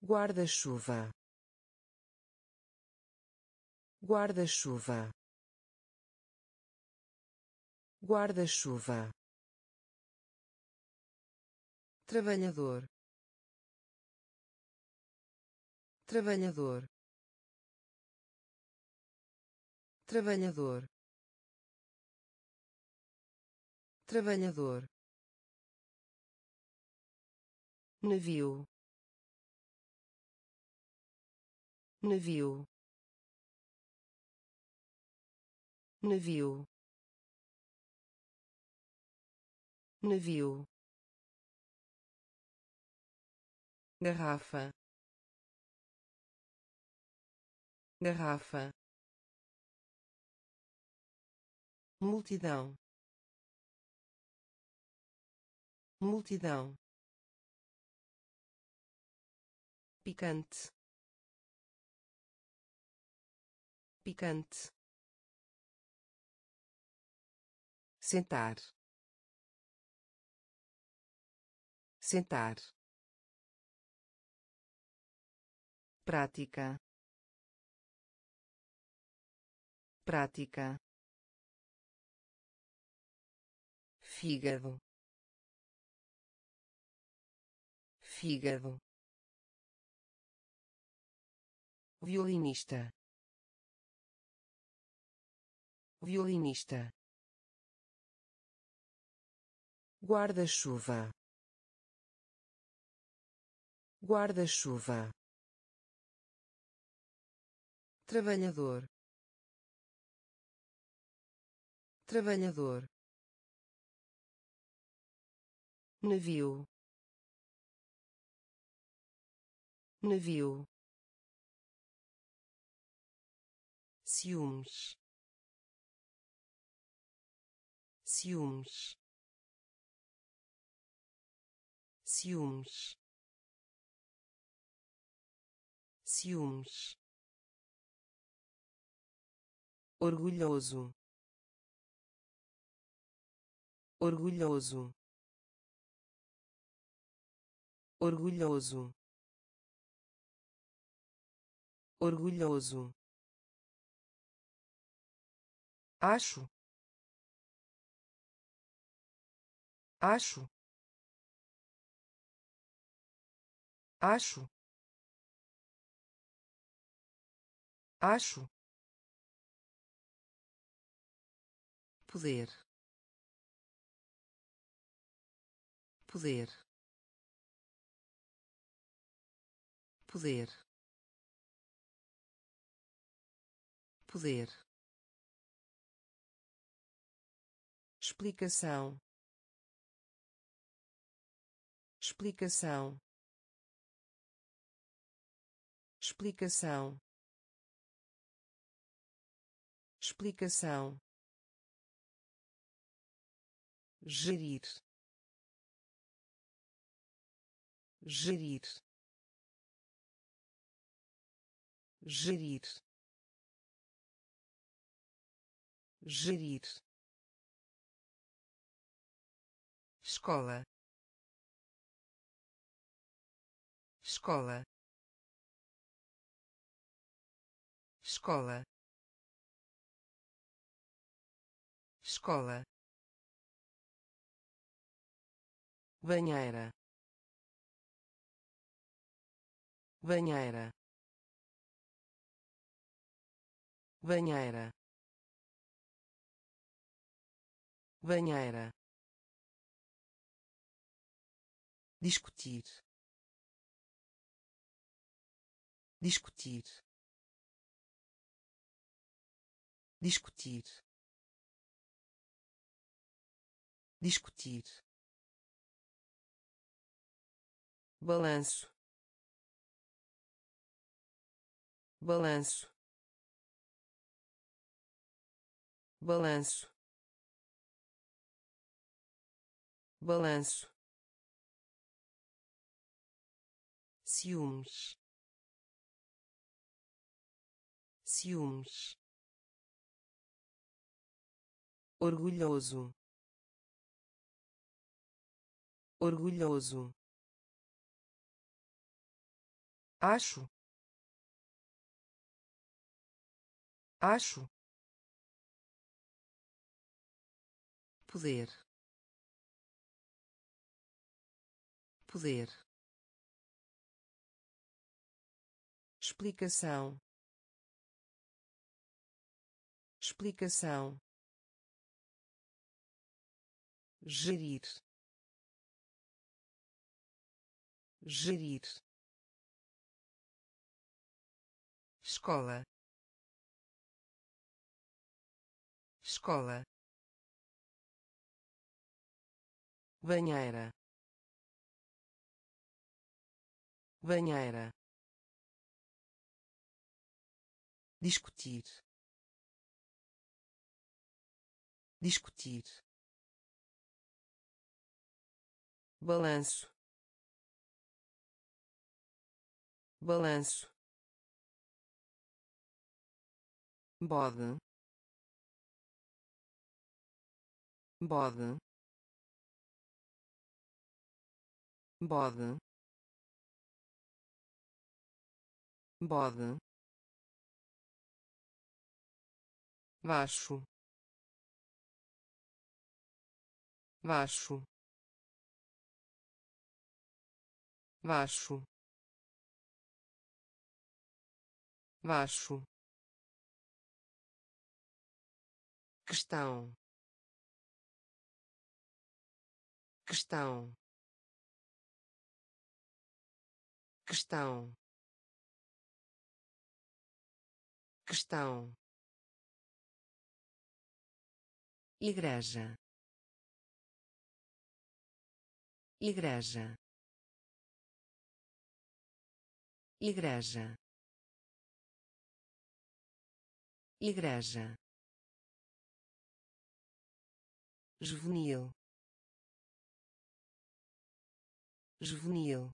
Guarda-chuva. Guarda-chuva. Guarda-chuva trabalhador. Trabalhador. Trabalhador. Trabalhador. Navio. Navio. Navio. Navio garrafa. Garrafa. Multidão. Multidão. Picante. Picante. Sentar. Sentar prática. Prática. Fígado. Fígado. Violinista. Violinista. Guarda-chuva. Guarda-chuva trabalhador. Trabalhador. Navio. Navio. Ciúmes. Ciúmes. Ciúmes. Ciúmes orgulhoso. Orgulhoso. Orgulhoso. Orgulhoso. Acho. Acho. Acho. Acho poder. Poder. Poder. Poder. Explicação. Explicação. Explicação. Explicação gerir gerir gerir gerir escola escola escola escola banheira. Banheira. Banheira. Banheira. Discutir. Discutir. Discutir. Discutir balanço. Balanço. Balanço. Balanço. Ciúmes. Ciúmes. Orgulhoso. Orgulhoso acho. Acho. Poder. Poder. Explicação. Explicação. Gerir. Gerir escola. Escola. Banheira. Banheira. Discutir. Discutir. Balanço. Balanço bode. Bode. Bode. Bode. Baixo. Baixo. Baixo. Baixo questão. Questão. Questão. Questão. Igreja. Igreja. Igreja. Igreja juvenil juvenil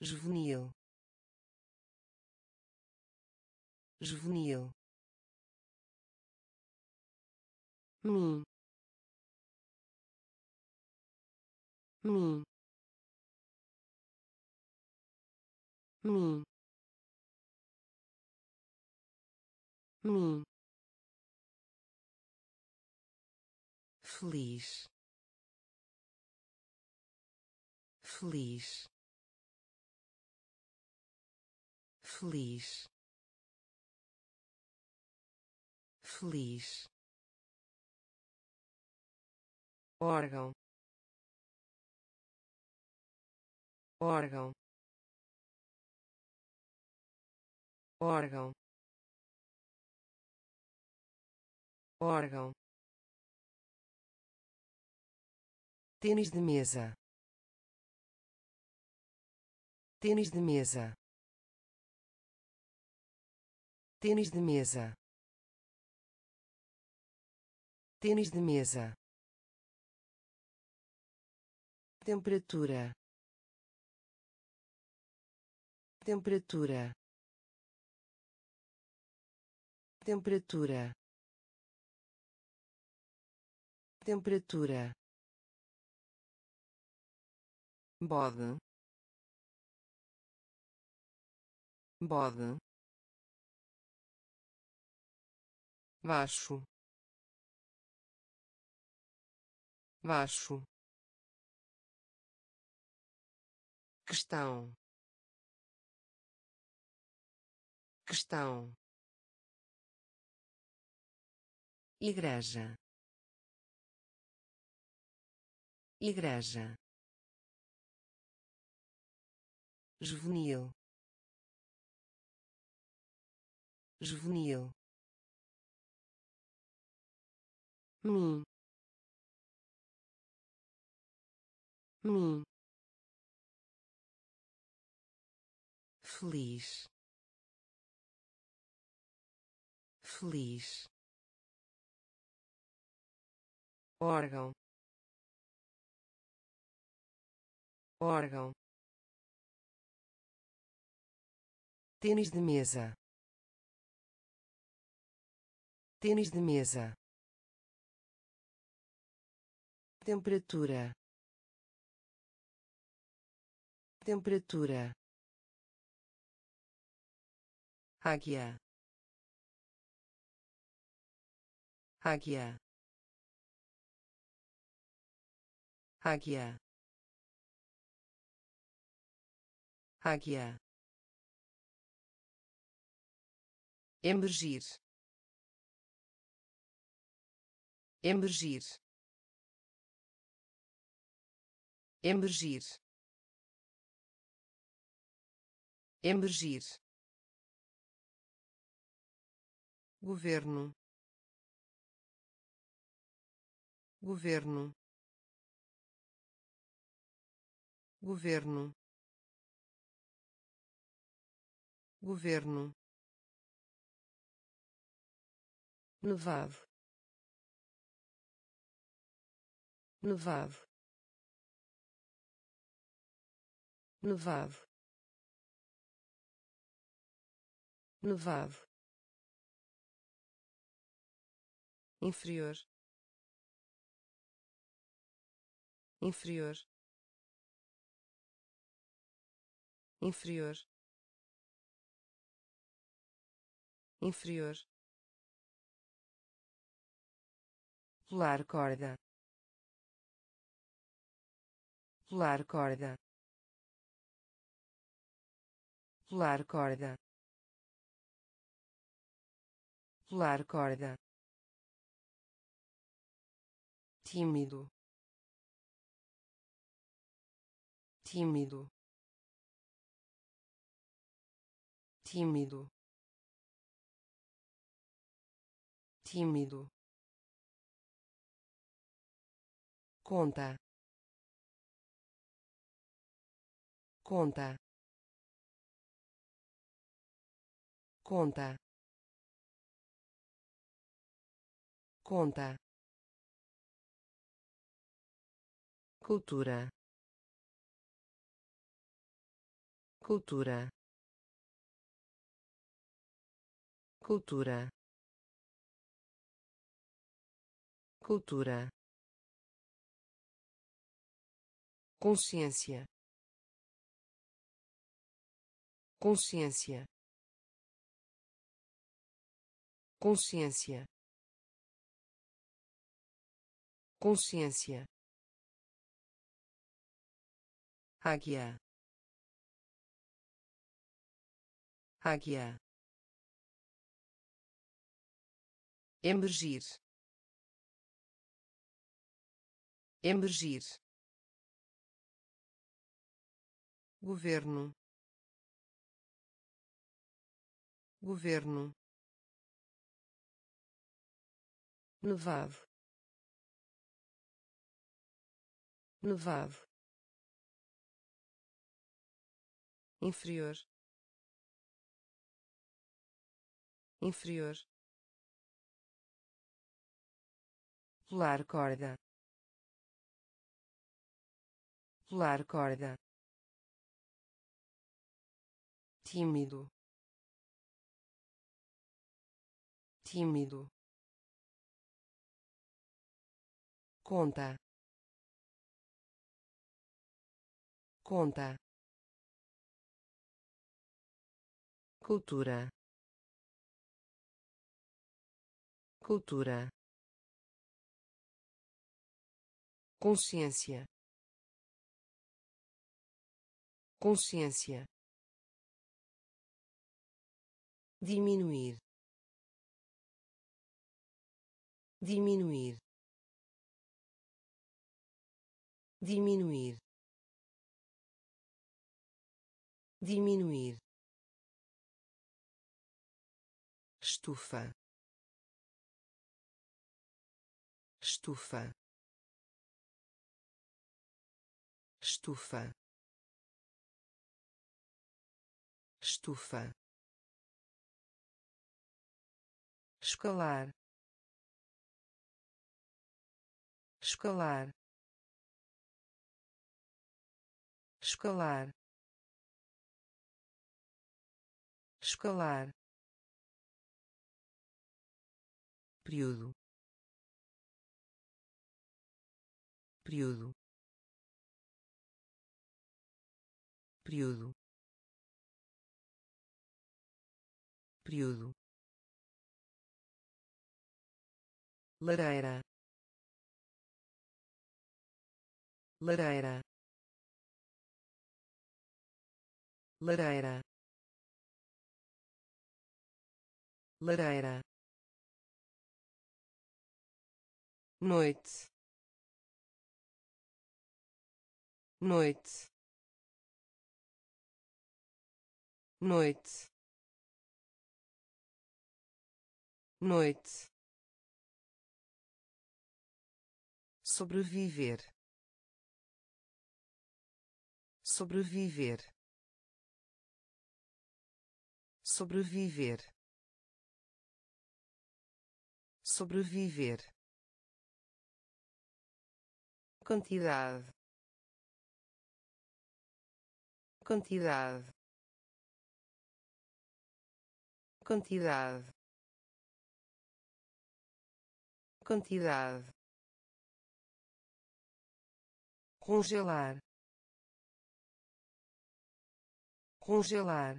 juvenil juvenil. Mim mim mim mim feliz. Feliz. Feliz. Feliz. Órgão. Órgão. Órgão. Órgão tênis de mesa. Tênis de mesa. Tênis de mesa. Tênis de mesa. Temperatura. Temperatura. Temperatura. Temperatura bode. Bode. Baixo. Baixo. Questão questão igreja. Igreja juvenil juvenil mim mim feliz feliz órgão órgão tênis de mesa. Tênis de mesa. Temperatura. Temperatura. Águia. Águia. Águia. Águia emergir. Emergir. Emergir. Emergir. Governo. Governo. Governo. Governo nevado. Nevado. Nevado. Nevado. Inferior. Inferior. Inferior. Inferior pular corda. Pular corda. Pular corda. Pular corda. Tímido. Tímido. Tímido. Tímido conta. Conta. Conta. Conta. Cultura. Cultura. Cultura. Cultura consciência. Consciência. Consciência. Consciência. Águia. Águia. Emergir. Emergir governo. Governo. Nevado. Nevado. Inferior. Inferior. Pular corda. Pular corda tímido. Tímido. Conta. Conta. Cultura. Cultura. Consciência. Consciência diminuir. Diminuir. Diminuir. Diminuir. Estufa. Estufa. Estufa. Estufa escalar escalar escalar escalar período. Período. Período. Período lareira lareira lareira lareira noite. Noite. Noite. Noite sobreviver. Sobreviver. Sobreviver. Sobreviver. Quantidade. Quantidade. Quantidade. Quantidade congelar congelar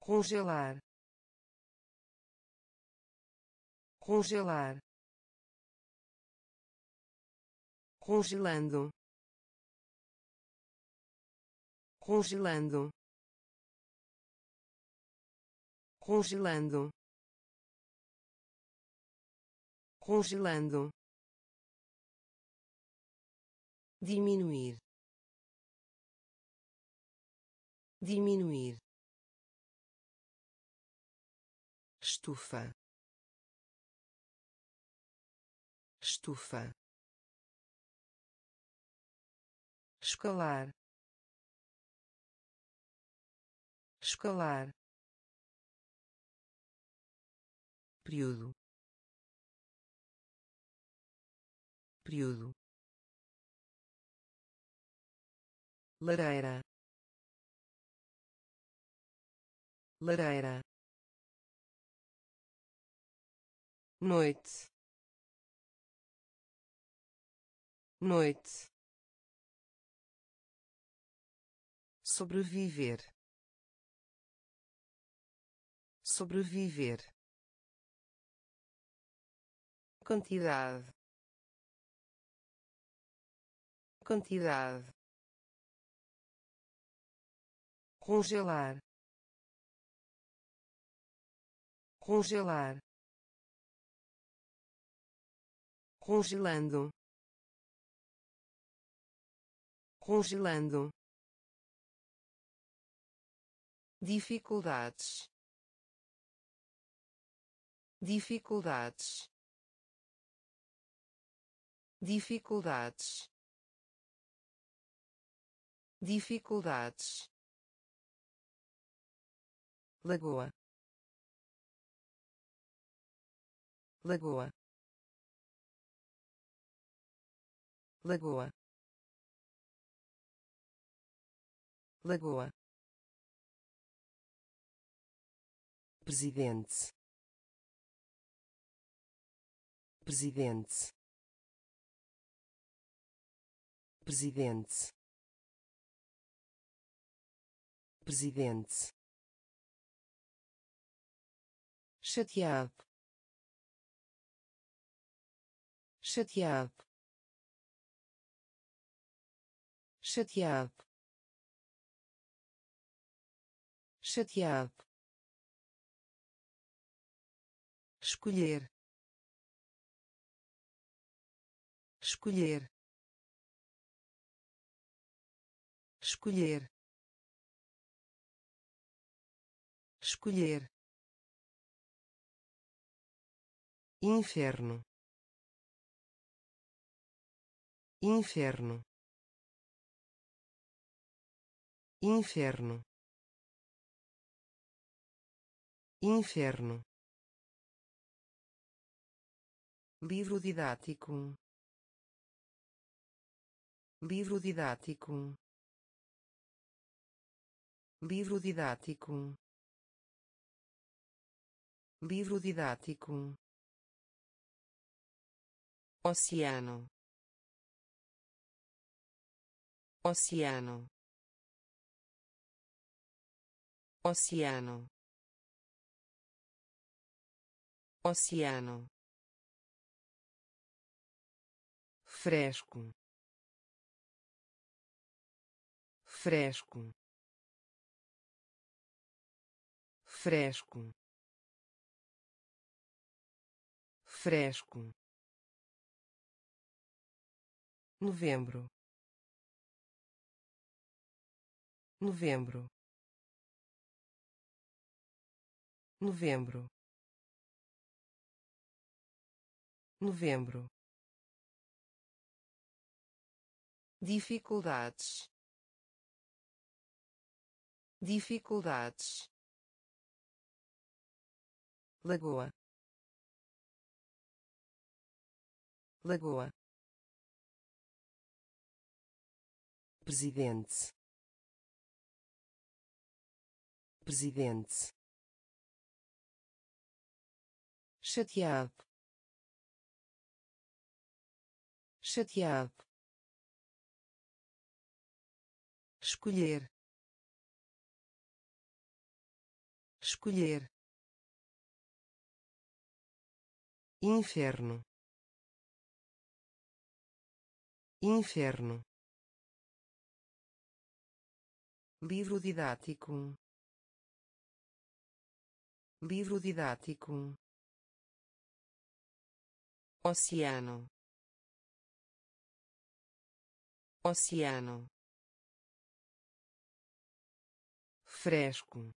congelar congelar congelando congelando congelando congelando diminuir diminuir estufa estufa escalar escalar período período lareira. Lareira. Noite. Noite. Sobreviver. Sobreviver. Quantidade. Quantidade congelar congelar congelando congelando dificuldades dificuldades dificuldades dificuldades lagoa. Lagoa. Lagoa. Lagoa. Presidente. Presidente. Presidente. Presidente chateado. Chateado. Chateado. Chateado. Escolher. Escolher. Escolher. Escolher inferno. Inferno. Inferno. Inferno. Livro didático. Livro didático. Livro didático. Livro didático oceano. Oceano. Oceano. Oceano. Fresco. Fresco. Fresco. Fresco novembro. Novembro. Novembro. Novembro. Dificuldades. Dificuldades. Lagoa. Lagoa presidente. Presidente. Chateado. Chateado. Escolher. Escolher. Inferno. Inferno livro didático. Livro didático. Oceano. Oceano. Fresco.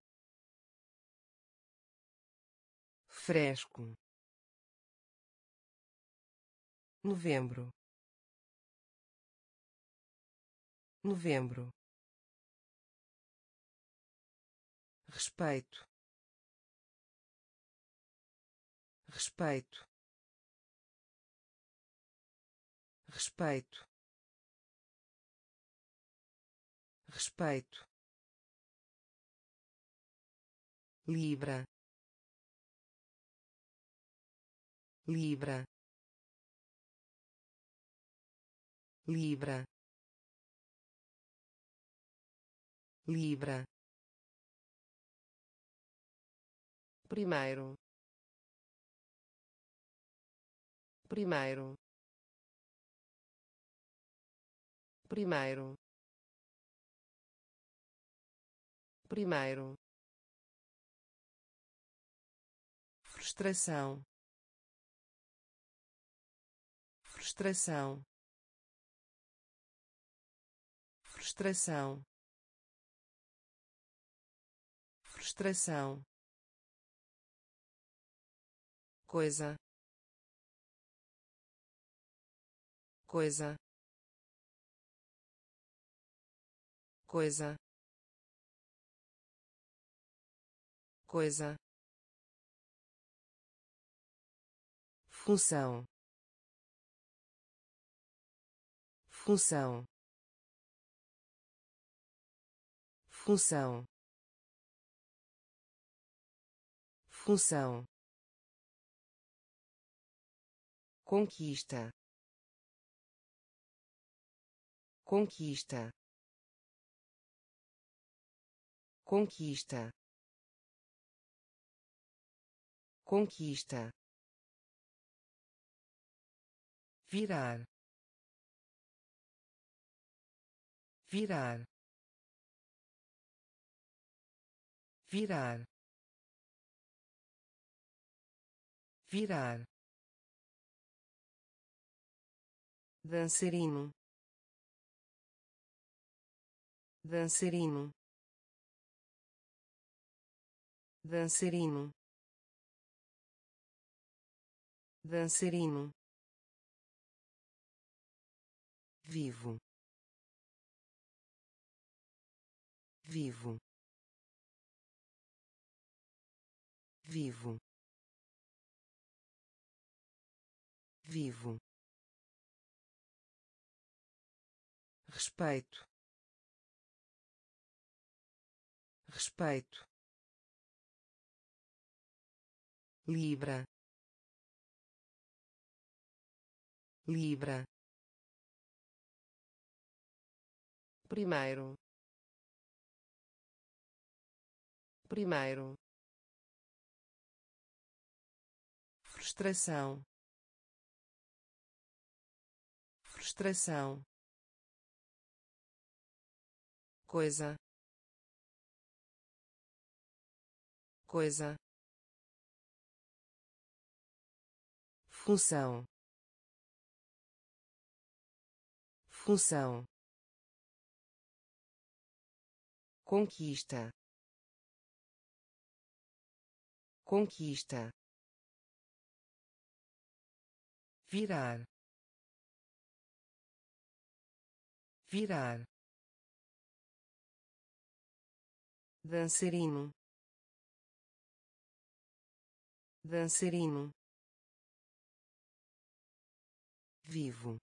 Fresco. Novembro. Novembro respeito. Respeito. Respeito. Respeito. Libra. Libra. Libra. Libra primeiro. Primeiro. Primeiro. Primeiro. Frustração. Frustração. Frustração. Frustração coisa. Coisa. Coisa. Coisa. Função. Função. Função. Função conquista. Conquista. Conquista. Conquista. Virar. Virar. Virar. Virar dançarino dançarino dançarino dançarino vivo vivo vivo vivo respeito. Respeito. Libra. Libra. Primeiro. Primeiro. Frustração. Frustração coisa. Coisa. Função. Função. Conquista. Conquista. Virar. Virar dançarino. Dançarino. Vivo.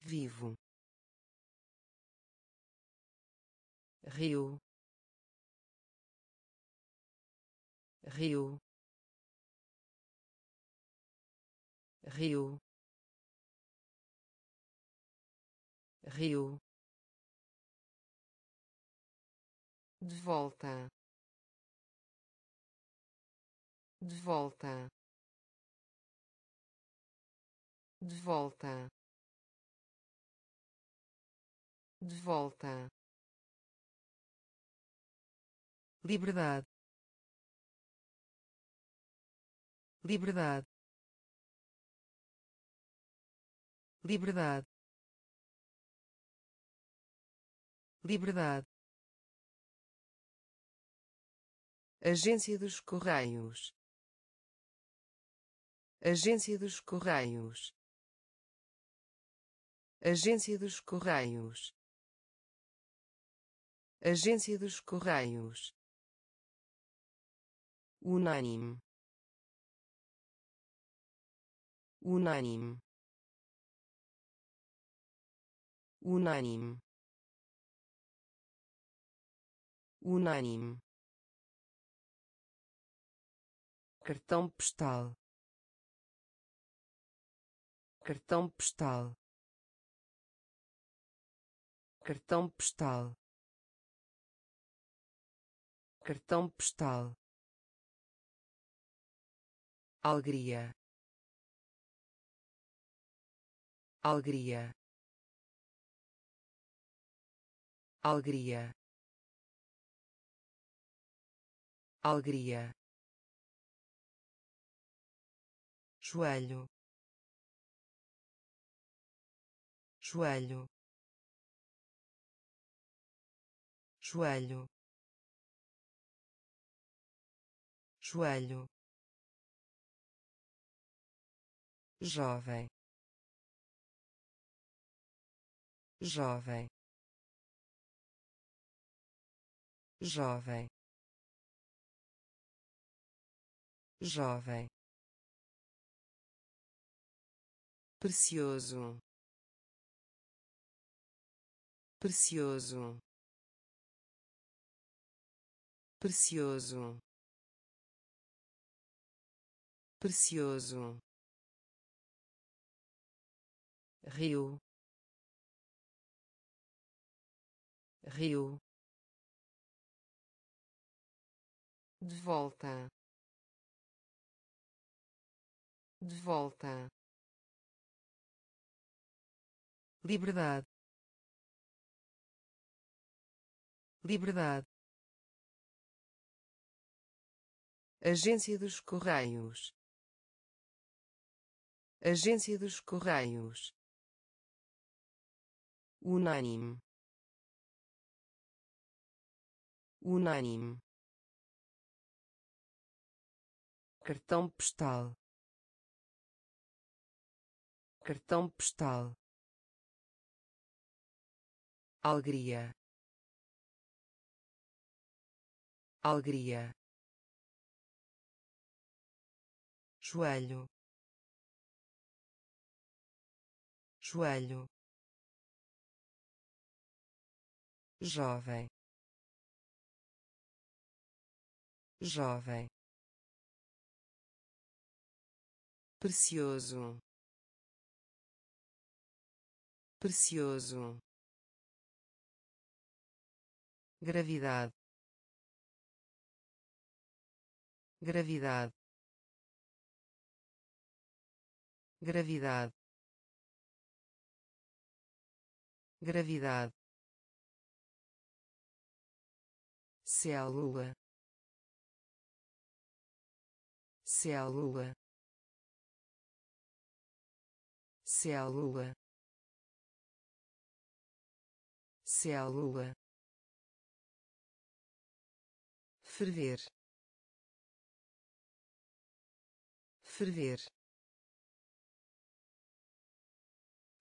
Vivo. Rio. Rio. Rio. Rio de volta. De volta. De volta. De volta. Liberdade. Liberdade. Liberdade. Liberdade Agência dos Correios. Agência dos Correios. Agência dos Correios. Agência dos Correios. Unânime unânime unânime unânime cartão postal. Cartão postal. Cartão postal. Cartão postal. Alegria. Alegria. Alegria. Alegria joelho. Joelho. Joelho. Joelho. Jovem. Jovem. Jovem. Jovem precioso. Precioso. Precioso. Precioso. Rio. Rio. De volta. De volta liberdade. Liberdade. Agência dos Correios. Agência dos Correios. Unânime. Unânime. Cartão postal. Cartão postal alegria. Alegria. Joelho. Joelho. Jovem. Jovem. Precioso. Precioso gravidade. Gravidade. Gravidade. Gravidade. Célula. Célula. Célula. Célula ferver. Ferver.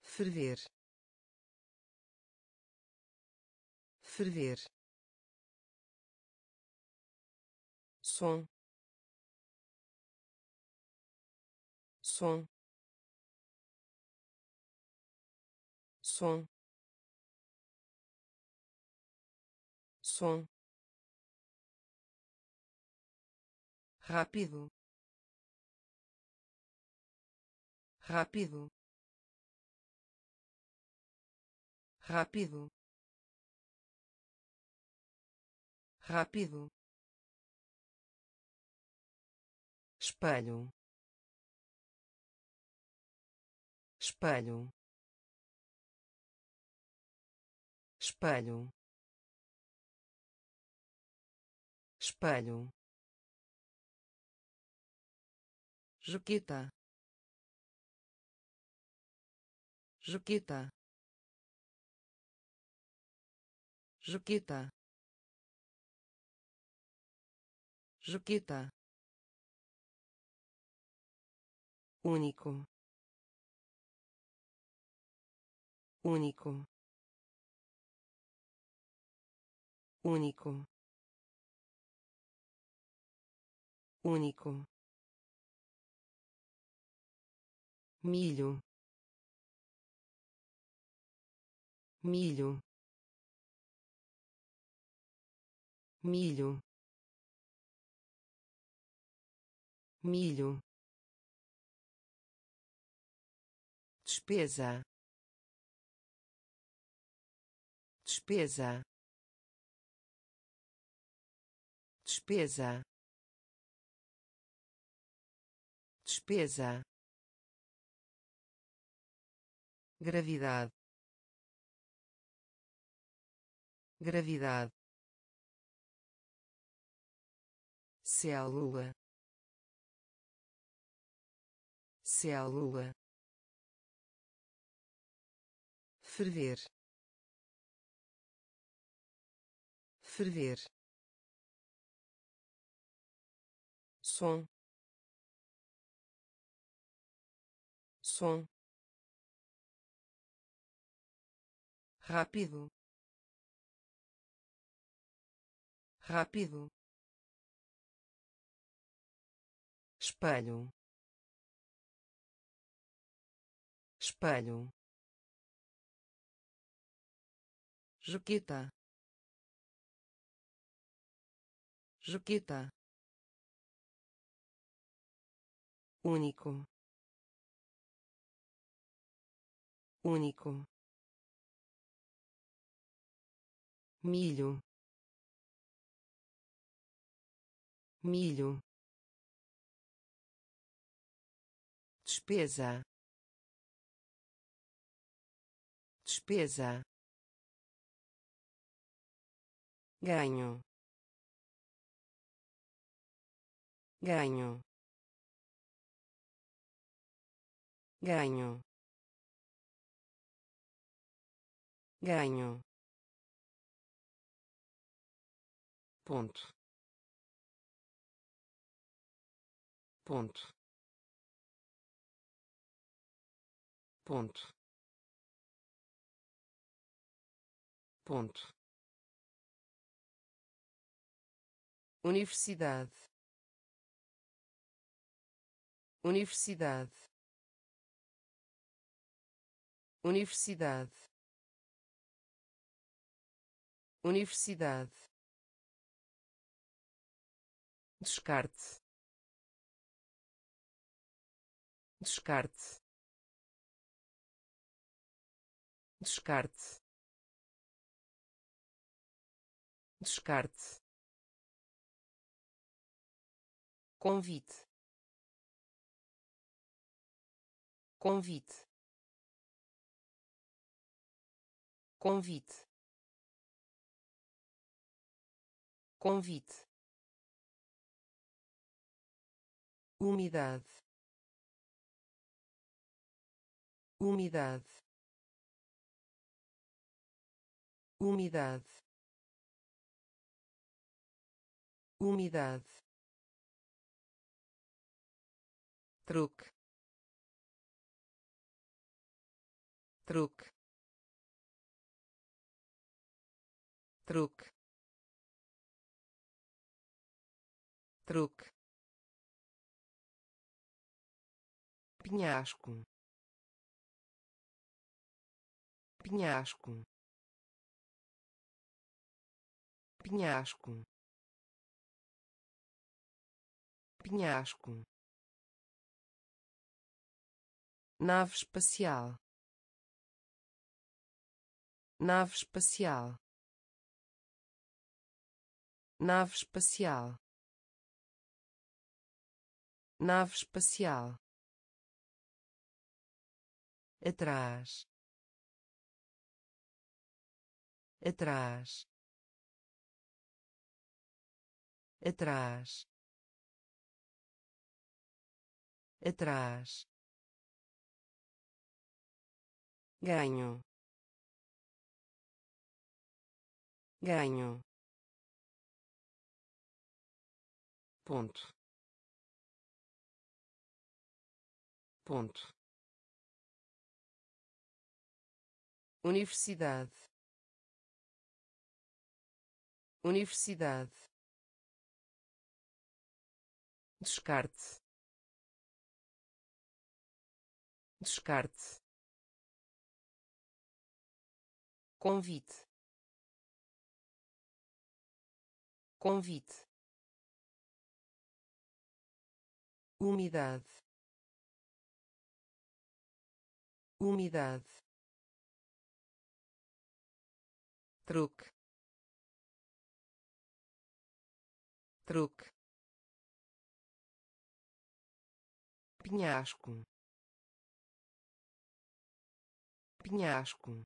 Ferver. Ferver. Som. Som. Som. Som rápido. Rápido. Rápido. Rápido. Espelho. Espelho. Espelho. Espelho Juquita. Juquita. Juquita. Juquita. único único único único milho milho milho milho. Despesa despesa. Despesa despesa gravidade. Gravidade. Célula. Célula. Ferver. Ferver. Som. Som rápido. Rápido. Espelho. Espelho. Juquita. Juquita. único. Único milho milho despesa despesa ganho ganho ganho ganho ponto. Ponto. Ponto. Ponto. Universidade. Universidade. Universidade. Universidade descarte. Descarte. Descarte. Descarte. Convite. Convite. Convite. Convite umidade umidade umidade umidade. Truque truque truque. Truque penhasco penhasco penhasco penhasco nave espacial. Nave espacial. Nave espacial. Nave espacial atrás. Atrás. Atrás. Atrás. Ganho. Ganho. Ponto. Ponto Universidade. Universidade. Descarte. Descarte. Convite. Convite. Umidade. Umidade truque. Truque. Penhasco. Penhasco.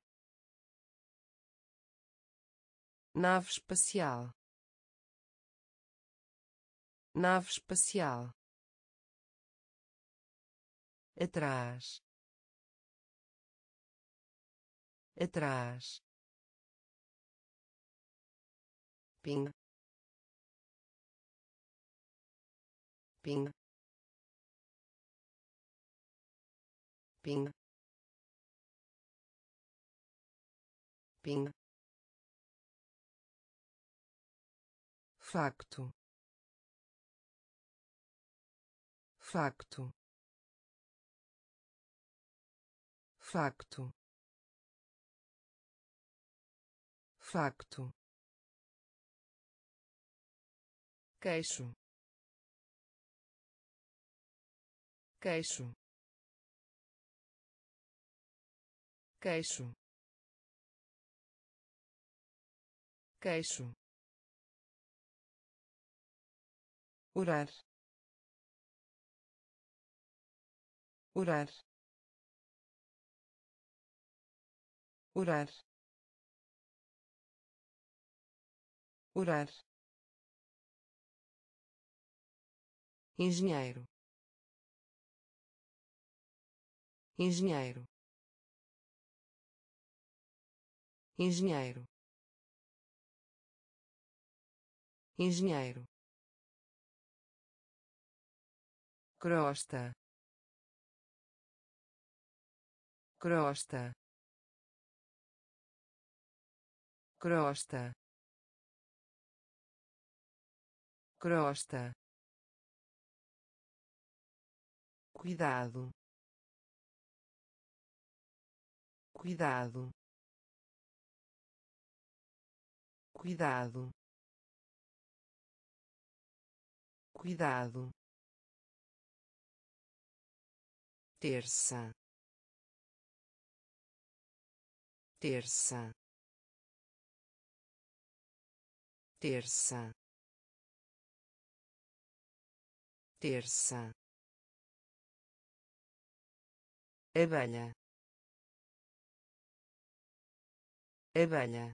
Nave espacial. Nave espacial. Atrás. Atrás ping. Ping. Ping. Ping. Facto. Facto. Facto. Facto queixo. Queixo. Queixo. Queixo. Orar. Orar. Orar. Orar engenheiro. Engenheiro. Engenheiro. Engenheiro. Crosta. Crosta. Crosta. Crosta cuidado. Cuidado. Cuidado. Cuidado. Terça. Terça. Terça. Terça abelha. Abelha.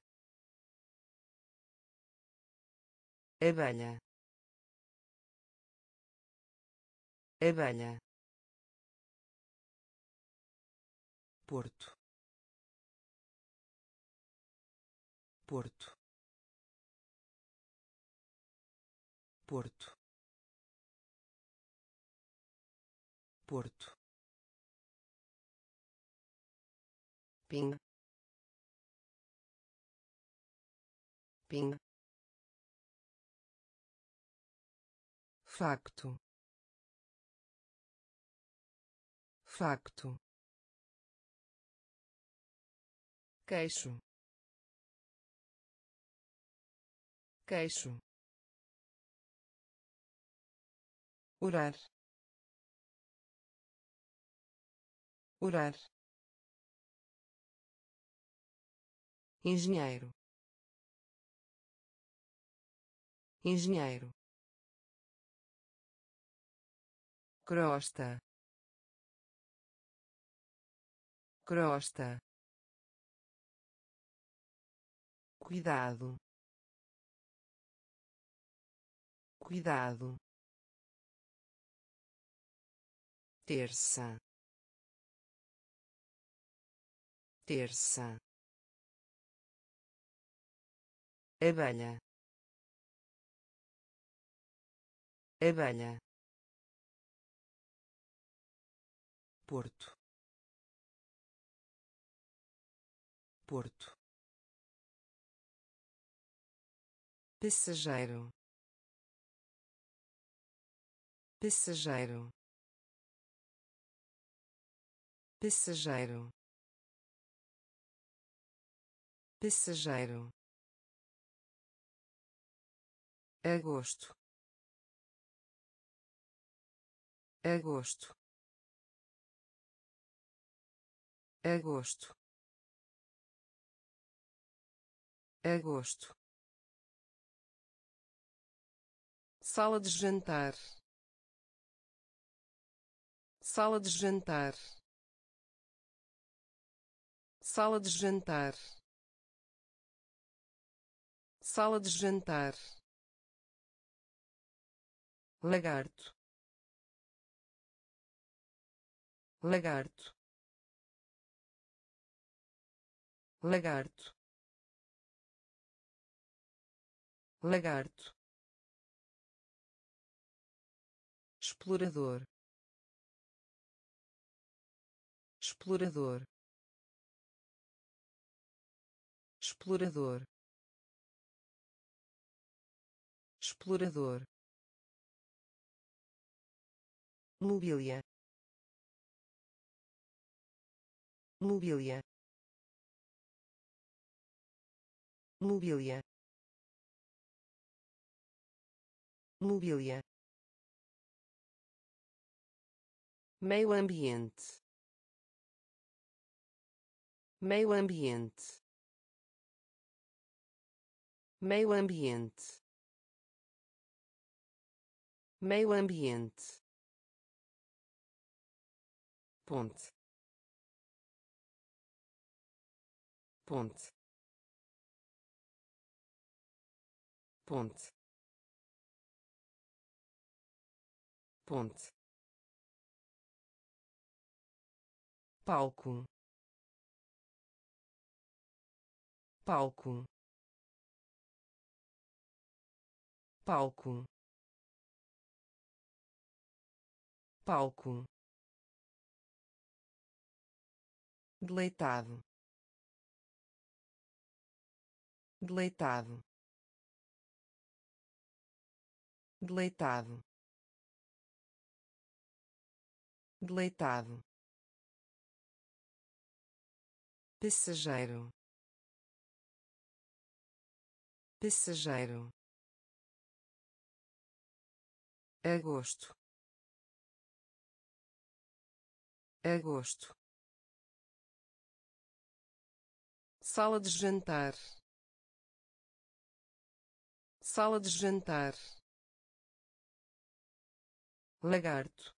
Abelha. Abelha. Porto. Porto. Porto. Porto ping. Ping. Facto. Facto. Queixo. Queixo. Orar. Orar engenheiro. Engenheiro. Crosta. Crosta. Cuidado. Cuidado. Terça. Terça abelha. Abelha. Porto. Porto. Passageiro. Passageiro. Passageiro. Passageiro agosto agosto agosto agosto sala de jantar. Sala de jantar. Sala de jantar. Sala de jantar lagarto. Lagarto. Lagarto. Lagarto. Explorador. Explorador. Explorador. Explorador mobília. Mobília. Mobília. Mobília. Meio ambiente. Meio ambiente. Meio ambiente. Meio ambiente ponte. Ponte. Ponte. Ponte. Palco. Palco. Palco. Palco deleitado. Deleitado. Deleitado. Deleitado. Passageiro. Passageiro. Agosto. Agosto sala de jantar. Sala de jantar. Lagarto.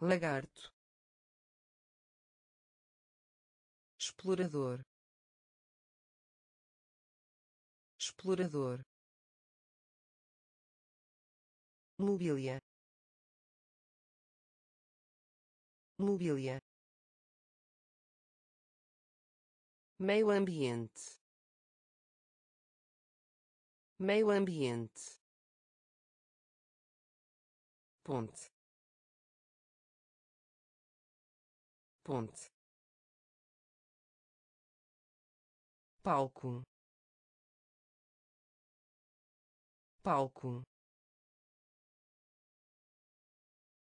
Lagarto. Explorador. Explorador. Mobília. Mobília meio ambiente. Meio ambiente. Ponte. Ponte. Palco. Palco.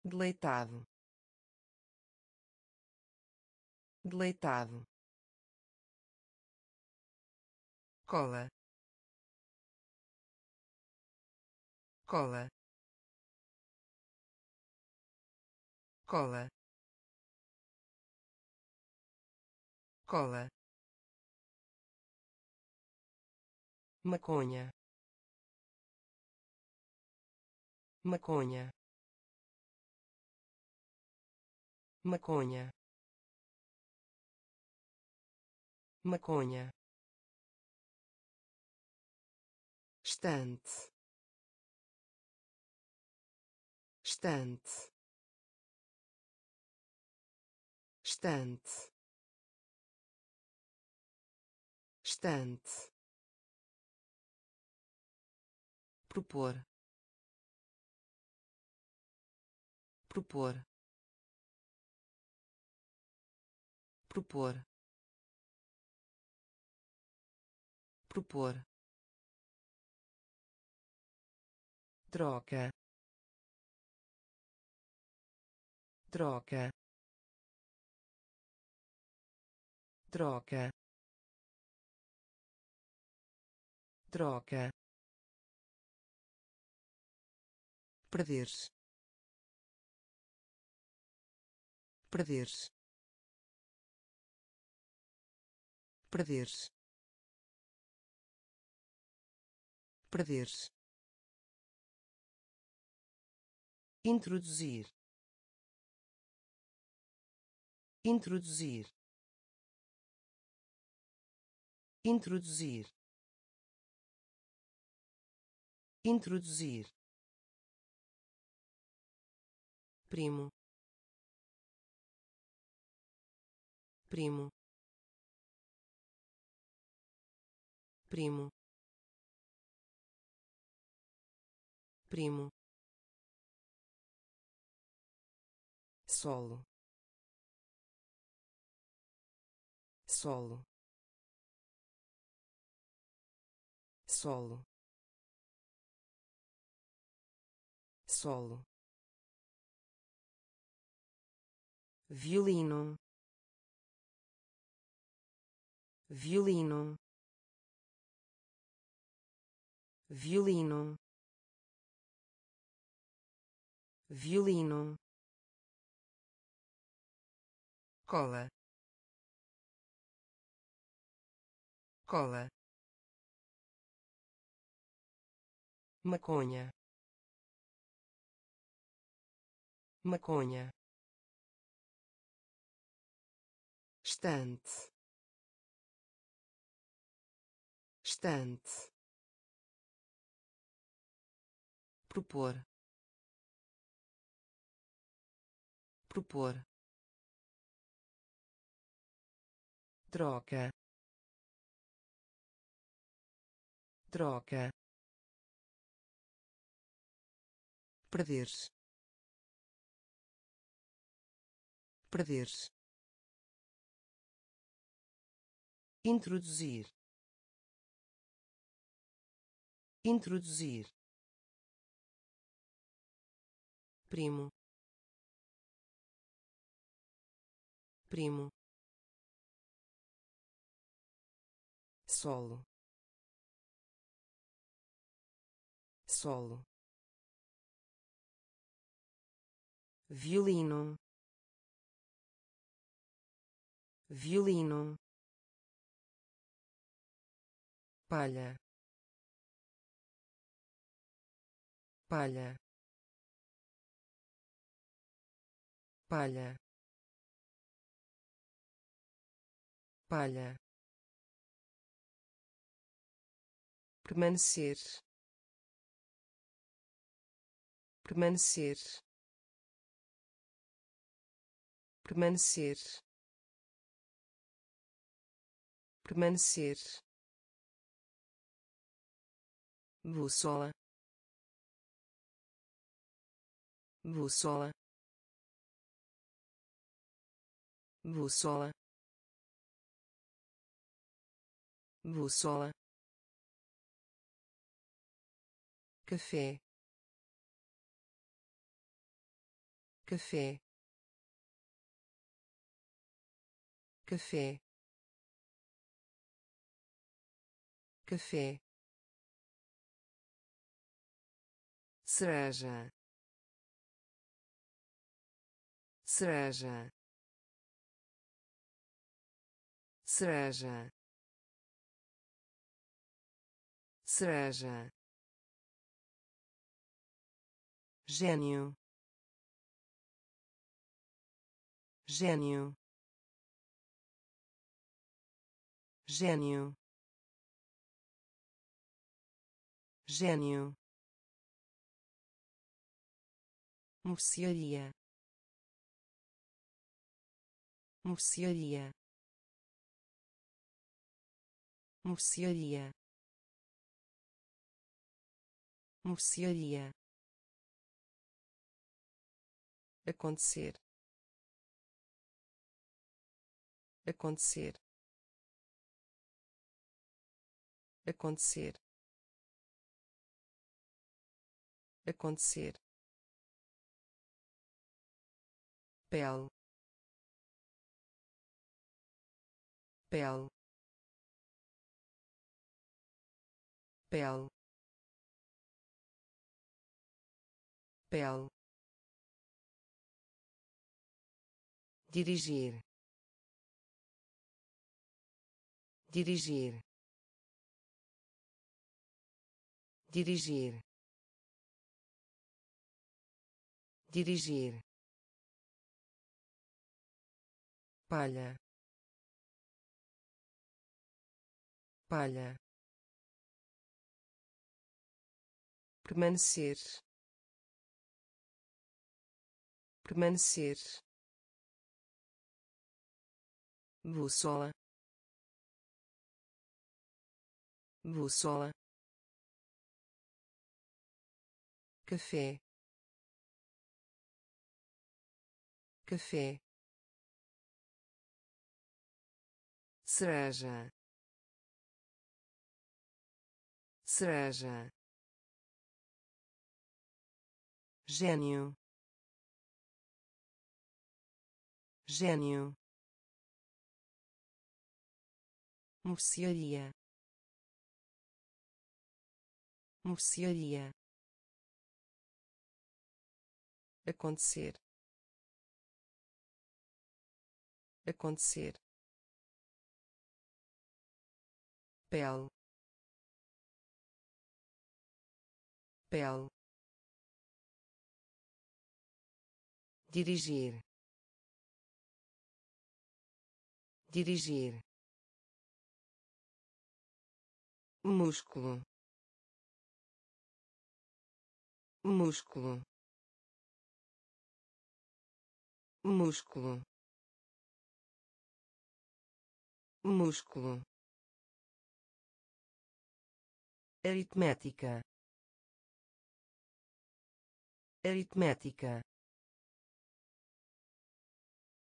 Deleitado. Deleitado cola. Cola. Cola. Cola. Maconha. Maconha. Maconha. Maconha estante. Estante. Estante. Estante. Propor. Propor. Propor. Propor troca. Troca. Troca. Troca. Perder-se perder-se perder-se perder-se introduzir. Introduzir. Introduzir. Introduzir. Primo. Primo. Primo. Primo solo. Solo. Solo. Solo. Violino. Violino. Violino. Violino cola. Cola. Maconha. Maconha. Estante. Estante. Propor. Propor troca. Troca. Perder-se perder-se introduzir. Introduzir. Primo. Primo solo. Solo. Violino. Violino. Palha. Palha. Palha. Palha permanecer. Permanecer. Permanecer. Permanecer. Bússola. Bússola. Bússola. Bússola café. Café. Café. Café. Cereja. Cereja. Cereja. Cereja gênio. Gênio. Gênio. Gênio. Mercearia. Mercearia. Mercearia. Mercearia acontecer. Acontecer. Acontecer. Acontecer. Pele. Pele. Pele. Pele dirigir. Dirigir. Dirigir. Dirigir. Palha. Palha. Permanecer. Permanecer bússola bússola café. Café. Cereja. Cereja. Gênio. Gênio mercearia. Mercearia. Acontecer. Acontecer. Pele. Pele. Dirigir. Dirigir músculo. Músculo. Músculo. Músculo. Aritmética. Aritmética.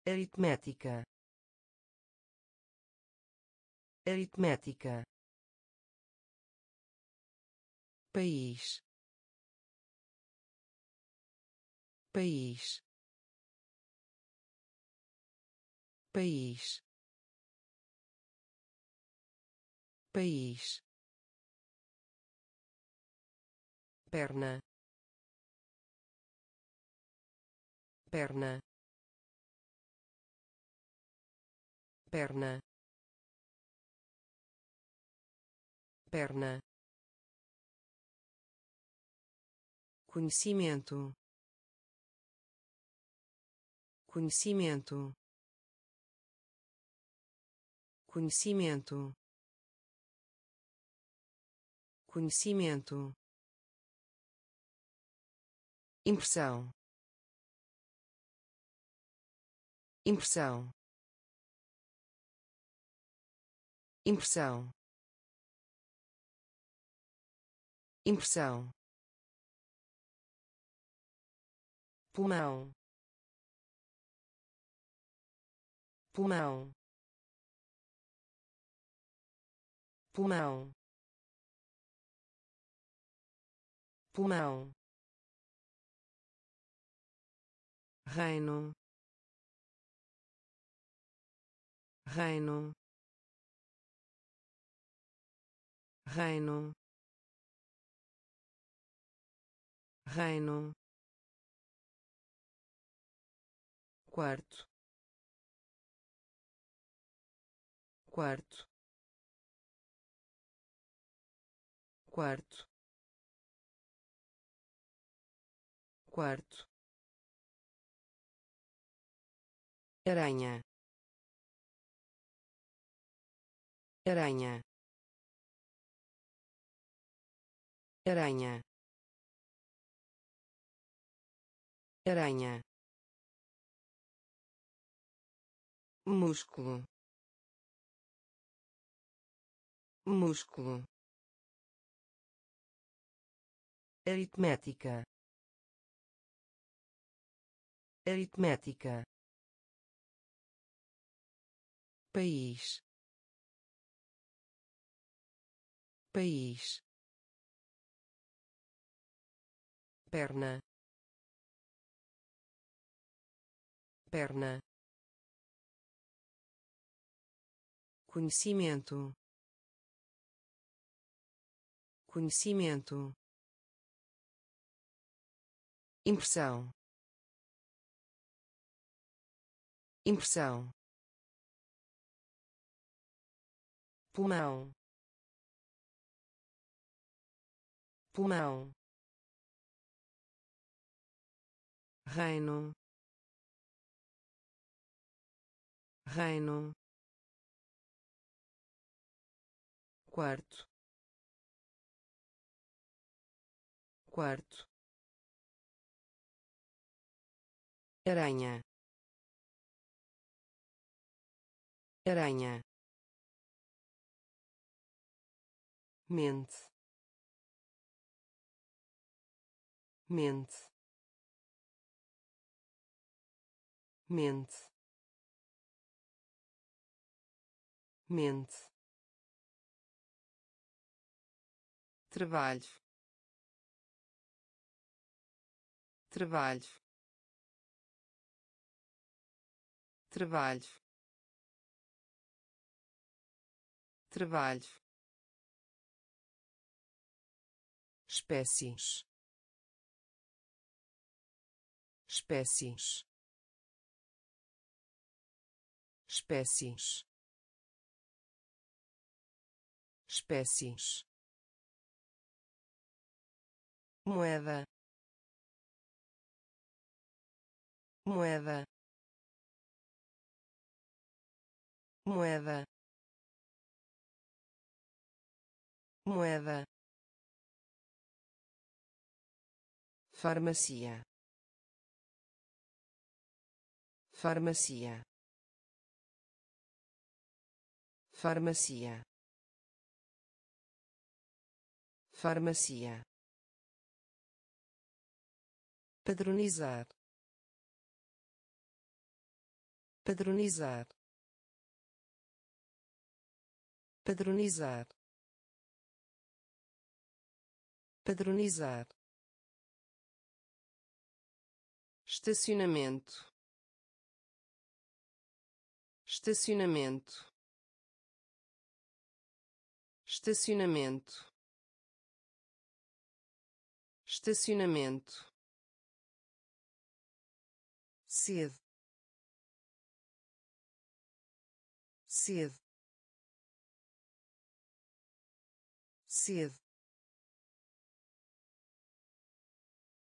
Aritmética. Aritmética país. País. País. País. Perna. Perna. Perna. Perna conhecimento. Conhecimento. Conhecimento. Conhecimento. Impressão. Impressão. Impressão. Impressão pulmão pulmão pulmão pulmão reino reino reino reino quarto. Quarto. Quarto. Quarto. Aranha. Aranha. Aranha. Aranha músculo. Músculo. Aritmética. Aritmética. País. País. Perna. Perna conhecimento. Conhecimento. Impressão. Impressão. Pulmão. Pulmão. Reino. Reino quarto. Quarto. Aranha. Aranha. Mente. Mente. Mente. Mente trabalho trabalho trabalho trabalho espécies. Espécies. Espécies. Espécies moeda. Moeda. Moeda. Moeda. Farmácia farmácia farmácia farmácia padronizar padronizar padronizar padronizar. Estacionamento estacionamento estacionamento. Estacionamento cedo. Cedo. Cedo.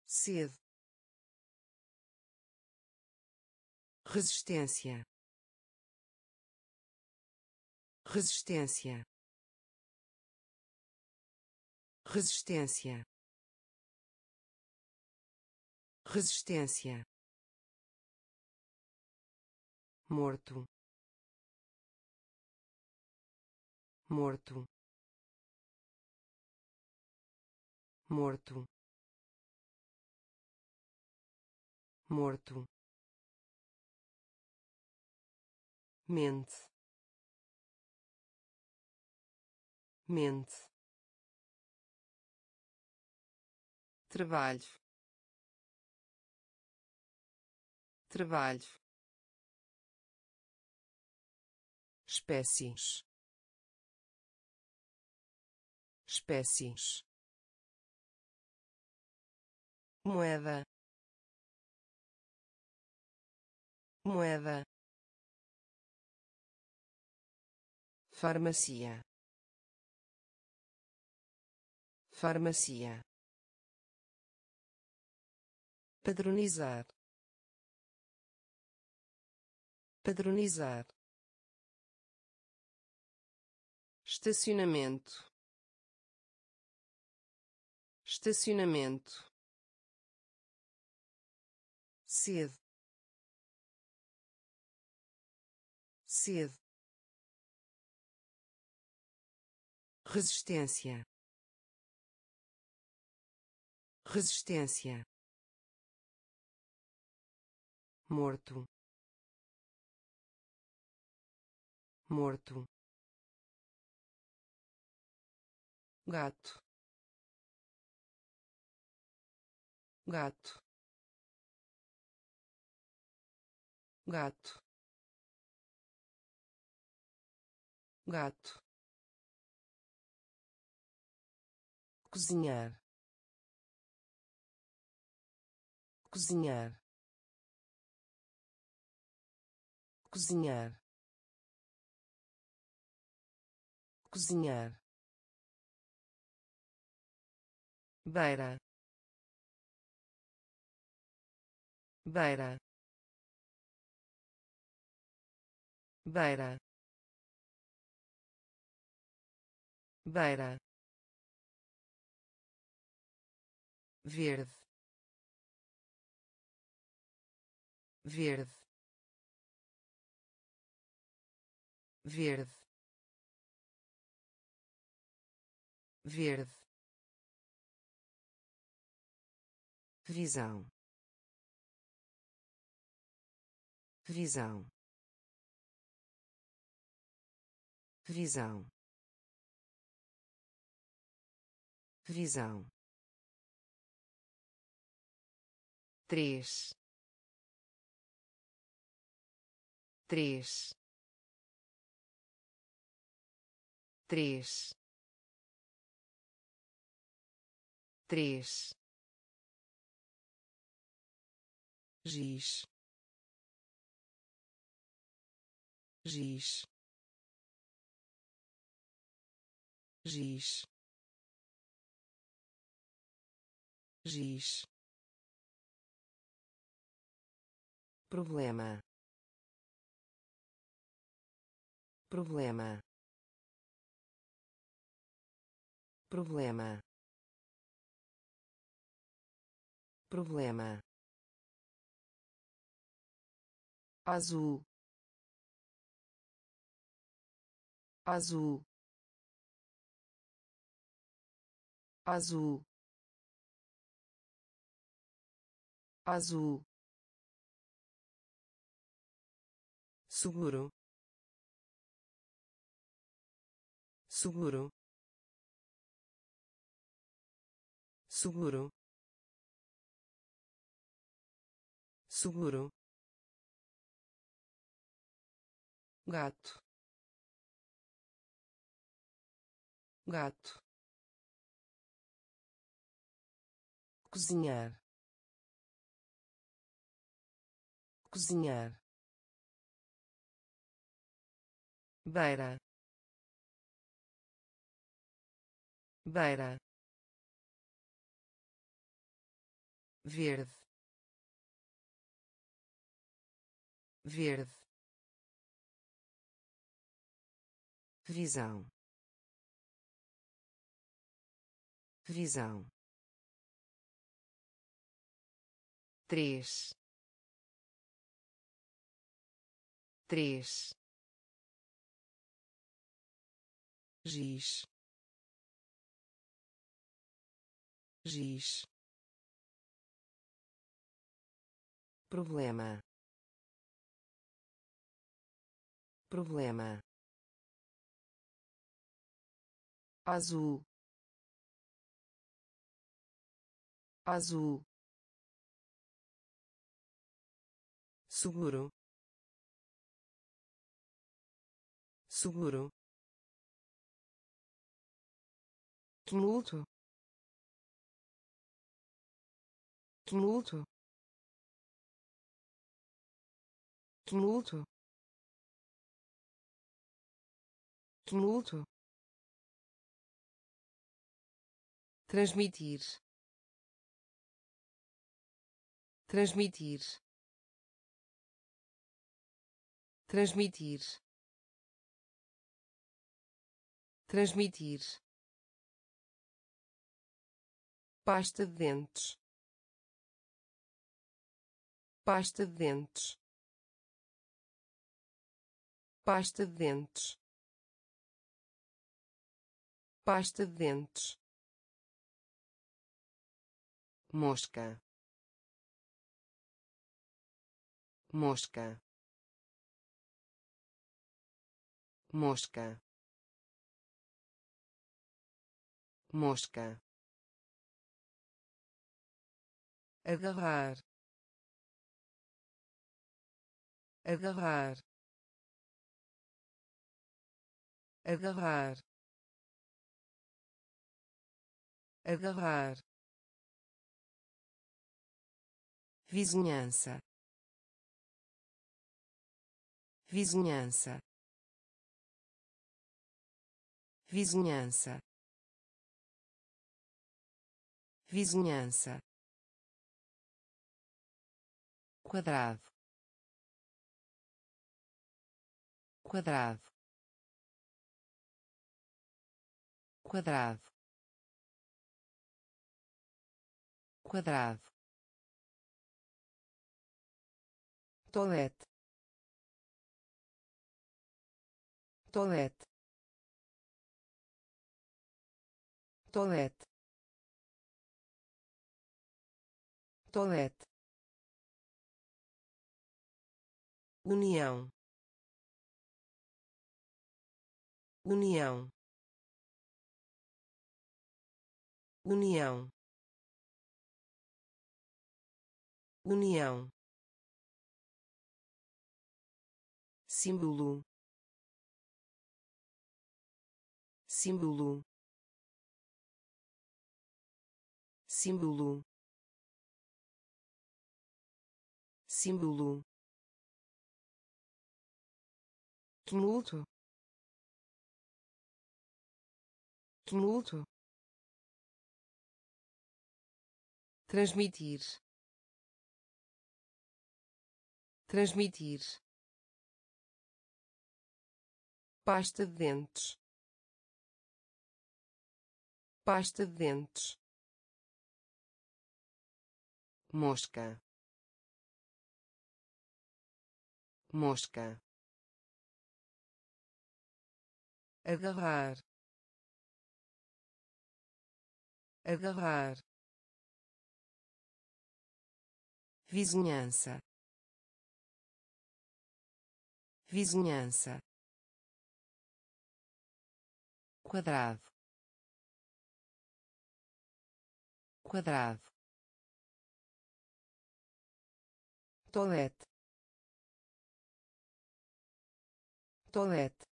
Cedo. Resistência. Resistência. Resistência. Resistência morto. Morto. Morto. Morto. Mente. Mente. Trabalho. Trabalho espécies. Espécies. Moeda. Moeda. Farmácia farmácia padronizar. Padronizar estacionamento. Estacionamento. Cedo. Cedo. Resistência. Resistência. Morto. Morto gato. Gato. Gato. Gato. Cozinhar. Cozinhar. Cozinhar. Cozinhar beira. Beira. Beira. Beira. Verde. Verde. Verde. Verde visão. Visão. Visão. Visão. Três. Três. Três. Três giz. Giz. Giz. Giz. Problema. Problema. Problema. Problema azul. Azul. Azul. Azul. Seguro. Seguro. Seguro. Seguro gato. Gato. Cozinhar. Cozinhar. Beira. Beira. Verde. Verde visão. Visão. Três. Três. Giz. Giz. Problema. Problema azul. Azul. Seguro. Seguro. Tumulto. Tumulto. Tumulto. Tumulto transmitir. Transmitir. Transmitir. Transmitir. Pasta de dentes. Pasta de dentes. Pasta de dentes. Pasta de dentes mosca. Mosca. Mosca. Mosca. Agarrar. Agarrar. Agarrar. Agarrar vizinhança. Vizinhança. Vizinhança. Vizinhança. Quadrado. Quadrado. Quadrado. Quadrado tolete tolete tolete tolete união. União. União. União símbolo símbolo símbolo símbolo. Tumulto tumulto. Transmitir transmitir pasta de dentes. Pasta de dentes. Mosca. Mosca. Agarrar. Agarrar. Vizinhança. Vizinhança quadrado. Quadrado. Tolete. Tolete.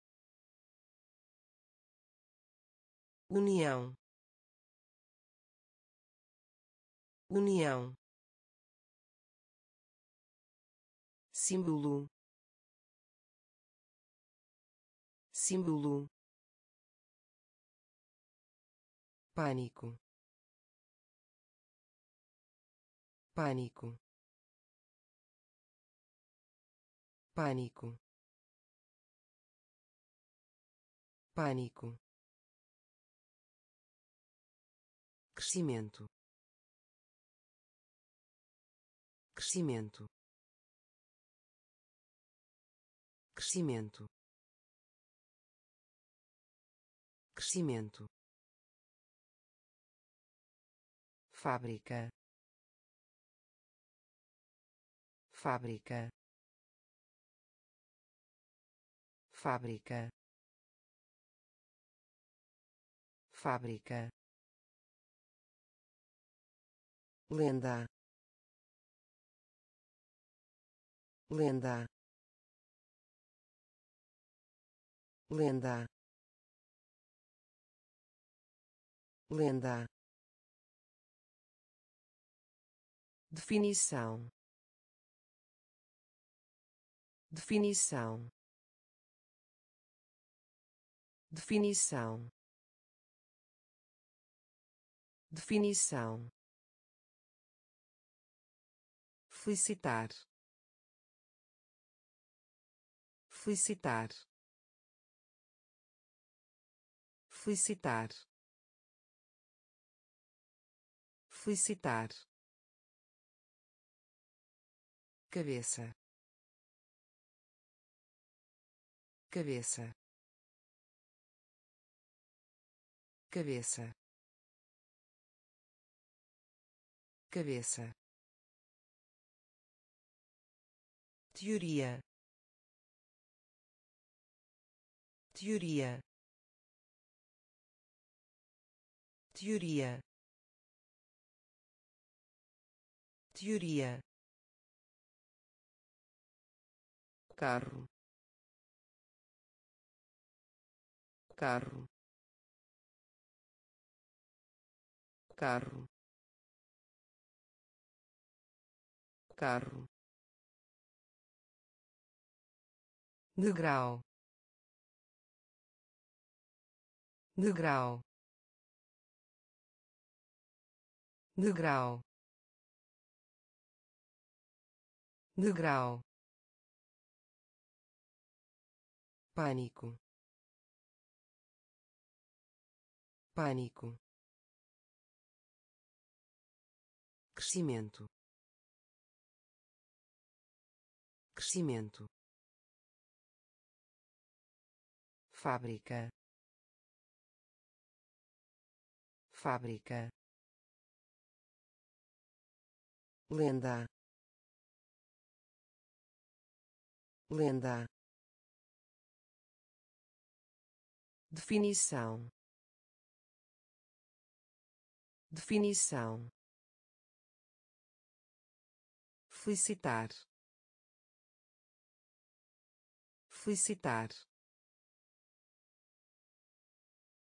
União. União. Símbolo. Símbolo pânico. Pânico. Pânico. Pânico. Crescimento. Crescimento. Crescimento. Crescimento fábrica. Fábrica. Fábrica. Fábrica. Lenda. Lenda. Lenda. Lenda definição. Definição. Definição. Definição. Felicitar. Felicitar. Felicitar. Felicitar cabeça. Cabeça. Cabeça. Cabeça. Teoria. Teoria. Teoria. Teoria carro. Carro. Carro. Carro. Degrau. Degrau. Degrau. Degrau pânico. Pânico. Crescimento. Crescimento. Fábrica. Fábrica. Lenda. Lenda definição. Definição. Felicitar. Felicitar.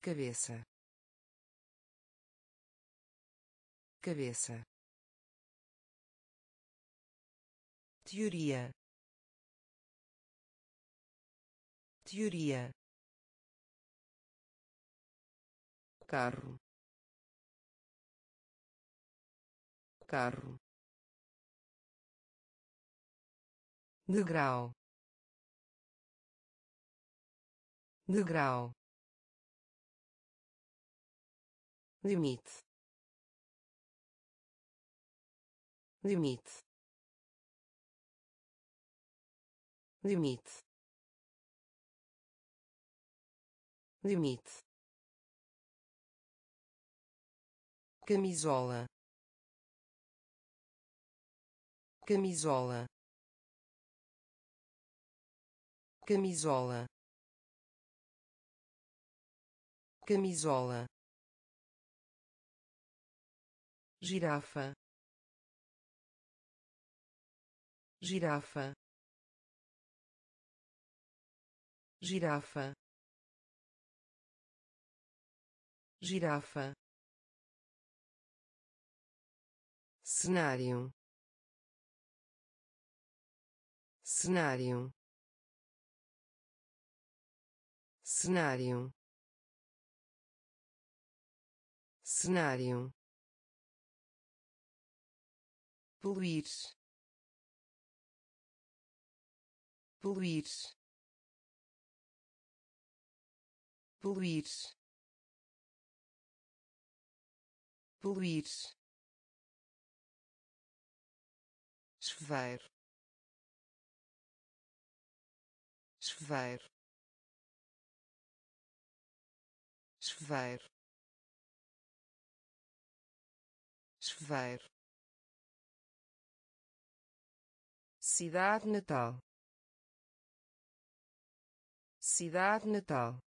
Cabeça. Cabeça. Teoria. Teoria carro. Carro. Degrau. Degrau. Limite. Limite. Limite. Limite camisola. Camisola. Camisola. Camisola. Girafa. Girafa. Girafa. Girafa cenário. Cenário. Cenário. Cenário. Poluir. Poluir. Poluir. Poluir chuveiro. Chuveiro. Chuveiro. Chuveiro. Cidade natal. Cidade natal.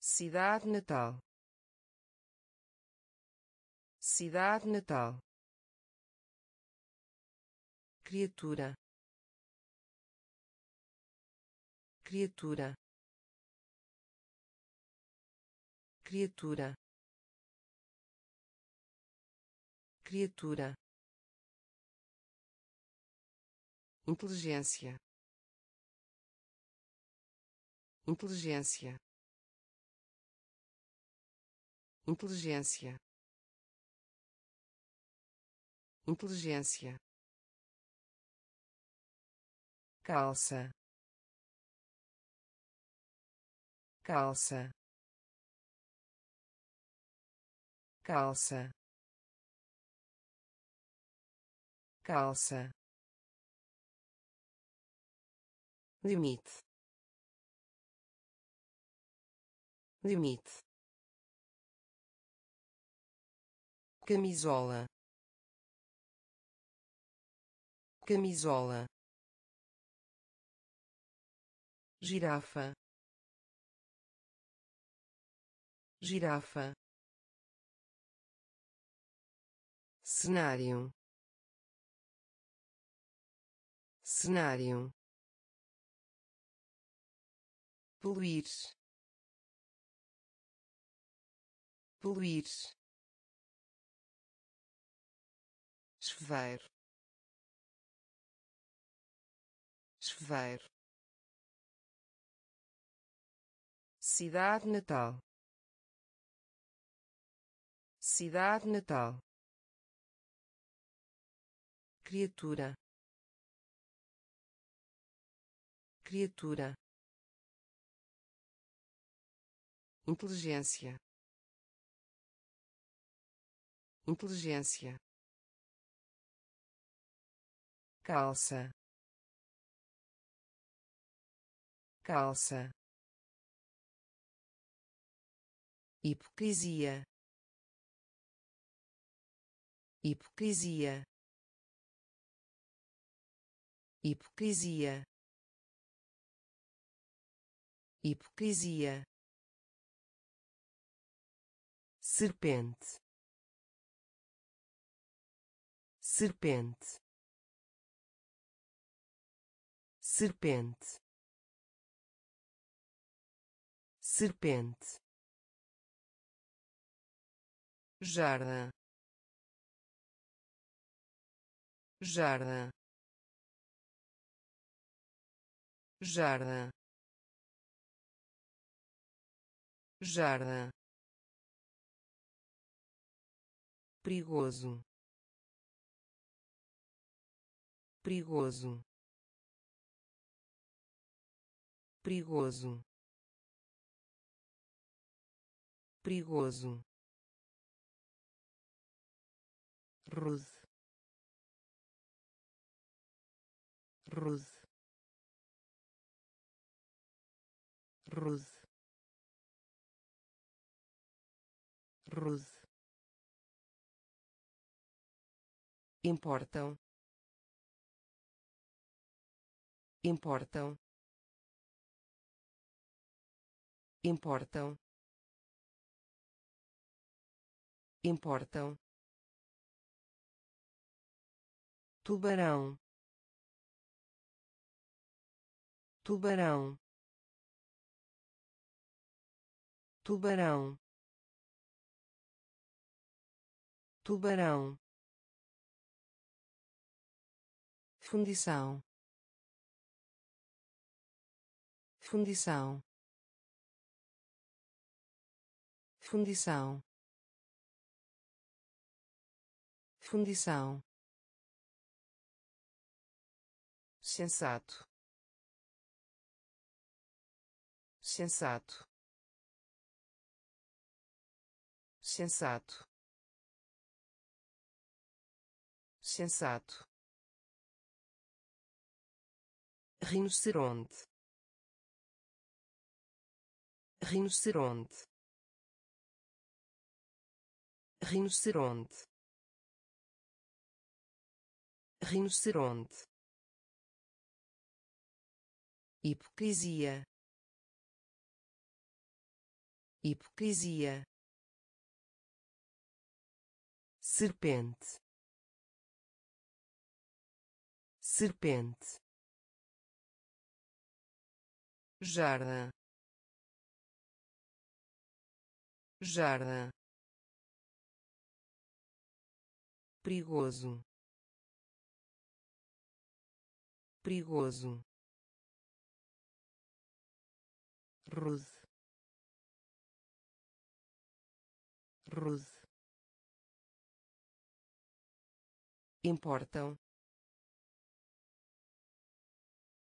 Cidade natal. Cidade natal criatura. Criatura. Criatura. Criatura. Inteligência. Inteligência. Inteligência. Inteligência calça. Calça. Calça. Calça. Limite. Limite. Camisola. Camisola girafa. Girafa. Cenário. Cenário. Poluir. Poluir. Chuveiro chuveiro cidade natal. Cidade natal. Criatura. Criatura. Inteligência. Inteligência. Calça. Calça hipocrisia. Hipocrisia. Hipocrisia. Hipocrisia. Serpente. Serpente. Serpente. Serpente jarda jarda jarda jarda perigoso. Perigoso. Perigoso. Perigoso rude rude rude rude importam. Importam. Importam. Importam tubarão. Tubarão. Tubarão. Tubarão. Fundição. Fundição. Fundição. Fundição sensato. Sensato. Sensato. Sensato. Rinoceronte. Rinoceronte. Rinoceronte. Rinoceronte hipocrisia. Hipocrisia. Serpente. Serpente. Jarda. Jarda. Perigoso. Perigoso rude rude importam.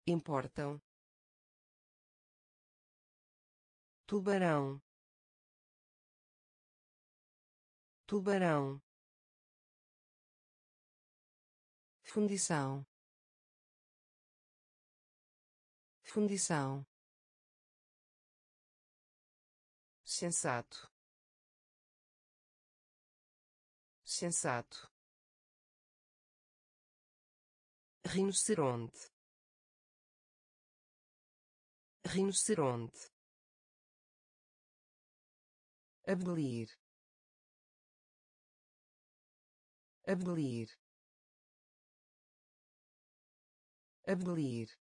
Importam. Tubarão. Tubarão. Fundição. Fundição sensato. Sensato. Rinoceronte. Rinoceronte. Abelir. Abelir. Abelir.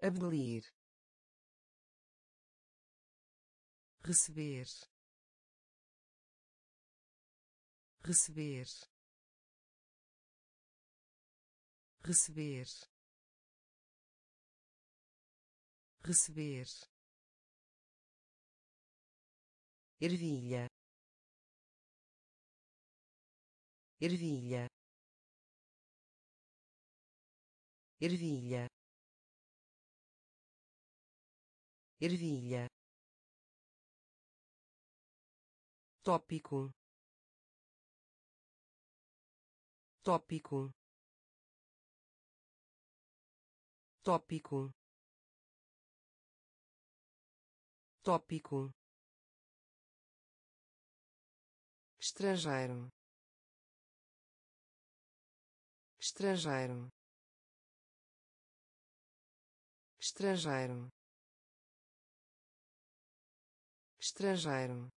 Abelir receber. Receber. Receber. Receber. Ervilha. Ervilha. Ervilha. Ervilha tópico. Tópico. Tópico. Tópico. Estrangeiro. Estrangeiro. Estrangeiro. Estrangeiro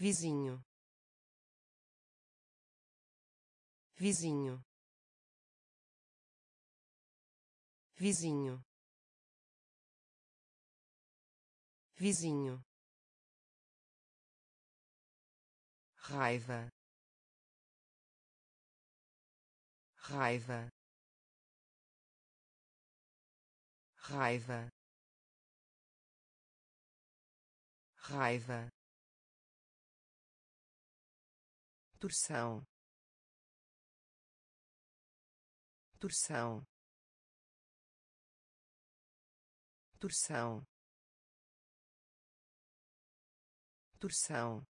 vizinho. Vizinho. Vizinho. Vizinho. Raiva. Raiva. Raiva. Raiva torção. Torção. Torção. Torção.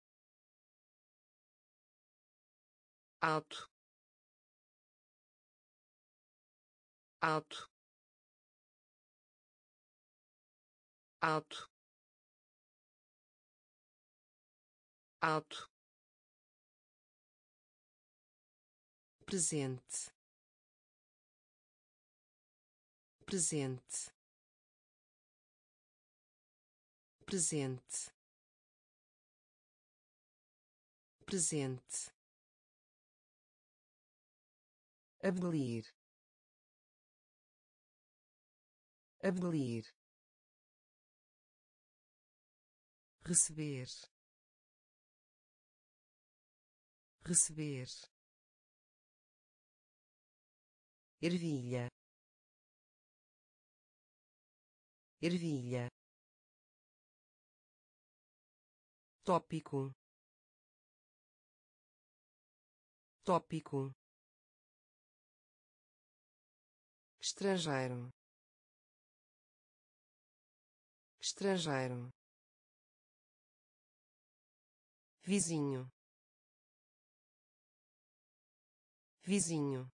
Alto. Alto. Alto. Alto presente. Presente. Presente. Presente. Abelir. Abelir. Receber. Receber ervilha ervilha tópico tópico estrangeiro estrangeiro vizinho vizinho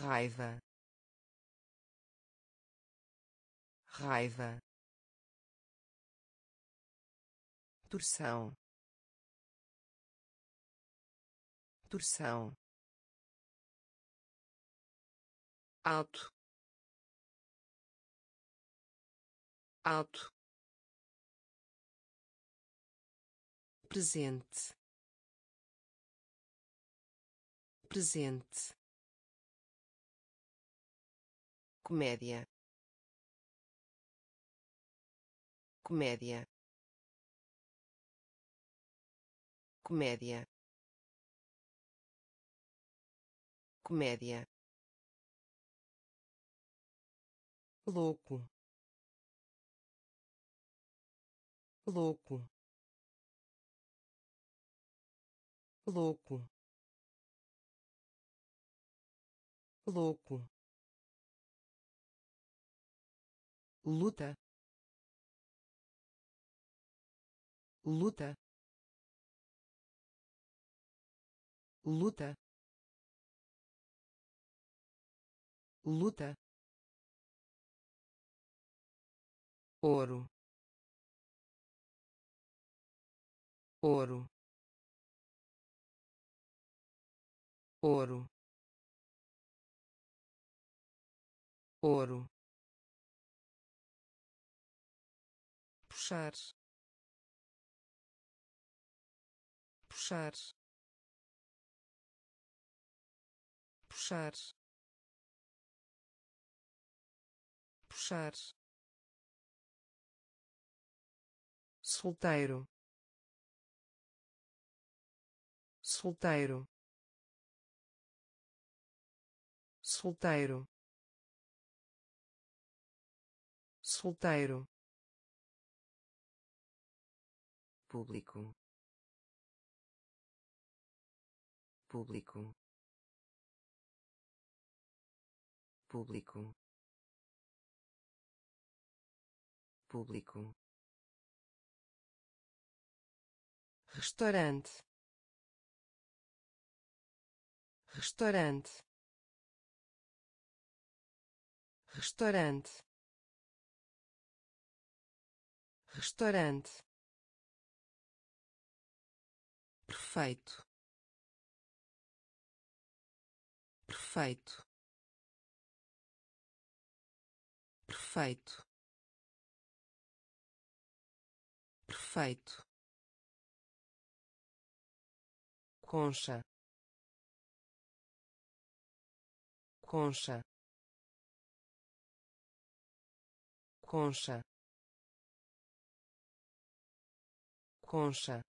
raiva. Raiva. Torção. Torção. Alto. Alto. Presente. Presente comédia. Comédia. Comédia. Comédia. Louco. Louco. Louco. Louco luta luta luta luta ouro ouro ouro ouro puxar. Puxar. Puxar. Puxar. Solteiro. Solteiro. Solteiro. Solteiro público. Público. Público. Público. Restaurante. Restaurante. Restaurante. Restaurante perfeito. Perfeito. Perfeito. Perfeito. Concha. Concha. Concha. Concha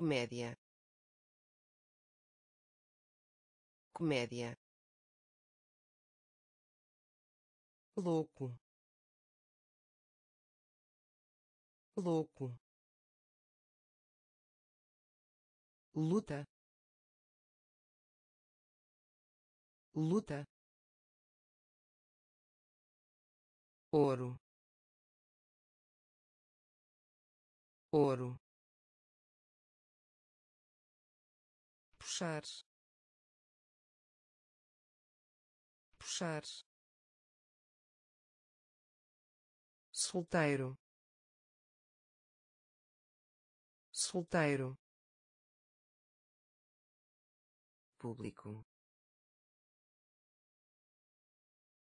comédia. Comédia. Louco. Louco. Luta. Luta. Ouro. Ouro puxar. Puxar. Solteiro. Solteiro. Público.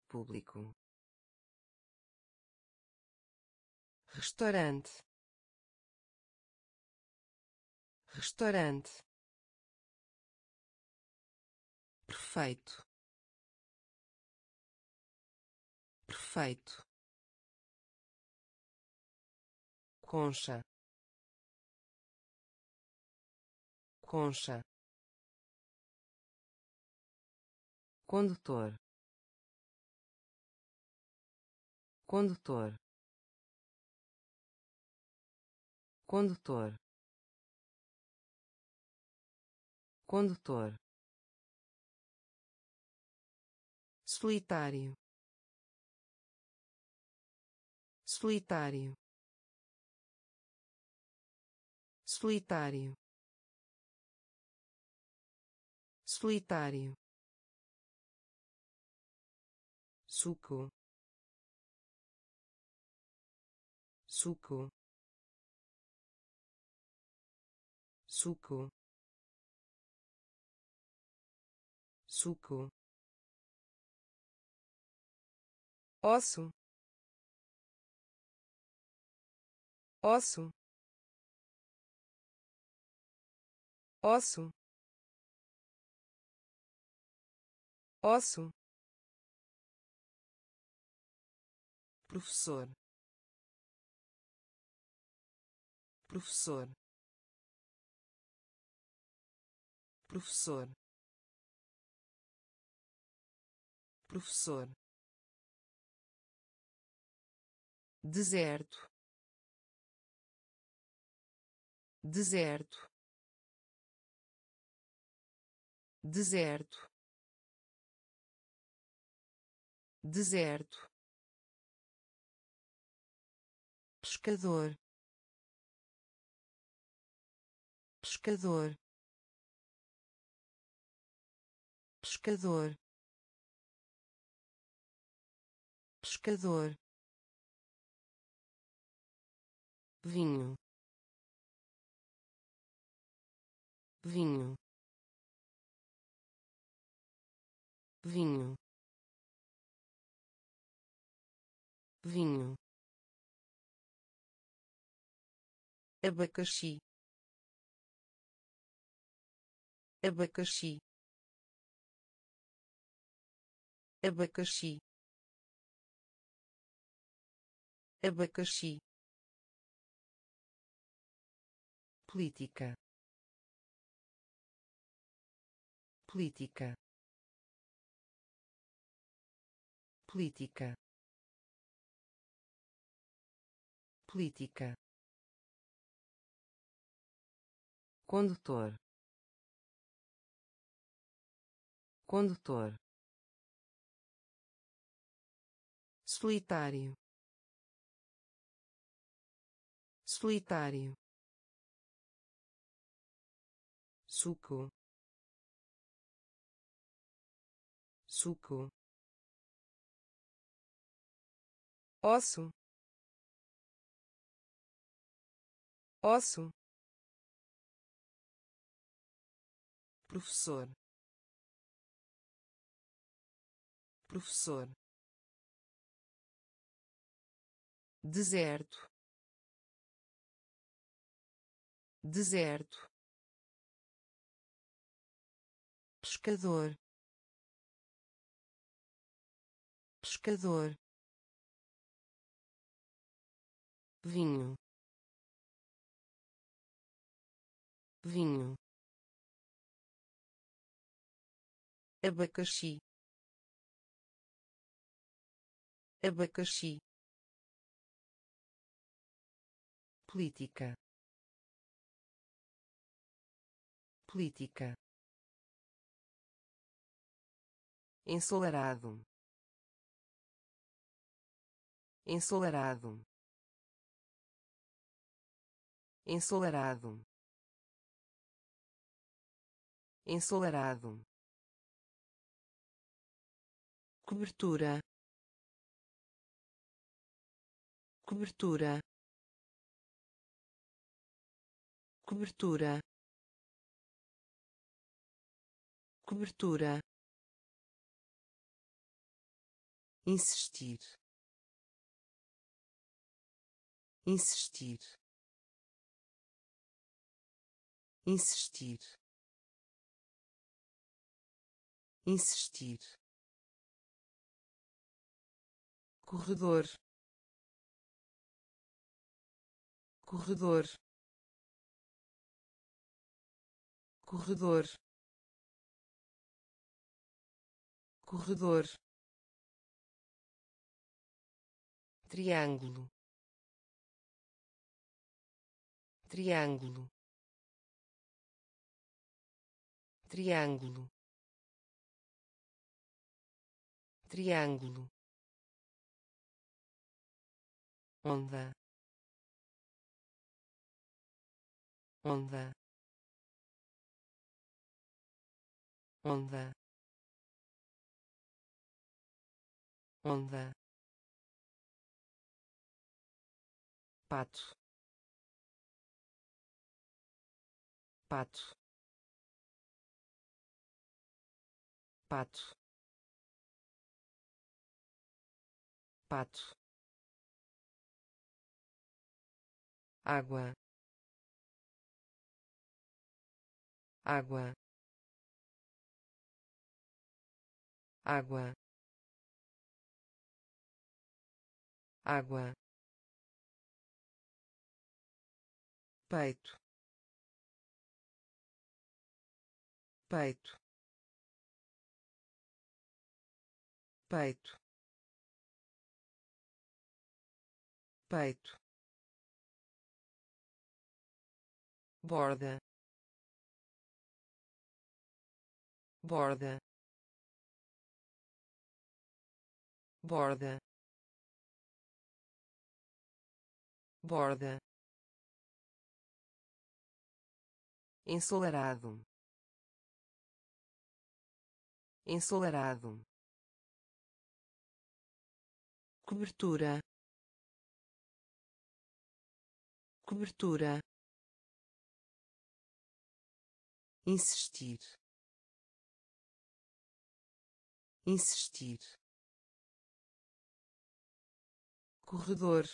Público. Restaurante. Restaurante perfeito. Perfeito. Concha. Concha. Condutor. Condutor. Condutor. Condutor solitário. Solitário. Solitário. Solitário. Suco. Suco. Suco. Suco osso osso osso osso professor. Professor. Professor. Professor deserto. Deserto. Deserto. Deserto. Pescador. Pescador. Pescador. Pescador vinho. Vinho. Vinho. Vinho. Abacaxi. Abacaxi. Abacaxi. Abacaxi política. Política. Política. Política. Condutor. Condutor. Solitário. Solitário suco. Suco. Osso. Osso. Professor. Professor. Deserto. Deserto pescador. Pescador. Vinho. Vinho. Abacaxi. Abacaxi. Política. Política ensolarado. Ensolarado. Ensolarado. Ensolarado. Cobertura. Cobertura. Cobertura. Cobertura insistir. Insistir. Insistir. Insistir. Corredor. Corredor. Corredor. Corredor triângulo. Triângulo. Triângulo. Triângulo. Onda. Onda. Onda. Onda pato. Pato. Pato. Pato. Água. Água. Água. Água peito. Peito. Peito. Peito. Borda. Borda. Borda. Borda ensolarado. Ensolarado. Cobertura. Cobertura. Insistir. Insistir. Corredor.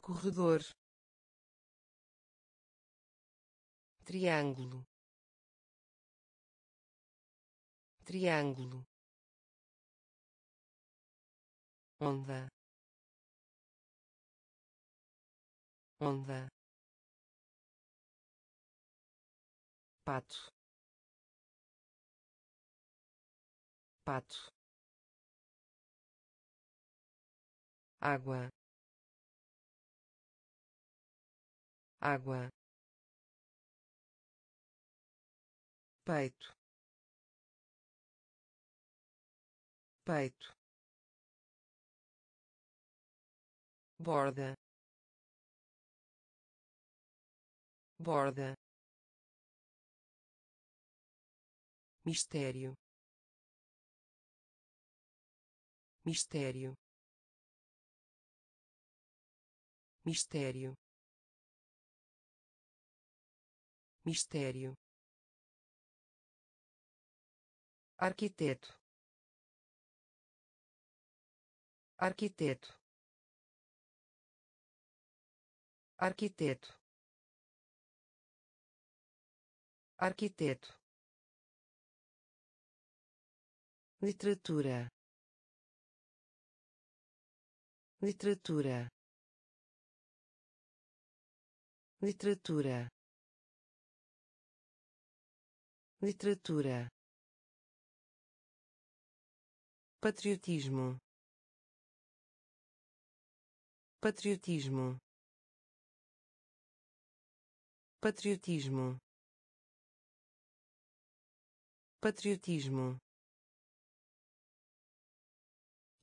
Corredor triângulo. Triângulo. Onda. Onda. Pato. Pato. Água. Água peito. Peito. Borda. Borda. Mistério. Mistério. Mistério. Mistério arquiteto. Arquiteto. Arquiteto. Arquiteto. Literatura. Literatura. Literatura. Literatura patriotismo. Patriotismo. Patriotismo. Patriotismo.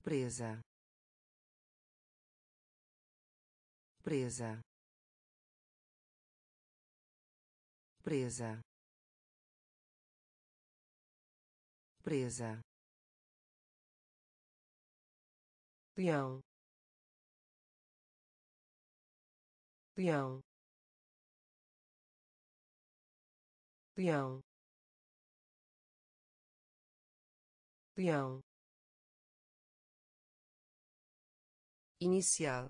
Presa. Presa. Presa. Presa peão. Peão. Peão. Peão. Inicial.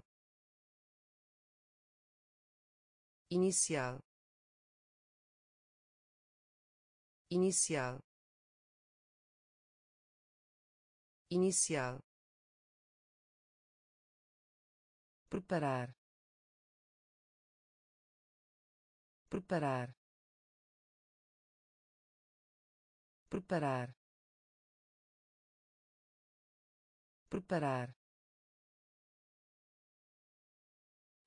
Inicial. Inicial. Inicial preparar preparar preparar preparar.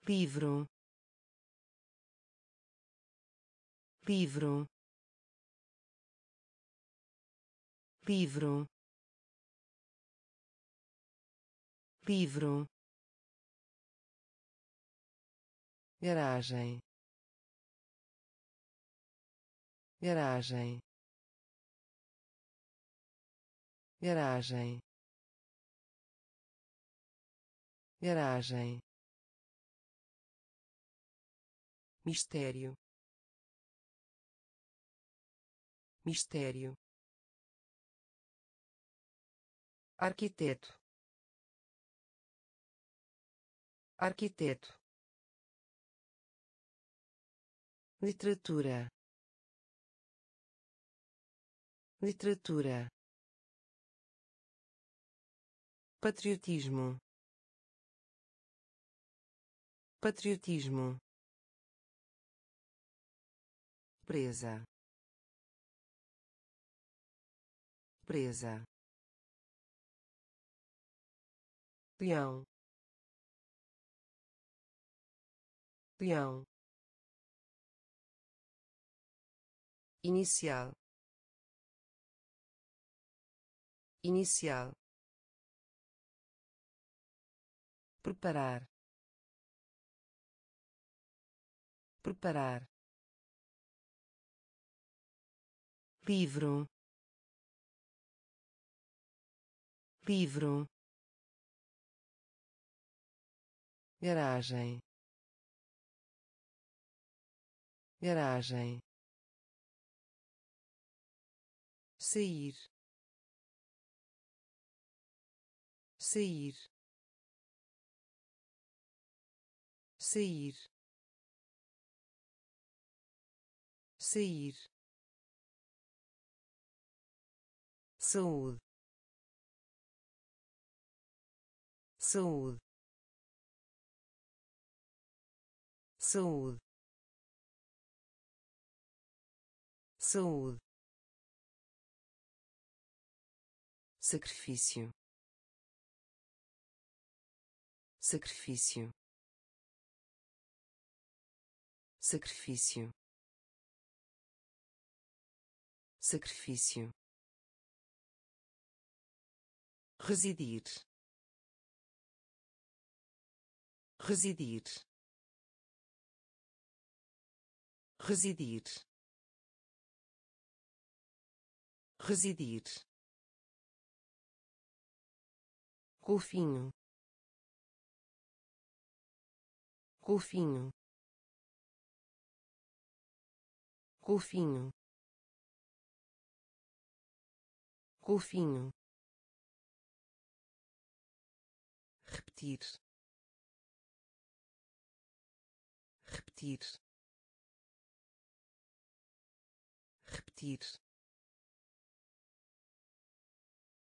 Livro livro livro. Livro garagem. Garagem. Garagem. Garagem. Mistério. Mistério. Arquiteto. Arquiteto literatura. Literatura. Patriotismo. Patriotismo. Presa. Presa. Peão. Peão inicial. Inicial. Preparar. Preparar. Livro. Livro. Garagem. Garagem sair sair sair sair saúde saúde saúde saúde sacrifício. Sacrifício. Sacrifício. Sacrifício. Residir. Residir. Residir. Residir golfinho golfinho golfinho golfinho repetir. Repetir. Repetir.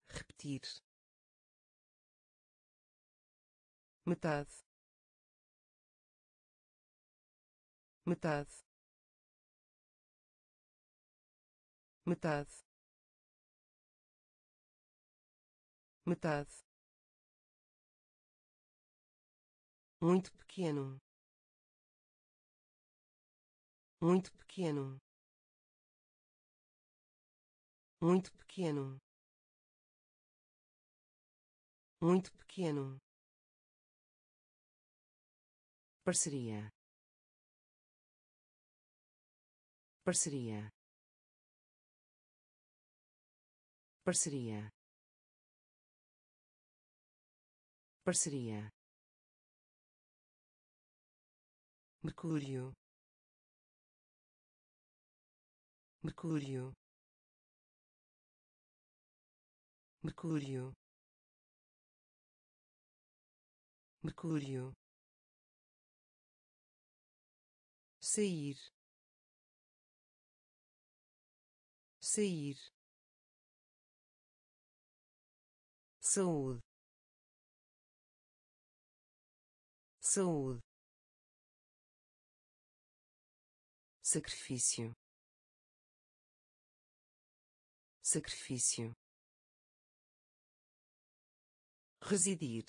Repetir metade. Metade. Metade. Metade. Muito pequeno. Muito pequeno. Muito pequeno. Muito pequeno parceria. Parceria. Parceria. Parceria. Mercúrio. Mercúrio. Mercúrio. Mercúrio sair. Sair. Saúde. Saúde. Sacrifício. Sacrifício. Residir.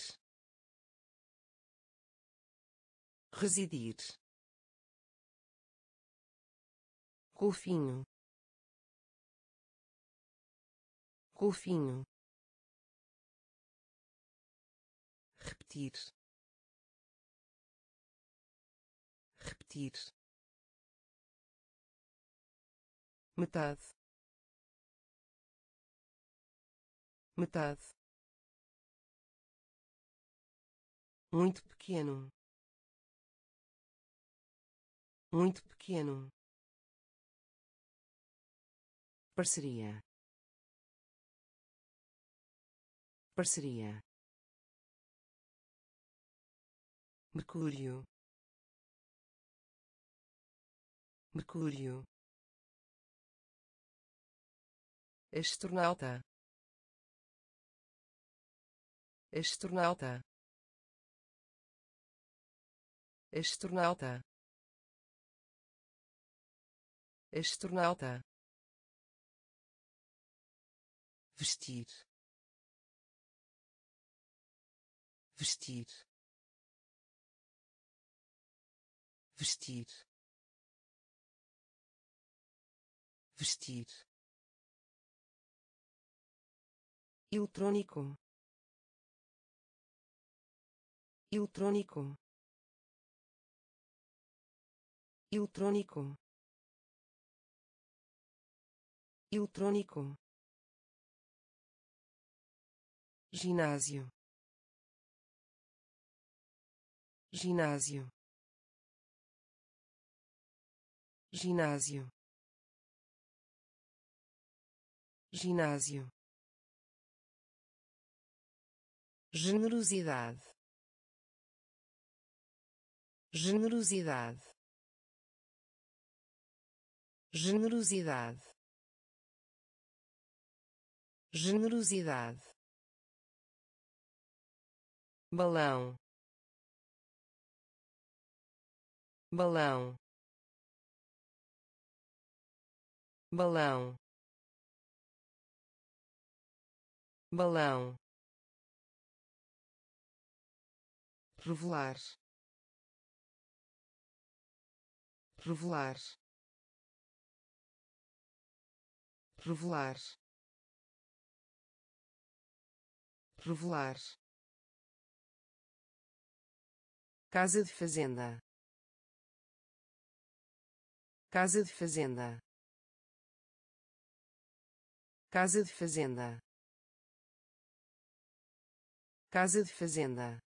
Residir golfinho. Golfinho. Repetir. Repetir. Metade. Metade. Muito pequeno. Muito pequeno parceria. Parceria. Mercúrio. Mercúrio. Astronauta. Astronauta. Astronauta. Astronauta vestir. Vestir. Vestir. Vestir. Eletrônico eletrônico eletrônico eletrônico ginásio. Ginásio. Ginásio. Ginásio. Generosidade. Generosidade. Generosidade. Generosidade balão balão balão balão. Revelar. Revelar. Revelar. Revelar casa de fazenda. Casa de fazenda. Casa de fazenda. Casa de fazenda.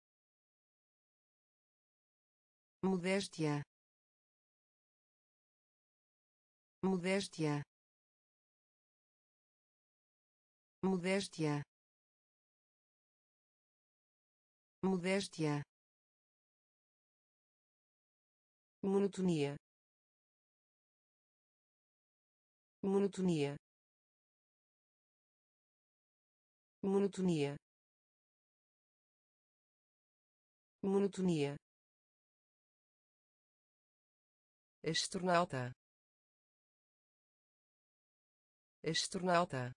Modéstia. Modéstia. Modéstia. Modéstia monotonia. Monotonia. Monotonia. Monotonia. Astronauta. Astronauta.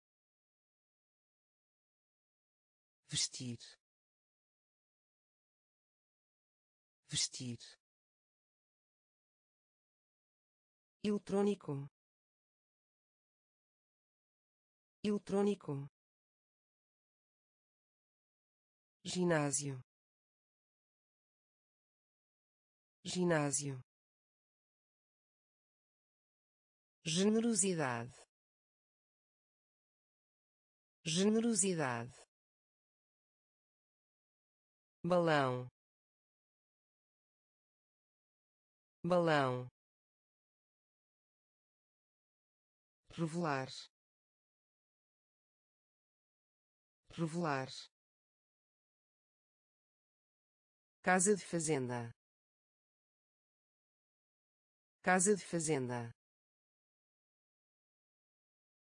Vestir. Vestir eletrônico. Eletrônico. Ginásio. Ginásio. Generosidade. Generosidade. Balão. Balão revelar revelar casa de fazenda casa de fazenda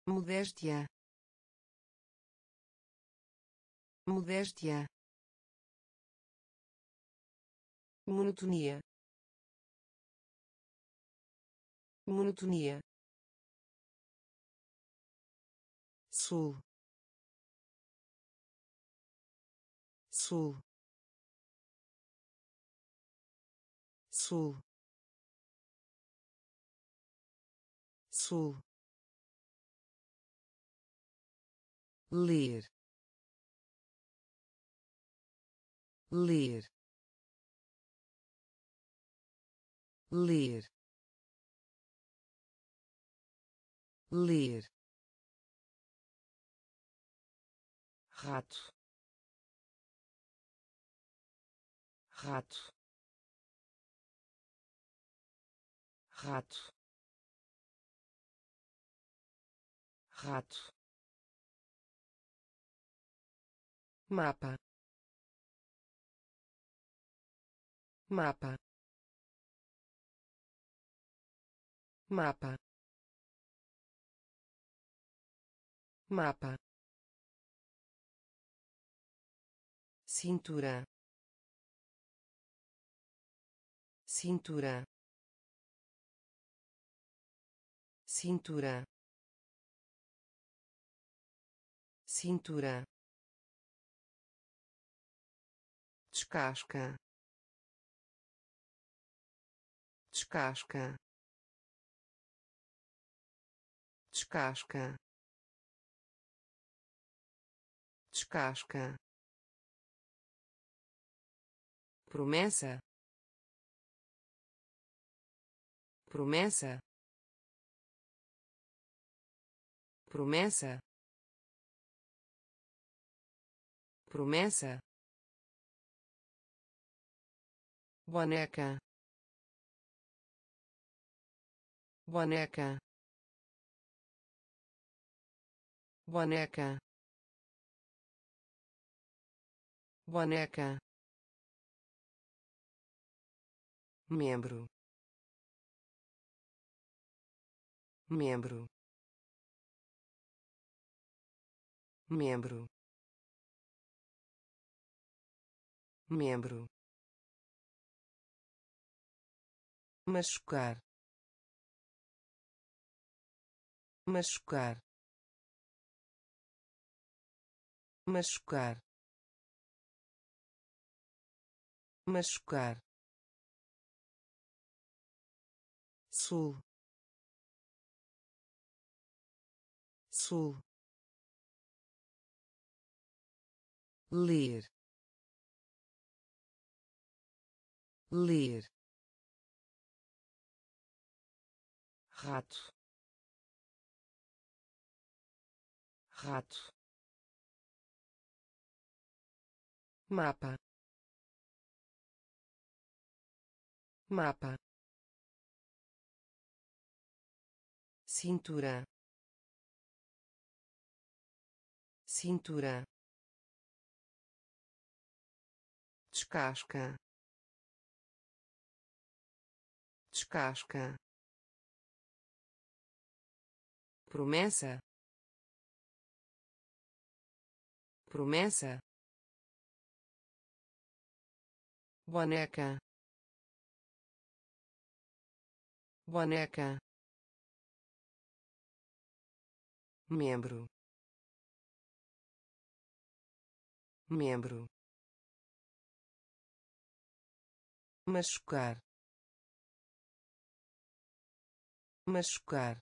modéstia modéstia monotonia monotonia sul. Sul. Sul. Sul. Ler ler ler ler rato. Rato. Rato. Rato. Mapa. Mapa. Mapa. Mapa cintura. Cintura. Cintura. Cintura. Descasca. Descasca. Descasca. Descasca promessa? Promessa? Promessa? Promessa? Boneca? Boneca? Boneca? Boneca membro. Membro. Membro. Membro. Machucar. Machucar. Machucar. Machucar sul. Sul. Ler. Ler. Rato. Rato. Mapa. Mapa cintura. Cintura. Descasca. Descasca. Promessa. Promessa. Boneca. Boneca membro. Membro. Machucar. Machucar.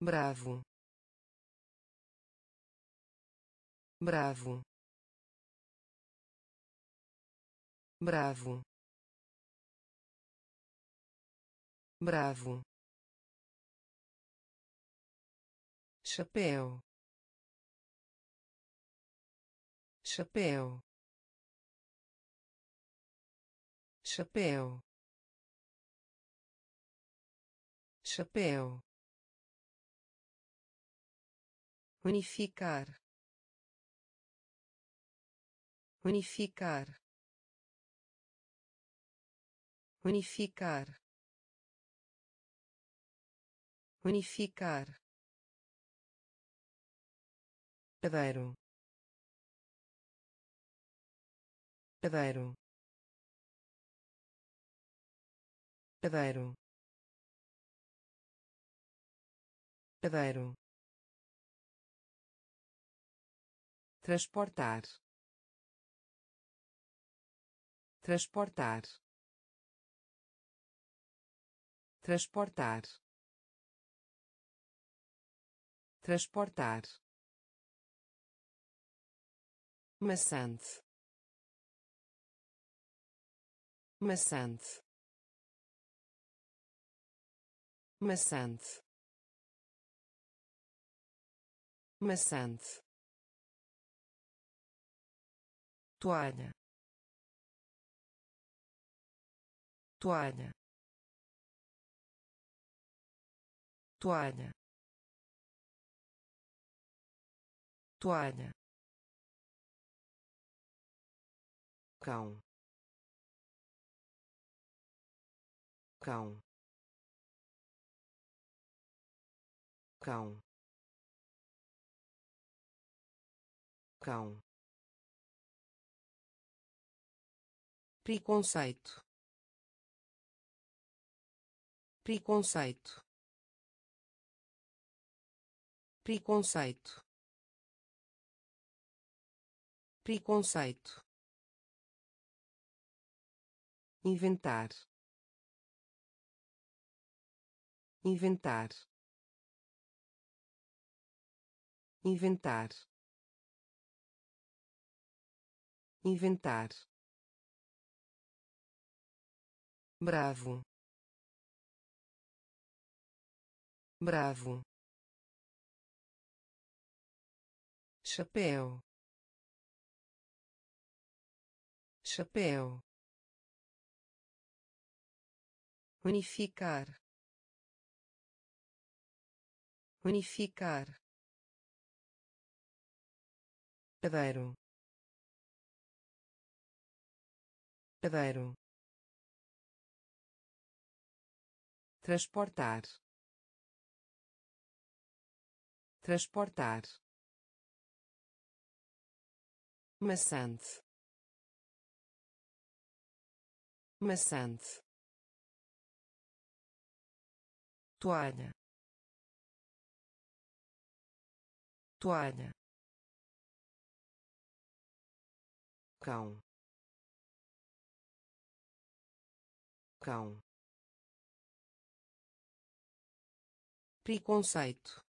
Bravo. Bravo. Bravo. Bravo chapéu. Chapéu. Chapéu. Chapéu. Unificar. Unificar. Unificar. Unificar padeiro. Padeiro. Padeiro. Padeiro. Transportar. Transportar. Transportar. Transportar maçante. Maçante. Maçante. Maçante. Toalha. Toalha. Toalha. Toalha cão. Cão. Cão. Cão. Preconceito. Preconceito. Preconceito. Preconceito inventar. Inventar. Inventar. Inventar. Bravo. Bravo. Chapéu. Chapéu unificar. Unificar. Padeiro. Padeiro. Transportar. Transportar. Maçante. Maçante toalha. Toalha. Cão. Cão. Preconceito.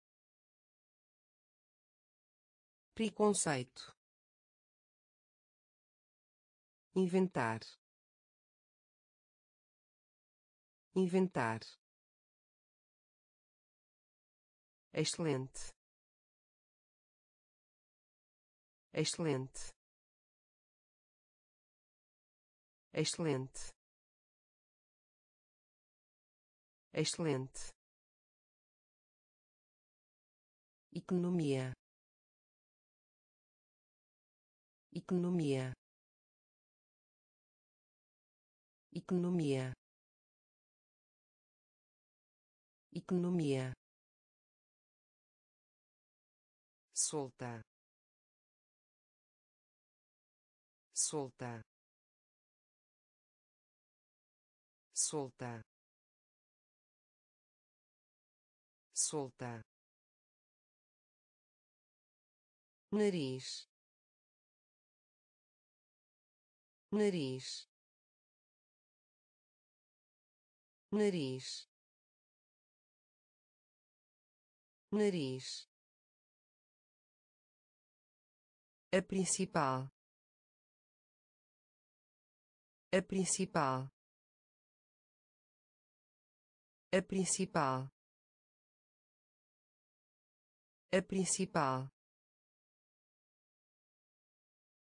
Preconceito. Inventar. Inventar excelente. Excelente. Excelente. Excelente. Economia. Economia. Economia. Economia solta. Solta. Solta. Solta. Nariz. Nariz. Nariz. Nariz a principal. A principal. A principal. A principal.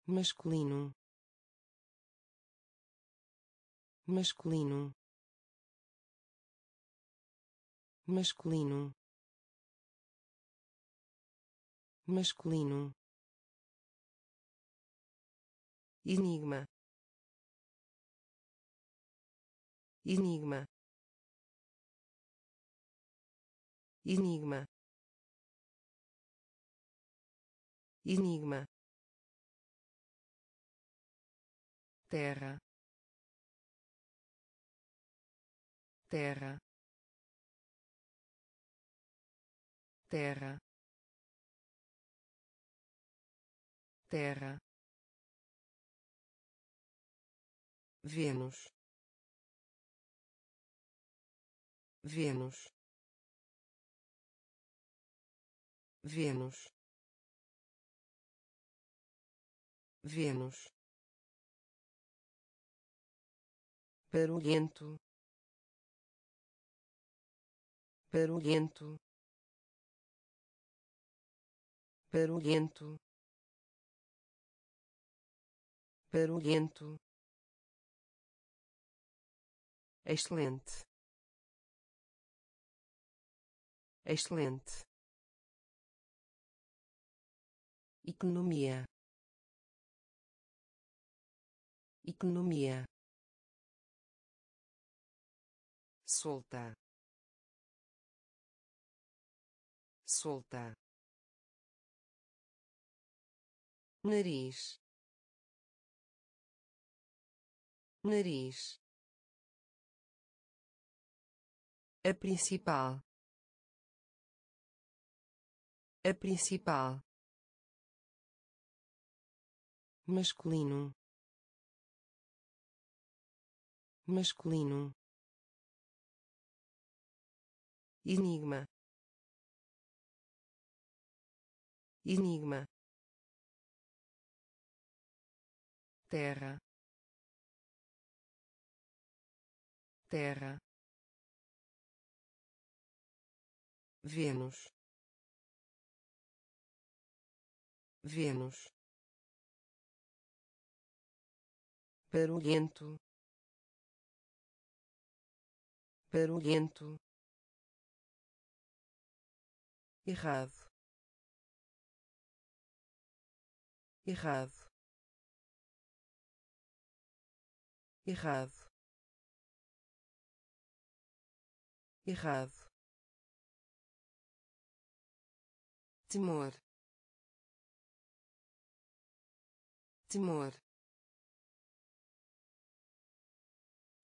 Masculino. Masculino. Masculino. Masculino enigma. Enigma. Enigma. Enigma. Terra. Terra. Terra. Terra Vênus Vênus Vênus Vênus barulhento. Barulhento. Barulhento. Barulhento excelente. Excelente. Economia. Economia. Solta. Solta. Nariz. Nariz a principal. A principal. Masculino. Masculino. Enigma. Enigma. Terra. Terra Vênus Vênus barulhento. Barulhento. Errado. Errado. Errado. Errado temor. Temor.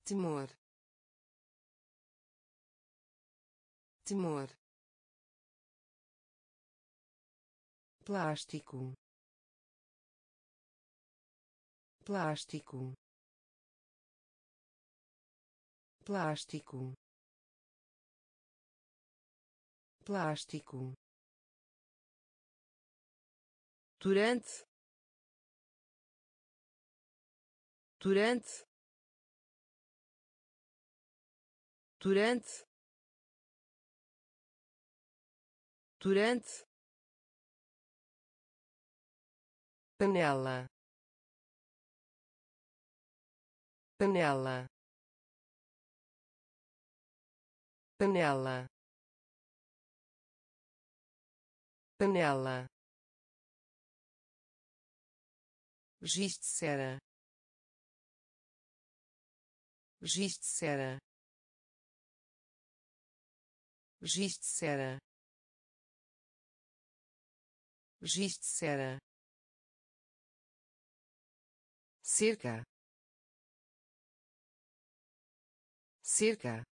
Temor. Temor. Plástico. Plástico. Plástico. Plástico durante durante durante durante. Panela. Panela. Panela. Panela giz de cera giz de cera giz de cera giz de cera cerca. Cerca.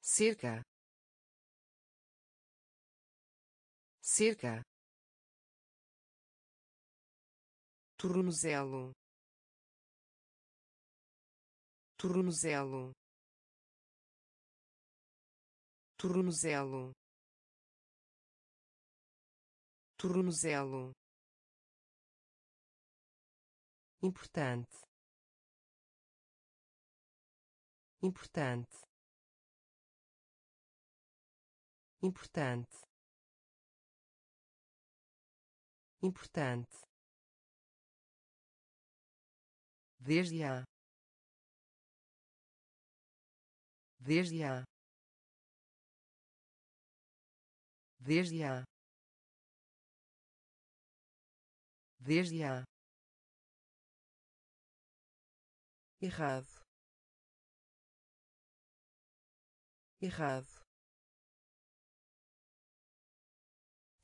Cerca. Cerca tornozelo. Tornozelo. Tornozelo. Tornozelo. Importante. Importante. Importante. Importante desde a desde a desde a desde a errado. Errado.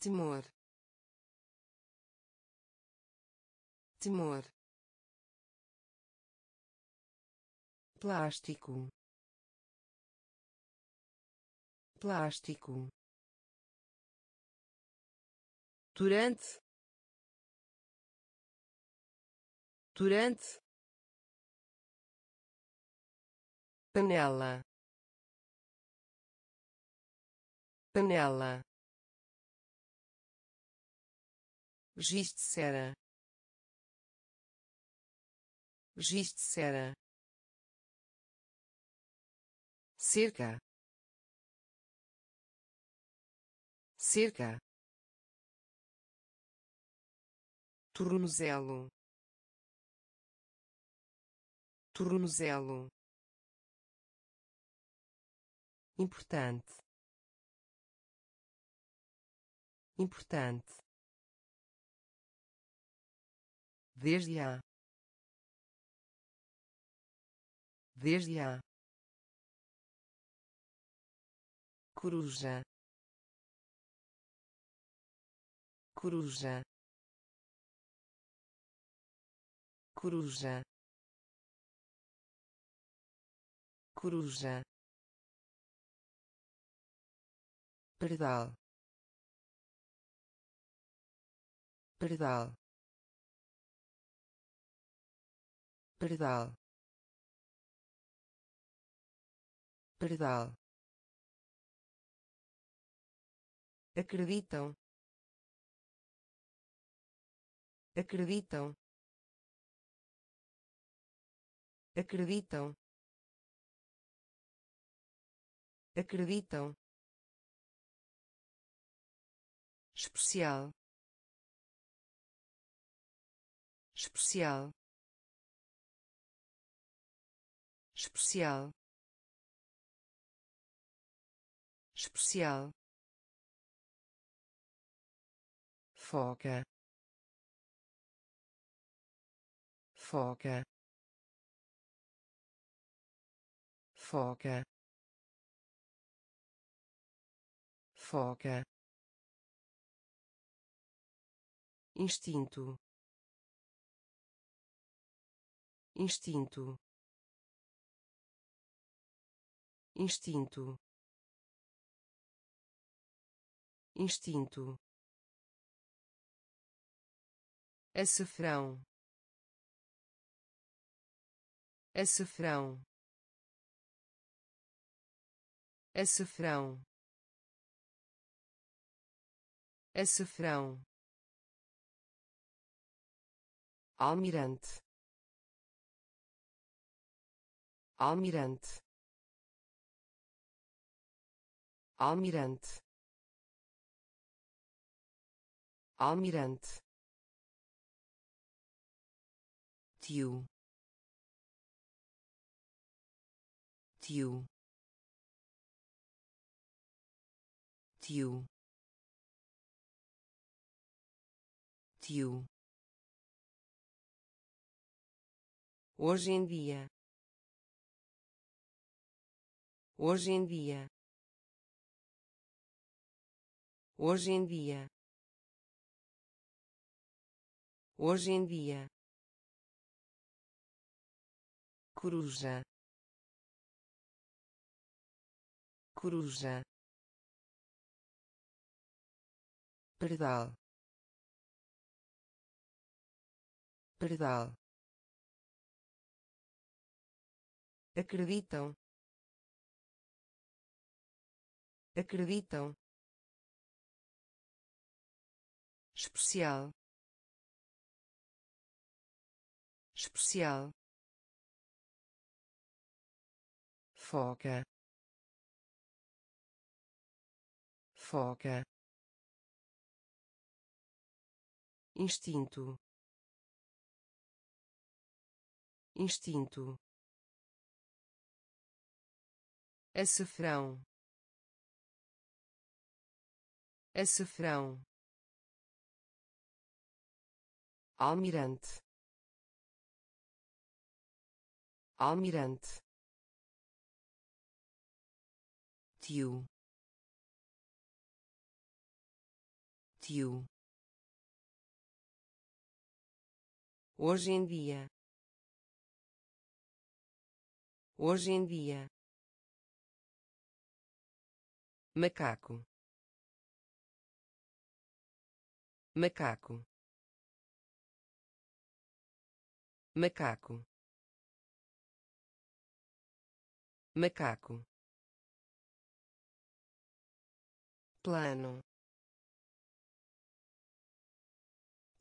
Temor. Temor plástico plástico durante durante panela panela giz de cera giz de cera cerca. Cerca. Tornozelo. Tornozelo. Importante. Importante. Desde a desde a coruja coruja coruja coruja pardal pardal pardal pardal acreditam. Acreditam. Acreditam. Acreditam. Especial. Especial. Especial. Especial foca. Foca. Foca. Foca. Instinto. Instinto. Instinto. Instinto açafrão. Açafrão. Açafrão. Açafrão. Almirante. Almirante. Almirante. Almirante tio. Tio. Tio. Tio. Hoje em dia. Hoje em dia. Hoje em dia. Hoje em dia coruja coruja pardal pardal acreditam? Acreditam? Especial. Especial foca. Foca. Instinto. Instinto. Açafrão. Açafrão. Almirante. Almirante tio. Tio. Hoje em dia. Hoje em dia. Macaco. Macaco. Macaco. Macaco plano.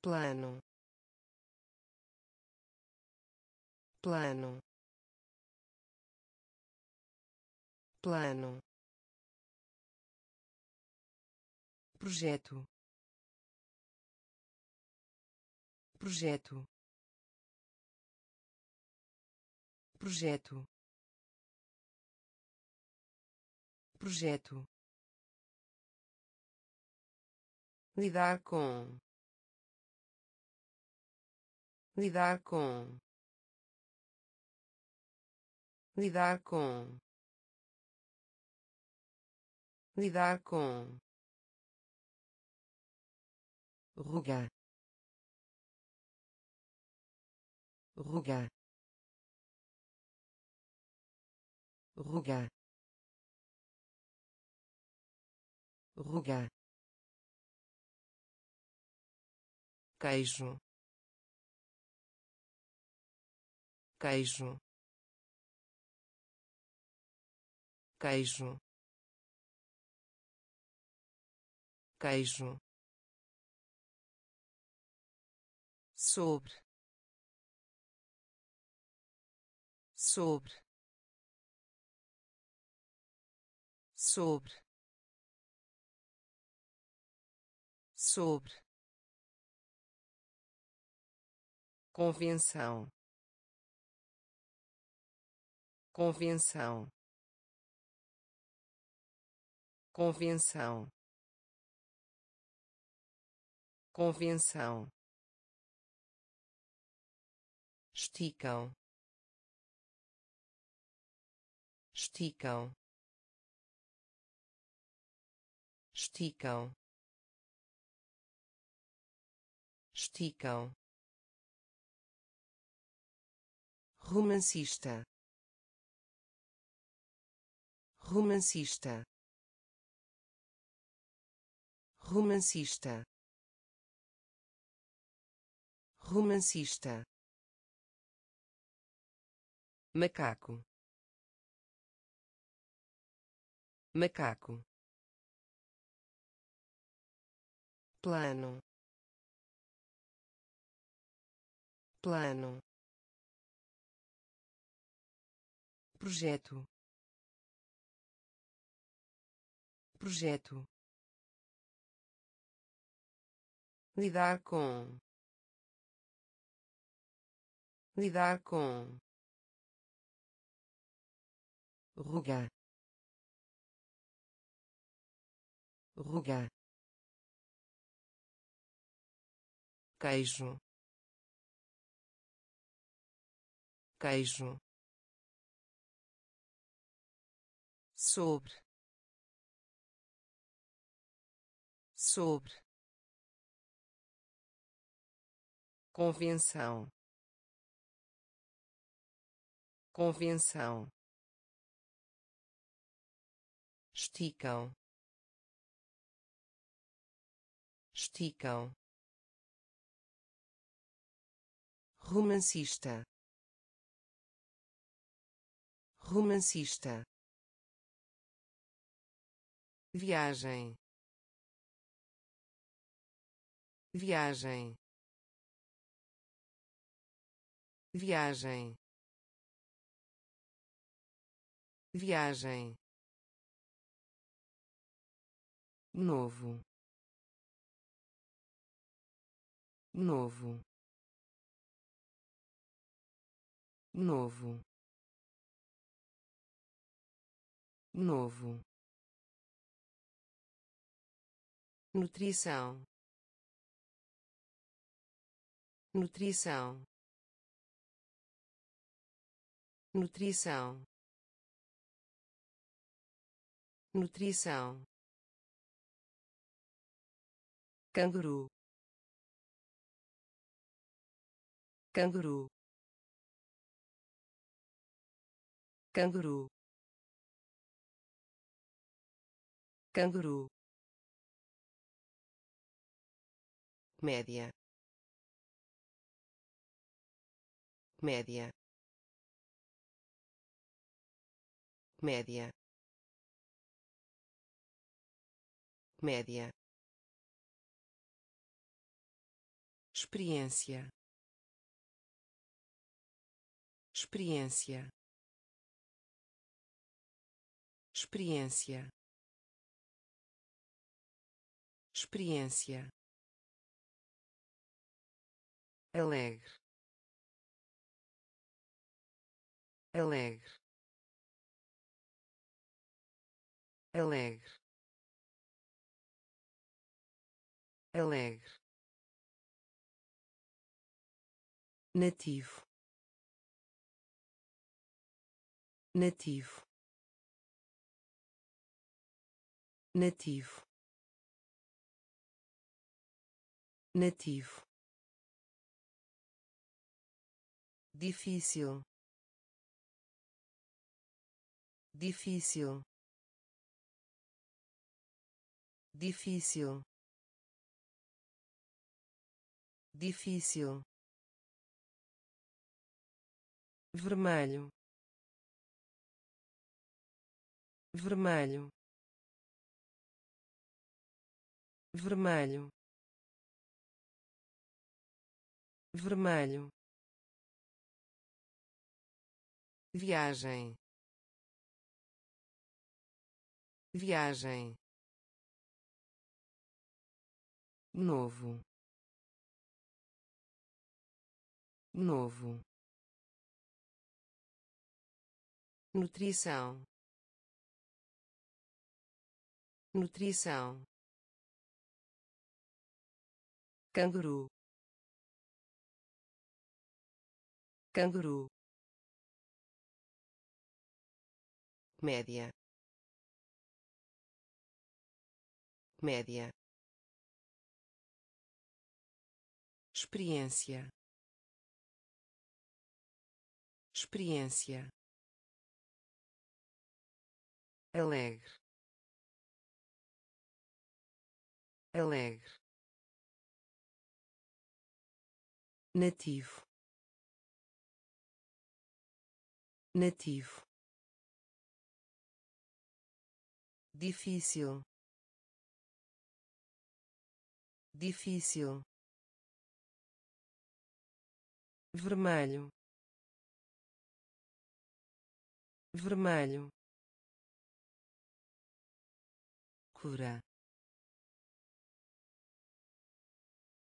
Plano. Plano. Plano. Projeto. Projeto. Projeto. Projeto lidar com. Lidar com. Lidar com. Lidar com. Ruga. Ruga. Ruga. Ruga queijo. Queijo. Queijo. Queijo. Sobre. Sobre. Sobre. Sobre convenção. Convenção. Convenção. Convenção. Esticam. Esticam. Esticam. Esticam romancista. Romancista. Romancista. Romancista. Macaco. Macaco. Plano. Plano projeto. Projeto. Lidar com. Lidar com. Ruga ruga queijo. Queijo sobre. Sobre. Convenção. Convenção. Esticam. Esticam. Romancista. Romancista viagem. Viagem. Viagem. Viagem. Novo. Novo. Novo. Novo nutrição nutrição nutrição nutrição. Canguru canguru canguru canguru média média média média experiência. Experiência. Experiência. Experiência alegre. Alegre. Alegre. Alegre. Nativo. Nativo. Nativo. Nativo difícil. Difícil. Difícil. Difícil. Vermelho. Vermelho. Vermelho. Vermelho viagem. Viagem. Novo. Novo. Nutrição. Nutrição. Canguru. Canguru média média experiência. Experiência. Alegre. Alegre. Nativo. Nativo difícil. Difícil. Vermelho. Vermelho. Cura.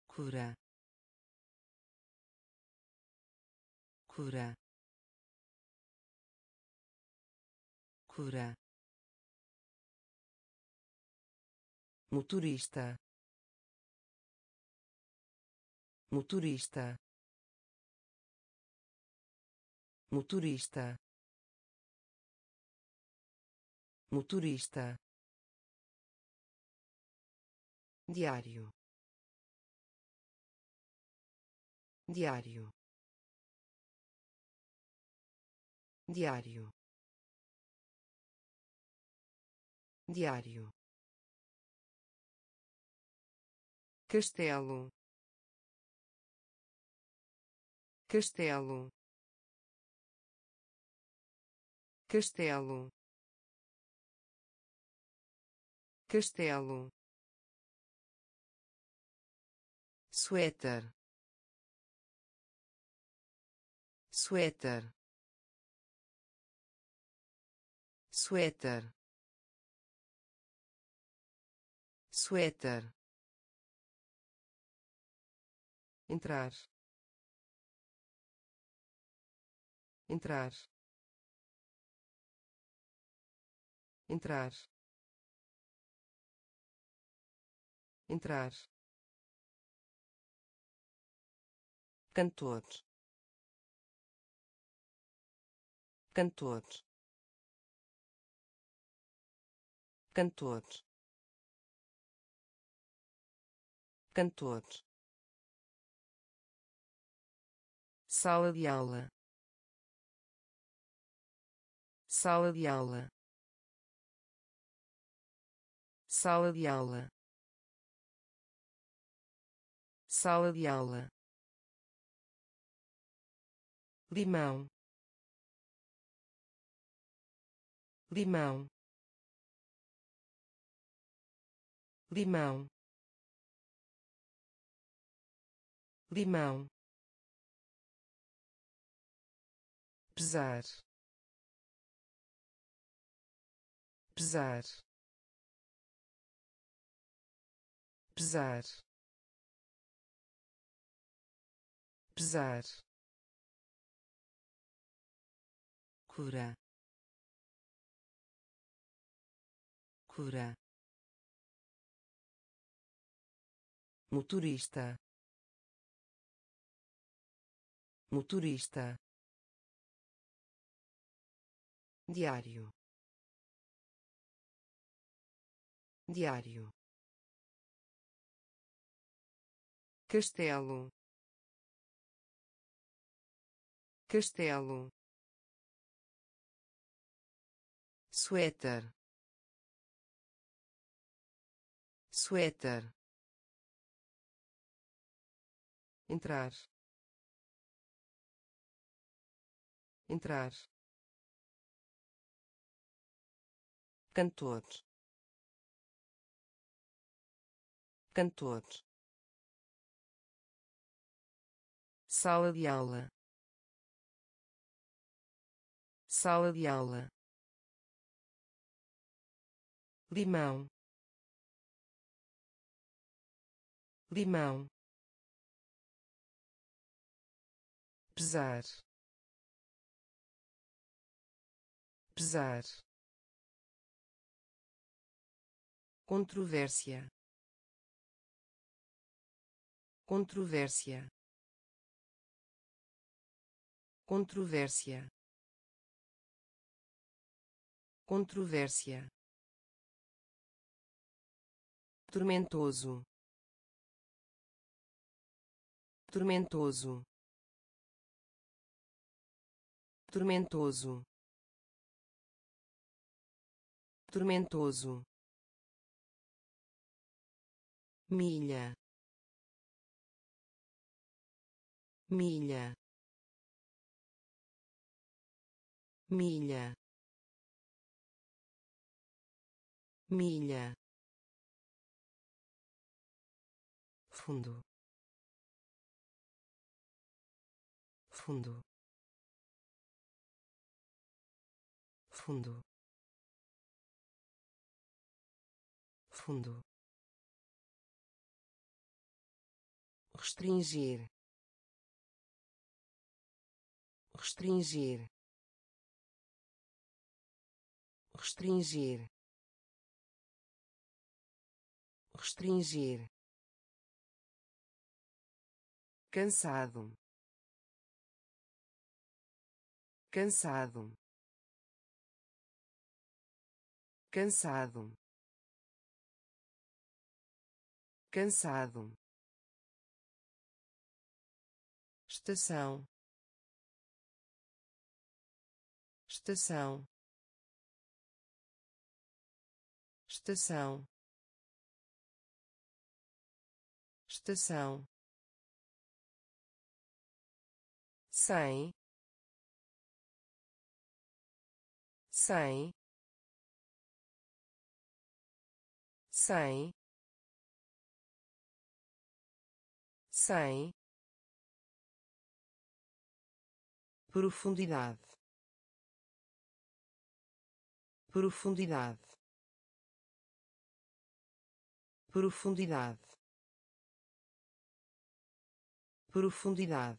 Cura. Cura. Cura motorista. Motorista. Motorista. Motorista. Diário. Diário. Diário. Diário castelo. Castelo. Castelo. Castelo. Suéter. Suéter. Suéter. Suéter entrar. Entrar. Entrar. Entrar. Cantor. Cantor. Cantor. Cantor sala de aula. Sala de aula. Sala de aula. Sala de aula. Limão. Limão. Limão. Limão pesar. Pesar. Pesar. Pesar. Cura. Cura. Motorista. Motorista diário. Diário. Castelo. Castelo. Suéter. Suéter. Entrar. Entrar cantor. Cantor. Sala de aula. Sala de aula. Limão. Limão. Pesar. Pesar controvérsia. Controvérsia. Controvérsia. Controvérsia. Tormentoso. Tormentoso. Tormentoso. Tormentoso milha milha milha milha. Fundo. Fundo. Fundo. Fundo restringir. Restringir. Restringir. Restringir. Cansado. Cansado. Cansado. Cansado estação. Estação. Estação. Estação. Cem. Cem. Cem. Cem profundidade. Profundidade. Profundidade. Profundidade.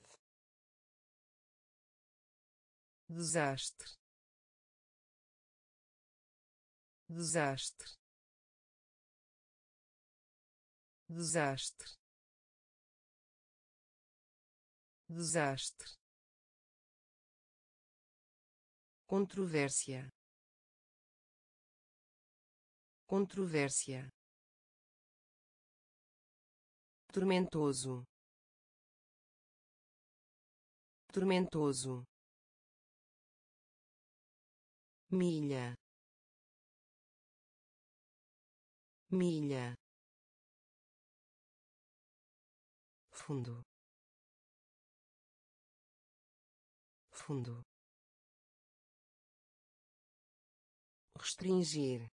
Desastre. Desastre. Desastre. Desastre controvérsia. Controvérsia. Tormentoso. Tormentoso. Milha. Milha. Fundo. Fundo restringir.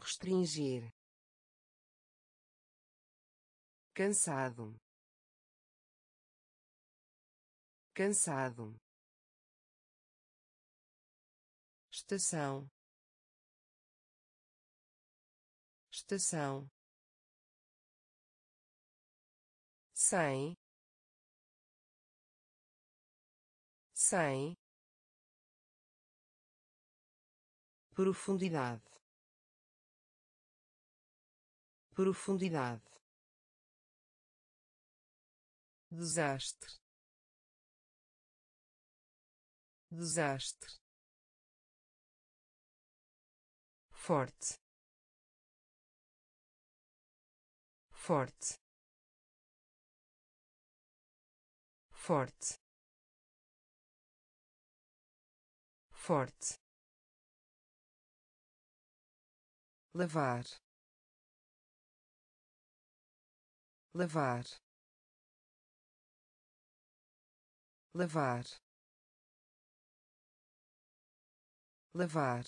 Restringir. Cansado. Cansado. Estação. Estação. Cem. Cem profundidade. Profundidade. Desastre. Desastre. Forte. Forte. Forte. Forte lavar lavar lavar lavar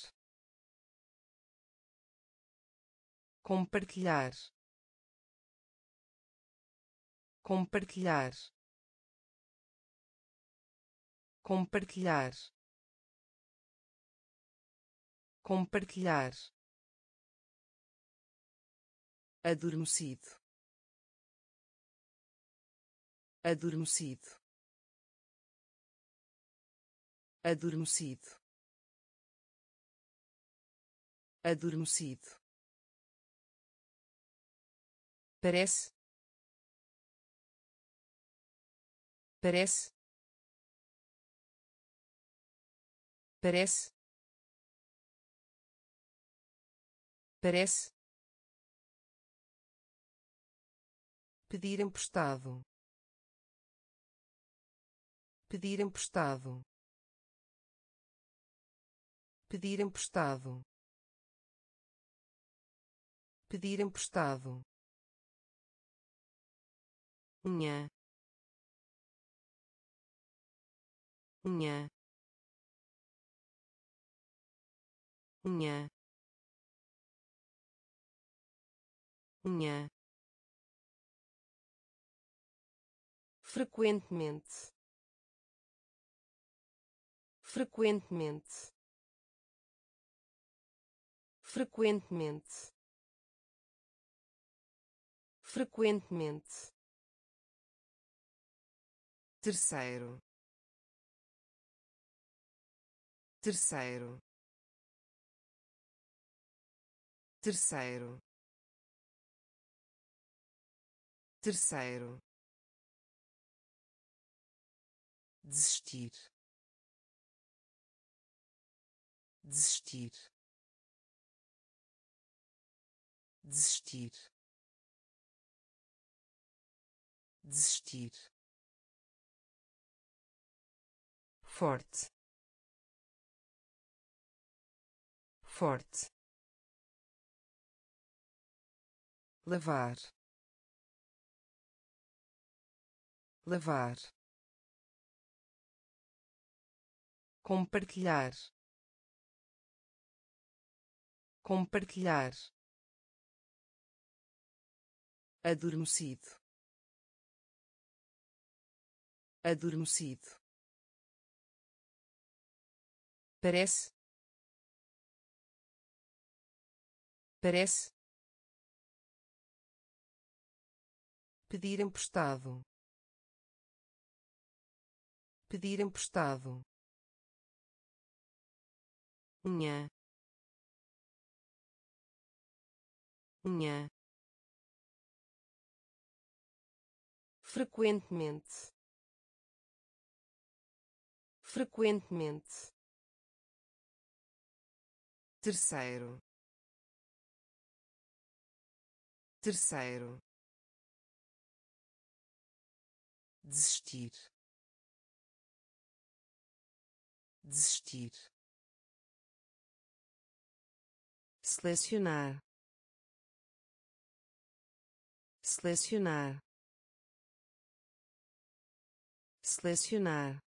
compartilhar. Compartilhar. Compartilhar. Compartilhar adormecido. Adormecido. Adormecido. Adormecido. Parece. Parece. Parece. Parece pedir emprestado. Pedir emprestado. Pedir emprestado. Pedir emprestado. Unha. Unha. Unha. Unha frequentemente. Frequentemente. Frequentemente. Frequentemente. Terceiro. Terceiro. Terceiro. Terceiro desistir. Desistir. Desistir. Desistir. Forte. Forte. Lavar. Lavar compartilhar. Compartilhar. Adormecido. Adormecido. Parece. Parece. Pedir emprestado. Pedir emprestado unha. Unha. Frequentemente. Frequentemente. Terceiro. Terceiro. Desistir. Desistir selecionar selecionar selecionar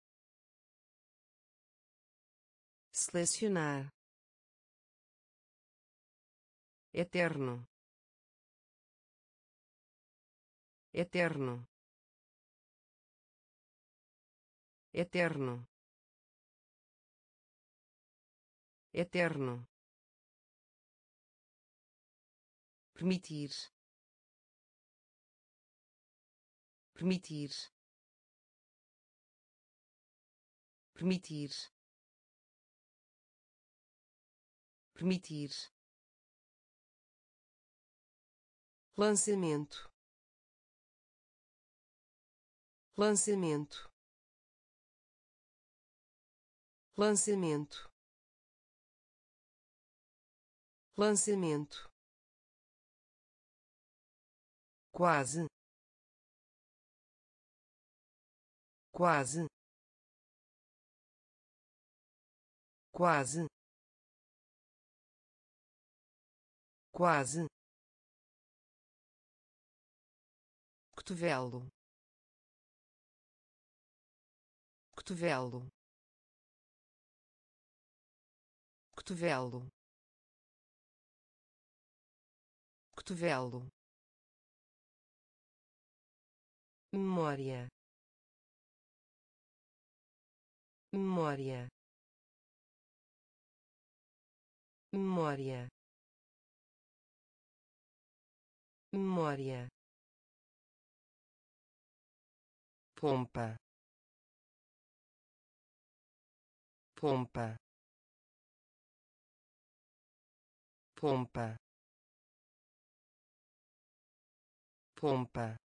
selecionar. Eterno. Eterno. Eterno. Eterno permitir. Permitir. Permitir. Permitir. Lançamento. Lançamento. Lançamento. Lançamento quase. Quase. Quase. Quase. Cotovelo. Cotovelo. Cotovelo. Cotovelo memória. Memória. Memória. Memória. Pompa. Pompa. Pompa. Pompa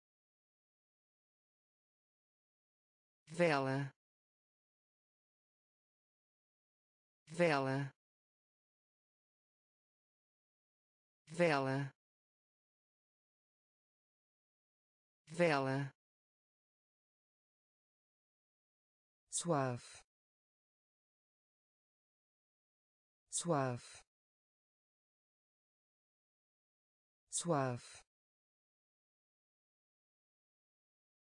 vela. Vela. Vela. Vela. Suave. Suave. Suave.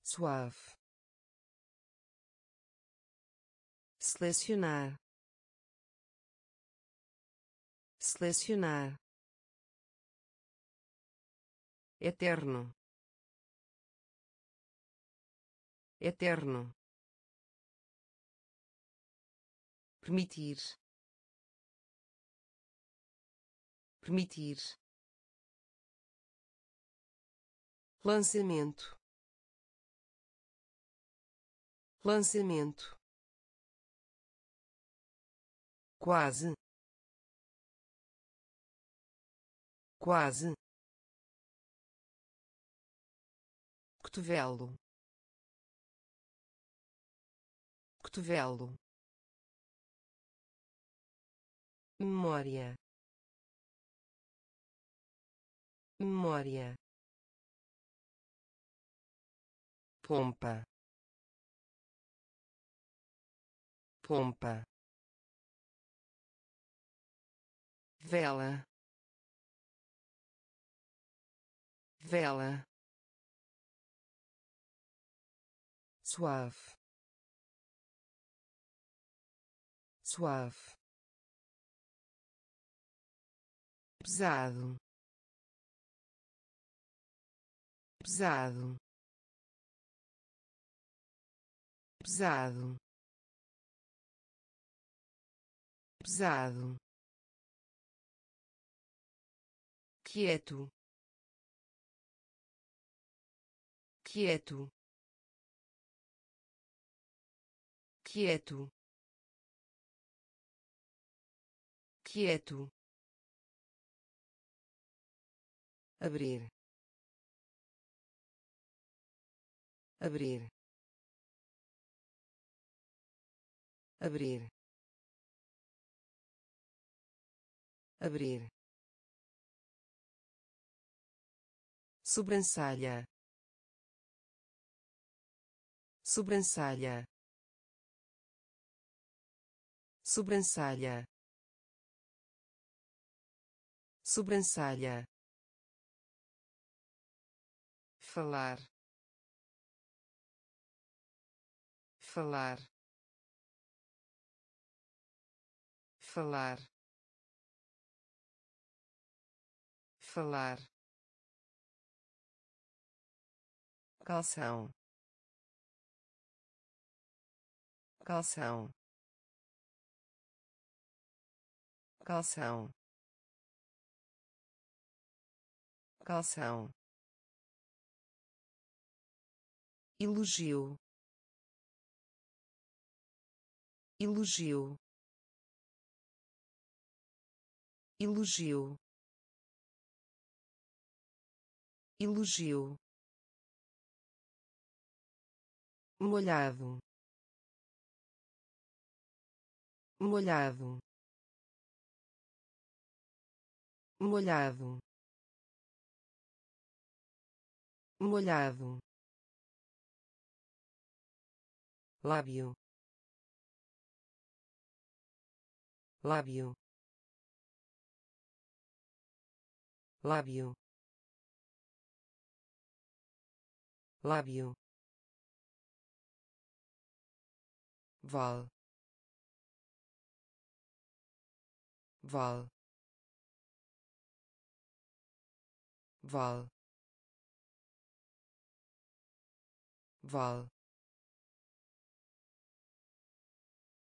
Suave selecionar selecionar eterno eterno permitir permitir lançamento lançamento quase. Quase. Cotovelo. Cotovelo. Memória. Memória. Pompa. Pompa vela. Vela. Suave. Suave. Pesado. Pesado. Pesado. Pesado quieto. Quieto. Quieto. Quieto. Abrir. Abrir. Abrir. Abrir sobrancelha. Sobrancelha. Sobrancelha. Sobrancelha. Falar. Falar. Falar. Falar calção. Calção. Calção. Calção. Elogio. Elogio. Elogio. Elogio molhado molhado molhado molhado. Lábio lábio. Lábio lábio val. Val. Val. Val.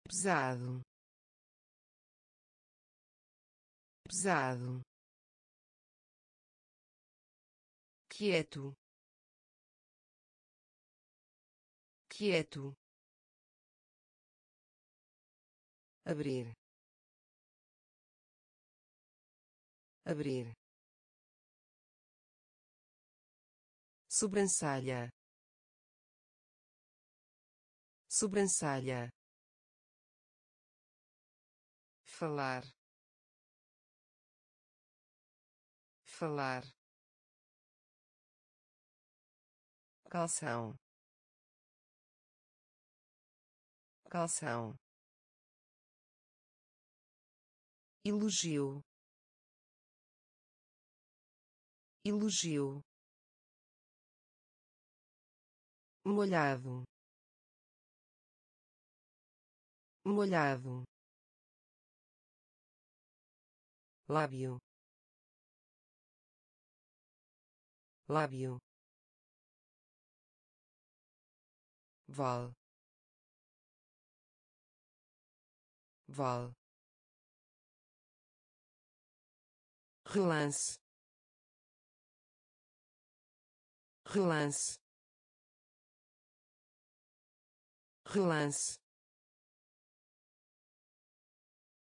Pesado. Pesado. Quieto. Quieto abrir. Abrir. Sobrancelha. Sobrancelha. Falar. Falar. Calção. Calção elogio. Elogio. Molhado. Molhado. Lábio. Lábio. Val. Val relance. Relance. Relance.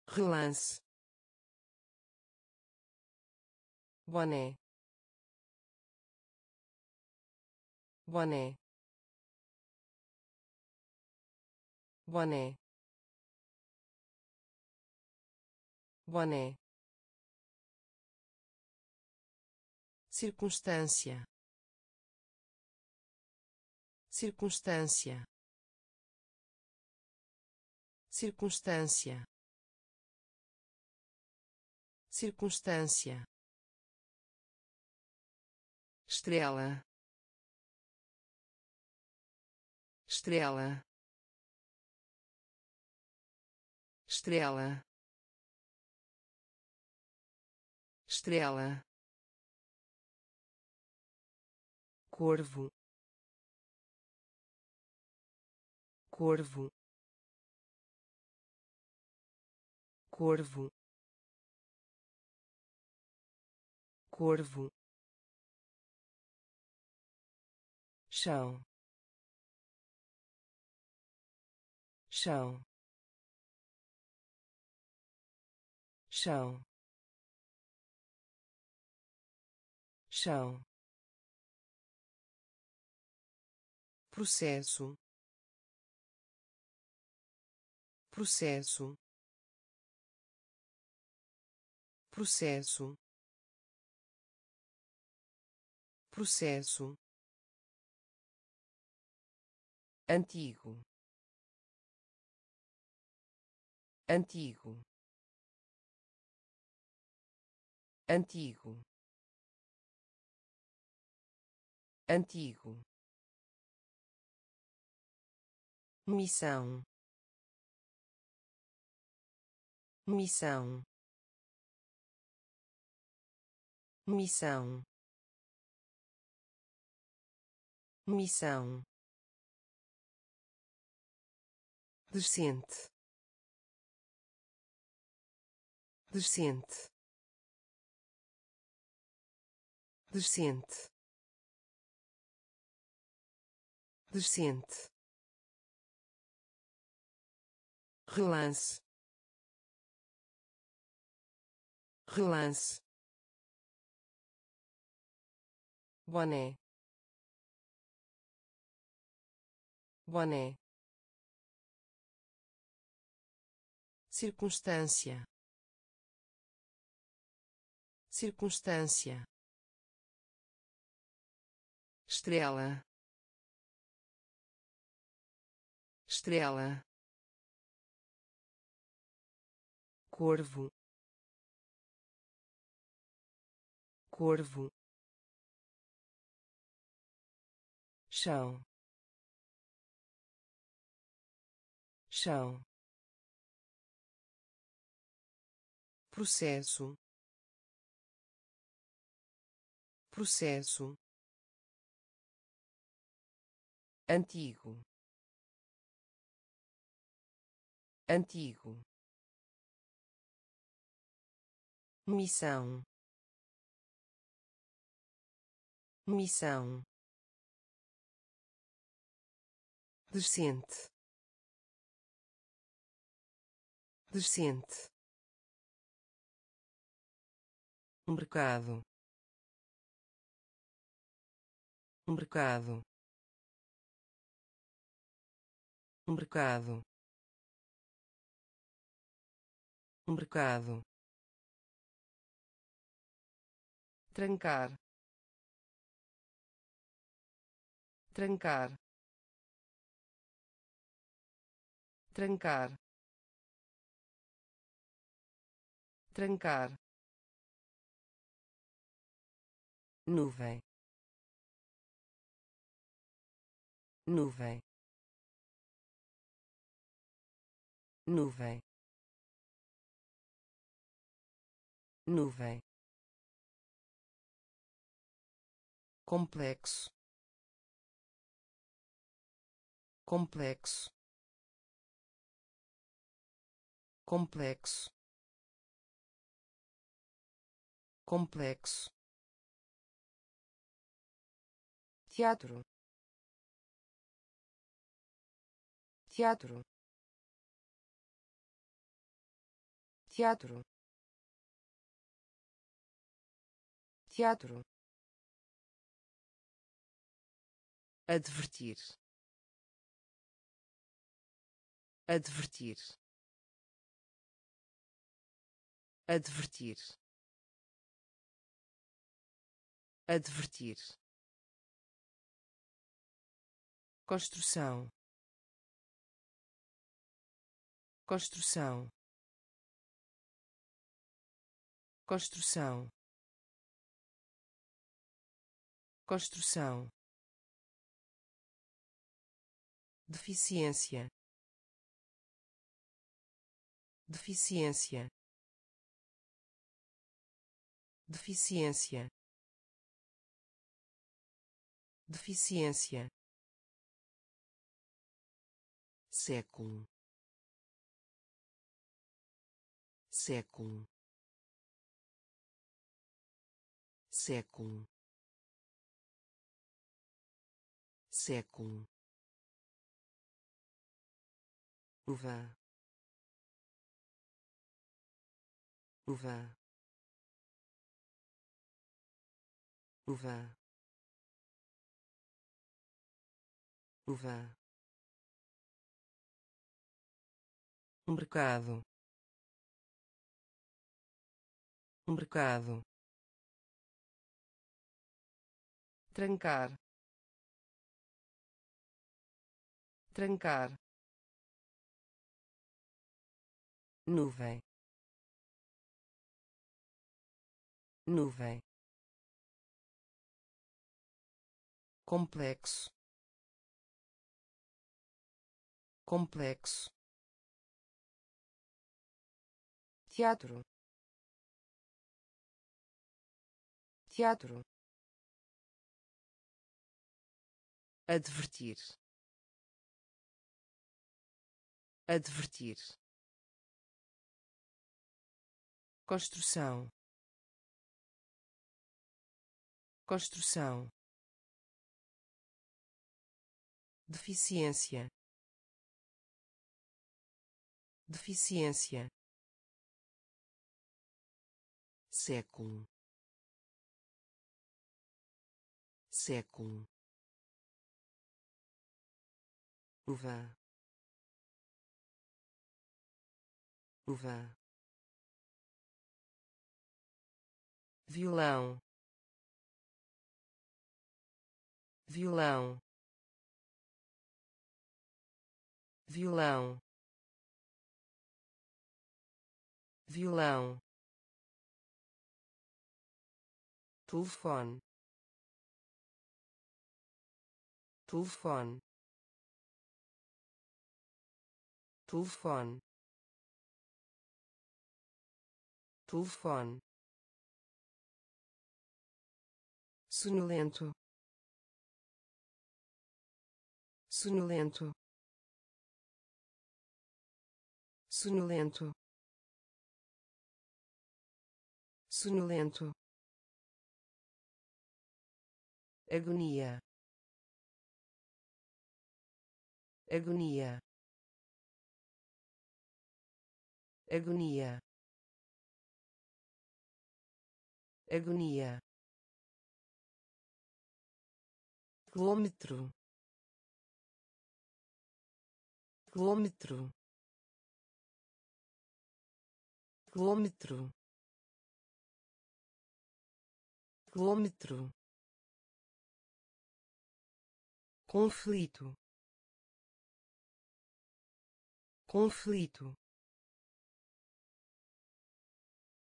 Relance. Boné boné boné boné circunstância. Circunstância. Circunstância. Circunstância. Estrela. Estrela. Estrela. Estrela corvo corvo corvo corvo chão chão chão chão processo. Processo. Processo. Processo. Antigo. Antigo. Antigo. Antigo missão. Missão. Missão. Missão. Decente. Decente. Decente. Decente relance. Relance. Boné. Boné. Circunstância. Circunstância. Estrela. Estrela corvo corvo chão chão processo processo antigo antigo missão. Missão. Decente. Decente. Mercado. Mercado. Mercado. Mercado trancar. Trancar. Trancar. Trancar. Nuvem. Nuvem. Nuvem. Nuvem complexo. Complexo. Complexo. Complexo. Teatro. Teatro. Teatro. Teatro advertir. Advertir. Advertir. Advertir. Construção. Construção. Construção. Construção deficiência. Deficiência. Deficiência. Deficiência. Século. Século. Século. Século uva. Uva. Uva. Uva. Mercado mercado trancar. Trancar nuvem. Nuvem. Complexo. Complexo. Teatro. Teatro. Advertir. Advertir construção. Construção. Deficiência. Deficiência. Século. Século. Uva. Uva violão. Violão. Violão. Violão. Telefone. Telefone. Telefone. Telefone sonolento. Sonolento. Sonolento. Sonolento. Agonia. Agonia. Agonia. Agonia quilômetro. Quilômetro. Quilômetro. Quilômetro. Conflito. Conflito.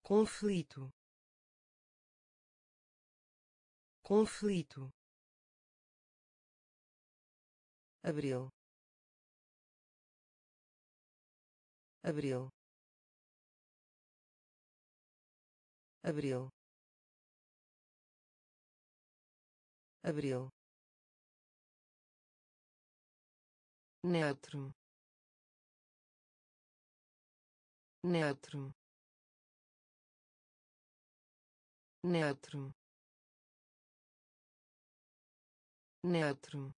Conflito. Conflito abril. Abril. Abril. Abril. Neutro. Neutro. Neutro. Neutro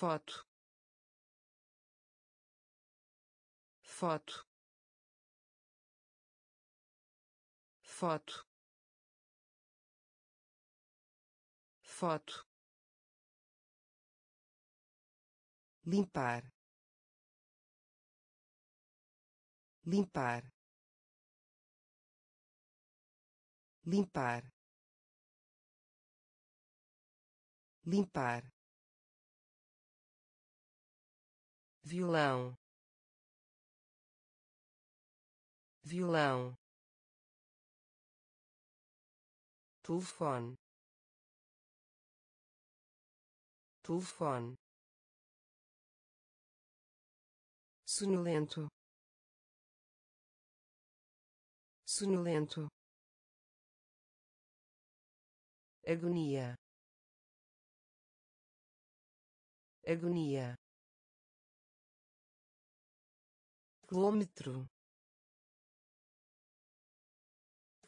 foto. Foto. Foto. Foto. Limpar. Limpar. Limpar. Limpar violão. Violão. Telefone. Telefone. Sonolento. Sonolento. Agonia. Agonia quilômetro.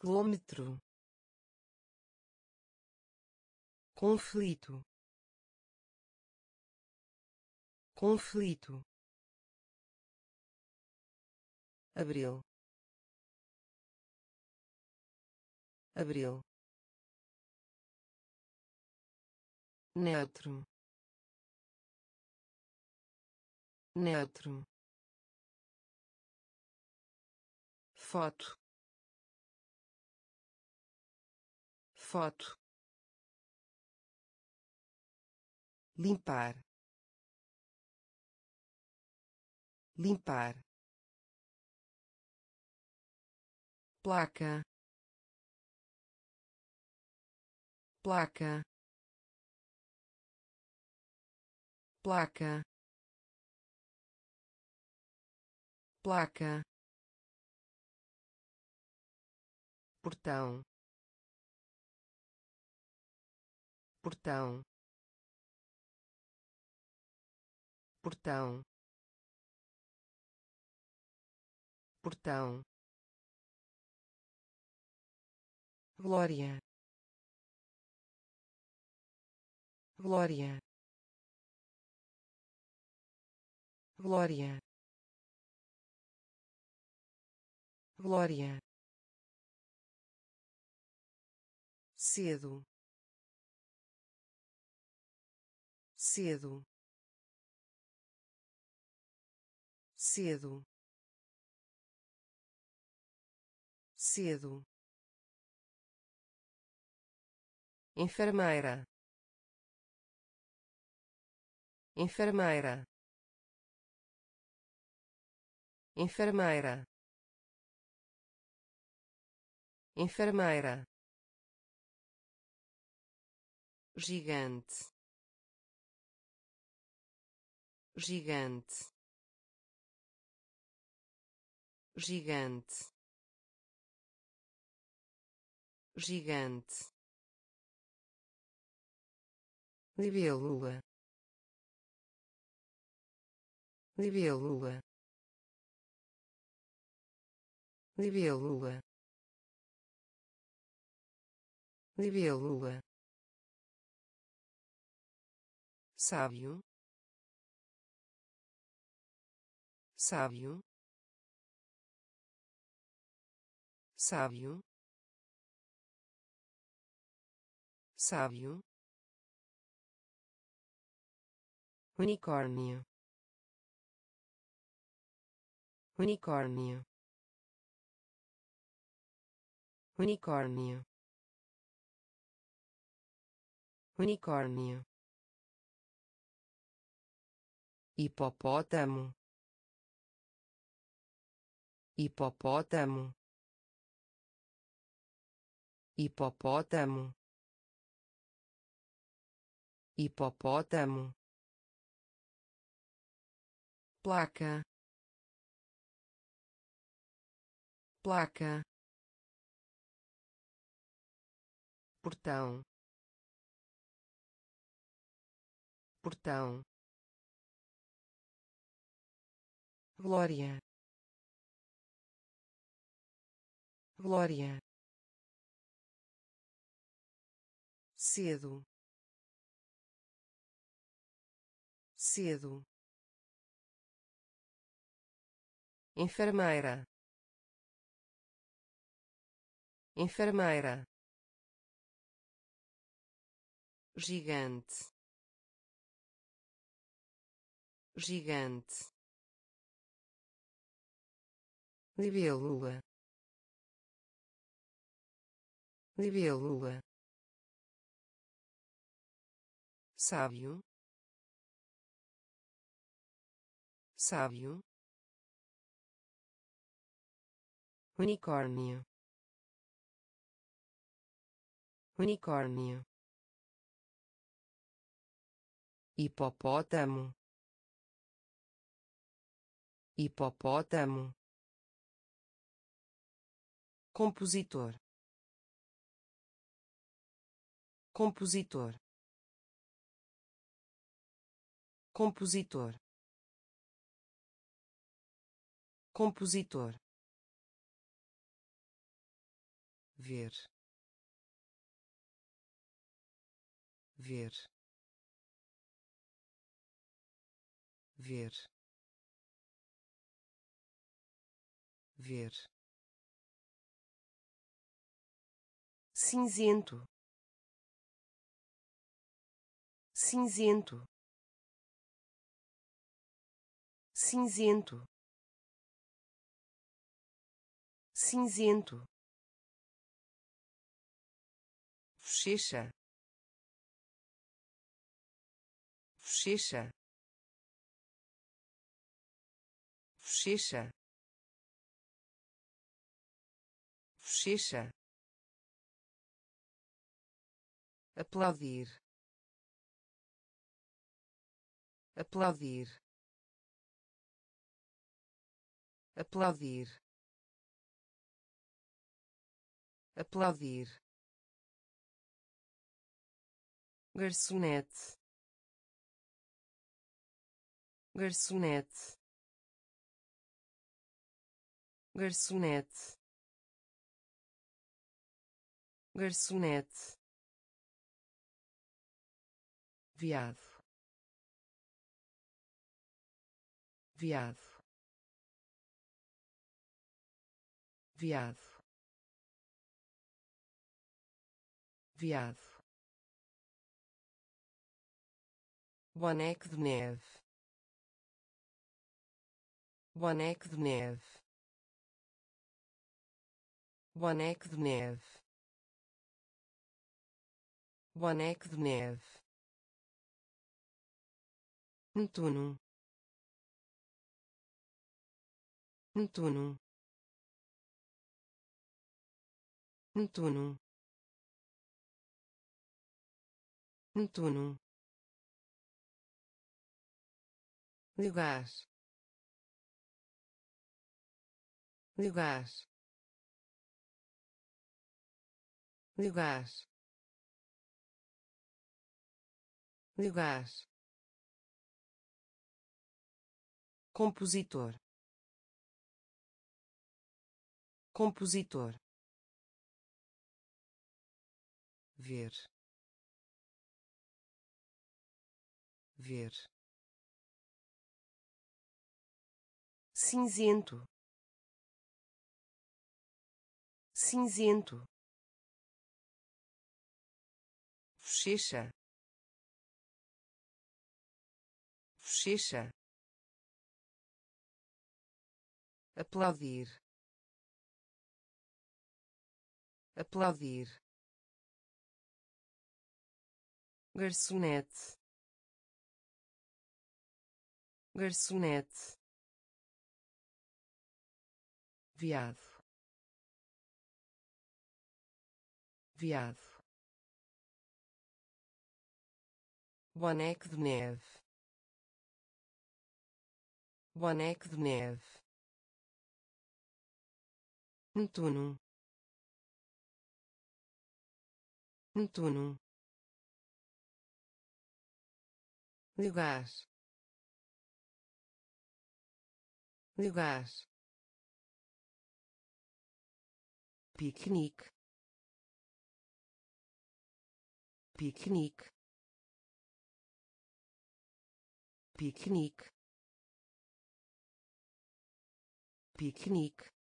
Quilômetro. Conflito. Conflito. Abril. Abril. Neutro. Neutro foto. Foto. Limpar. Limpar. Placa. Placa. Placa. Placa portão portão portão portão Glória. Glória. Glória. Glória. Cedo. Cedo. Cedo. Cedo. Enfermeira. Enfermeira. Enfermeira. Enfermeira gigante. Gigante. Gigante. Gigante. Libélula libélula libélula libélula sábio sábio sábio sábio. Unicórnio. Unicórnio. Unicórnio. Unicórnio hipopótamo. Hipopótamo. Hipopótamo. Hipopótamo. Placa. Placa. Portão. Portão glória. Glória. Cedo. Cedo. Enfermeira. Enfermeira. Gigante. Gigante libélula libélula sábio. Sábio. Unicórnio. Unicórnio. Hipopótamo. Hipopótamo compositor. Compositor. Compositor. Compositor. Ver. Ver. Ver. Ver cinzento. Cinzento. Cinzento. Cinzento. Bochecha. Bochecha. Bochecha. Bochecha aplaudir. Aplaudir. Aplaudir. Aplaudir. Garçonete. Garçonete. Garçonete. Garçonete viado. Viado. Viado. Viado. Boneco de neve. Boneco de neve. Boneco de neve. Boneco de neve Netuno Netuno Netuno Netuno lugar lugar lugar lugar compositor. Compositor. Ver. Ver. Cinzento. Cinzento. Bochecha. Bochecha aplaudir. Aplaudir. Garçonete. Garçonete. Viado. Viado. Boneco de neve. Boneco de neve Netuno Netuno lugar. Lugar. Piquenique. Piquenique. Piquenique. Piquenique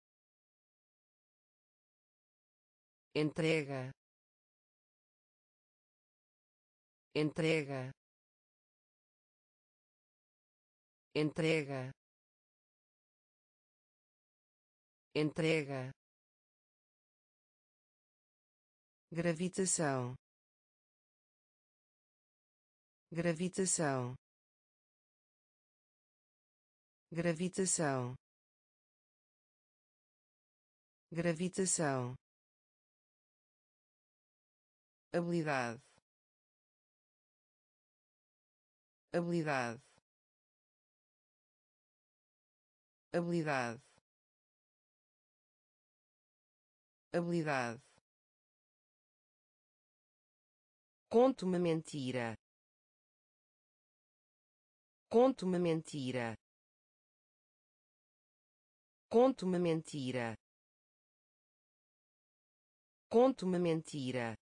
entrega. Entrega. Entrega. Entrega. Gravitação. Gravitação. Gravitação. Gravitação habilidade. Habilidade. Habilidade. Habilidade. Conto uma mentira. Conto uma mentira. Conto uma mentira. Conto uma mentira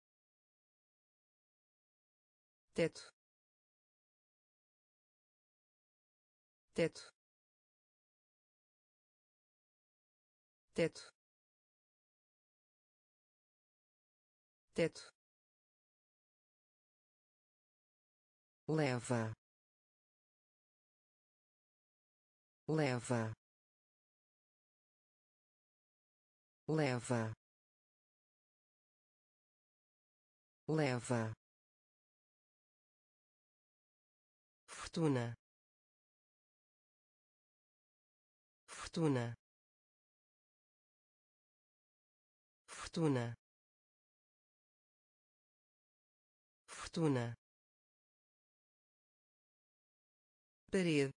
teto. Teto. Teto. Teto. Leva. Leva. Leva. Leva fortuna. Fortuna. Fortuna. Fortuna. Parede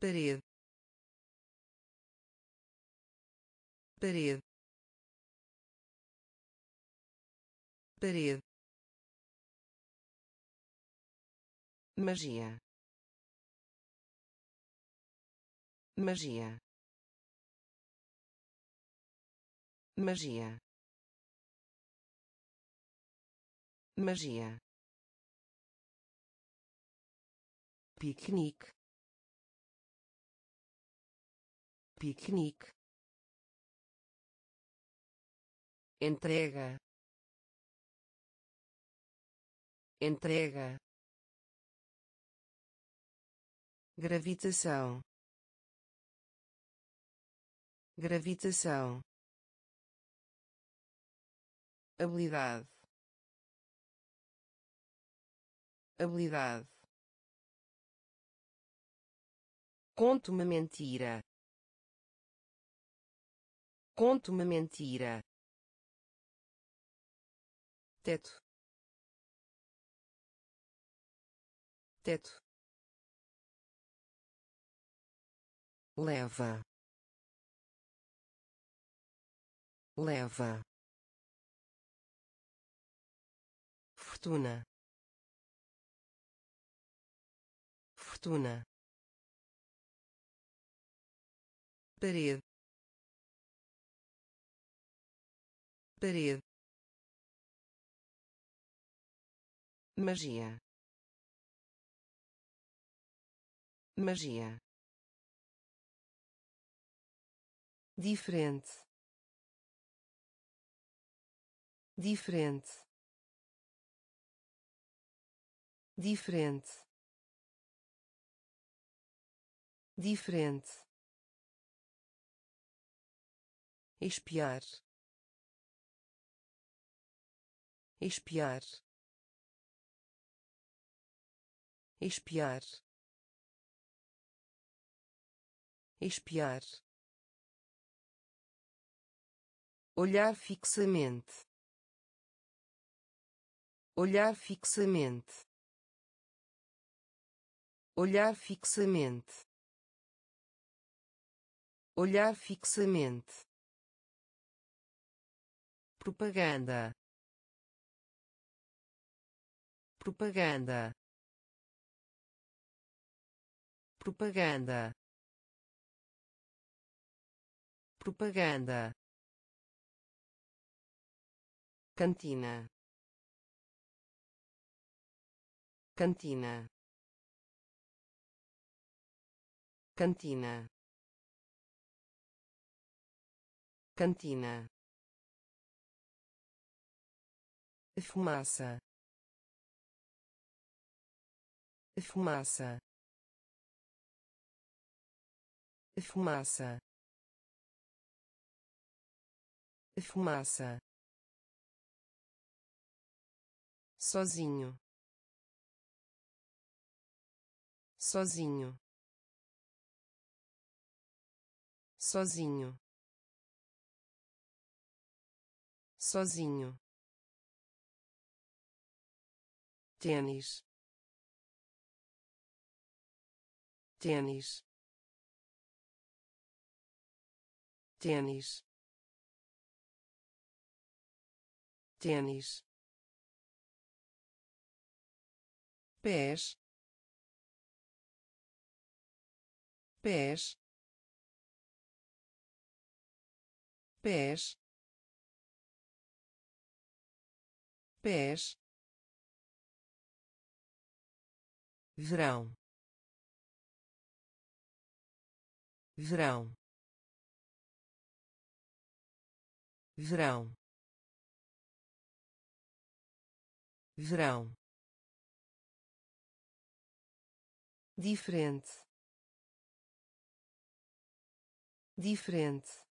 parede parede parede magia. Magia. Magia. Magia. Piquenique. Piquenique. Entrega. Entrega gravitação. Gravitação. Habilidade. Habilidade. Conto uma mentira. Conto uma mentira. Teto. Teto leva. Leva. Fortuna. Fortuna. Parede. Parede. Magia. Magia diferente. Diferente. Diferente. Diferente. Espiar. Espiar. Espiar. Espiar olhar fixamente. Olhar fixamente. Olhar fixamente. Olhar fixamente. Propaganda. Propaganda. Propaganda. Propaganda cantina. Cantina. Cantina. Cantina. Fumaça. Fumaça. Fumaça. Fumaça sozinho. Sozinho. Sozinho. Sozinho. Tênis. Tênis. Tênis. Tênis pés pés pés pés. Verão. Verão. Verão. Verão diferente. Diferente.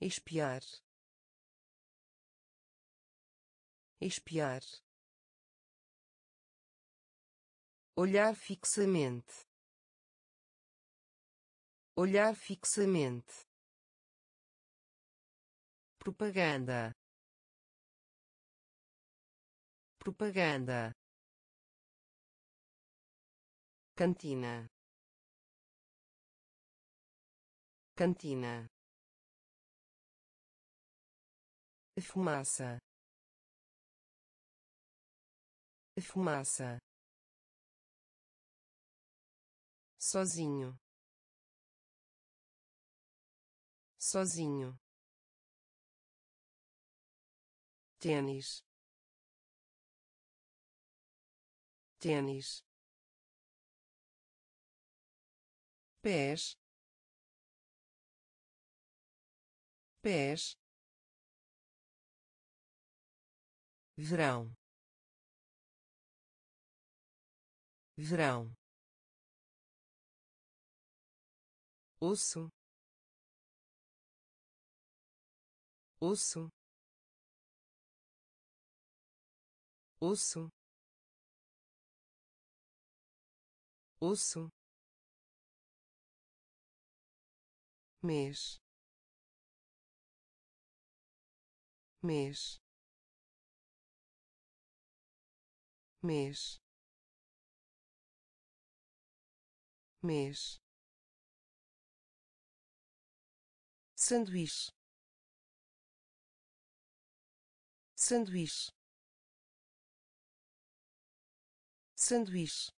Espiar. Espiar. Olhar fixamente. Olhar fixamente. Propaganda. Propaganda cantina. Cantina. Fumaça. Fumaça. Sozinho. Sozinho. Tênis. Tênis pés pés verão verão osso osso osso osso mês. Mês. Mês. Mês. Sanduíche. Sanduíche. Sanduíche.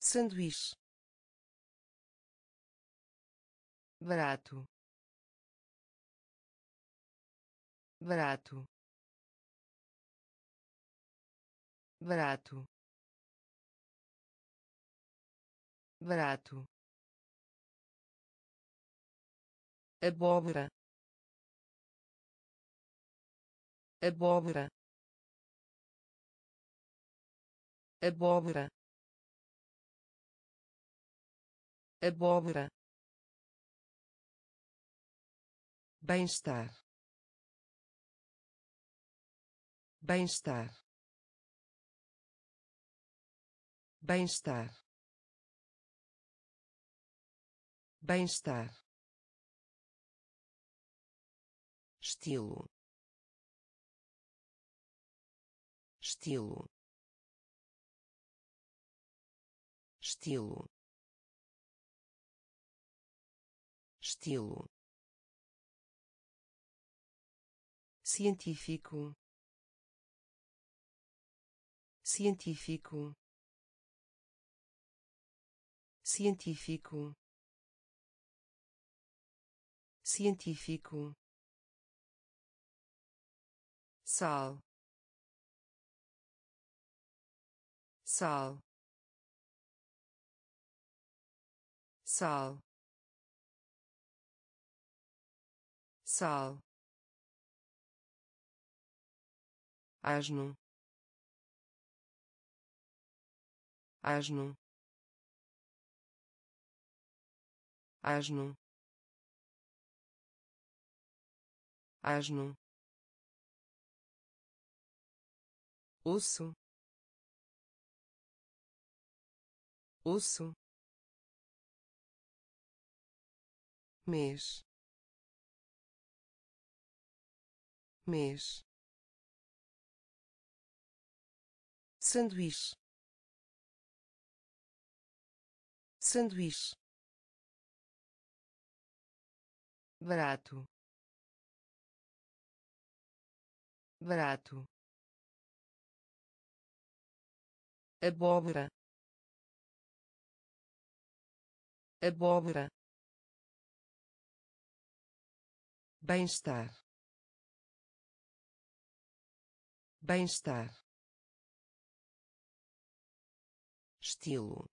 Sanduíche barato barato barato barato abóbora abóbora abóbora abóbora bem-estar. Bem-estar. Bem-estar. Bem-estar. Estilo. Estilo. Estilo. Estilo científico. Científico. Científico. Científico. Sal. Sal. Sal. Sal asno. Asno. Asno. Asno. Osso. Osso. Mês. Mês sanduíche. Sanduíche. Barato. Barato. Abóbora. Abóbora. Bem-estar. Bem-estar estilo.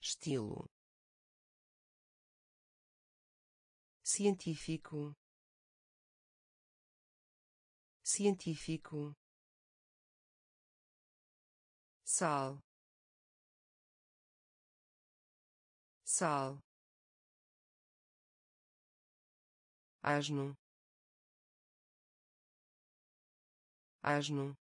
Estilo. Científico. Científico. Sal. Sal. Asno. Asno